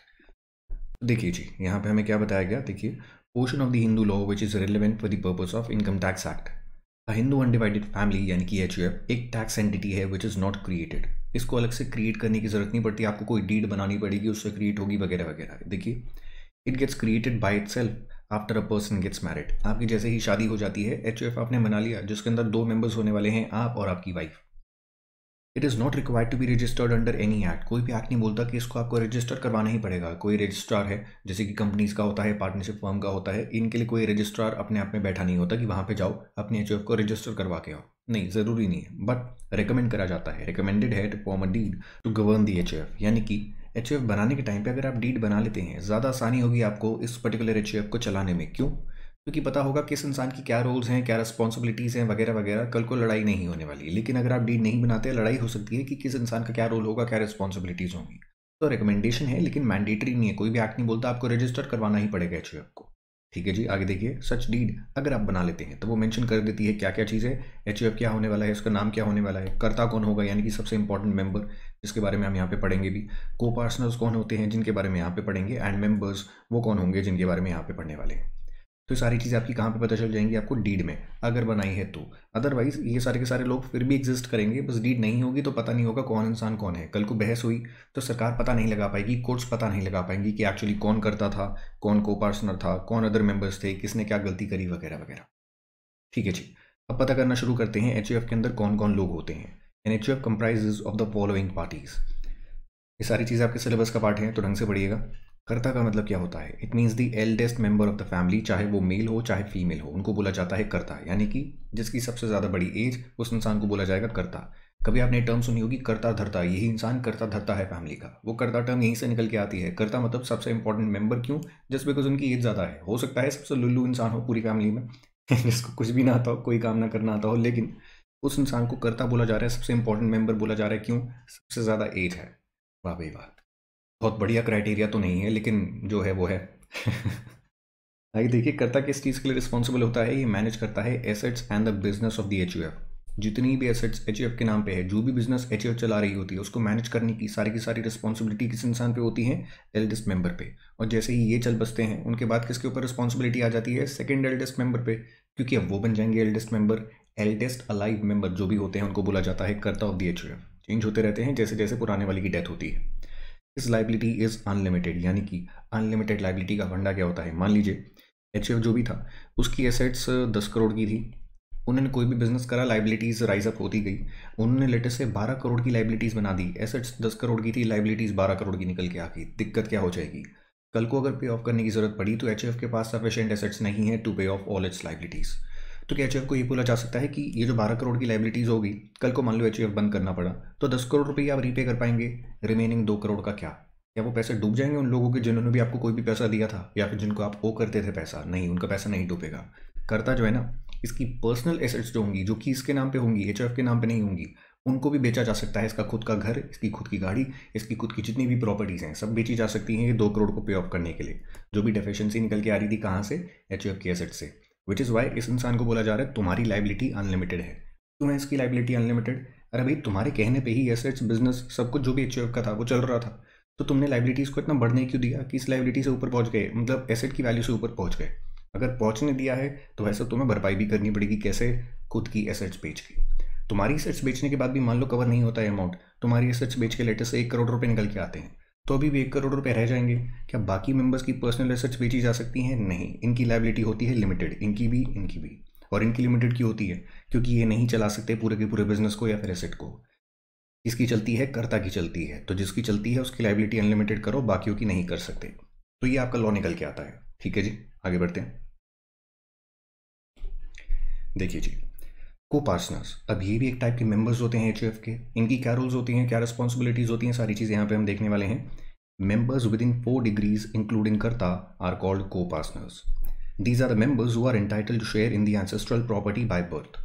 देखिए जी, यहाँ पे हमें क्या बताया गया? देखिए portion of the Hindu law which is relevant for the purpose of income tax act Hindu undivided family यानी कि एच एक टैक्स एंटिटी है विच इज़ नॉट क्रिएटेड इसको अलग से क्रिएट करने की ज़रूरत नहीं पड़ती, आपको कोई डीड बनानी पड़ेगी, उससे क्रिएट होगी वगैरह वगैरह। देखिए it gets created by itself after a person gets married आपकी जैसे ही शादी हो जाती है एच आपने बना लिया, जिसके अंदर दो मेंबर्स होने वाले हैं, आप और आपकी wife it is not required to be registered under any act कोई भी एक्ट नहीं बोलता कि इसको आपको रजिस्टर करवाना ही पड़ेगा। कोई रजिस्ट्रार है, जैसे कि कंपनीज़ का होता है पार्टनरशिप फर्म का होता है, इनके लिए कोई रजिस्ट्रार अपने आप में बैठा नहीं होता कि वहाँ पे जाओ, अपने एच को रजिस्टर करवा के आओ। नहीं, ज़रूरी नहीं है। बट रिकमेंड करा जाता है। रिकमेंडेड है to form a deed to govern the H यानी कि एच बनाने के टाइम पे अगर आप डीड बना लेते हैं, ज़्यादा आसानी होगी आपको इस पर्टिकुलर एच एफ़ को चलाने में। क्यों? क्योंकि पता होगा किस इंसान की क्या रोल्स हैं, क्या रिस्पॉन्सिबिलिटीज़ हैं, वगैरह वगैरह। कल को लड़ाई नहीं होने वाली लेकिन अगर आप डीड नहीं बनाते, लड़ाई हो सकती है कि किस इंसान का क्या रोल होगा, क्या रिस्पॉन्सिबिलिटीज़ होंगी। तो रिकमेंडेशन है, लेकिन मैंडेटरी नहीं है। कोई भी एक्ट नहीं बोलता, आपको रजिस्टर करवाना ही पड़ेगा एच को। ठीक है जी, आगे देखिए सच डीड अगर आप बना लेते हैं तो वो मेंशन कर देती है क्या क्या चीज़ है एच क्या होने वाला है, उसका नाम क्या होने वाला है, कर्ता कौन होगा, यानी कि सबसे इंपॉर्टेंट मेंबर जिसके बारे में हम यहाँ पे पढ़ेंगे भी। को पार्सनर्स कौन होते हैं, जिनके बारे में यहाँ पे पढ़ेंगे एंड मेंबर्स वो कौन होंगे, जिनके बारे में यहाँ पे पढ़ने वाले हैं। तो सारी चीज़ें आपकी कहाँ पे पता चल जाएँगी? आपको डीड में, अगर बनाई है तो। अदरवाइज़ ये सारे के सारे लोग फिर भी एग्जिस्ट करेंगे, बस डीड नहीं होगी तो पता नहीं होगा कौन इंसान कौन है। कल को बहस हुई तो सरकार पता नहीं लगा पाएगी कोर्ट्स पता नहीं लगा पाएँगी कि एक्चुअली कौन करता था, कौन को पार्टनर था, कौन अदर मेंबर्स थे, किसने क्या गलती करी वगैरह वगैरह। ठीक है जी, अब पता करना शुरू करते हैं एच के अंदर कौन कौन लोग होते हैं। An H of the following parties ये सारी चीज़ें आपके सिलेबस का पार्ट है तो ढंग से पढ़िएगा। कर्ता का मतलब क्या होता है? It means the eldest member of the family चाहे वो मेल हो, चाहे फीमेल हो, उनको बोला जाता है कर्ता। यानी कि जिसकी सबसे ज़्यादा बड़ी एज उस इंसान को बोला जाएगा कर्ता। कभी आपने टर्म सुनी होगी? कर्ता धरता। यही इंसान कर्ता धरता है फैमिली का। वो कर्ता टर्म यहीं से निकल के आती है। कर्ता मतलब सबसे इंपॉर्टेंट मेंबर क्यों? जस्ट बिकॉज़ उनकी एज ज़्यादा है। हो सकता है सबसे लुल्लू इंसान हो पूरी फैमिली में। जिसको कुछ भी ना आता हो, कोई काम ना करना आता हो, लेकिन उस इंसान को कर्ता बोला जा रहा है। सबसे इंपॉर्टेंट मेंबर बोला जा रहा है। क्यों? सबसे ज़्यादा एज है। वाह भाई बात बहुत बढ़िया क्राइटेरिया तो नहीं है, लेकिन जो है वो है। आगे देखिए, कर्ता किस चीज़ के लिए रिस्पॉन्सिबल होता है, ये मैनेज करता है assets and the business of the H जितनी भी एसेट्स एच के नाम पे है, जो भी बिज़नेस एच चला रही होती है, उसको मैनेज करने की सारी की सारी रिस्पॉन्सिबिलिटी किस इंसान पे होती है? एल्डेस्ट मेंबर पे। और जैसे ही ये चल बसते हैं, उनके बाद किसके ऊपर रिस्पॉन्सिबिलिटी आ जाती है? सेकेंड एल्डेस्ट मेंबर पे। क्योंकि अब वो बन जाएँगे eldest member eldest alive member जो भी होते हैं, उनको बोला जाता है कर्ता ऑफ़ दी एच चेंज होते रहते हैं जैसे जैसे पुराने वाले की डेथ होती है। इस लाइबिलिटी इज़ अनलिमिटेड यानी कि अनलिमिटेड लाइबिलिटी का फंडा क्या होता है? मान लीजिए एच जो भी था, उसकी एसेट्स दस करोड़ की थी, उन्होंने कोई भी बिज़नेस करा लाइबिलिटीज़ राइज अप होती गई, उन्होंने लेटेस्ट से बारह करोड़ की लाइबिलिटीज़ बना दी एसेट्स दस करोड़ की थी लाइबिलिटीज़ बारह करोड़ की निकल के आ गई, दिक्कत क्या हो जाएगी? कल को अगर पे ऑफ़ करने की ज़रूरत पड़ी तो एच के पास सफिशियंट एसेट्स नहीं है to pay off all it's liabilities तो क्या एच को ये बोला जा सकता है कि ये जो बारह करोड़ की लाइबिलिटीज़ होगी, कल को मान लो एच बंद करना पड़ा तो दस करोड़ रुपये आप रीपे कर पाएँगे रिमेनिंग दो करोड़ का क्या? क्या वो पैसे डूब जाएँगे उन लोगों के जिन्होंने भी आपको कोई भी पैसा दिया था, या फिर जिनको आप ओ करते थे पैसा? नहीं, उनका पैसा नहीं डूबेगा। करता जो है ना, इसकी पर्सनल एसेट्स जो होंगी, जो कि इसके नाम पे होंगी एच के नाम पे नहीं होंगी, उनको भी बेचा जा सकता है इसका खुद का घर, इसकी खुद की गाड़ी, इसकी खुद की जितनी भी प्रॉपर्टीज़ हैं, सब बेची जा सकती हैं ये दो करोड़ को पे ऑफ़ करने के लिए। जो भी डेफिशिएंसी निकल के आ रही थी कहाँ से? एच की एसेट से। विच इज़ वाई इस इंसान को बोला जा रहा है, तुम्हारी लाइबिलिटी अनलिमिटेड है। तुम्हें इसकी लाइबिलिटी अनलिमिटेड अरे भाई, तुम्हारे कहने पर ही एसेट्स बिज़नेस सब कुछ जो भी एच का था, वो चल रहा था। तो तुमने लाइबिलिटीज़ को इतना बढ़ने क्यों दिया कि इस लाइबिलिटी से ऊपर पहुँच गए? मतलब एसेट की वैल्यू से ऊपर पहुँच गए। अगर पहुँचने दिया है तो वैसे तुम्हें भरपाई भी करनी पड़ेगी कैसे? खुद की एसेट्स बेच के। तुम्हारी एसेट्स बेचने के बाद भी मान लो कवर नहीं होता है अमाउंट तुम्हारी एसेट्स बेच के लेटेस्ट एक करोड़ रुपये निकल के आते हैं। तो अभी भी एक करोड़ रुपए रह जाएँगे। क्या बाकी मेंबर्स की पर्सनल एसेट्स बेची जा सकती हैं? नहीं। इनकी लाइबिलिटी होती है लिमिटेड इनकी भी इनकी भी। और इनकी लिमिटेड की होती है? क्योंकि ये नहीं चला सकते पूरे के पूरे बिज़नेस को या फिर एसेट को। इसकी चलती है, कर्ता की चलती है। तो जिसकी चलती है, उसकी लाइबिलिटी अनलिमिटेड करो, बाकियों की नहीं कर सकते। तो ये आपका लॉ निकल के आता है। ठीक है जी? आगे बढ़ते हैं। देखिए जी को पार्सनर्स अब ये भी एक टाइप के मेंबर्स होते हैं एच के इनकी क्या रोल्स होती हैं, क्या रिस्पॉन्सिबिलिटीज होती हैं, सारी चीज़ें यहाँ पे हम देखने वाले हैं। Members within four degrees including karta are called co partners these are the members who are entitled to share in the ancestral property by birth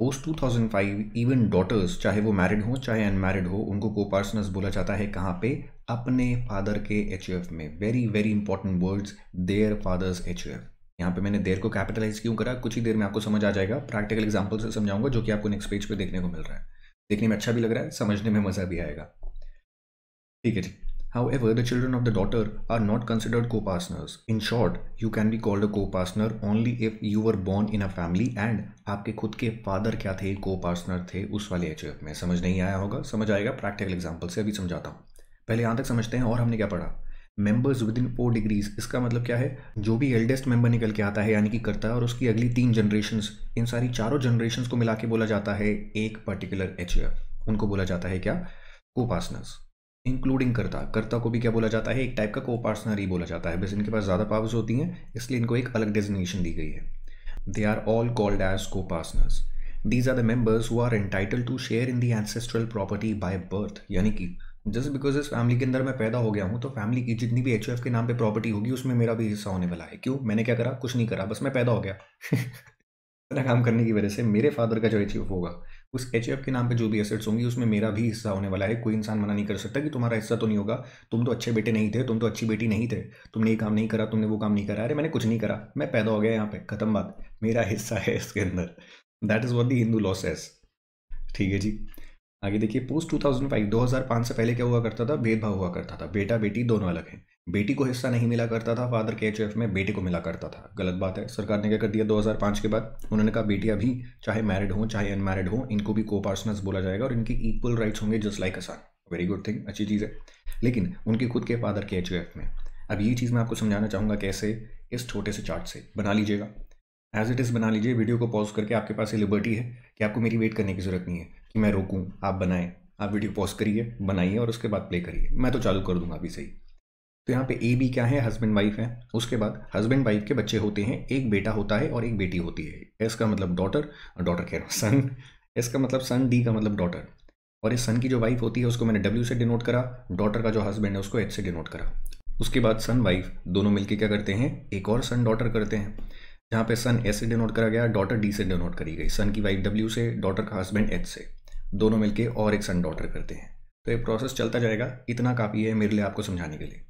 post 2005 even daughters चाहे वो मैरिड हो, चाहे अनमैरिड हो, उनको को पार्टनर्स बोला जाता है कहाँ पे? अपने फादर के एच में. Very very important words there fathers H यहाँ पे मैंने देर को कैपिटलाइज क्यों करा? कुछ ही देर में आपको समझ आ जाएगा। प्रैक्टिकल एग्ज़ाम्पल से समझाऊँगा जो कि आपको नेक्स्ट पेज पे देखने को मिल रहा है। देखने में अच्छा भी लग रहा है, समझने में मज़ा भी आएगा। ठीक है जी। However the children of the daughter are not considered co partners in short you can be called a co partner only if you were born in a family and आपके खुद के फादर क्या थे? को पार्टनर थे उस वाले एच में। समझ नहीं आया होगा? समझ आएगा? प्रैक्टिकल एग्ज़ाम्पल से अभी समझाता हूँ। पहले यहाँ तक समझते हैं और हमने क्या पढ़ा? Members within four degrees इसका मतलब क्या है? जो भी एल्डेस्ट मेंबर निकल के आता है, यानी कि करता और उसकी अगली तीन जनरेशन इन सारी चारों जनरेशन को मिला के बोला जाता है एक पर्टिकुलर एच उनको बोला जाता है क्या? को पार्टनर्स इंक्लूडिंग करता। करता को भी क्या बोला जाता है? एक टाइप का को पार्टनर ही बोला जाता है। बस इनके पास ज़्यादा पावर्स होती हैं, इसलिए इनको एक अलग डेजिग्नेशन दी गई है। They are all called as co partners these are the members who are entitled to share in the ancestral property by birth यानी कि जस्ट बिकॉज़ इस फैमिली के अंदर मैं पैदा हो गया हूँ तो फैमिली की जितनी भी एच के नाम पे प्रॉपर्टी होगी, उसमें मेरा भी हिस्सा होने वाला है। क्यों? मैंने क्या करा? कुछ नहीं करा, बस मैं पैदा हो गया। इतना काम करने की वजह से मेरे फादर का जो एच होगा, उस एच के नाम पे जो भी एसेट्स होंगी, उसमें मेरा भी हिस्सा होने वाला है। कोई इंसान मना नहीं कर सकता कि तुम्हारा हिस्सा तो नहीं होगा। तुम तो अच्छे बेटे नहीं थे, तुम तो अच्छी बेटी नहीं थे। तुमने ये काम नहीं करा, तुमने वो काम नहीं करा। अरे, मैंने कुछ नहीं करा। मैं पैदा हो गया यहाँ पे। खत्म बात। मेरा हिस्सा है इसके अंदर। That is what the Hindu law says ठीक है जी? आगे देखिए पोस्ट 2005 2005 से पहले क्या हुआ करता था? भेदभाव हुआ करता था। बेटा, बेटी दोनों अलग हैं। बेटी को हिस्सा नहीं मिला करता था फादर के एच में, बेटे को मिला करता था। गलत बात है। सरकार ने क्या कर दिया 2005 के बाद? उन्होंने कहा, बेटियाँ भी चाहे मैरिड हो, चाहे अनमैरिड हो, इनको भी को पार्टनर्स बोला जाएगा और इनकी इक्वल राइट्स होंगे just like a son very good thing अच्छी चीज़ है। लेकिन उनके खुद के फादर के एच में, अब ये चीज़ मैं आपको समझाना चाहूँगा कैसे? इस छोटे से चार्ट से। बना लीजिएगा। एज इट इज़ बना लीजिए। वीडियो को पॉज करके आपके पास ये लिबर्टी है कि आपको मेरी वेट करने की ज़रूरत नहीं है। कि मैं रोकूँ, आप बनाएँ। आप वीडियो पॉज करिए, बनाइए और उसके बाद प्ले करिए। मैं तो चालू कर दूँगा अभी सही तो यहाँ पे ए बी क्या है? हस्बैंड वाइफ है। उसके बाद हस्बैंड वाइफ के बच्चे होते हैं। एक बेटा होता है और एक बेटी होती है। एस का मतलब डॉटर डॉटर कह रहा हूँ सन एस का मतलब सन डी का मतलब डॉटर और इस सन की जो वाइफ होती है, उसको मैंने डब्ल्यू से डिनोट करा। डॉटर का जो हस्बैंड है, उसको एच से डिनोट करा। उसके बाद सन वाइफ दोनों मिलकर क्या करते हैं? एक और सन डॉटर करते हैं। जहाँ पे सन एस से डिनोट करा गया डॉटर डी से डिनोट करी गई। सन की वाइफ डब्ल्यू से डॉटर का हस्बैंड एच से। दोनों मिलके और एक सन डॉटर करते हैं। तो ये प्रोसेस चलता जाएगा, इतना काफ़ी है मेरे लिए आपको समझाने के लिए।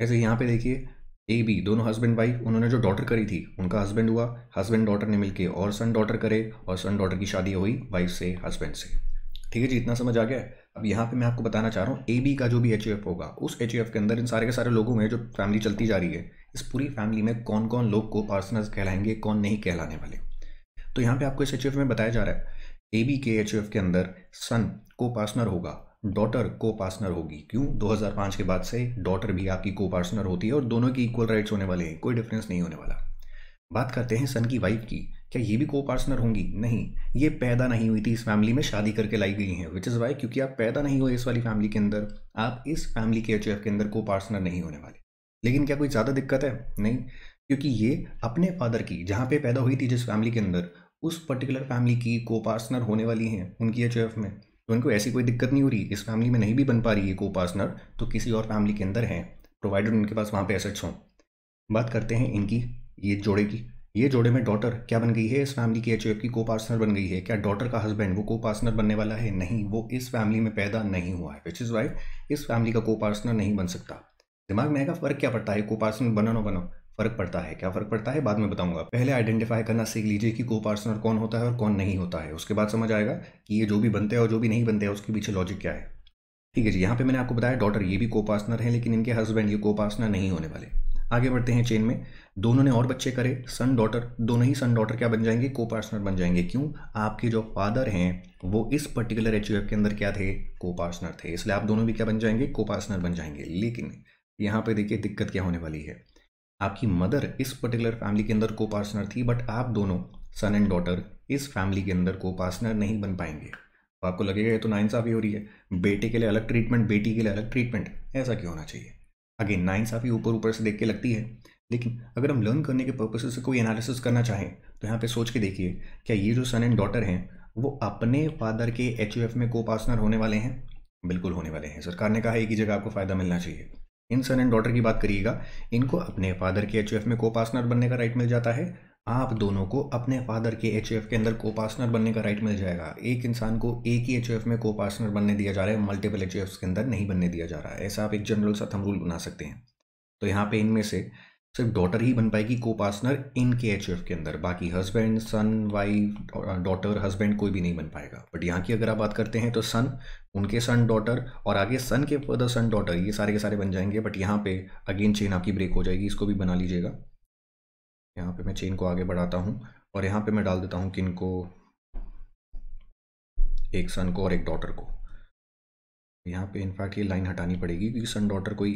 ऐसे यहाँ पे देखिए ए बी दोनों हस्बैंड वाइफ उन्होंने जो डॉटर करी थी, उनका हस्बैंड हुआ हस्बैंड डॉटर ने मिलके और सन डॉटर करे और सन डॉटर की शादी हुई वाइफ से हस्बैंड से। ठीक है जी, इतना समझ आ गया अब यहाँ पे मैं आपको बताना चाह रहा हूँ ए बी का जो भी एच होगा, उस एच के अंदर इन सारे के सारे लोगों में जो फैमिली चलती जा रही है, इस पूरी फैमिली में कौन कौन लोग को पार्सनर्स कहलाएँगे, कौन नहीं कहलाने वाले। तो यहाँ पे आपको इस एच में बताया जा रहा है ए बी के एच एफ़ के अंदर सन को पार्टनर होगा डॉटर को पार्टनर होगी। क्यों? 2005 के बाद से डॉटर भी आपकी को पार्टनर होती है और दोनों की इक्वल राइट्स होने वाले हैं, कोई डिफरेंस नहीं होने वाला। बात करते हैं सन की वाइफ की। क्या ये भी को पार्टनर होंगी? नहीं, ये पैदा नहीं हुई थी इस फैमिली में, शादी करके लाई गई हैं। विच इज़ वाई क्योंकि आप पैदा नहीं हुए इस वाली फैमिली के अंदर, आप इस फैमिली के एच के अंदर को पार्टनर नहीं होने वाले। लेकिन क्या कोई ज़्यादा दिक्कत है? नहीं, क्योंकि ये अपने फादर की, जहाँ पे पैदा हुई थी जिस फैमिली के अंदर उस पर्टिकुलर फैमिली की को पार्सनर होने वाली हैं उनकी एच में। तो उनको ऐसी कोई दिक्कत नहीं हो रही। इस फैमिली में नहीं भी बन पा रही है को पार्टनर तो किसी और फैमिली के अंदर हैं। प्रोवाइडेड उनके पास वहाँ पे एसेट्स हों। बात करते हैं इनकी, ये जोड़े की। ये जोड़े में डॉटर क्या बन गई है? इस फैमिली की एच की को पार्सनर बन गई है। क्या डॉटर का हस्बैंड वो को पार्टनर बनने वाला है? नहीं, वो इस फैमिली में पैदा नहीं हुआ है विच इज़ वाई इस फैमिली का को पार्सनर नहीं बन सकता। दिमाग में आएगा, फ़र्क क्या पड़ता है? को पार्सनर बनो ना बनो। फ़र्क पड़ता है? क्या फ़र्क पड़ता है? बाद में बताऊँगा पहले आइडेंटिफाई करना सीख लीजिए कि को पार्टनर कौन होता है और कौन नहीं होता है। उसके बाद समझ आएगा कि ये जो भी बनते हैं और जो भी नहीं बनते हैं, उसके पीछे लॉजिक क्या है। ठीक है जी, यहाँ पे मैंने आपको बताया डॉटर ये भी को पार्टनर है, लेकिन इनके हस्बैंड ये को पार्टनर नहीं होने वाले। आगे बढ़ते हैं चेन में। दोनों ने और बच्चे करे सन डॉटर दोनों ही सन डॉटर क्या बन जाएँगे? को पार्टनर बन जाएँगे। क्यों? आपके जो फादर हैं, वो इस पर्टिकुलर एच के अंदर क्या थे? को पार्टनर थे। इसलिए आप दोनों भी क्या बन जाएँगे? को पार्टनर बन जाएँगे। लेकिन यहाँ पे देखिए दिक्कत क्या होने वाली है। आपकी मदर इस पर्टिकुलर फैमिली के अंदर को पार्टनर थी बट आप दोनों सन एंड डॉटर इस फैमिली के अंदर को पार्टनर नहीं बन पाएँगे। तो आपको लगेगा, ये तो नाइंसाफ़ी हो रही है। बेटे के लिए अलग ट्रीटमेंट बेटी के लिए अलग ट्रीटमेंट ऐसा क्यों होना चाहिए? अगेन नाइंसाफ़ी ऊपर ऊपर से देख के लगती है, लेकिन अगर हम लर्न करने के पर्पज से कोई एनालिसिस करना चाहें तो यहाँ पे सोच के देखिए, क्या ये जो सन एंड डॉटर हैं, वो अपने फादर के HUF में को पार्टनर होने वाले हैं? बिल्कुल होने वाले हैं। सरकार ने कहा ही जगह आपको फ़ायदा मिलना चाहिए। इन सन एंड डॉटर की बात करिएगा, इनको अपने फादर के एच में को पासनर बनने का राइट मिल जाता है। आप दोनों को अपने फादर के एच के अंदर को पासनर बनने का राइट मिल जाएगा। एक इंसान को एक ही एच में को पासनर बनने दिया जा रहा है, मल्टीपल एच के अंदर नहीं बनने दिया जा रहा है। ऐसा आप एक जनरल सा थम रूल बना सकते हैं। तो यहाँ पे इनमें से सिर्फ़ डॉटर ही बन पाएगी को पार्टनर इनके एच एफ़ के अंदर। बाकी husband son wife daughter husband कोई भी नहीं बन पाएगा। बट यहाँ की अगर आप बात करते हैं तो सन उनके सन डॉटर और आगे सन के फर्दर सन डॉटर ये सारे के सारे बन जाएँगे। बट यहाँ पे अगेन चेन आपकी ब्रेक हो जाएगी, इसको भी बना लीजिएगा। यहाँ पे मैं चेन को आगे बढ़ाता हूँ और यहाँ पे मैं डाल देता हूँ किन को? एक सन को और एक डॉटर को। यहाँ पे इनफैक्ट ये लाइन हटानी पड़ेगी, क्योंकि सन डॉटर कोई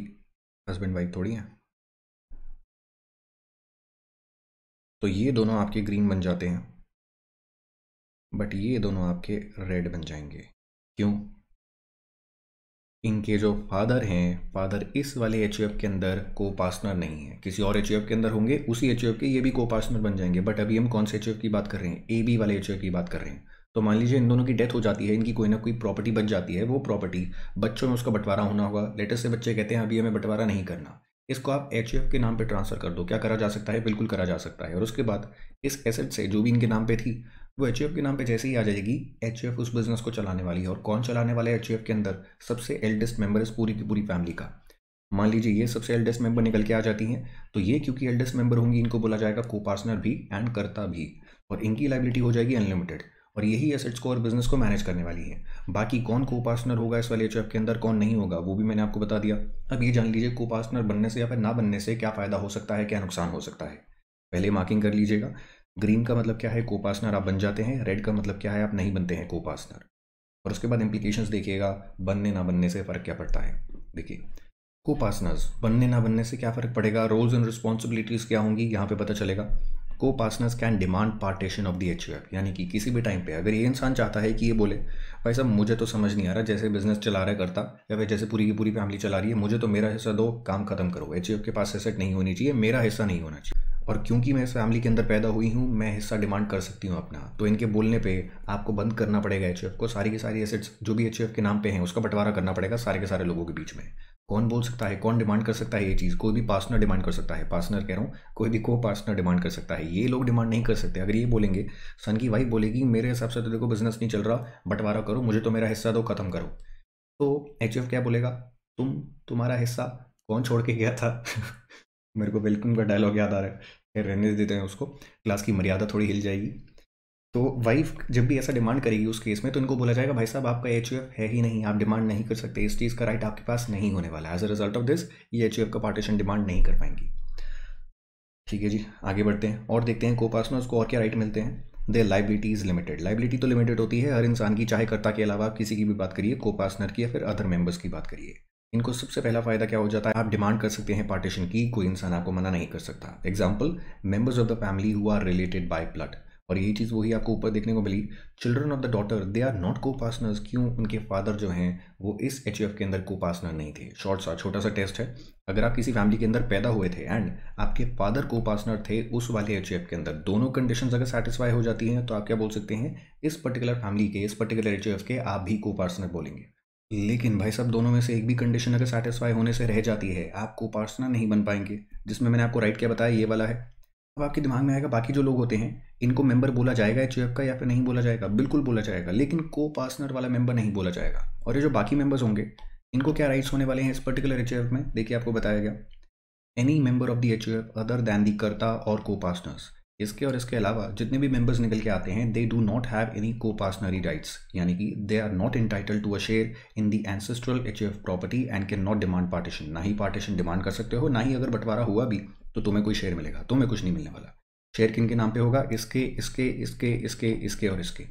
हस्बैंड वाइफ थोड़ी है। तो ये दोनों आपके ग्रीन बन जाते हैं। बट ये दोनों आपके रेड बन जाएँगे। क्यों? इनके जो फादर हैं फादर इस वाले एच के अंदर को पार्टनर नहीं है। किसी और एच के अंदर होंगे, उसी एच के ये भी को पार्टनर बन जाएँगे। बट अभी हम कौन से एच की बात कर रहे हैं? ए बी वाले एच की बात कर रहे हैं। तो मान लीजिए इन दोनों की डेथ हो जाती है, इनकी कोई ना कोई प्रॉपर्टी बच जाती है, वो प्रॉपर्टी बच्चों में उसका बंटवारा होना होगा। लेटेस्ट से बच्चे कहते हैं, अभी हमें बंटवारा नहीं करना। इसको आप एच के नाम पे ट्रांसफ़र कर दो। क्या करा जा सकता है? बिल्कुल करा जा सकता है। और उसके बाद इस एसेट से, जो भी इनके नाम पे थी, वो एच के नाम पे जैसे ही आ जाएगी एच उस बिज़नेस को चलाने वाली है। और कौन चलाने वाला है एच के अंदर? सबसे एल्डेस्ट मेंबर इस पूरी की पूरी फैमिली का। मान लीजिए ये सबसे एल्डेस्ट मेंबर निकल के आ जाती हैं तो ये क्योंकि एल्डेस्ट मेंबर होंगी, इनको बोला जाएगा को पार्टनर भी एंड करता भी। और इनकी लाइबिलिटी हो जाएगी अनलिमिटेड और यही एसेट्स को और बिज़नेस को मैनेज करने वाली है। बाकी कौन को पार्टनर होगा इस वाले एच के अंदर, कौन नहीं होगा, वो भी मैंने आपको बता दिया। अब ये जान लीजिए को पार्टनर बनने से या फिर ना बनने से क्या फ़ायदा हो सकता है, क्या नुकसान हो सकता है। पहले मार्किंग कर लीजिएगा। ग्रीन का मतलब क्या है? को पार्टनर आप बन जाते हैं। रेड का मतलब क्या है? आप नहीं बनते हैं को पार्टनर और उसके बाद इंप्लीकेशंस देखिएगा, बनने ना बनने से फ़र्क क्या पड़ता है? देखिए को पार्टनर्स बनने ना बनने से क्या फ़र्क पड़ेगा? रोल्स एंड रिस्पॉन्सिबिलिटीज़ क्या होंगी? यहाँ पे पता चलेगा। Co partners can demand partition of the H यानी कि किसी भी टाइम पे, अगर ये इंसान चाहता है कि ये बोले, भाई साहब, मुझे तो समझ नहीं आ रहा, जैसे बिज़नेस चला रहा है, करता, या फिर जैसे पूरी की पूरी फैमिली चला रही है, मुझे तो मेरा हिस्सा दो, काम खत्म करो। एच के पास एसेट नहीं होनी चाहिए, मेरा हिस्सा नहीं होना चाहिए। और क्योंकि मैं इस फैमिली के अंदर पैदा हुई हूँ, मैं हिस्सा डिमांड कर सकती हूँ अपना। तो इनके बोलने पे आपको बंद करना पड़ेगा एच को, सारी की सारी एसेट्स जो भी एच के नाम पे हैं, उसका बंटवारा करना पड़ेगा सारे के सारे लोगों के बीच में। कौन बोल सकता है, कौन डिमांड कर सकता है ये चीज़? कोई भी पार्टनर डिमांड कर सकता है पार्टनर कह रहा हूँ, कोई भी को पार्टनर डिमांड कर सकता है, ये लोग डिमांड नहीं कर सकते। अगर ये बोलेंगे, सन की वाइफ बोलेगी, मेरे हिसाब से तो देखो बिज़नेस नहीं चल रहा, बंटवारा करो, मुझे तो मेरा हिस्सा दो, खत्म करो। तो एच क्या बोलेगा? तुम, तुम्हारा हिस्सा कौन छोड़ के गया था? मेरे को वेलकम का डायलॉग याद आ रहा है। रहने देते हैं उसको। क्लास की मर्यादा थोड़ी हिल जाएगी। तो वाइफ जब भी ऐसा डिमांड करेगी उस केस में तो इनको बोला जाएगा, भाई साहब, आपका एच है ही नहीं, आप डिमांड नहीं कर सकते, इस चीज़ का राइट आपके पास नहीं होने वाला as a result of this ये एच का पार्टीशन डिमांड नहीं कर पाएँगी। ठीक है जी, आगे बढ़ते हैं और देखते हैं को पार्टनर्स को और क्या राइट मिलते हैं। दे इज़ लिमिटेड लाइबिलिटी तो लिमिटेड होती है, हर इंसान की, चाहे कर्ता के अलावा आप किसी की भी बात करिए को पार्टनर की या फिर अदर मेंबर्स की बात करिए। इनको सबसे पहला फ़ायदा क्या हो जाता है? आप डिमांड कर सकते हैं पार्टीशन की, कोई इंसान आपको मना नहीं कर सकता। Example members of the family who are related by blood और यही चीज़ वही आपको ऊपर देखने को मिली। Children of the daughter they are not co partners क्यों उनके फादर जो हैं, वो इस एच के अंदर को पार्टनर नहीं थे? शॉर्ट सा, छोटा सा टेस्ट है। अगर आप किसी फैमिली के अंदर पैदा हुए थे एंड आपके फादर को पार्टनर थे, उस वाले एच के अंदर, दोनों कंडीशन अगर सेटिस्फाई हो जाती हैं तो आप क्या बोल सकते हैं? इस पर्टिकुलर फैमिली के, इस पर्टिकुलर एच के, आप भी को पार्टनर बोलेंगे। लेकिन भाई साहब, दोनों में से एक भी कंडीशन अगर सेटिस्फाई होने से रह जाती है, आप को पार्सनर नहीं बन पाएँगे। जिसमें मैंने आपको राइट क्या, बताया, ये वाला है। अब आपके दिमाग में आएगा, बाकी जो लोग होते हैं, इनको मेंबर बोला जाएगा एच का या फिर नहीं बोला जाएगा? बिल्कुल बोला जाएगा, लेकिन को पार्टनर वाला मेंबर नहीं बोला जाएगा। और ये जो बाकी मेंबर्स होंगे, इनको क्या राइट्स होने वाले हैं इस पर्टिकुलर एच में? देखिए, आपको बताया गया। Any member of the H other than the karta और को पार्टनर्स इसके और इसके अलावा, जितने भी मेंबर्स निकल के आते हैं they do not have any coparcenary rights यानी कि they are not entitled to a share in the ancestral HF property and can not demand partition ना ही पार्टीशन डिमांड कर सकते हो, ना ही अगर बंटवारा हुआ भी। तो तुम्हें कोई शेयर मिलेगा, तुम्हें कुछ नहीं मिलने वाला। शेयर किन के नाम पे होगा? इसके इसके इसके इसके इसके और इसके।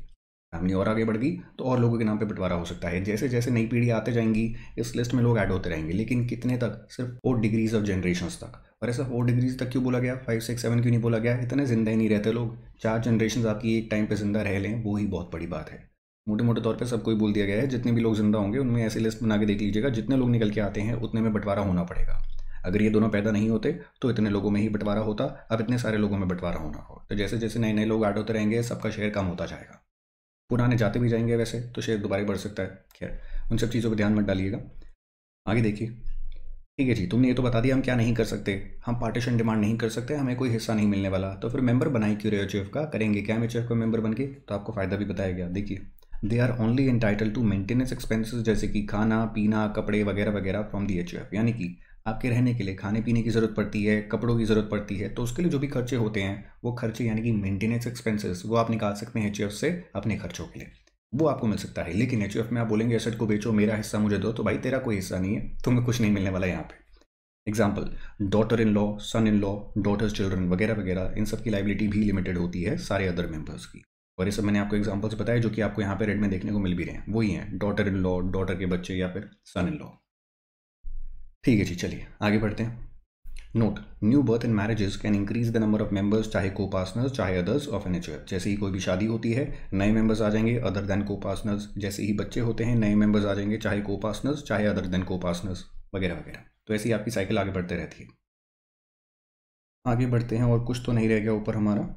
फैमिली और आगे बढ़ गई तो और लोगों के नाम पे बंटवारा हो सकता है। जैसे जैसे नई पीढ़ी आते जाएँगी, इस लिस्ट में लोग ऐड होते रहेंगे, लेकिन कितने तक? सिर्फ़ फोर डिग्रीज ऑफ़ जनरेशन तक। और ऐसा फोर डिग्रीज तक क्यों बोला गया? फाइव सिक्स सेवन क्यों नहीं बोला गया? इतने ज़िंदा ही नहीं रहते लोग। चार जनरेशन आपकी एक टाइम पे ज़िंदा रह लें, वो ही बहुत बड़ी बात है। मोटे मोटे तौर पे सबको ही बोल दिया गया है, जितने भी लोग ज़िंदा होंगे, उनमें ऐसी लिस्ट बना के देख लीजिएगा, जितने लोग निकल के आते हैं, उतने में बंटवारा होना पड़ेगा। अगर ये दोनों पैदा नहीं होते तो इतने लोगों में ही बंटवारा होता, अब इतने सारे लोगों में बंटवारा होना हो। तो जैसे जैसे नए नए लोग ऐड होते रहेंगे, सबका शेयर कम होता जाएगा। पुराने जाते भी जाएँगे वैसे तो शेयर दोबारा बढ़ सकता है। खैर, उन सब चीज़ों पर ध्यान मत डालिएगा। आगे देखिए। ठीक है जी, तुमने ये तो बता दिया, हम क्या नहीं कर सकते? हम पार्टीशन डिमांड नहीं कर सकते, हमें कोई हिस्सा नहीं मिलने वाला। तो फिर मेंबर बनाई क्यों रहे एच का? करेंगे क्या हम एच का मेंबर बन के? तो आपको फ़ायदा भी बताया गया। देखिए they are only entitled to maintenance expenses जैसे कि खाना, पीना, कपड़े वगैरह वगैरह फ्रॉम दी एचओएफ यानी कि आपके रहने के लिए खाने पीने की ज़रूरत पड़ती है, कपड़ों की ज़रूरत पड़ती है तो उसके लिए जो भी खर्चे होते हैं, वो खर्चे यानी कि मेंटेनेंस एक्सपेंसेस वो आप निकाल सकते हैं एच से अपने खर्चों के लिए। वो आपको मिल सकता है, लेकिन एच में आप बोलेंगे एसेट को बेचो, मेरा हिस्सा मुझे दो। तो भाई, तेरा कोई हिस्सा नहीं है तुम्हें कुछ नहीं मिलने वाला यहाँ पे। Example daughter in law son in law daughters children वगैरह वगैरह, इन सब की लाइबिलिटी भी लिमिटेड होती है सारे अदर मेंबर्स की। और ये सब मैंने आपको एग्जाम्पल्स बताया जो कि आपको यहाँ पे रेड में देखने को मिल भी रहे हैं। वही हैं डॉटर इन लॉ डॉटर के बच्चे या फिर सन इन लॉ ठीक है जी, चलिए, आगे बढ़ते हैं। Note new birth in marriages can increase the number of members चाहे को पार्टनर्स चाहे अदर्स ऑफ़ एन एच जैसे ही कोई भी शादी होती है, नए मेंबर्स आ जाएँगे अदर देन को पार्टनर्स जैसे ही बच्चे होते हैं, नए मेंबर्स आ जाएँगे, चाहे को पार्टनर्स चाहे अदर देन को पार्टनर्स वगैरह वगैरह। तो ऐसी आपकी साइकिल आगे बढ़ते रहती है। आगे बढ़ते हैं, और कुछ तो नहीं रह गया ऊपर हमारा।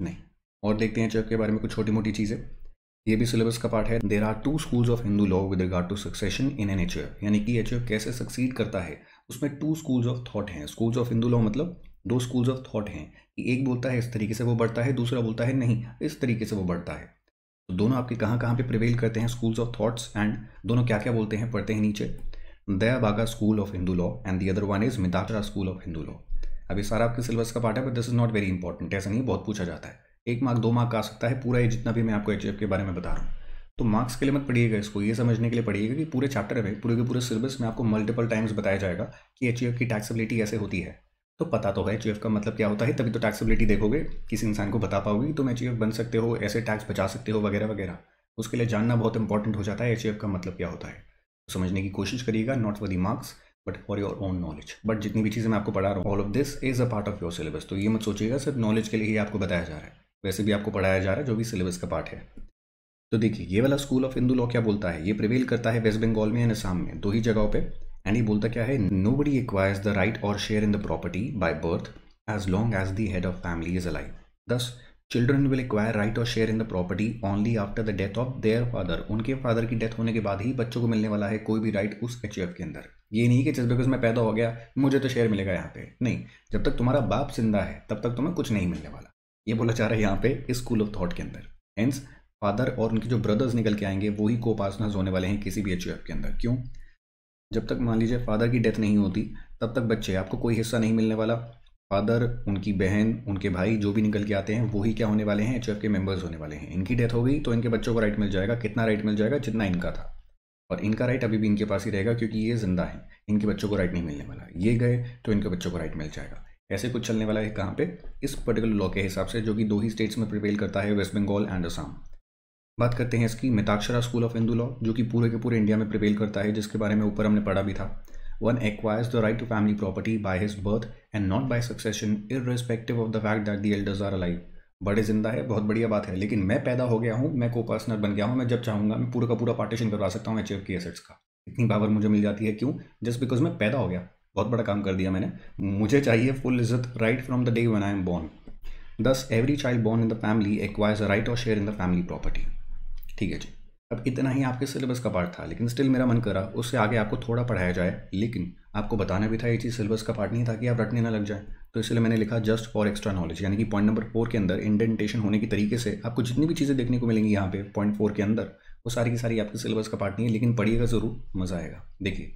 नहीं। और देखते हैं चेक के बारे में कुछ छोटी मोटी चीज़ें। ये भी सिलेबस का पार्ट है। There are two schools of Hindu law with regard to succession in an H यानी कि एच कैसे सक्सीड करता है, उसमें टू स्कूल्स ऑफ़ थॉट हैं। स्कूल्स ऑफ़ हिंदू लॉ मतलब दो स्कूल्स ऑफ़ थॉट हैं कि एक बोलता है इस तरीके से वो बढ़ता है, दूसरा बोलता है नहीं, इस तरीके से वो बढ़ता है। तो दोनों आपके कहाँ कहाँ पे प्रिवेल करते हैं स्कूल्स ऑफ़ थॉट्स एंड दोनों क्या क्या बोलते हैं, पढ़ते हैं नीचे? Dayabhaga school of Hindu law and the other one is Mitakshara school of Hindu law अभी सारा आपके सिलेबस का पार्ट है but this is not very important ऐसा नहीं बहुत पूछा जाता है। एक मार्क दो मार्क आ सकता है पूरा ये जितना भी मैं आपको एच के बारे में बता रहा हूँ। तो मार्क्स के लिए मत पढ़िएगा इसको, ये समझने के लिए पढ़िएगा कि पूरे चैप्टर में, पूरे के पूरे सिलेबस में आपको मल्टीपल टाइम्स बताया जाएगा कि एच की टैक्सेबिलिटी कैसे होती है। तो पता तो है एच का मतलब क्या होता है, तभी तो टैक्सेबिलिटी देखोगे, किसी इंसान को बता पाओगे तुम एच बन सकते हो, ऐसे टैक्स बचा सकते हो, वगैरह वगैरह। उसके लिए जानना बहुत इंपॉर्टेंट हो जाता है एच का मतलब क्या होता है। समझने की कोशिश करिएगा not for the marks but for your own knowledge but जितनी भी चीज़ें मैं आपको पढ़ा रहा हूँ all of this is a part of your syllabus तो ये मत सोचिएगा, सिर्फ़ नॉलेज के लिए ही आपको बताया जा रहा है। वैसे भी आपको पढ़ाया जा रहा है, जो भी सिलेबस का पार्ट है। तो देखिए, ये वाला स्कूल ऑफ़ हिंदू लॉ क्या बोलता है? ये प्रिवेल करता है वेस्ट बंगाल में एंड असम में, दो ही जगहों पे। एंड ये बोलता क्या है? Nobody acquires the right or share in the property by birth as long as the head of family is alive thus children will acquire right or share in the property only after the death of their father उनके फादर की डेथ होने के बाद ही बच्चों को मिलने वाला है कोई भी राइट उस एच के अंदर। ये नहीं कि जस्ट बिकॉज़ मैं पैदा हो गया, मुझे तो शेयर मिलेगा यहाँ पे। नहीं, जब तक तुम्हारा बाप ज़िंदा है, तब तक तुम्हें कुछ नहीं मिलने वाला। ये बोला जा रहा है यहाँ पे इस स्कूल ऑफ़ थॉट के अंदर। हेंस फादर और उनके जो ब्रदर्स निकल के आएँगे, वही को पार्टनर्स होने वाले हैं किसी भी एच के अंदर। क्यों? जब तक मान लीजिए फादर की डेथ नहीं होती, तब तक बच्चे, आपको कोई हिस्सा नहीं मिलने वाला। फादर उनकी बहन, उनके भाई, जो भी निकल के आते हैं, वही क्या होने वाले हैं? एच के मेंबर्स होने वाले हैं। इनकी डेथ हो गई तो इनके बच्चों को राइट मिल जाएगा। कितना राइट मिल जाएगा? जितना इनका था। और इनका राइट अभी भी इनके पास ही रहेगा, क्योंकि ये ज़िंदा है। इनके बच्चों को राइट नहीं मिलने वाला। ये गए तो इनके बच्चों को राइट मिल जाएगा। ऐसे कुछ चलने वाला है कहाँ पे? इस पर्टिकुलर लॉ के हिसाब से, जो कि दो ही स्टेट्स में प्रिवेल करता है वेस्ट बंगाल एंड असम बात करते हैं इसकी Mitakshara school of Hindu law जो कि पूरे के पूरे इंडिया में प्रिवेल करता है, जिसके बारे में ऊपर हमने पढ़ा भी था। One acquires the right to family property by his birth and not by succession, irrespective of the fact that the elders are alive बड़े ज़िंदा है, बहुत बढ़िया बात है, लेकिन मैं पैदा हो गया हूँ, मैं को पर्सनर बन गया हूँ, मैं जब चाहूँगा, मैं पूरा का पूरा पार्टीशन करवा सकता हूँ एच की एसेट्स का। इतनी पावर मुझे मिल जाती है, क्यों? जस्ट बिकॉज़ मैं पैदा हो गया। बहुत बड़ा काम कर दिया मैंने। मुझे चाहिए फुल इज़्ज़त right from the day one I am born thus every child born in the family acquires right or share in the family property ठीक है जी। अब इतना ही आपके सिलेबस का पार्ट था, लेकिन स्टिल मेरा मन करा, उससे आगे आपको थोड़ा पढ़ाया जाए, लेकिन आपको बताना भी था ये चीज़ सिलेबस का पार्ट नहीं था कि आप रटने ना लग जाए। तो इसलिए मैंने लिखा जस्ट फॉर एक्स्ट्रा नॉलेज यानी कि पॉइंट नंबर फोर के अंदर इंडेंटेशन होने के तरीके से आपको जितनी भी चीज़ें देखने को मिलेंगी यहाँ पे पॉइंट फोर के अंदर, वो सारी की सारी आपके सिलेबस का पार्ट नहीं है, लेकिन पढ़िएगा ज़रूर, मज़ा आएगा। देखिए।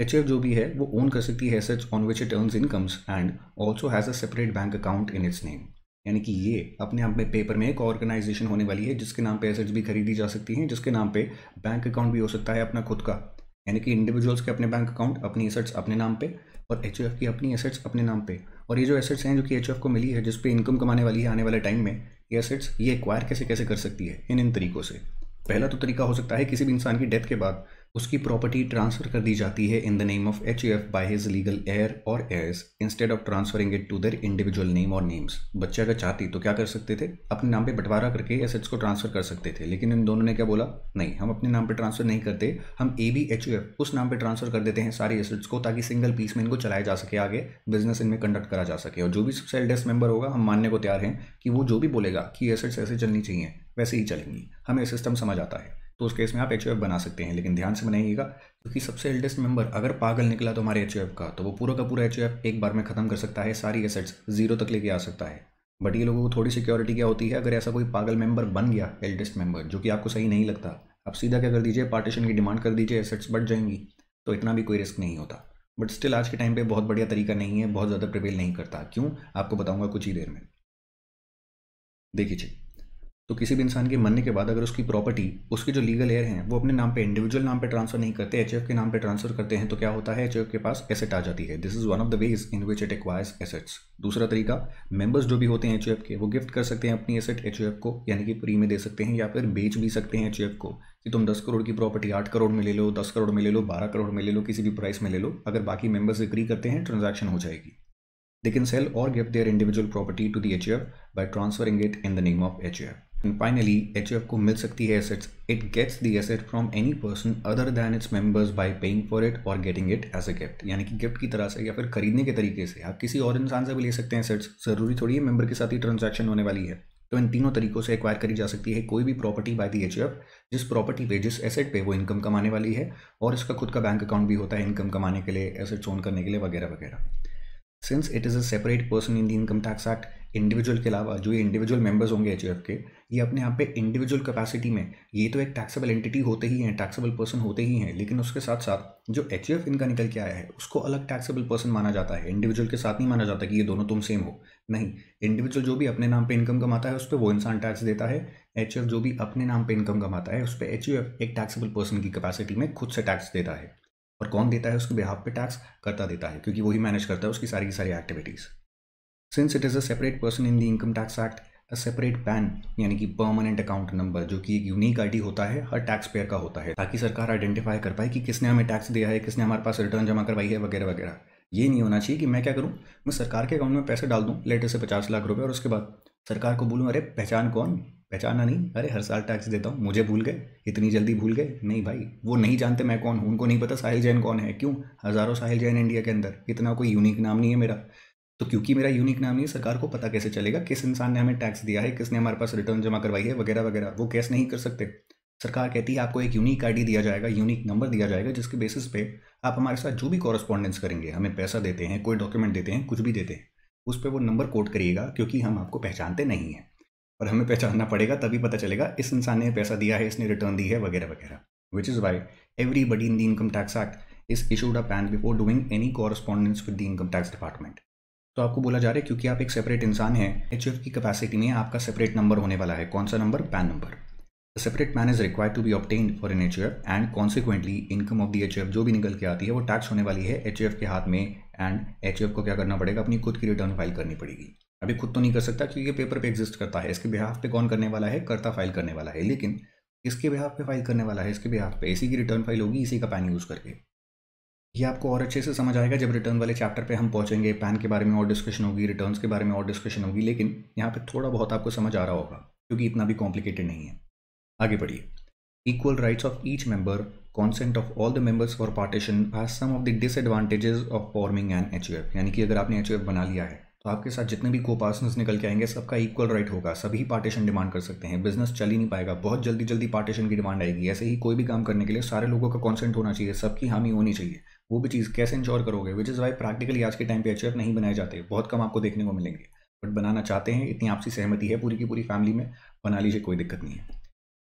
एच जो भी है, वो ओन कर सकती है assets on which it earns incomes and also has a separate bank account in its name यानी कि ये अपने आप में पेपर में एक ऑर्गेनाइजेशन होने वाली है, जिसके नाम पे एसेट्स भी खरीदी जा सकती हैं, जिसके नाम पे बैंक अकाउंट भी हो सकता है अपना खुद का। यानी कि इंडिविजुअल्स के अपने बैंक अकाउंट अपनी एसेट्स अपने नाम पे और एच की अपनी एसेट्स अपने नाम पे। और ये जो एसेट्स हैं, जो कि एच को मिली है, जिस पे इनकम कमाने वाली है आने वाले टाइम में, ये एसेट्स ये एक्वायर कैसे कैसे कर सकती है? इन इन तरीकों से। पहला तो तरीका हो सकता है किसी भी इंसान की डेथ के बाद उसकी प्रॉपर्टी ट्रांसफ़र कर दी जाती है in the name of H F by his legal heir or heirs instead of transferring it to their individual name or names बच्चे अगर चाहती तो क्या कर सकते थे? अपने नाम पे बंटवारा करके एसेट्स को ट्रांसफ़र कर सकते थे। लेकिन इन दोनों ने क्या बोला? नहीं, हम अपने नाम पे ट्रांसफ़र नहीं करते। हम ए बी एच एफ़ उस नाम पे ट्रांसफ़र कर देते हैं सारी एसेट्स को, ताकि सिंगल पीस में इनको चलाया जा सके आगे बिज़नेस इनमें कंडक्ट करा जा सके। और जो भी सबसे एल्डेस्ट मेंबर होगा, हम मानने को तैयार हैं कि वो जो भी बोलेगा कि एसेट्स ऐसे चलनी चाहिए, वैसे ही चलेंगी। हमें सिस्टम समझ आता है। तो उस केस में आप एच बना सकते हैं, लेकिन ध्यान से बनाइएगा, क्योंकि सबसे एल्डेस्ट मेंबर अगर पागल निकला तो हमारे एच का तो वो पूरा का पूरा एच एक बार में ख़त्म कर सकता है, सारी एसेट्स ज़ीरो तक लेके आ सकता है। बट ये लोगों को थोड़ी सिक्योरिटी क्या होती है, अगर ऐसा कोई पागल मेंबर बन गया एल्डेस्ट मेंबर जो कि आपको सही नहीं लगता, आप सीधा क्या कर दीजिए पार्टीशन की डिमांड कर दीजिए एसेट्स बढ़ जाएँगी तो इतना भी कोई रिस्क नहीं होता। बट स्टिल आज के टाइम पे बहुत बढ़िया तरीका नहीं है, बहुत ज़्यादा प्रिवेल नहीं करता। क्यों? आपको बताऊँगा कुछ ही देर में। देखिए तो किसी भी इंसान के मरने के बाद अगर उसकी प्रॉपर्टी उसके जो लीगल एयर हैं, वो अपने नाम पे इंडिविजुअल नाम पे ट्रांसफ़र नहीं करते एचएफ के नाम पे ट्रांसफ़र करते हैं तो क्या होता है एच के पास एसेट आ जाती है। This is one of the ways in which it acquires assets दूसरा तरीका मेंबर्स जो भी होते हैं एच के, वो गिफ्ट कर सकते हैं अपनी एसेट एच को, यानी कि फ्री में दे सकते हैं या फिर बेच भी सकते हैं एच को। कि तुम दस करोड़ की प्रॉपर्टी आठ करोड़ में ले लो, दस करोड़ में ले लो, बारह करोड़ में ले लो, किसी भी प्राइस में ले लो, अगर बाकी मेंबर्स एग्री करते हैं ट्रांजेक्शन हो जाएगी। They can sell or give their individual property to the HF by transferring it in the name of HF. And finally, HF को मिल सकती है assets. It gets the asset from any person other than its members by paying for it or getting it as a gift. यानी कि गिफ्ट की तरह से या फिर खरीदने के तरीके से आप किसी और इंसान से भी ले सकते हैं assets. ज़रूरी थोड़ी है मेंबर के साथ ही ट्रांजैक्शन होने वाली है तो इन तीनों तरीकों से एक्वायर करी जा सकती है कोई भी प्रॉपर्टी बाय दी एच जिस प्रॉपर्टी पे जिस एसेट पे वो इनकम कमाने वाली है और इसका खुद का बैंक अकाउंट भी होता है इनकम कमाने के लिए एसेट्स ओन करने के लिए वगैरह वगैरह since it is a separate person in the income tax act individual के अलावा जो ये इंडिविजुअल मेंबर्स होंगे एच के, ये अपने आप पे इंडिविजुअल कैपेसिटी में, ये तो एक टैक्सेबल एंटिटी होते ही हैं टैक्सेबल पर्सन होते ही हैं, लेकिन उसके साथ साथ जो एच इनका निकल के आया है, उसको अलग टैक्सेबल पर्सन माना जाता है इंडिविजुअल के साथ नहीं माना जाता कि ये दोनों तुम सेम हो। नहीं इंडिविजुअल जो भी अपने नाम पर इनकम कमाता है, उस पर वो इंसान टैक्स देता है एच जो भी अपने नाम पर इनकम कमाता है, उस पर एच एक टैक्सेबल पर्सन की कैपेसिटी में खुद से टैक्स देता है। और कौन देता है, उसके बिहाफ पे टैक्स करता देता है, क्योंकि वही मैनेज करता है उसकी सारी की सारी activities since it is a separate person in the income tax act a separate PAN यानी कि परमानेंट अकाउंट नंबर जो कि एक यूनिक आईडी होता है, हर टैक्स पेयर का होता है, ताकि सरकार आइडेंटिफाई कर पाए कि किसने हमें टैक्स दिया है, किसने हमारे पास रिटर्न जमा करवाई है, वगैरह वगैरह। ये नहीं होना चाहिए कि मैं क्या करूँ? मैं सरकार के अकाउंट में पैसे डाल दूँ लेटर से पचास लाख रुपये और उसके बाद सरकार को बोलूँ, अरे, पहचान कौन? पहचाना नहीं। अरे, हर साल टैक्स देता हूँ। मुझे भूल गए। इतनी जल्दी भूल गए। नहीं भाई, वो नहीं जानते मैं कौन हूँ। उनको नहीं पता साहिल जैन कौन है। क्यों? हज़ारों साहिल जैन इंडिया के अंदर। इतना कोई यूनिक नाम नहीं है मेरा। तो क्योंकि मेरा यूनिक नाम नहीं सरकार को पता कैसे चलेगा, किस इंसान ने हमें टैक्स दिया है, किसने हमारे पास रिटर्न जमा करवाई है, वगैरह वगैरह। वो कैसे नहीं कर सकते। सरकार कहती है, आपको एक यूनिक आईडी दिया जाएगा यूनिक नंबर दिया जाएगा, जिसके बेसिस पे आप हमारे साथ जो भी कॉरेस्पॉन्डेंस करेंगे, हमें पैसा देते हैं, कोई डॉक्यूमेंट देते हैं, कुछ भी देते हैं, उस पर वो नंबर कोड करिएगा, क्योंकि हम आपको पहचानते नहीं हैं। और हमें पहचानना पड़ेगा, तभी पता चलेगा, इस इंसान ने पैसा दिया है, इसने रिटर्न दी है, वगैरह वगैरह। Which is why everybody in the income tax act is issued a PAN before doing any correspondence with the income tax department तो आपको बोला जा रहा है क्योंकि आप एक सेपरेट इंसान हैं एच की कैपेसिटी में आपका सेपरेट नंबर होने वाला है। कौन सा number PAN number separate PAN is required to be obtained for an H and consequently income of the H जो भी निकल के आती है, वो टैक्स होने वाली है एच के हाथ में एंड एच को क्या करना पड़ेगा? अपनी खुद की रिटर्न फ़ाइल करनी पड़ेगी। अभी खुद तो नहीं कर सकता क्योंकि पेपर पे एग्जिस्ट करता है। इसके बिहाफ पे कौन करने वाला है? करता फ़ाइल करने वाला है। लेकिन इसके बिहाफ पे फ़ाइल करने वाला है। इसके बिहाफ पे इसी की रिटर्न फ़ाइल होगी, इसी का पैन यूज़ करके। ये आपको और अच्छे से समझ आएगा जब रिटर्न वाले चैप्टर पे हम पहुँचेंगे। पैन के बारे में और डिस्कशन होगी रिटर्न्स के बारे में और डिस्कशन होगी, लेकिन यहाँ पे थोड़ा बहुत आपको समझ आ रहा होगा, क्योंकि इतना भी कॉम्प्लिकेटेड नहीं है। आगे बढ़िए। Equal rights of each member consent of all the members for partition are some of the disadvantages of forming an H यानी कि अगर आपने एच बना लिया है तो आपके साथ जितने भी को पार्टनर्स निकल के आएँगे, सबका इक्वल राइट होगा। सभी पार्टीशन डिमांड कर सकते हैं। बिज़नेस चल ही नहीं पाएगा। बहुत जल्दी जल्दी पार्टीशन की डिमांड आएगी। ऐसे ही कोई भी काम करने के लिए सारे लोगों का कॉन्सेंट होना चाहिए। सबकी हामी होनी चाहिए। वो भी चीज़ कैसे इंश्योर करोगे विच इज़ वाई प्रैक्टिकली आज के टाइम पे एच नहीं बनाए जाते। बहुत कम आपको देखने को मिलेंगे। बट बनाना चाहते हैं, इतनी आपसी सहमति है पूरी की पूरी फैमिली में, बना लीजिए, कोई दिक्कत नहीं है।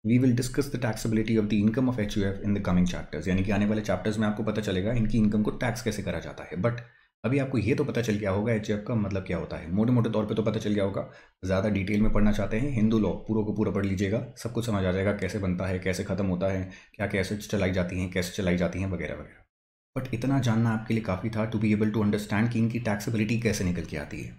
We will discuss the taxability of the income of HUF in the coming chapters यानी कि आने वाले चैप्टर्स में आपको पता चलेगा इनकी इनकम को टैक्स कैसे करा जाता है। बट अभी आपको ये तो पता चल गया होगा एचयूएफ का मतलब क्या होता है। मोटे मोटे तौर पे तो पता चल गया होगा। ज़्यादा डिटेल में पढ़ना चाहते हैं, हिंदू लॉ पूरा को पूरा पढ़ लीजिएगा। सब कुछ समझ आ जाएगा, कैसे बनता है, कैसे ख़त्म होता है क्या कैसे चलाई जाती हैं, कैसे चलाई जाती हैं, वगैरह वगैरह। बट इतना जानना आपके लिए काफ़ी था to be able to understand कि इनकी टैक्सेबिलिटी कैसे निकल के आती है।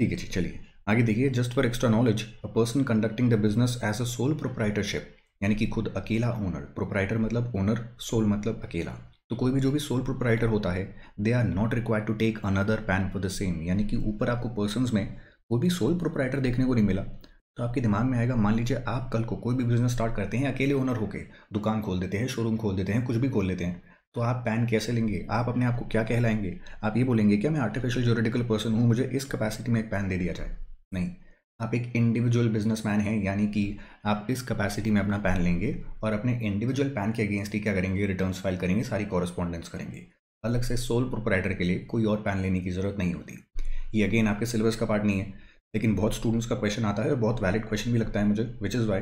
ठीक है जी, चलिए। आगे देखिए just for extra knowledge a person conducting the business as a sole proprietorship यानी कि खुद अकेला ओनर प्रोप्राइटर मतलब ओनर सोल मतलब अकेला। तो कोई भी जो भी सोल प्रोप्राइटर होता है they are not required to take another PAN for the same यानी कि ऊपर आपको पर्सन में कोई भी सोल प्रोप्राइटर देखने को नहीं मिला। तो आपके दिमाग में आएगा, मान लीजिए आप कल को कोई भी बिज़नेस स्टार्ट करते हैं, अकेले ओनर होकर दुकान खोल देते हैं शोरूम खोल देते हैं, कुछ भी खोल लेते हैं। तो आप पैन कैसे लेंगे? आप अपने आप को क्या कहलाएँगे? आप ये बोलेंगे, क्या मैं आर्टिफिशियल जोरिडिकल पर्सन हूँ? मुझे इस कैपेसिटी में एक पैन दे दिया जाए? नहीं। आप एक इंडिविजुअल बिजनेसमैन हैं, यानी कि आप इस कैपेसिटी में अपना पैन लेंगे और अपने इंडिविजुअल पैन के अगेंस्ट ही क्या करेंगे? रिटर्न्स फ़ाइल करेंगे, सारी कॉरेस्पॉन्डेंस करेंगे। अलग से सोल प्रोपराइटर के लिए कोई और पैन लेने की ज़रूरत नहीं होती। ये अगेन आपके सिलेबस का पार्ट नहीं है। लेकिन बहुत स्टूडेंट्स का क्वेश्चन आता है और बहुत वैलिड क्वेश्चन भी लगता है मुझे विच इज़ वाई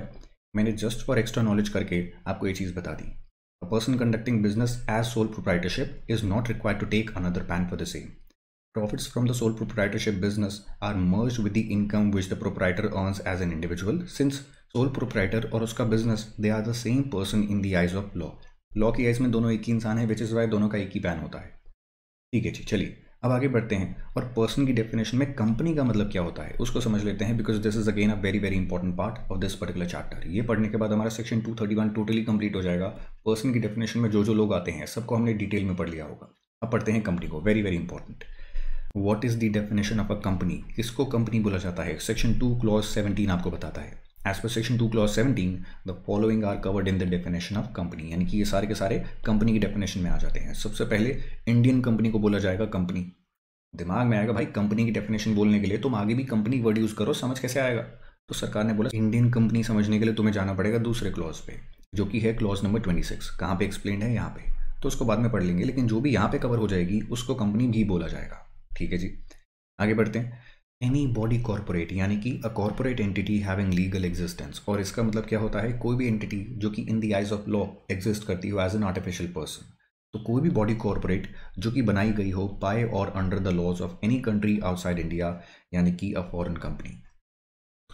मैंने जस्ट फॉर एक्स्ट्रा नॉलेज करके आपको ये चीज़ बता दी। A person conducting business as sole proprietorship is not required to take another PAN for the same. Profits from the sole proprietorship business are merged with the income which the proprietor earns as an individual since sole proprietor और उसका business they are the same person in the eyes of law. Law की आइज़ में दोनों एक ही इंसान है विच इज़ वाई दोनों का एक ही पैन होता है ठीक है जी चलिए अब आगे बढ़ते हैं और पर्सन की डेफिनेशन में कंपनी का मतलब क्या होता है उसको समझ लेते हैं because this is again a very very important part of this particular chapter ये पढ़ने के बाद हमारा सेक्शन 231 टोटली कंप्लीट हो जाएगा पर्सन की डेफिनेशन में जो जो लोग आते हैं, सबको हमने डिटेल में पढ़ लिया होगा। अब पढ़ते हैं कंपनी को very very important what is the definition of a company किसको कंपनी बोला जाता है? सेक्शन टू क्लॉज सेवनटीन आपको बताता है। As per section two clause seventeen the following are covered in the definition of company यानी कि ये सारे के सारे कंपनी की डेफिनेशन में आ जाते हैं। सबसे पहले इंडियन कंपनी को बोला जाएगा कंपनी दिमाग में आएगा, भाई कंपनी की डेफिनेशन बोलने के लिए तुम आगे भी कंपनी वर्ड यूज़ करो, समझ कैसे आएगा? तो सरकार ने बोला इंडियन कंपनी समझने के लिए तुम्हें जाना पड़ेगा दूसरे क्लॉज पे. जो कि है क्लॉज नंबर ट्वेंटी सिक्स कहाँ पर एक्सप्लेन है? यहाँ पे। तो उसको बाद में पढ़ लेंगे, लेकिन जो भी यहाँ पे कवर हो जाएगी, उसको कंपनी भी बोला जाएगा। ठीक है जी? आगे बढ़ते हैं। एनी बॉडी कॉरपोरेट यानी कि a corporate entity having legal existence और इसका मतलब क्या होता है? कोई भी एंटिटी जो कि in the eyes of law exist करती हो एज एन आर्टिफिशियल पर्सन तो कोई भी बॉडी कॉरपोरेट जो कि बनाई गई हो बाय और under the laws of any country outside India यानी कि अ फॉरेन कंपनी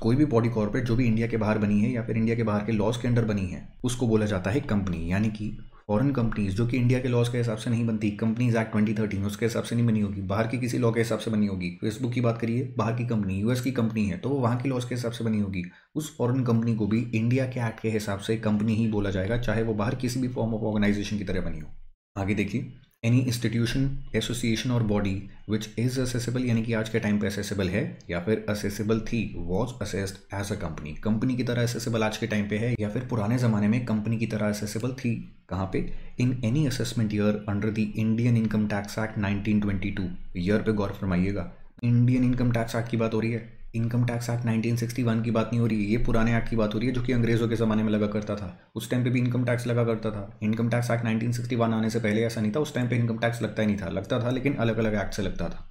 कोई भी बॉडी कॉर्पोरेट जो भी इंडिया के बाहर बनी है या फिर इंडिया के बाहर के लॉस के अंडर बनी है, उसको बोला जाता है कंपनी यानी कि फॉरेन कंपनीज़ जो कि इंडिया के लॉज के हिसाब से नहीं बनती कंपनीज़ एक्ट ट्वेंटी थर्टीन उसके हिसाब से नहीं बनी होगी, बाहर की किसी लॉ के हिसाब से बनी होगी। फेसबुक की बात करिए, बाहर की कंपनी यूएस की कंपनी है तो वो वहाँ की लॉज के हिसाब से बनी होगी। उस फॉरेन कंपनी को भी इंडिया के एक्ट के हिसाब से कंपनी ही बोला जाएगा, चाहे वो बाहर किसी भी फॉर्म ऑफ़ ऑर्गेनाइजेशन की तरह बनी हो। आगे देखिए। एनी इंस्टीट्यूशन एसोसिएशन और बॉडी विच इज़ असेसेबल यानी कि आज के टाइम पे असेसेबल है, या फिर असेसेबल थी was assessed as a company company की तरह असेसेबल आज के टाइम पे है, या फिर पुराने ज़माने में कंपनी की तरह असेसेबल थी, कहाँ पे? In any assessment year under the Indian Income Tax Act 1922 year पे गौर फरमाइएगा। इंडियन इनकम टैक्स एक्ट की बात हो रही है। इनकम टैक्स एक्ट 1961 की बात नहीं हो रही है ये पुराने एक्ट की बात हो रही है जो कि अंग्रेज़ों के ज़माने में लगा करता था। उस टाइम पे भी इनकम टैक्स लगा करता था। इनकम टैक्स एक्ट 1961 आने से पहले ऐसा नहीं था, उस टाइम पे इनकम टैक्स लगता ही नहीं था। लगता था, लेकिन अलग अलग एक्ट से लगता था।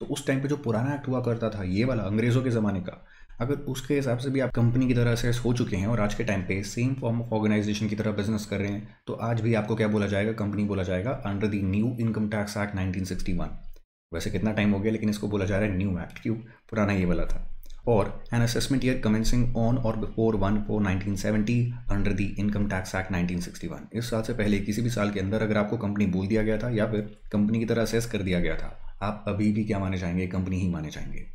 तो उस टाइम पे जो पुराना एक्ट हुआ करता था, ये वाला अंग्रेज़ों के ज़माने का, अगर उसके हिसाब से भी आप कंपनी की तरह से हो चुके हैं और आज के टाइम पे सेम फॉर्म ऑफ़ ऑर्गेनाइजेशन की तरह बिज़नेस कर रहे हैं तो आज भी आपको क्या बोला जाएगा? कंपनी बोला जाएगा under the new income tax act 1961 वैसे कितना टाइम हो गया, लेकिन इसको बोला जा रहा है न्यू एक्ट क्यों पुराना ये वाला था। or an assessment year commencing on or before 1 for 1970 income tax act Tax Act 1961 इस साल से पहले, किसी भी साल के अंदर अगर आपको कंपनी बोल दिया गया था या फिर कंपनी की तरह असेस कर दिया गया था, आप अभी भी क्या माने जाएँगे? कंपनी ही माने जाएँगे।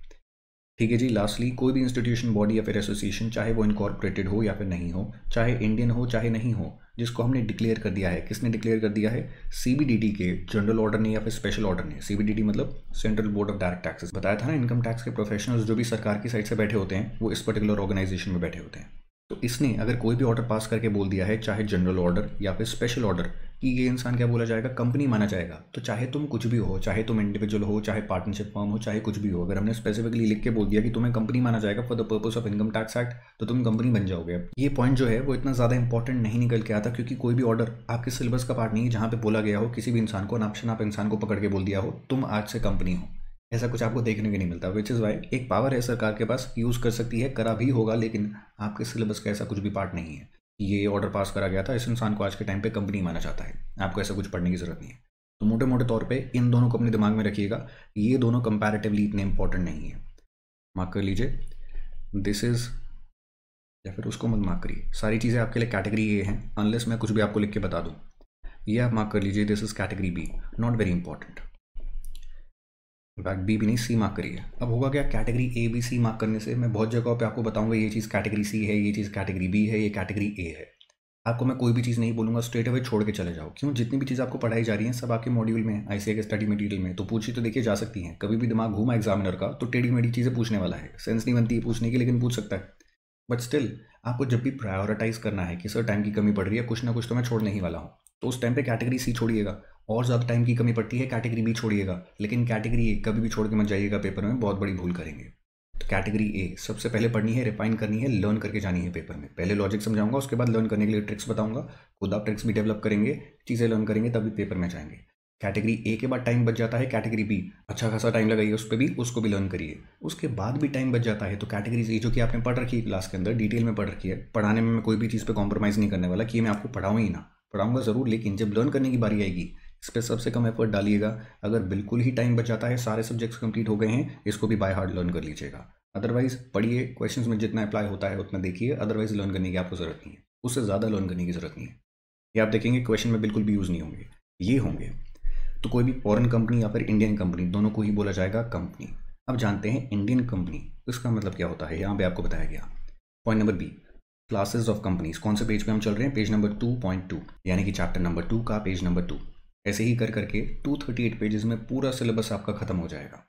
ठीक है जी लास्टली कोई भी इंस्टीट्यूशन बॉडी या फिर एसोसिएशन चाहे वो इनकॉर्पोरेटेड हो या फिर नहीं हो, चाहे इंडियन हो, चाहे नहीं हो जिसको हमने डिक्लेयर कर दिया है। किसने डिक्लेयर कर दिया है? सीबीडीटी के जनरल ऑर्डर ने या फिर स्पेशल ऑर्डर ने। सीबीडीटी मतलब central board of direct taxes बताया था ना इनकम टैक्स के प्रोफेशनल्स जो भी सरकार की साइड से बैठे होते हैं, वो इस पर्टिकुलर ऑर्गेनाइजेशन में बैठे होते हैं। तो इसने अगर कोई भी ऑर्डर पास करके बोल दिया है, चाहे जनरल ऑर्डर या फिर स्पेशल ऑर्डर कि ये इंसान क्या बोला जाएगा? कंपनी माना जाएगा। तो चाहे तुम कुछ भी हो, चाहे तुम इंडिविजुअल हो, चाहे पार्टनरशिप फॉर्म हो, चाहे कुछ भी हो, अगर हमने स्पेसिफिकली लिख के बोल दिया कि तुम्हें कंपनी माना जाएगा for the purpose of income tax act तो तुम कंपनी बन जाओगे। ये पॉइंट जो है, वो इतना ज़्यादा इंपॉर्टेंट नहीं निकल के आता क्योंकि कोई भी ऑर्डर आपके सिलेबस का पार्ट नहीं है, जहाँ पे बोला गया हो, किसी भी इंसान को नाप्शन आप इंसान को पकड़ के बोल दिया हो, तुम आज से कंपनी हो। ऐसा कुछ आपको देखने को नहीं मिलता विच इज़ वाई एक पावर है सरकार के पास यूज़ कर सकती है, करा भी होगा, लेकिन आपके सिलेबस का ऐसा कुछ भी पार्ट नहीं है। ये ऑर्डर पास करा गया था, इस इंसान को आज के टाइम पे कंपनी माना जाता है। आपको ऐसा कुछ पढ़ने की ज़रूरत नहीं है। तो मोटे मोटे तौर पे इन दोनों को अपने दिमाग में रखिएगा, ये दोनों कंपैरेटिवली इतने इंपॉर्टेंट नहीं है। मार्क कर लीजिए। दिस इज़ या फिर उसको मत मार्क करिए। सारी चीज़ें आपके लिए कैटेगरी ए हैं अनलेस मैं कुछ भी आपको लिख के बता दूँ। ये आप मार्क कर लीजिए this is category B not very important in fact B भी नहीं सी मार्क करिए अब होगा क्या? Category A B C mark करने से मैं बहुत जगहों पे आपको बताऊँगा ये चीज़ कैटेगरी सी है, ये चीज़ कैटेगरी बी है, ये कैटेगरी ए है। आपको मैं कोई भी चीज़ नहीं बोलूँगा स्ट्रेट अवे छोड़ के चले जाओ। क्यों? जितनी भी चीज़ आपको पढ़ाई जा रही है, सब आपके मॉड्यूल में आई के स्टडी मटीरियल में। तो पूछी तो देखिए जा सकती हैं। कभी भी दिमाग घूमा एग्जामिनर का तो टेढ़ी मेढ़ी चीज़ें पूछने वाला है। सेंस नहीं बनती है पूछने की, लेकिन पूछ सकता है। बट स्टिल आपको जब भी प्रायोरिटाइज करना है कि सर टाइम की कमी पड़ रही है, कुछ ना कुछ तो मैं छोड़ने ही वाला हूँ। तो उस टाइम पे कैटेगरी सी छोड़िएगा। और ज़्यादा टाइम की कमी पड़ती है कैटेगरी बी छोड़िएगा। लेकिन कैटेगरी ए कभी भी छोड़ के मत जाइएगा पेपर में, बहुत बड़ी भूल करेंगे। तो कैटेगरी ए सबसे पहले पढ़नी है रिफाइन करनी है लर्न करके जानी है पेपर में। पहले लॉजिक समझाऊँगा, उसके बाद लर्न करने के लिए ट्रिक्स बताऊँगा। खुद आप ट्रिक्स भी डेवलप करेंगे, चीज़ें लर्न करेंगे, तभी पेपर में जाएँगे। कैटेगरी ए के बाद टाइम बच जाता है कैटेगरी बी अच्छा खासा टाइम लगाइए उस पर भी, उसको भी लर्न करिए। उसके बाद भी टाइम बच जाता है तो कैटेगरी सी जो कि आपने पढ़ रखी है क्लास के अंदर डिटेल में पढ़ रखी है, पढ़ाने में मैं कोई भी चीज़ पर कॉम्प्रोमाइज़ नहीं करने वाला, कि मैं आपको पढ़ाऊँ ही ना। पढ़ाऊँगा ज़रूर, लेकिन जब लर्न करने की बारी आएगी इस पर सबसे कम एफर्ट डालिएगा। अगर बिल्कुल ही टाइम बच जाता है, सारे सब्जेक्ट्स कंप्लीट हो गए हैं, इसको भी बाय हार्ड लर्न कर लीजिएगा। अदरवाइज़ पढ़िए क्वेश्चंस में जितना अप्लाई होता है, उतना देखिए। अदरवाइज़ लर्न करने की आपको ज़रूरत नहीं है। उससे ज़्यादा लर्न करने की ज़रूरत नहीं है। ये आप देखेंगे क्वेश्चन में बिल्कुल भी यूज़ नहीं होंगे। ये होंगे। तो कोई भी फॉरन कंपनी या फिर इंडियन कंपनी दोनों को ही बोला जाएगा कंपनी अब जानते हैं इंडियन कंपनी इसका मतलब क्या होता है? यहाँ पे आपको बताया गया। Point number B classes of companies कौन से पेज पे हम चल रहे हैं? Page number two point two यानी कि चैप्टर नंबर टू का पेज नंबर टू ऐसे ही कर करके 238 पेजेस में पूरा सिलेबस आपका खत्म हो जाएगा।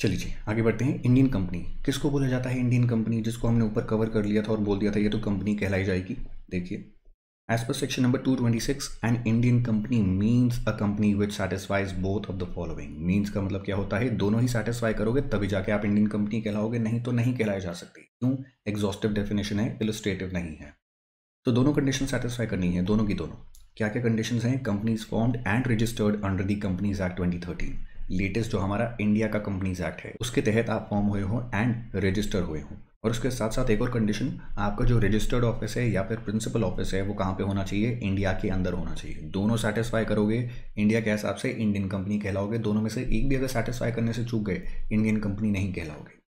चलिए आगे बढ़ते हैं। इंडियन कंपनी किसको बोला जाता है इंडियन कंपनी जिसको हमने ऊपर कवर कर लिया था और बोल दिया था, ये तो कंपनी कहलाई जाएगी। देखिए as per section number 226 an Indian company means a company which satisfies both of the following means का मतलब क्या होता है? दोनों ही सेटिस्फाई करोगे, तभी जाके आप इंडियन कंपनी कहलाओगे, नहीं तो नहीं कहलाई जा सकती। क्यों? एग्जॉस्टिव डेफिनेशन है इलस्ट्रेटिव नहीं है। तो दोनों कंडीशन सेटिस्फाई करनी है, दोनों की दोनों। क्या क्या कंडीशन हैं companies formed and registered under the companies act 2013 latest जो हमारा इंडिया का कंपनीज़ एक्ट है, उसके तहत आप फॉर्म हुए हो एंड रजिस्टर हुए हो। और उसके साथ साथ एक और कंडीशन आपका जो रजिस्टर्ड ऑफ़िस है या फिर प्रिंसिपल ऑफ़िस है, वो कहाँ पे होना चाहिए? इंडिया के अंदर होना चाहिए। दोनों सेटिस्फाई करोगे इंडिया के हिसाब से इंडियन कंपनी कहलाओगे। दोनों में से एक भी अगर सेटिस्फाई करने से चूक गए इंडियन कंपनी नहीं कहलाओगे।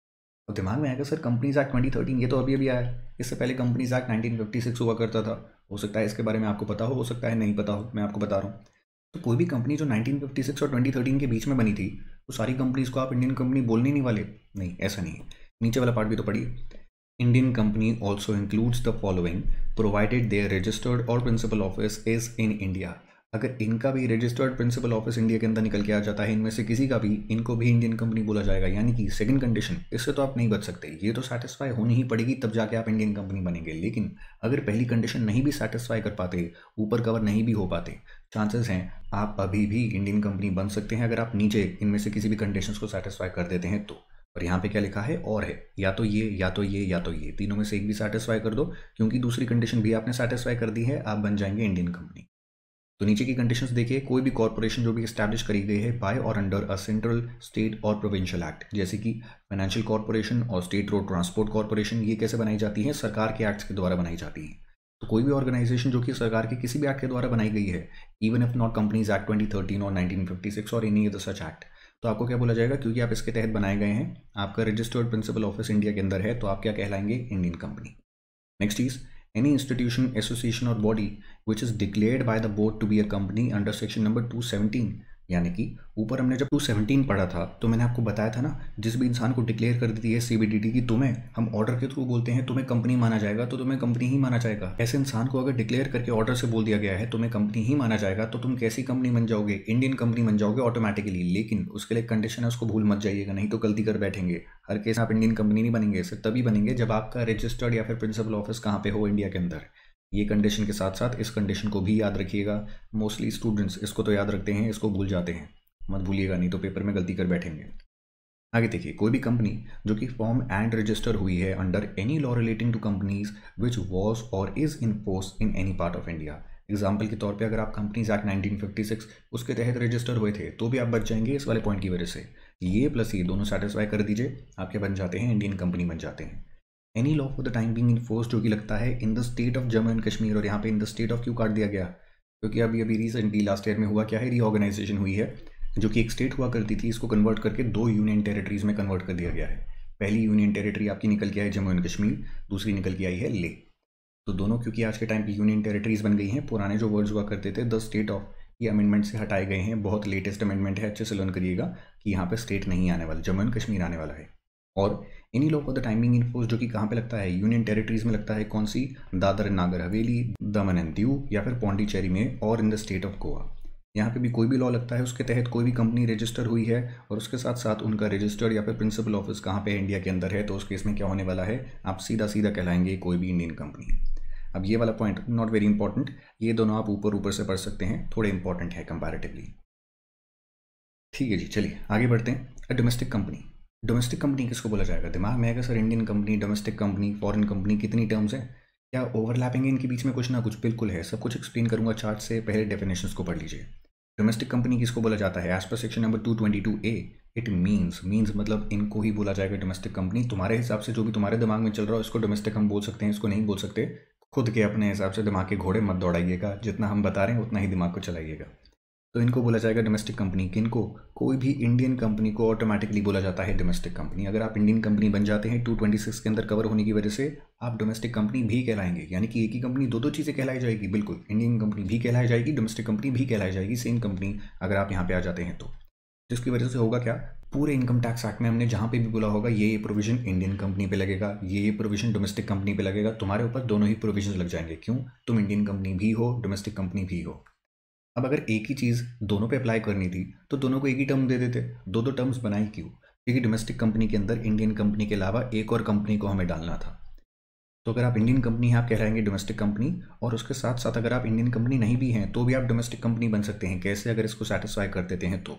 तो दिमाग में आएगा sir companies act twenty thirteen ये तो अभी अभी आया इससे पहले companies act nineteen fifty six हुआ करता था। हो सकता है इसके बारे में आपको पता हो हो सकता है नहीं पता हो, मैं आपको बता रहा हूँ। तो कोई भी कंपनी जो 1956 और 2013 के बीच में बनी थी, वो सारी कंपनीज़ को आप इंडियन कंपनी बोलने नहीं वाले? नहीं, ऐसा नहीं है। नीचे वाला पार्ट भी तो पढ़िए। Indian company also includes the following provided their registered और principal office is in India अगर इनका भी रजिस्टर्ड प्रिंसिपल ऑफ़िस इंडिया के अंदर निकल के आ जाता है, इनमें से किसी का भी, इनको भी इंडियन कंपनी बोला जाएगा। यानी कि सेकंड कंडीशन इससे तो आप नहीं बच सकते। ये तो सेटिस्फाई होनी ही पड़ेगी, तब जाके आप इंडियन कंपनी बनेंगे। लेकिन अगर पहली कंडीशन नहीं भी सेटिस्फाई कर पाते, ऊपर कवर नहीं भी हो पाते चांसेस हैं आप अभी भी इंडियन कंपनी बन सकते हैं, अगर आप नीचे इनमें से किसी भी कंडीशन को सेटिस्फाई कर देते हैं तो। और यहाँ पे क्या लिखा है? और है। या तो ये, या तो ये, या तो ये। तीनों में से एक भी सेटिस्फाई कर दो, क्योंकि दूसरी कंडीशन भी आपने सेटिस्फाई कर दी है, आप बन जाएँगे इंडियन कंपनी तो नीचे की कंडीशंस देखिए, कोई भी कॉरपोरेशन जो भी इस्टेब्लिश करी गई है by or under a central state or provincial act जैसे कि financial corporation or state road transport corporation ये कैसे बनाई जाती है? सरकार के एक्ट्स के द्वारा बनाई जाती है। तो कोई भी ऑर्गेनाइजेशन जो कि सरकार के किसी भी एक्ट के द्वारा बनाई गई है even if not companies act twenty thirteen और नाइनटीन फिफ्टी सिक्स और एनी अदर सच एक्ट तो आपको क्या बोला जाएगा? क्योंकि आप इसके तहत बनाए गए हैं, आपका रजिस्टर्ड प्रिंसिपल ऑफ़िस इंडिया के अंदर है तो आप क्या कहलाएँगे? Indian company next is any institution association or body which is declared by the board to be a company under section number 217 यानी कि ऊपर हमने जब 217 पढ़ा था तो मैंने आपको बताया था ना, जिस भी इंसान को डिक्लेयर कर दी है सीबीडीटी की, तुम्हें, हम ऑर्डर के थ्रू बोलते हैं, तुम्हें कंपनी माना जाएगा तो तुम्हें कंपनी ही माना जाएगा। ऐसे इंसान को अगर डिक्लेयर करके ऑर्डर से बोल दिया गया है, तुम्हें कंपनी ही माना जाएगा तो तुम कैसी कंपनी बन जाओगे? इंडियन कंपनी बन जाओगे ऑटोमेटिकली लेकिन उसके लिए कंडीशन है, उसको भूल मत जाइएगा, नहीं तो गलती कर बैठेंगे। हर केस आप इंडियन कंपनी नहीं बनेंगे सिर्फ़ तभी बनेंगे जब आपका रजिस्टर्ड या फिर प्रिंसिपल ऑफ़िस कहाँ पे हो इंडिया के अंदर। ये कंडीशन के साथ साथ इस कंडीशन को भी याद रखिएगा। मोस्टली स्टूडेंट्स इसको तो याद रखते हैं, इसको भूल जाते हैं। मत भूलिएगा, नहीं तो पेपर में गलती कर बैठेंगे। आगे देखिए, कोई भी कंपनी जो कि फॉर्म एंड रजिस्टर हुई है under any law relating to companies which was और is in post in any part of India example के तौर पे अगर आप कंपनीज़ एक्ट 1956 उसके तहत रजिस्टर हुए थे तो भी आप बच जाएँगे इस वाले पॉइंट की वजह से। ये प्लस ये दोनों सेटिस्फाई कर दीजिए, आपके बन जाते हैं इंडियन कंपनी बन जाते हैं। Any law for the time being in force जो कि लगता है in the state of Jammu and Kashmir और यहाँ पे इन द स्टेट ऑफ़ क्यों काट दिया गया? क्योंकि अभी अभी रिसेंटली लास्ट ईयर में हुआ क्या है? रीऑर्गेनाइजेशन हुई है, जो कि एक स्टेट हुआ करती थी, इसको कन्वर्ट करके दो यूनियन टेरिटरीज में कन्वर्ट कर दिया गया है। पहली यूनियन टेरिटरी आपकी निकल के आई जम्मू एंड कश्मीर दूसरी निकल के आई है ले तो दोनों, क्योंकि आज के टाइम की यूनियन टेरिटरीज बन गई हैं, पुराने जो वर्ड्स हुआ करते थे द स्टेट ऑफ़ ये अमेंडमेंट से हटाए गए हैं। बहुत लेटेस्ट अमेंडमेंट है, अच्छे से लर्न करिएगा कि यहाँ पर स्टेट नहीं आने वाला जम्मू एंड कश्मीर आने वाला है। और इन्हीं लोग द टाइमिंग इन फोर्स जो कि कहाँ पे लगता है? यूनियन टेरिटरीज में लगता है कौन सी? दादर, नागर हवेली, दमन एंड दीव या फिर पौंडीचेरी में और in the state of Goa यहाँ पे भी कोई भी लॉ लगता है, उसके तहत कोई भी कंपनी रजिस्टर हुई है और उसके साथ साथ उनका रजिस्टर्ड या फिर प्रिंसिपल ऑफ़िस कहाँ पे इंडिया के अंदर है तो उस केस में क्या होने वाला है? आप सीधा सीधा कहलाएँगे कोई भी इंडियन कंपनी अब ये वाला पॉइंट नॉट वेरी इंपॉर्टेंट ये दोनों आप ऊपर ऊपर से पढ़ सकते हैं, थोड़े इंपॉर्टेंट है कंपेरेटिवली ठीक है जी, चलिए, आगे बढ़ते हैं। A domestic company domestic company किसको बोला जाएगा? दिमाग में आएगा, sir Indian company domestic company foreign company कितनी टर्म्स है? क्या ओवरलैपिंग है इनके बीच में कुछ ना कुछ? बिल्कुल है। सब कुछ एक्सप्लेन करूँगा चार्ट से पहले डेफिनेशन को पढ़ लीजिए। डोमेस्टिक कंपनी किसको बोला जाता है? As per section number two twenty two A it means means मतलब इनको ही बोला जाएगा डोमेस्टिक कंपनी तुम्हारे हिसाब से जो भी तुम्हारे दिमाग में चल रहा हो इसको डोमेस्टिक हम बोल सकते हैं, इसको नहीं बोल सकते। खुद के अपने हिसाब से दिमाग के घोड़े मत दौड़ाइएगा। जितना हम बता रहे हैं, उतना ही दिमाग को चलाइएगा। तो इनको बोला जाएगा डोमेस्टिक कंपनी किनको? कोई भी इंडियन कंपनी को ऑटोमेटिकली बोला जाता है डोमेस्टिक कंपनी अगर आप इंडियन कंपनी बन जाते हैं 226 के अंदर कवर होने की वजह से आप डोमेस्टिक कंपनी भी कहलाएँगे। यानी कि एक ही कंपनी दो दो चीज़ें कहलाई जाएगी। बिल्कुल इंडियन कंपनी भी कहलाई जाएगी डोमेस्टिक कंपनी भी कहलाई जाएगी। सेम कंपनी अगर आप यहाँ पर आ जाते हैं तो। जिसकी वजह से होगा क्या? पूरे इनकम टैक्स एक्ट में हमने जहाँ पे भी बोला होगा, ये ये प्रोविज़न इंडियन कंपनी पे लगेगा, ये ये प्रोविज़न डोमेस्टिक कंपनी पे लगेगा। तुम्हारे ऊपर दोनों ही प्रोविज़न लग जाएँगे। क्यों? तुम इंडियन कंपनी भी हो डोमेस्टिक कंपनी भी हो। अब अगर एक ही चीज़ दोनों पे अप्लाई करनी थी तो दोनों को एक ही टर्म दे देते। दो दो टर्म्स बनाई क्यों? क्योंकि डोमेस्टिक कंपनी के अंदर इंडियन कंपनी के अलावा एक और कंपनी को हमें डालना था। तो अगर आप इंडियन कंपनी हैं, आप कहलाएँगे डोमेस्टिक कंपनी और उसके साथ साथ अगर आप इंडियन कंपनी नहीं भी हैं तो भी आप डोमेस्टिक कंपनी बन सकते हैं। कैसे? अगर इसको सेटिस्फाई कर देते हैं तो।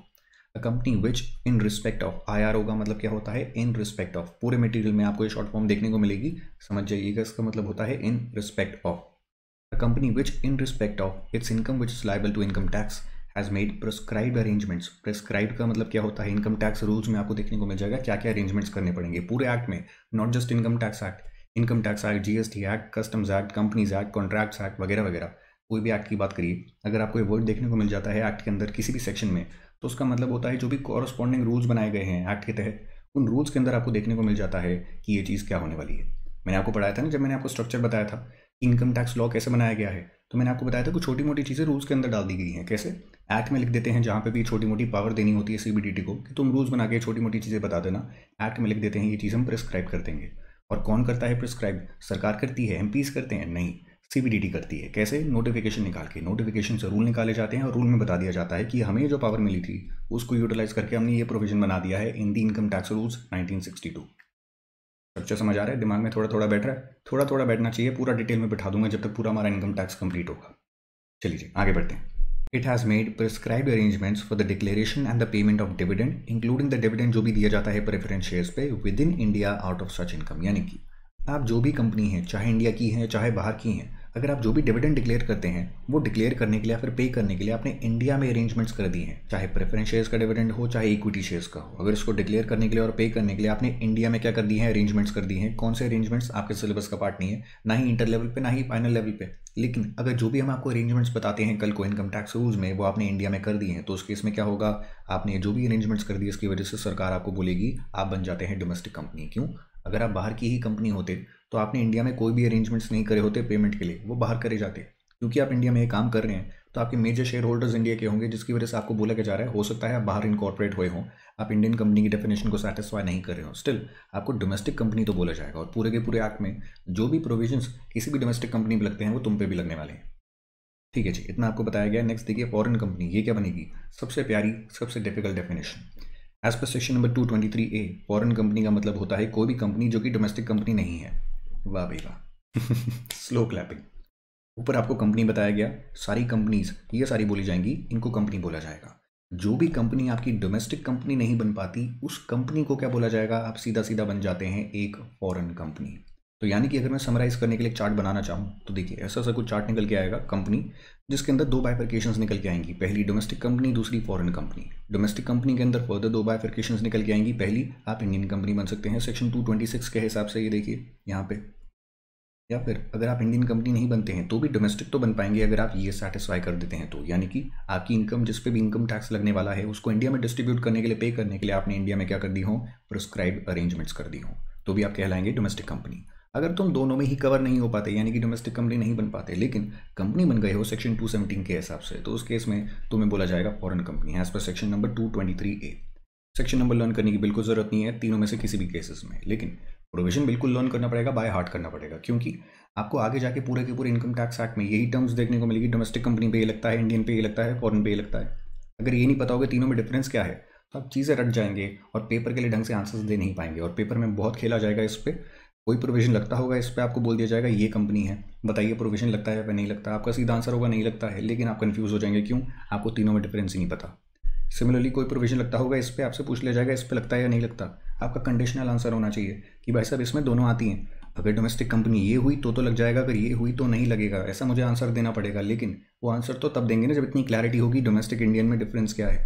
A company which in respect of I R होगा मतलब क्या होता है? इन रिस्पेक्ट ऑफ़ पूरे मटेरियल में आपको ये शॉर्ट फॉर्म देखने को मिलेगी। समझ जाइएगा, इसका मतलब होता है in respect of A company which, in respect of its income which is liable to income tax, has made prescribe arrangements prescribe का मतलब क्या होता है? इनकम टैक्स रूल्स में आपको देखने को मिल जाएगा क्या क्या अरेंजमेंट्स करने पड़ेंगे। पूरे एक्ट में not just income tax act income tax act GST act customs act companies act contracts act वगैरह वगैरह। कोई भी एक्ट की बात करिए अगर आपको ये वर्ड देखने को मिल जाता है एक्ट के अंदर किसी भी सेक्शन में तो उसका मतलब होता है जो भी कॉरस्पॉन्डिंग रूल्स बनाए गए हैं एक्ट के तहत उन रूल्स के अंदर आपको देखने को मिल जाता है कि ये चीज़ क्या होने वाली है। मैंने आपको पढ़ाया था ना जब मैंने आपको स्ट्रक्चर बताया था इनकम टैक्स लॉ कैसे बनाया गया है? तो मैंने आपको बताया था कुछ छोटी मोटी चीज़ें रूल्स के अंदर डाल दी गई हैं। कैसे? एक्ट में लिख देते हैं जहाँ पे भी छोटी मोटी पावर देनी होती है सीबीडीटी को कि तुम रूल्स बना के छोटी मोटी चीज़ें बता देना। एक्ट में लिख देते हैं ये चीज़ हम प्रिस्क्राइब कर देंगे। और कौन करता है प्रिस्क्राइब सरकार करती है एम करते हैं? नहीं सीबीडीटी करती है। कैसे? नोटिफिकेशन निकाल के। नोटिफिकेशन से रूल निकाले जाते हैं और रूल में बता दिया जाता है कि हमें जो पावर मिली थी, उसको यूटिलाइज करके हमने ये प्रोविज़न बना दिया है in the income tax rules 1962 structure समझ आ रहा है? दिमाग में थोड़ा थोड़ा बैठ रहा है? थोड़ा थोड़ा बैठना चाहिए, पूरा डिटेल में बिठा दूँगा जब तक पूरा हमारा इनकम टैक्स कंप्लीट होगा। चलिए आगे बढ़ते हैं। It has made prescribe arrangements for the declaration and the payment of dividend including the dividend जो भी दिया जाता है प्रेफरेंस शेयर्स पे within India out of such income यानी कि आप जो भी कंपनी है, चाहे इंडिया की है, चाहे बाहर की हैं अगर आप जो भी डिविडेंड डिक्लेयर करते हैं, वो डिक्लेयर करने के लिए या फिर पे करने के लिए आपने इंडिया में अरेंजमेंट्स कर दिए हैं। चाहे प्रेफरेंस शेयर्स का डिविडेंड हो, चाहे इक्विटी शेयर्स का हो। अगर इसको डिक्लेयर करने के लिए और पे करने के लिए आपने इंडिया में क्या कर दिए हैं? अरेंजमेंट्स कर दिए हैं। कौन से अरेंजमेंट्स आपके सिलेबस का पार्ट नहीं है। ना ही इंटर लेवल पे, ना ही फाइनल लेवल पे। लेकिन अगर जो भी हम आपको अरेंजमेंट्स बताते हैं कल को इनकम टैक्स रूल्स में, वो आपने इंडिया में कर दिए हैं तो उस केस में क्या होगा? आपने जो भी अरेंजमेंट्स कर दिए इसकी वजह से सरकार आपको बोलेगी, आप बन जाते हैं डोमेस्टिक कंपनी क्यों? अगर आप बाहर की ही कंपनी होते तो आपने इंडिया में कोई भी अरेंजमेंट्स नहीं करे होते पेमेंट के लिए, वो बाहर करे जाते क्योंकि आप इंडिया में ये काम कर रहे हैं तो आपके मेजर शेयर होल्डर्स इंडिया के होंगे, जिसकी वजह से आपको बोला जा रहा है, हो सकता है आप बाहर इनकॉर्पोरेट हुए हों, आप इंडियन कंपनी की डेफिनेशन को सेटिस्फाई नहीं कर रहे हो। स्टिल आपको डोमेस्टिक कंपनी तो बोला जाएगा, और पूरे के पूरे एक्ट में जो भी प्रोविजंस किसी भी डोमेस्टिक कंपनी में लगते हैं, वो तुम पे भी लगने वाले हैं। ठीक है जी, इतना आपको बताया गया। नेक्स्ट देखिए फॉरेन कंपनी ये क्या बनेगी? सबसे प्यारी, सबसे difficult definition as per section number two twenty three A foreign company का मतलब होता है कोई भी कंपनी जो कि डोमेस्टिक कंपनी नहीं है। वाह भाई वाह। स्लो क्लैपिंग ऊपर आपको कंपनी बताया गया, सारी कंपनीज़ ये सारी बोली जाएँगी, इनको कंपनी बोला जाएगा। जो भी कंपनी आपकी डोमेस्टिक कंपनी नहीं बन पाती, उस कंपनी को क्या बोला जाएगा? आप सीधा सीधा बन जाते हैं एक फॉरेन कंपनी तो यानी कि अगर मैं समराइज करने के लिए चार्ट बनाना चाहूँ तो देखिए, ऐसा सा कुछ चार्ट निकल के आएगा कंपनी जिसके अंदर दो बाइफर्केशन निकल के आएँगी। पहली डोमेस्टिक कंपनी दूसरी फॉरेन कंपनी डोमेस्टिक कंपनी के अंदर फर्दर दो बाइफर्केशन निकल के आएँगी। पहली, आप इंडियन कंपनी बन सकते हैं। सेक्शन टू के हिसाब से ये देखिए, यहाँ पे। या फिर अगर आप इंडियन कंपनी नहीं बनते हैं तो भी डोमेस्टिक तो बन पाएँगे अगर आप ये सेटिस्फाई कर देते हैं तो। यानी कि आपकी इनकम जिस पे भी इनकम टैक्स लगने वाला है, उसको इंडिया में डिस्ट्रीब्यूट करने के लिए पे करने के लिए आपने इंडिया में क्या कर दी हो? प्रिस्क्राइब अरेंजमेंट्स कर दी हो। तो भी आप कहलाएँगे डोमेस्टिक कंपनी अगर तुम दोनों में ही कवर नहीं हो पाते, यानी कि डोमेस्टिक कंपनी नहीं बन पाते, लेकिन कंपनी बन गए हो सेक्शन टू के हिसाब से तो उस केस में तुम्हें बोला जाएगा foreign company as per section number two twenty three A section number learn करने की बिल्कुल ज़रूरत नहीं है, तीनों में से किसी भी केसेस में। लेकिन प्रोविज़न बिल्कुल लर्न करना पड़ेगा बाय हार्ट करना पड़ेगा, क्योंकि आपको आगे जाके पूरे के पूरे इनकम टैक्स एक्ट में यही टर्म्स देखने को मिलेगी डोमेस्टिक कंपनी पे ये लगता है इंडियन पे ये लगता है फॉरन पे ये लगता है। अगर ये नहीं पता होगा तीनों में डिफरेंस क्या है तो आप चीज़ें रट जाएँगे और पेपर के लिए ढंग से आंसर्स दे नहीं पाएँगे और पेपर में बहुत खेला जाएगा इस पर कोई प्रोविज़न लगता होगा, इस पर आपको बोल दिया जाएगा, ये कंपनी है, बताइए प्रोविज़न लगता है या नहीं लगता, आपका सीधा आंसर होगा, नहीं लगता है, लेकिन आप कन्फ्यूज़ हो जाएँगे, क्यों? आपको तीनों में डिफरेंस ही नहीं पता। सिमिलरली कोई प्रोविज़न लगता होगा इस पर आपसे पूछ लिया जाएगा, इस पर लगता है या नहीं लगता। आपका कंडीशनल आंसर होना चाहिए कि भाई साहब, इसमें दोनों आती हैं। अगर डोमेस्टिक कंपनी ये हुई तो तो लग जाएगा, अगर ये हुई तो नहीं लगेगा। ऐसा मुझे आंसर देना पड़ेगा, लेकिन वो आंसर तो तब देंगे ना जब इतनी क्लैरिटी होगी डोमेस्टिक इंडियन में डिफरेंस क्या है।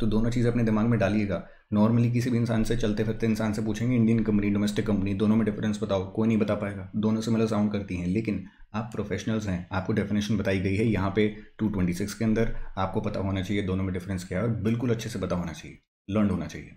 तो दोनों चीज़ अपने दिमाग में डालिएगा। नॉर्मली किसी भी इंसान से चलते फिरते इंसान से पूछेंगे इंडियन कंपनी डोमेस्टिक कंपनी दोनों में डिफरेंस बताओ, कोई नहीं बता पाएगा। दोनों से मतलब साउंड करती हैं, लेकिन आप प्रोफेशनल्स हैं, आपको डेफिनेशन बताई गई है यहाँ पे 226 के अंदर। आपको पता होना चाहिए, दोनों में डिफरेंस क्या है और बिल्कुल अच्छे से पता होना चाहिए लर्न होना चाहिए।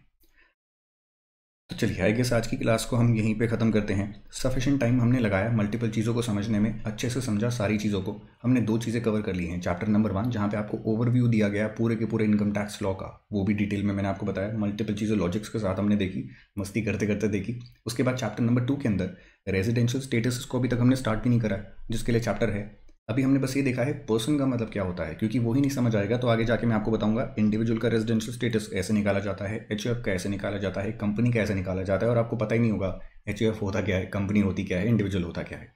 तो चलिए आई गेस आज की क्लास को हम यहीं पे ख़त्म करते हैं। सफिशेंट टाइम हमने लगाया मल्टीपल चीज़ों को समझने में, अच्छे से समझा सारी चीज़ों को। हमने दो चीज़ें कवर कर ली हैं। चैप्टर नंबर वन जहाँ पे आपको ओवरव्यू दिया गया पूरे के पूरे इनकम टैक्स लॉ का, वो भी डिटेल में मैंने आपको बताया। मल्टीपल चीज़ें लॉजिक्स के साथ हमने देखी, मस्ती करते करते देखी। उसके बाद चैप्टर नंबर टू के अंदर रेजिडेंशियल स्टेटस को अभी तक हमने स्टार्ट भी नहीं करा, जिसके लिए चैप्टर है। अभी हमने बस ये देखा है पर्सन का मतलब क्या होता है, क्योंकि वो ही नहीं समझ आएगा तो आगे जाके मैं आपको बताऊँगा इंडिविजुअल का रेजिडेंशियल स्टेटस ऐसे निकाला जाता है एच का ऐसे निकाला जाता है कंपनी का ऐसे निकाला जाता है, और आपको पता ही नहीं होगा एच होता क्या है कंपनी होती क्या है इंडिविजुअल होता क्या है।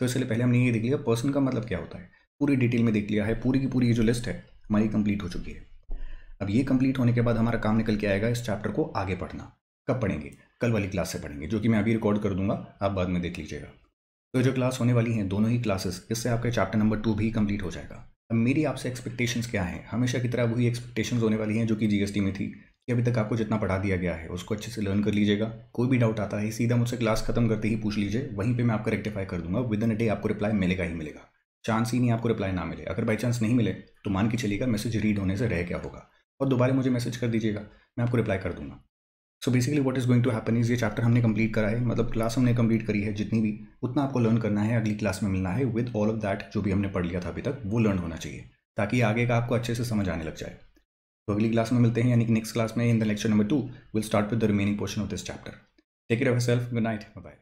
तो इसलिए पहले हमने ये देख लिया पर्सन का मतलब क्या होता है। पूरी डिटेल में देख लिया है, पूरी की पूरी ये जो लिस्ट है, हमारी कंप्लीट हो चुकी है। अब ये कंप्लीट होने के बाद हमारा काम निकल के आएगा इस चैप्टर को आगे पढ़ना। कब पढ़ेंगे? कल वाली क्लास से पढ़ेंगे, जो कि मैं अभी रिकॉर्ड कर दूँगा, आप बाद में देख लीजिएगा। तो जो क्लास होने वाली हैं, दोनों ही क्लासेस इससे आपका चैप्टर नंबर टू भी कंप्लीट हो जाएगा। अब मेरी आपसे एक्सपेक्टेशंस क्या हैं? हमेशा की तरह वही एक्सपेक्टेशंस होने वाली हैं, जो कि जीएसटी में थी, कि अभी तक आपको जितना पढ़ा दिया गया है, उसको अच्छे से लर्न कर लीजिएगा। कोई भी डाउट आता है, सीधा मुझसे क्लास खत्म करते ही पूछ लीजिए, वहीं पर मैं आपको रेक्टिफाई कर दूँगा। विद इन अ डे आपको रिप्लाई मिलेगा ही मिलेगा। चांस ही नहीं आपको रिप्लाई ना मिले। अगर बाई चांस नहीं मिले तो मान के चलिएगा मैसेज रीड होने से रह क्या होगा। और दोबारा मुझे मैसेज कर दीजिएगा, मैं आपको रिप्लाई कर दूँगा। So basically what is going to happen is ये चैप्टर हमने कंप्लीट करा है मतलब क्लास हमने कंप्लीट करी है, जितनी भी, उतना आपको लर्न करना है, अगली क्लास में मिलना है विद ऑल ऑफ़ दैट जो भी हमने पढ़ लिया था अभी तक, वो लर्न होना चाहिए, ताकि आगे का आपको अच्छे से समझ आने लग जाए। तो अगली क्लास में मिलते हैं, यानी कि नेक्स्ट क्लास में in the lecture number two will start with the remaining portion of this chapter take care of self good night bye